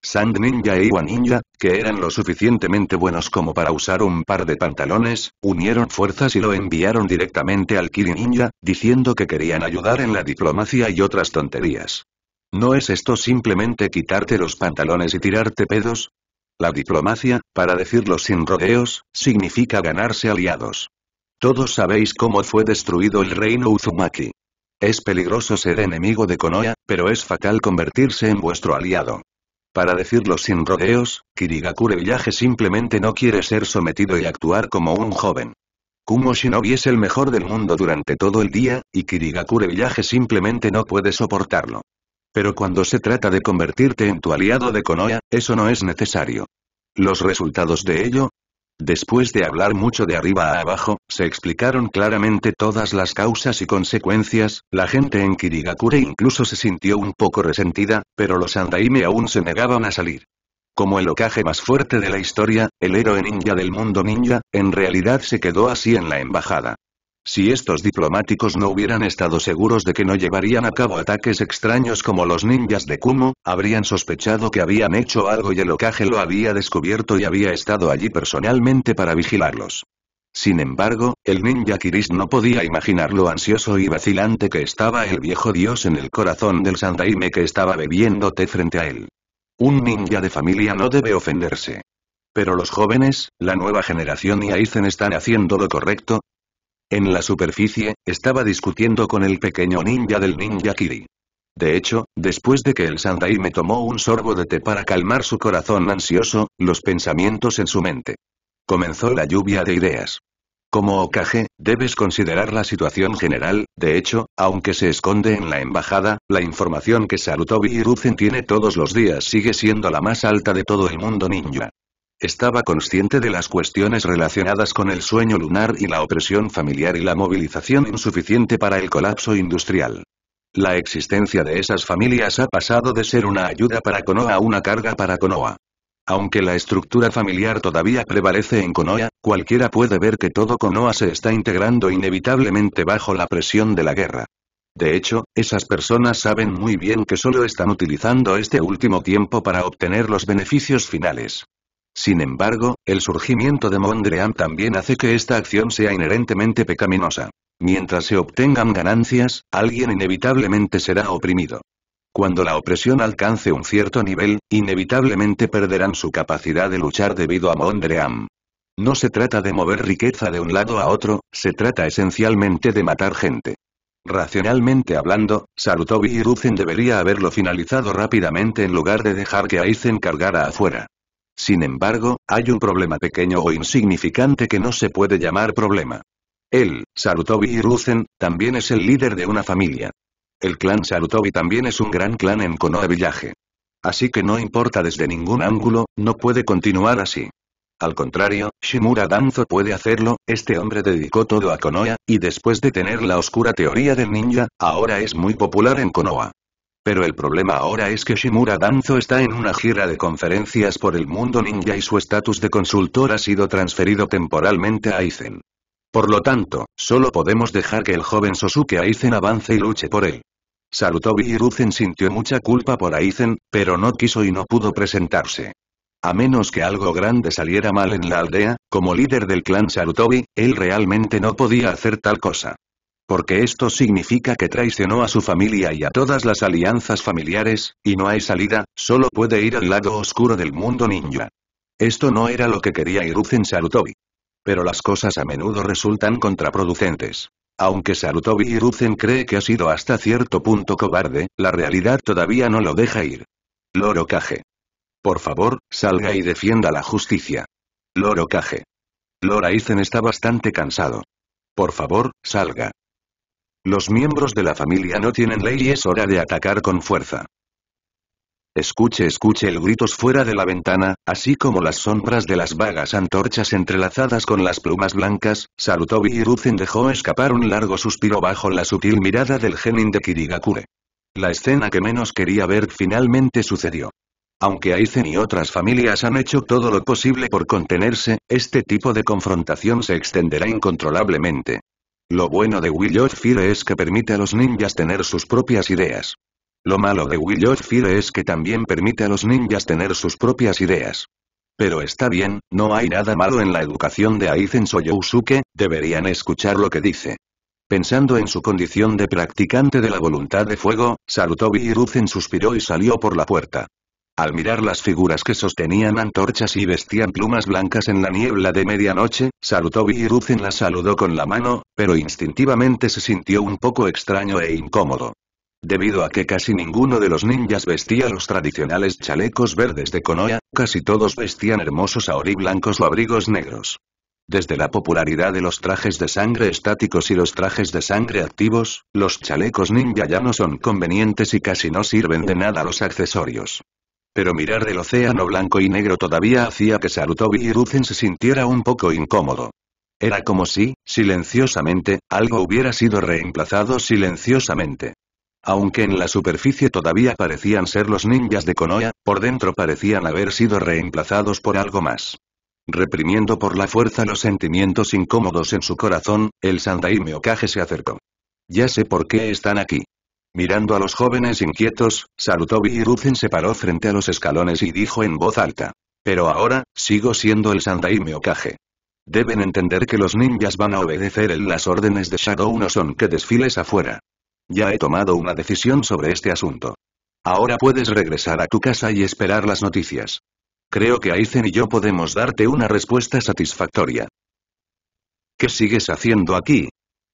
Sand Ninja e Iwa Ninja, que eran lo suficientemente buenos como para usar un par de pantalones, unieron fuerzas y lo enviaron directamente al Kiri Ninja, diciendo que querían ayudar en la diplomacia y otras tonterías. ¿No es esto simplemente quitarte los pantalones y tirarte pedos? La diplomacia, para decirlo sin rodeos, significa ganarse aliados. Todos sabéis cómo fue destruido el reino Uzumaki. Es peligroso ser enemigo de Konoha, pero es fatal convertirse en vuestro aliado. Para decirlo sin rodeos, Kirigakure Village simplemente no quiere ser sometido y actuar como un joven. Kumo Shinobi es el mejor del mundo durante todo el día, y Kirigakure Village simplemente no puede soportarlo. Pero cuando se trata de convertirte en tu aliado de Konoha, eso no es necesario. Los resultados de ello, Después de hablar mucho de arriba a abajo, se explicaron claramente todas las causas y consecuencias, la gente en Kirigakure incluso se sintió un poco resentida, pero los Andaime aún se negaban a salir. Como el ocaje más fuerte de la historia, el héroe ninja del mundo ninja, en realidad se quedó así en la embajada. Si estos diplomáticos no hubieran estado seguros de que no llevarían a cabo ataques extraños como los ninjas de Kumo, habrían sospechado que habían hecho algo y el Okage lo había descubierto y había estado allí personalmente para vigilarlos. Sin embargo, el ninja Kirish no podía imaginar lo ansioso y vacilante que estaba el viejo dios en el corazón del Sandaime que estaba bebiendo té frente a él. Un ninja de familia no debe ofenderse. Pero los jóvenes, la nueva generación y Aizen están haciendo lo correcto, en la superficie, estaba discutiendo con el pequeño ninja del ninja Kiri. De hecho, después de que el Sandai me tomó un sorbo de té para calmar su corazón ansioso, los pensamientos en su mente. Comenzó la lluvia de ideas. Como Okage, debes considerar la situación general, de hecho, aunque se esconde en la embajada, la información que Sarutobi Hiruzen tiene todos los días sigue siendo la más alta de todo el mundo ninja. Estaba consciente de las cuestiones relacionadas con el sueño lunar y la opresión familiar y la movilización insuficiente para el colapso industrial. La existencia de esas familias ha pasado de ser una ayuda para Konoha a una carga para Konoha. Aunque la estructura familiar todavía prevalece en Konoha, cualquiera puede ver que todo Konoha se está integrando inevitablemente bajo la presión de la guerra. De hecho, esas personas saben muy bien que solo están utilizando este último tiempo para obtener los beneficios finales. Sin embargo, el surgimiento de Mondrian también hace que esta acción sea inherentemente pecaminosa. Mientras se obtengan ganancias, alguien inevitablemente será oprimido. Cuando la opresión alcance un cierto nivel, inevitablemente perderán su capacidad de luchar debido a Mondrian. No se trata de mover riqueza de un lado a otro, se trata esencialmente de matar gente. Racionalmente hablando, Sarutobi Hiruzen debería haberlo finalizado rápidamente en lugar de dejar que Aizen cargara afuera. Sin embargo, hay un problema pequeño o insignificante que no se puede llamar problema. Él, Sarutobi Hiruzen, también es el líder de una familia. El clan Sarutobi también es un gran clan en Konoha Village. Así que no importa desde ningún ángulo, no puede continuar así. Al contrario, Shimura Danzo puede hacerlo, este hombre dedicó todo a Konoha, y después de tener la oscura teoría del ninja, ahora es muy popular en Konoha. Pero el problema ahora es que Shimura Danzo está en una gira de conferencias por el mundo ninja y su estatus de consultor ha sido transferido temporalmente a Aizen. Por lo tanto, solo podemos dejar que el joven Sosuke Aizen avance y luche por él. Sarutobi Hiruzen sintió mucha culpa por Aizen, pero no quiso y no pudo presentarse. A menos que algo grande saliera mal en la aldea, como líder del clan Sarutobi, él realmente no podía hacer tal cosa. Porque esto significa que traicionó a su familia y a todas las alianzas familiares, y no hay salida, solo puede ir al lado oscuro del mundo ninja. Esto no era lo que quería Hiruzen Sarutobi. Pero las cosas a menudo resultan contraproducentes. Aunque Sarutobi Hiruzen cree que ha sido hasta cierto punto cobarde, la realidad todavía no lo deja ir. Loro. Por favor, salga y defienda la justicia. Loro Kage. Está bastante cansado. Por favor, salga. Los miembros de la familia no tienen ley y es hora de atacar con fuerza. Escuche, escuche el gritos fuera de la ventana, así como las sombras de las vagas antorchas entrelazadas con las plumas blancas, Sarutobi Hiruzen dejó escapar un largo suspiro bajo la sutil mirada del genin de Kirigakure. La escena que menos quería ver finalmente sucedió. Aunque Aizen y otras familias han hecho todo lo posible por contenerse, este tipo de confrontación se extenderá incontrolablemente. Lo bueno de Will of Fire es que permite a los ninjas tener sus propias ideas. Lo malo de Will of Fire es que también permite a los ninjas tener sus propias ideas. Pero está bien, no hay nada malo en la educación de Aizen Soyousuke, deberían escuchar lo que dice. Pensando en su condición de practicante de la voluntad de fuego, Sarutobi Hiruzen suspiró y salió por la puerta. Al mirar las figuras que sostenían antorchas y vestían plumas blancas en la niebla de medianoche, Sarutobi Hiruzen la saludó con la mano, pero instintivamente se sintió un poco extraño e incómodo. Debido a que casi ninguno de los ninjas vestía los tradicionales chalecos verdes de Konoha, casi todos vestían hermosos aori blancos o abrigos negros. Desde la popularidad de los trajes de sangre estáticos y los trajes de sangre activos, los chalecos ninja ya no son convenientes y casi no sirven de nada los accesorios. Pero mirar el océano blanco y negro todavía hacía que Sarutobi Hiruzen se sintiera un poco incómodo. Era como si, silenciosamente, algo hubiera sido reemplazado silenciosamente. Aunque en la superficie todavía parecían ser los ninjas de Konoha, por dentro parecían haber sido reemplazados por algo más. Reprimiendo por la fuerza los sentimientos incómodos en su corazón, el Sandaime Okage se acercó. Ya sé por qué están aquí. Mirando a los jóvenes inquietos, Sarutobi Hiruzen se paró frente a los escalones y dijo en voz alta. Pero ahora, sigo siendo el Sandaime Okage. Deben entender que los ninjas van a obedecer en las órdenes de Shadow no son que desfiles afuera. Ya he tomado una decisión sobre este asunto. Ahora puedes regresar a tu casa y esperar las noticias. Creo que Aizen y yo podemos darte una respuesta satisfactoria. ¿Qué sigues haciendo aquí?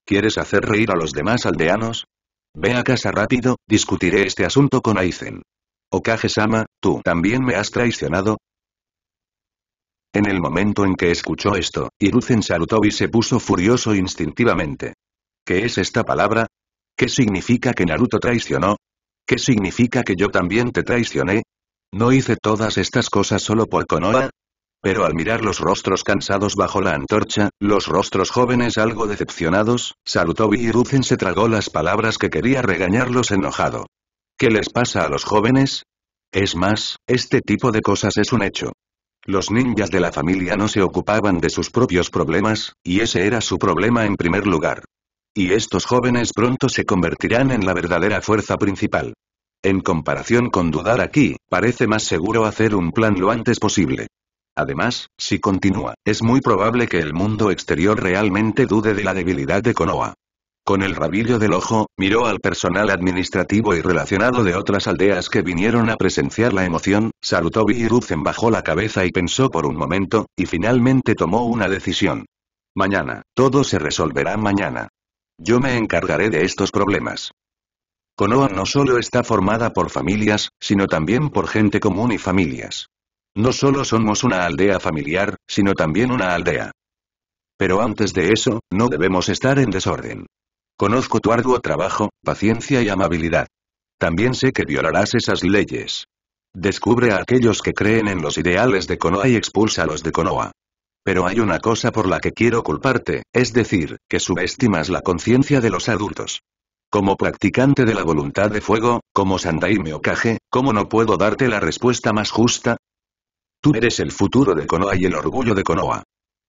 ¿Quieres hacer reír a los demás aldeanos? Ve a casa rápido, discutiré este asunto con Aizen. Okage-sama, ¿tú también me has traicionado? En el momento en que escuchó esto, Hiruzen Sarutobi se puso furioso instintivamente. ¿Qué es esta palabra? ¿Qué significa que Naruto traicionó? ¿Qué significa que yo también te traicioné? ¿No hice todas estas cosas solo por Konoha? Pero al mirar los rostros cansados bajo la antorcha, los rostros jóvenes algo decepcionados, Sarutobi Hiruzen se tragó las palabras que quería regañarlos enojado. ¿Qué les pasa a los jóvenes? Es más, este tipo de cosas es un hecho. Los ninjas de la familia no se ocupaban de sus propios problemas, y ese era su problema en primer lugar. Y estos jóvenes pronto se convertirán en la verdadera fuerza principal. En comparación con dudar aquí, parece más seguro hacer un plan lo antes posible. Además, si continúa, es muy probable que el mundo exterior realmente dude de la debilidad de Konoha. Con el rabillo del ojo, miró al personal administrativo y relacionado de otras aldeas que vinieron a presenciar la emoción, Sarutobi Hiruzen bajó la cabeza y pensó por un momento, y finalmente tomó una decisión. Mañana, todo se resolverá mañana. Yo me encargaré de estos problemas. Konoha no solo está formada por familias, sino también por gente común y familias. No solo somos una aldea familiar, sino también una aldea. Pero antes de eso, no debemos estar en desorden. Conozco tu arduo trabajo, paciencia y amabilidad. También sé que violarás esas leyes. Descubre a aquellos que creen en los ideales de Konoha y expulsa a los de Konoha. Pero hay una cosa por la que quiero culparte, es decir, que subestimas la conciencia de los adultos. Como practicante de la voluntad de fuego, como Sandaime Okage, ¿cómo no puedo darte la respuesta más justa? Tú eres el futuro de Konoha y el orgullo de Konoha.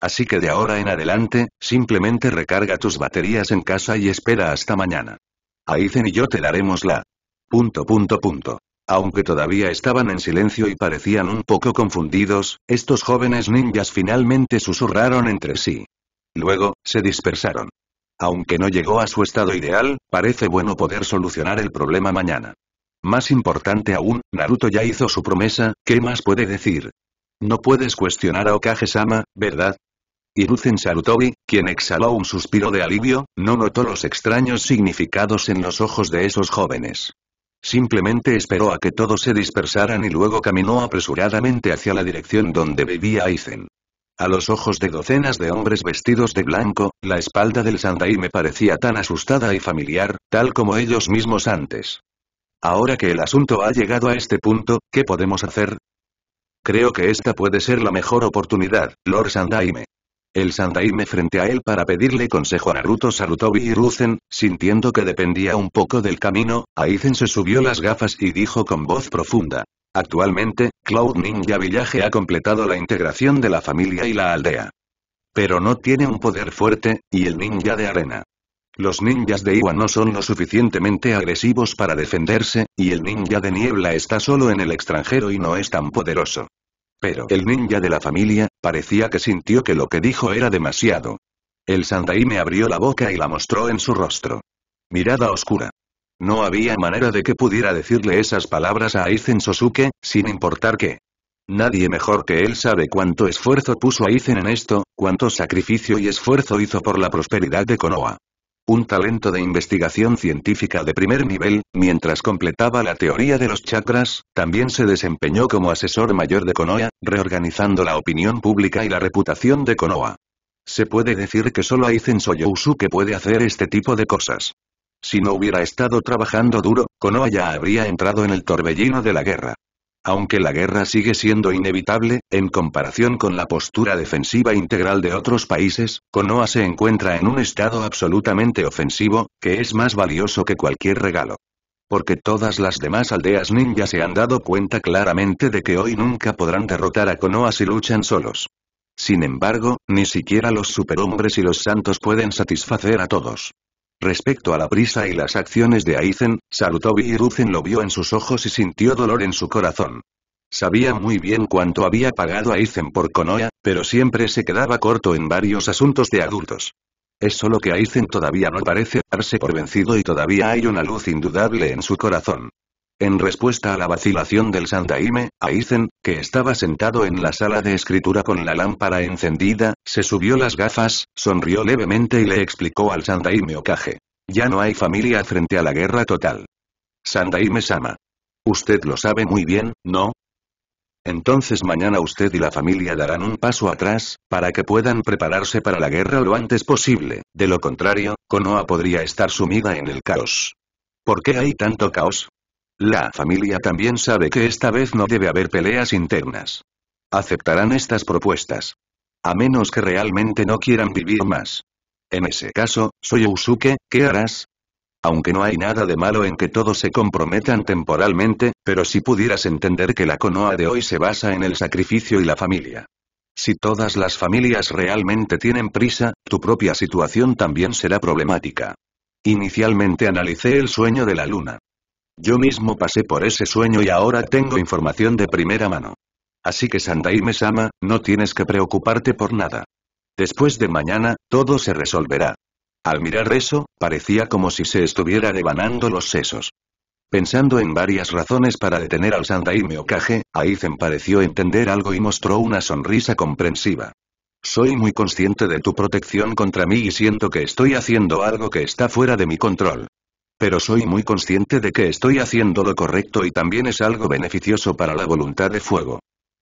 Así que de ahora en adelante, simplemente recarga tus baterías en casa y espera hasta mañana. Aizen y yo te daremos la... Punto punto punto. Aunque todavía estaban en silencio y parecían un poco confundidos, estos jóvenes ninjas finalmente susurraron entre sí. Luego, se dispersaron. Aunque no llegó a su estado ideal, parece bueno poder solucionar el problema mañana. Más importante aún, Naruto ya hizo su promesa, ¿qué más puede decir? No puedes cuestionar a Okage-sama, ¿verdad? Hiruzen Sarutobi, quien exhaló un suspiro de alivio, no notó los extraños significados en los ojos de esos jóvenes. Simplemente esperó a que todos se dispersaran y luego caminó apresuradamente hacia la dirección donde vivía Aizen. A los ojos de docenas de hombres vestidos de blanco, la espalda del Sandai me parecía tan asustada y familiar, tal como ellos mismos antes. Ahora que el asunto ha llegado a este punto, ¿qué podemos hacer? Creo que esta puede ser la mejor oportunidad, Lord Sandaime. El Sandaime frente a él para pedirle consejo a Naruto Sarutobi y Ruzen, sintiendo que dependía un poco del camino, Aizen se subió las gafas y dijo con voz profunda. Actualmente, Cloud Ninja Village ha completado la integración de la familia y la aldea. Pero no tiene un poder fuerte, y el ninja de arena. Los ninjas de Iwa no son lo suficientemente agresivos para defenderse, y el ninja de niebla está solo en el extranjero y no es tan poderoso. Pero el ninja de la familia, parecía que sintió que lo que dijo era demasiado. El Sandaime abrió la boca y la mostró en su rostro. Mirada oscura. No había manera de que pudiera decirle esas palabras a Aizen Sosuke, sin importar qué. Nadie mejor que él sabe cuánto esfuerzo puso Aizen en esto, cuánto sacrificio y esfuerzo hizo por la prosperidad de Konoha. Un talento de investigación científica de primer nivel, mientras completaba la teoría de los chakras, también se desempeñó como asesor mayor de Konoha, reorganizando la opinión pública y la reputación de Konoha. Se puede decir que solo Aizen Soyousuke puede hacer este tipo de cosas. Si no hubiera estado trabajando duro, Konoha ya habría entrado en el torbellino de la guerra. Aunque la guerra sigue siendo inevitable, en comparación con la postura defensiva integral de otros países, Konoha se encuentra en un estado absolutamente ofensivo, que es más valioso que cualquier regalo. Porque todas las demás aldeas ninja se han dado cuenta claramente de que hoy nunca podrán derrotar a Konoha si luchan solos. Sin embargo, ni siquiera los superhombres y los santos pueden satisfacer a todos. Respecto a la prisa y las acciones de Aizen, Sarutobi Hiruzen lo vio en sus ojos y sintió dolor en su corazón. Sabía muy bien cuánto había pagado Aizen por Konoha, pero siempre se quedaba corto en varios asuntos de adultos. Es solo que Aizen todavía no parece darse por vencido y todavía hay una luz indudable en su corazón. En respuesta a la vacilación del Sandaime, Aizen, que estaba sentado en la sala de escritura con la lámpara encendida, se subió las gafas, sonrió levemente y le explicó al Sandaime Okage. Ya no hay familia frente a la guerra total. Sandaime-sama. Usted lo sabe muy bien, ¿no? Entonces mañana usted y la familia darán un paso atrás, para que puedan prepararse para la guerra lo antes posible, de lo contrario, Konoha podría estar sumida en el caos. ¿Por qué hay tanto caos? La familia también sabe que esta vez no debe haber peleas internas. Aceptarán estas propuestas. A menos que realmente no quieran vivir más. En ese caso, soy Usuke, ¿qué harás? Aunque no hay nada de malo en que todos se comprometan temporalmente, pero si pudieras entender que la Konoha de hoy se basa en el sacrificio y la familia. Si todas las familias realmente tienen prisa, tu propia situación también será problemática. Inicialmente analicé el sueño de la luna. Yo mismo pasé por ese sueño y ahora tengo información de primera mano. Así que Sandaime-sama, no tienes que preocuparte por nada. Después de mañana, todo se resolverá. Al mirar eso, parecía como si se estuviera devanando los sesos. Pensando en varias razones para detener al Sandaime Okage, Aizen pareció entender algo y mostró una sonrisa comprensiva. Soy muy consciente de tu protección contra mí y siento que estoy haciendo algo que está fuera de mi control. Pero soy muy consciente de que estoy haciendo lo correcto y también es algo beneficioso para la voluntad de fuego.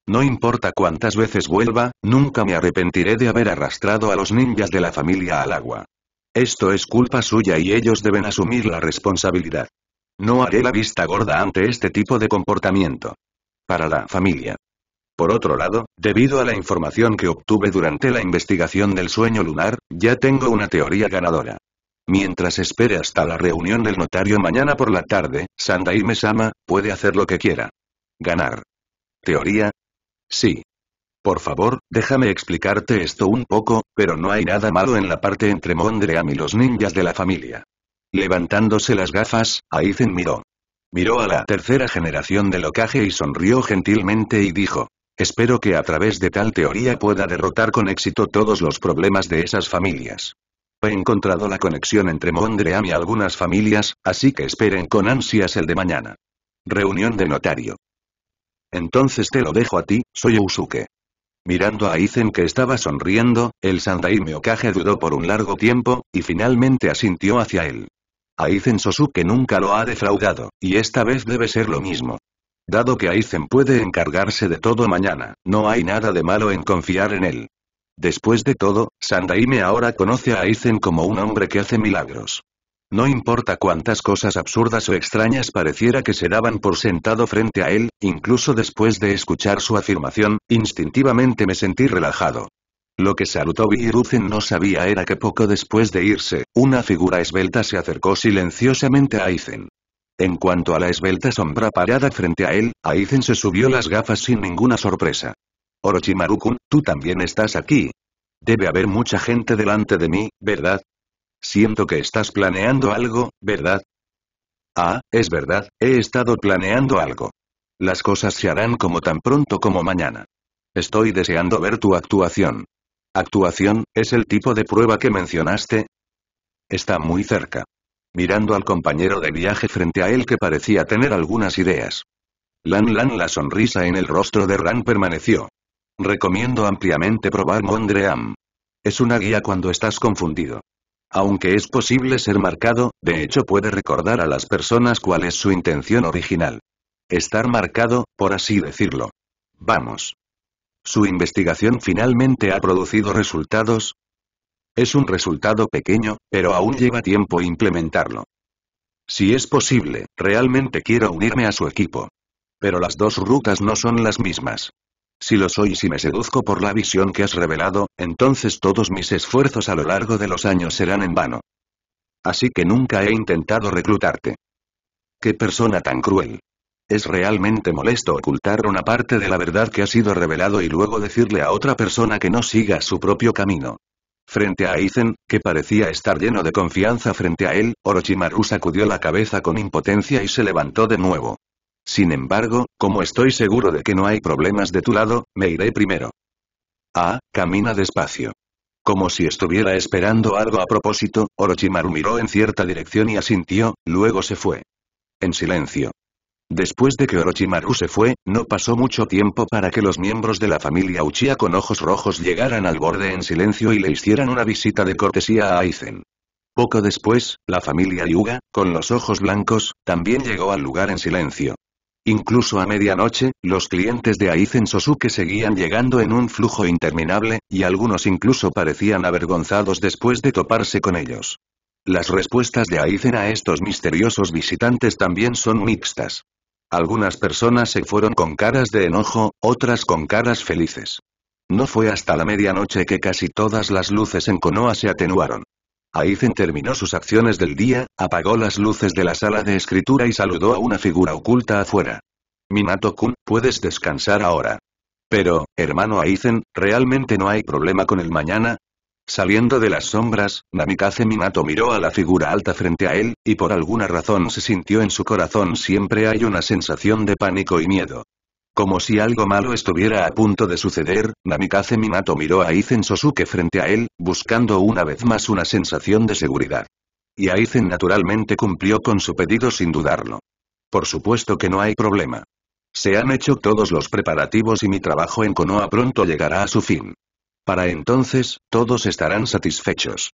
No importa cuántas veces vuelva, nunca me arrepentiré de haber arrastrado a los ninjas de la familia al agua. Esto es culpa suya y ellos deben asumir la responsabilidad. No haré la vista gorda ante este tipo de comportamiento. Para la familia. Por otro lado, debido a la información que obtuve durante la investigación del sueño lunar, ya tengo una teoría ganadora. Mientras espere hasta la reunión del notario mañana por la tarde, Sandaime-sama, puede hacer lo que quiera. Ganar. ¿Teoría? Sí. Por favor, déjame explicarte esto un poco, pero no hay nada malo en la parte entre Mondream y los ninjas de la familia. Levantándose las gafas, Aizen miró. Miró a la tercera generación del Okage y sonrió gentilmente y dijo. Espero que a través de tal teoría pueda derrotar con éxito todos los problemas de esas familias. He encontrado la conexión entre Mondream y algunas familias, así que esperen con ansias el de mañana. Reunión de notario. Entonces te lo dejo a ti, soy Usuke. Mirando a Aizen que estaba sonriendo, el Sandaime Okage dudó por un largo tiempo, y finalmente asintió hacia él. Aizen Sosuke nunca lo ha defraudado, y esta vez debe ser lo mismo. Dado que Aizen puede encargarse de todo mañana, no hay nada de malo en confiar en él. Después de todo, Sandaime ahora conoce a Aizen como un hombre que hace milagros. No importa cuántas cosas absurdas o extrañas pareciera que se daban por sentado frente a él, incluso después de escuchar su afirmación, instintivamente me sentí relajado. Lo que Sarutobi Hiruzen no sabía era que poco después de irse, una figura esbelta se acercó silenciosamente a Aizen. En cuanto a la esbelta sombra parada frente a él, Aizen se subió las gafas sin ninguna sorpresa. Orochimaru-kun, tú también estás aquí. Debe haber mucha gente delante de mí, ¿verdad? Siento que estás planeando algo, ¿verdad? Ah, es verdad, he estado planeando algo. Las cosas se harán como tan pronto como mañana. Estoy deseando ver tu actuación. ¿Actuación, es el tipo de prueba que mencionaste? Está muy cerca. mirando al compañero de viaje frente a él que parecía tener algunas ideas. Lan Lan la sonrisa en el rostro de Ran permaneció. Recomiendo ampliamente probar Mondream. Es una guía cuando estás confundido. Aunque es posible ser marcado, de hecho puede recordar a las personas cuál es su intención original. Estar marcado, por así decirlo. Vamos. ¿Su investigación finalmente ha producido resultados? Es un resultado pequeño, pero aún lleva tiempo implementarlo. Si es posible, realmente quiero unirme a su equipo. Pero las dos rutas no son las mismas. Si lo soy y si me seduzco por la visión que has revelado, entonces todos mis esfuerzos a lo largo de los años serán en vano. Así que nunca he intentado reclutarte. ¡Qué persona tan cruel! Es realmente molesto ocultar una parte de la verdad que ha sido revelado y luego decirle a otra persona que no siga su propio camino. Frente a Aizen, que parecía estar lleno de confianza frente a él, Orochimaru sacudió la cabeza con impotencia y se levantó de nuevo. Sin embargo, como estoy seguro de que no hay problemas de tu lado, me iré primero. Ah, camina despacio. Como si estuviera esperando algo a propósito, Orochimaru miró en cierta dirección y asintió, luego se fue. En silencio. Después de que Orochimaru se fue, no pasó mucho tiempo para que los miembros de la familia Uchiha con ojos rojos llegaran al borde en silencio y le hicieran una visita de cortesía a Aizen. Poco después, la familia Yuga, con los ojos blancos, también llegó al lugar en silencio. Incluso a medianoche, los clientes de Aizen Sosuke seguían llegando en un flujo interminable, y algunos incluso parecían avergonzados después de toparse con ellos. Las respuestas de Aizen a estos misteriosos visitantes también son mixtas. Algunas personas se fueron con caras de enojo, otras con caras felices. No fue hasta la medianoche que casi todas las luces en Konoha se atenuaron. Aizen terminó sus acciones del día, apagó las luces de la sala de escritura y saludó a una figura oculta afuera. Minato-kun, puedes descansar ahora. Pero, hermano Aizen, ¿realmente no hay problema con el mañana? Saliendo de las sombras, Namikaze Minato miró a la figura alta frente a él, y por alguna razón se sintió en su corazón siempre hay una sensación de pánico y miedo. Como si algo malo estuviera a punto de suceder, Namikaze Minato miró a Aizen Sosuke frente a él, buscando una vez más una sensación de seguridad. Y Aizen naturalmente cumplió con su pedido sin dudarlo. Por supuesto que no hay problema. Se han hecho todos los preparativos y mi trabajo en Konoha pronto llegará a su fin. Para entonces, todos estarán satisfechos.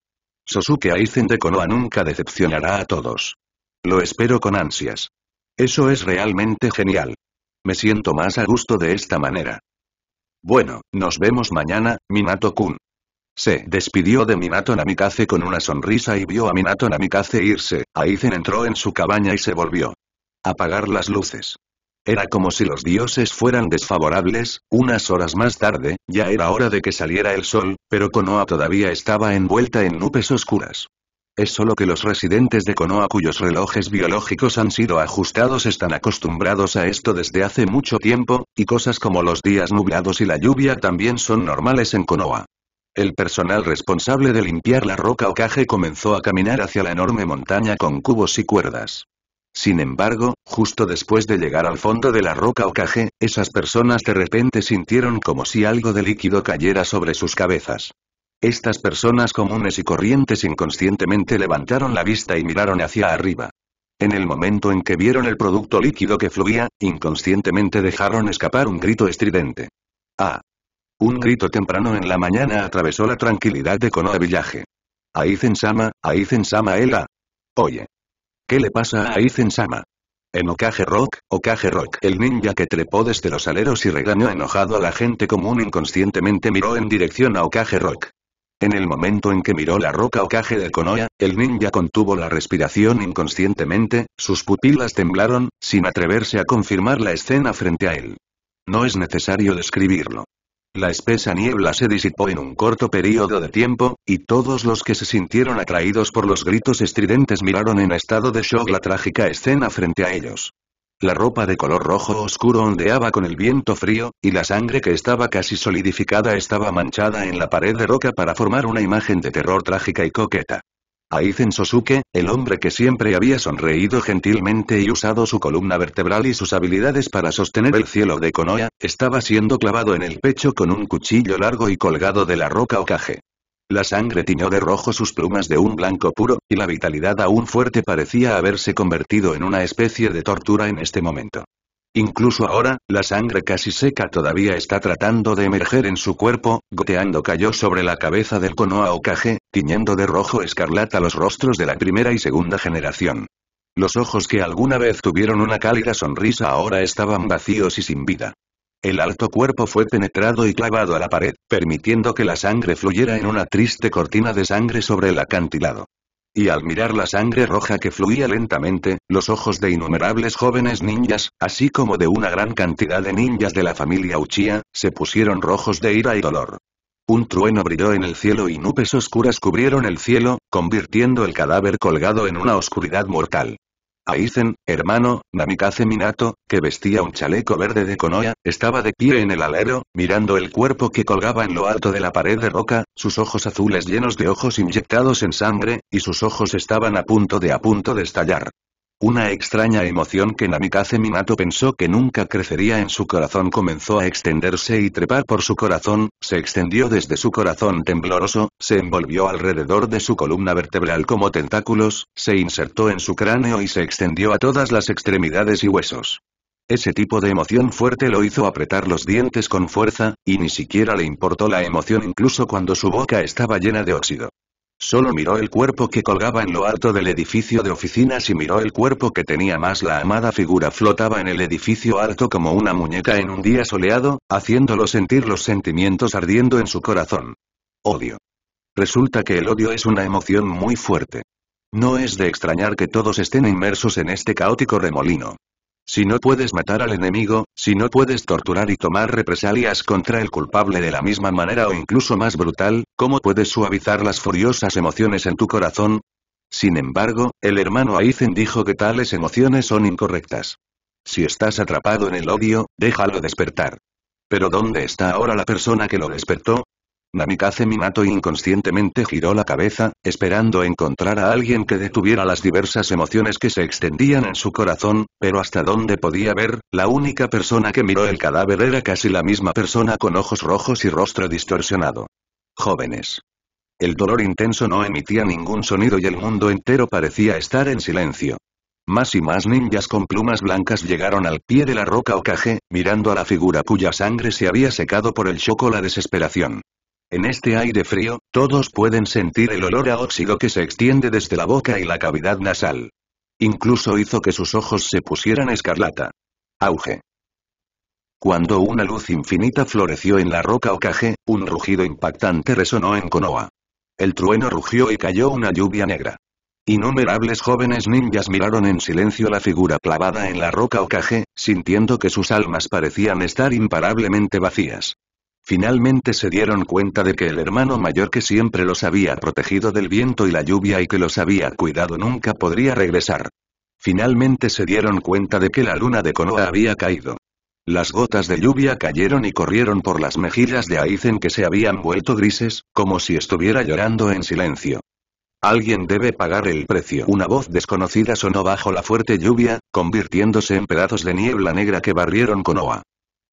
Sosuke Aizen de Konoha nunca decepcionará a todos. Lo espero con ansias. Eso es realmente genial. Me siento más a gusto de esta manera. Bueno, nos vemos mañana, Minato-kun. Se despidió de Minato Namikaze con una sonrisa y vio a Minato Namikaze irse. Aizen entró en su cabaña y se volvió. Apagar las luces. Era como si los dioses fueran desfavorables, unas horas más tarde, ya era hora de que saliera el sol, pero Konoha todavía estaba envuelta en nubes oscuras. Es solo que los residentes de Konoha cuyos relojes biológicos han sido ajustados están acostumbrados a esto desde hace mucho tiempo, y cosas como los días nublados y la lluvia también son normales en Konoha. El personal responsable de limpiar la roca Okage comenzó a caminar hacia la enorme montaña con cubos y cuerdas. Sin embargo, justo después de llegar al fondo de la roca Okage, esas personas de repente sintieron como si algo de líquido cayera sobre sus cabezas. Estas personas comunes y corrientes inconscientemente levantaron la vista y miraron hacia arriba. En el momento en que vieron el producto líquido que fluía, inconscientemente dejaron escapar un grito estridente. ¡Ah! Un grito temprano en la mañana atravesó la tranquilidad de Konoha Village. Aizen-sama, Aizen-sama Ela. Oye. ¿Qué le pasa a Aizen-sama? En Okage Rock, Okage Rock, el ninja que trepó desde los aleros y regañó enojado a la gente común inconscientemente miró en dirección a Okage Rock. En el momento en que miró la roca Okage de Konoha, el ninja contuvo la respiración inconscientemente, sus pupilas temblaron, sin atreverse a confirmar la escena frente a él. No es necesario describirlo. La espesa niebla se disipó en un corto periodo de tiempo, y todos los que se sintieron atraídos por los gritos estridentes miraron en estado de shock la trágica escena frente a ellos. La ropa de color rojo oscuro ondeaba con el viento frío, y la sangre que estaba casi solidificada estaba manchada en la pared de roca para formar una imagen de terror trágica y coqueta. Aizen Sosuke, el hombre que siempre había sonreído gentilmente y usado su columna vertebral y sus habilidades para sostener el cielo de Konoha, estaba siendo clavado en el pecho con un cuchillo largo y colgado de la roca Okage. La sangre tiñó de rojo sus plumas de un blanco puro, y la vitalidad aún fuerte parecía haberse convertido en una especie de tortura en este momento. Incluso ahora, la sangre casi seca todavía está tratando de emerger en su cuerpo, goteando cayó sobre la cabeza del Konoha Okage, tiñendo de rojo escarlata los rostros de la primera y segunda generación. Los ojos que alguna vez tuvieron una cálida sonrisa ahora estaban vacíos y sin vida. El alto cuerpo fue penetrado y clavado a la pared, permitiendo que la sangre fluyera en una triste cortina de sangre sobre el acantilado. Y al mirar la sangre roja que fluía lentamente, los ojos de innumerables jóvenes ninjas, así como de una gran cantidad de ninjas de la familia Uchiha, se pusieron rojos de ira y dolor. Un trueno brilló en el cielo y nubes oscuras cubrieron el cielo, convirtiendo el cadáver colgado en una oscuridad mortal. Aizen, hermano, Namikaze Minato, que vestía un chaleco verde de Konoha, estaba de pie en el alero, mirando el cuerpo que colgaba en lo alto de la pared de roca, sus ojos azules llenos de ojos inyectados en sangre, y sus ojos estaban a punto de a punto de estallar. Una extraña emoción que Namikaze Minato pensó que nunca crecería en su corazón comenzó a extenderse y trepar por su corazón, se extendió desde su corazón tembloroso, se envolvió alrededor de su columna vertebral como tentáculos, se insertó en su cráneo y se extendió a todas las extremidades y huesos. Ese tipo de emoción fuerte lo hizo apretar los dientes con fuerza, y ni siquiera le importó la emoción incluso cuando su boca estaba llena de óxido. Solo miró el cuerpo que colgaba en lo alto del edificio de oficinas y miró el cuerpo que tenía más la amada figura flotaba en el edificio alto como una muñeca en un día soleado, haciéndolo sentir los sentimientos ardiendo en su corazón. Odio. Resulta que el odio es una emoción muy fuerte. No es de extrañar que todos estén inmersos en este caótico remolino. Si no puedes matar al enemigo, si no puedes torturar y tomar represalias contra el culpable de la misma manera o incluso más brutal, ¿cómo puedes suavizar las furiosas emociones en tu corazón? Sin embargo, el hermano Aizen dijo que tales emociones son incorrectas. Si estás atrapado en el odio, déjalo despertar. Pero ¿dónde está ahora la persona que lo despertó? Namikaze Minato inconscientemente giró la cabeza, esperando encontrar a alguien que detuviera las diversas emociones que se extendían en su corazón, pero hasta donde podía ver, la única persona que miró el cadáver era casi la misma persona con ojos rojos y rostro distorsionado. Jóvenes. El dolor intenso no emitía ningún sonido y el mundo entero parecía estar en silencio. Más y más ninjas con plumas blancas llegaron al pie de la roca Okage, mirando a la figura cuya sangre se había secado por el shock o la desesperación. En este aire frío, todos pueden sentir el olor a óxido que se extiende desde la boca y la cavidad nasal. Incluso hizo que sus ojos se pusieran escarlata. Auge. Cuando una luz infinita floreció en la roca Okage, un rugido impactante resonó en Konoha. El trueno rugió y cayó una lluvia negra. Innumerables jóvenes ninjas miraron en silencio la figura clavada en la roca Okage, sintiendo que sus almas parecían estar imparablemente vacías. Finalmente se dieron cuenta de que el hermano mayor que siempre los había protegido del viento y la lluvia y que los había cuidado nunca podría regresar. Finalmente se dieron cuenta de que la luna de Konoha había caído. Las gotas de lluvia cayeron y corrieron por las mejillas de Aizen que se habían vuelto grises, como si estuviera llorando en silencio. Alguien debe pagar el precio. Una voz desconocida sonó bajo la fuerte lluvia, convirtiéndose en pedazos de niebla negra que barrieron Konoha.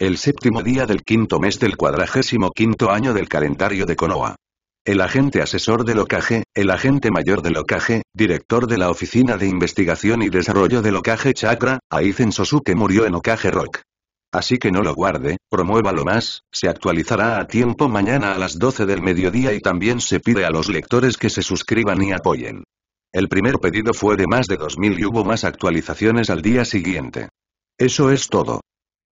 El séptimo día del quinto mes del cuadragésimo quinto año del calendario de Konoha. El agente asesor del Okage, el agente mayor del Okage, director de la Oficina de Investigación y Desarrollo del Okage Chakra, Aizen Sosuke murió en Okage Rock. Así que no lo guarde, promuévalo más, se actualizará a tiempo mañana a las 12 del mediodía y también se pide a los lectores que se suscriban y apoyen. El primer pedido fue de más de 2000 y hubo más actualizaciones al día siguiente. Eso es todo.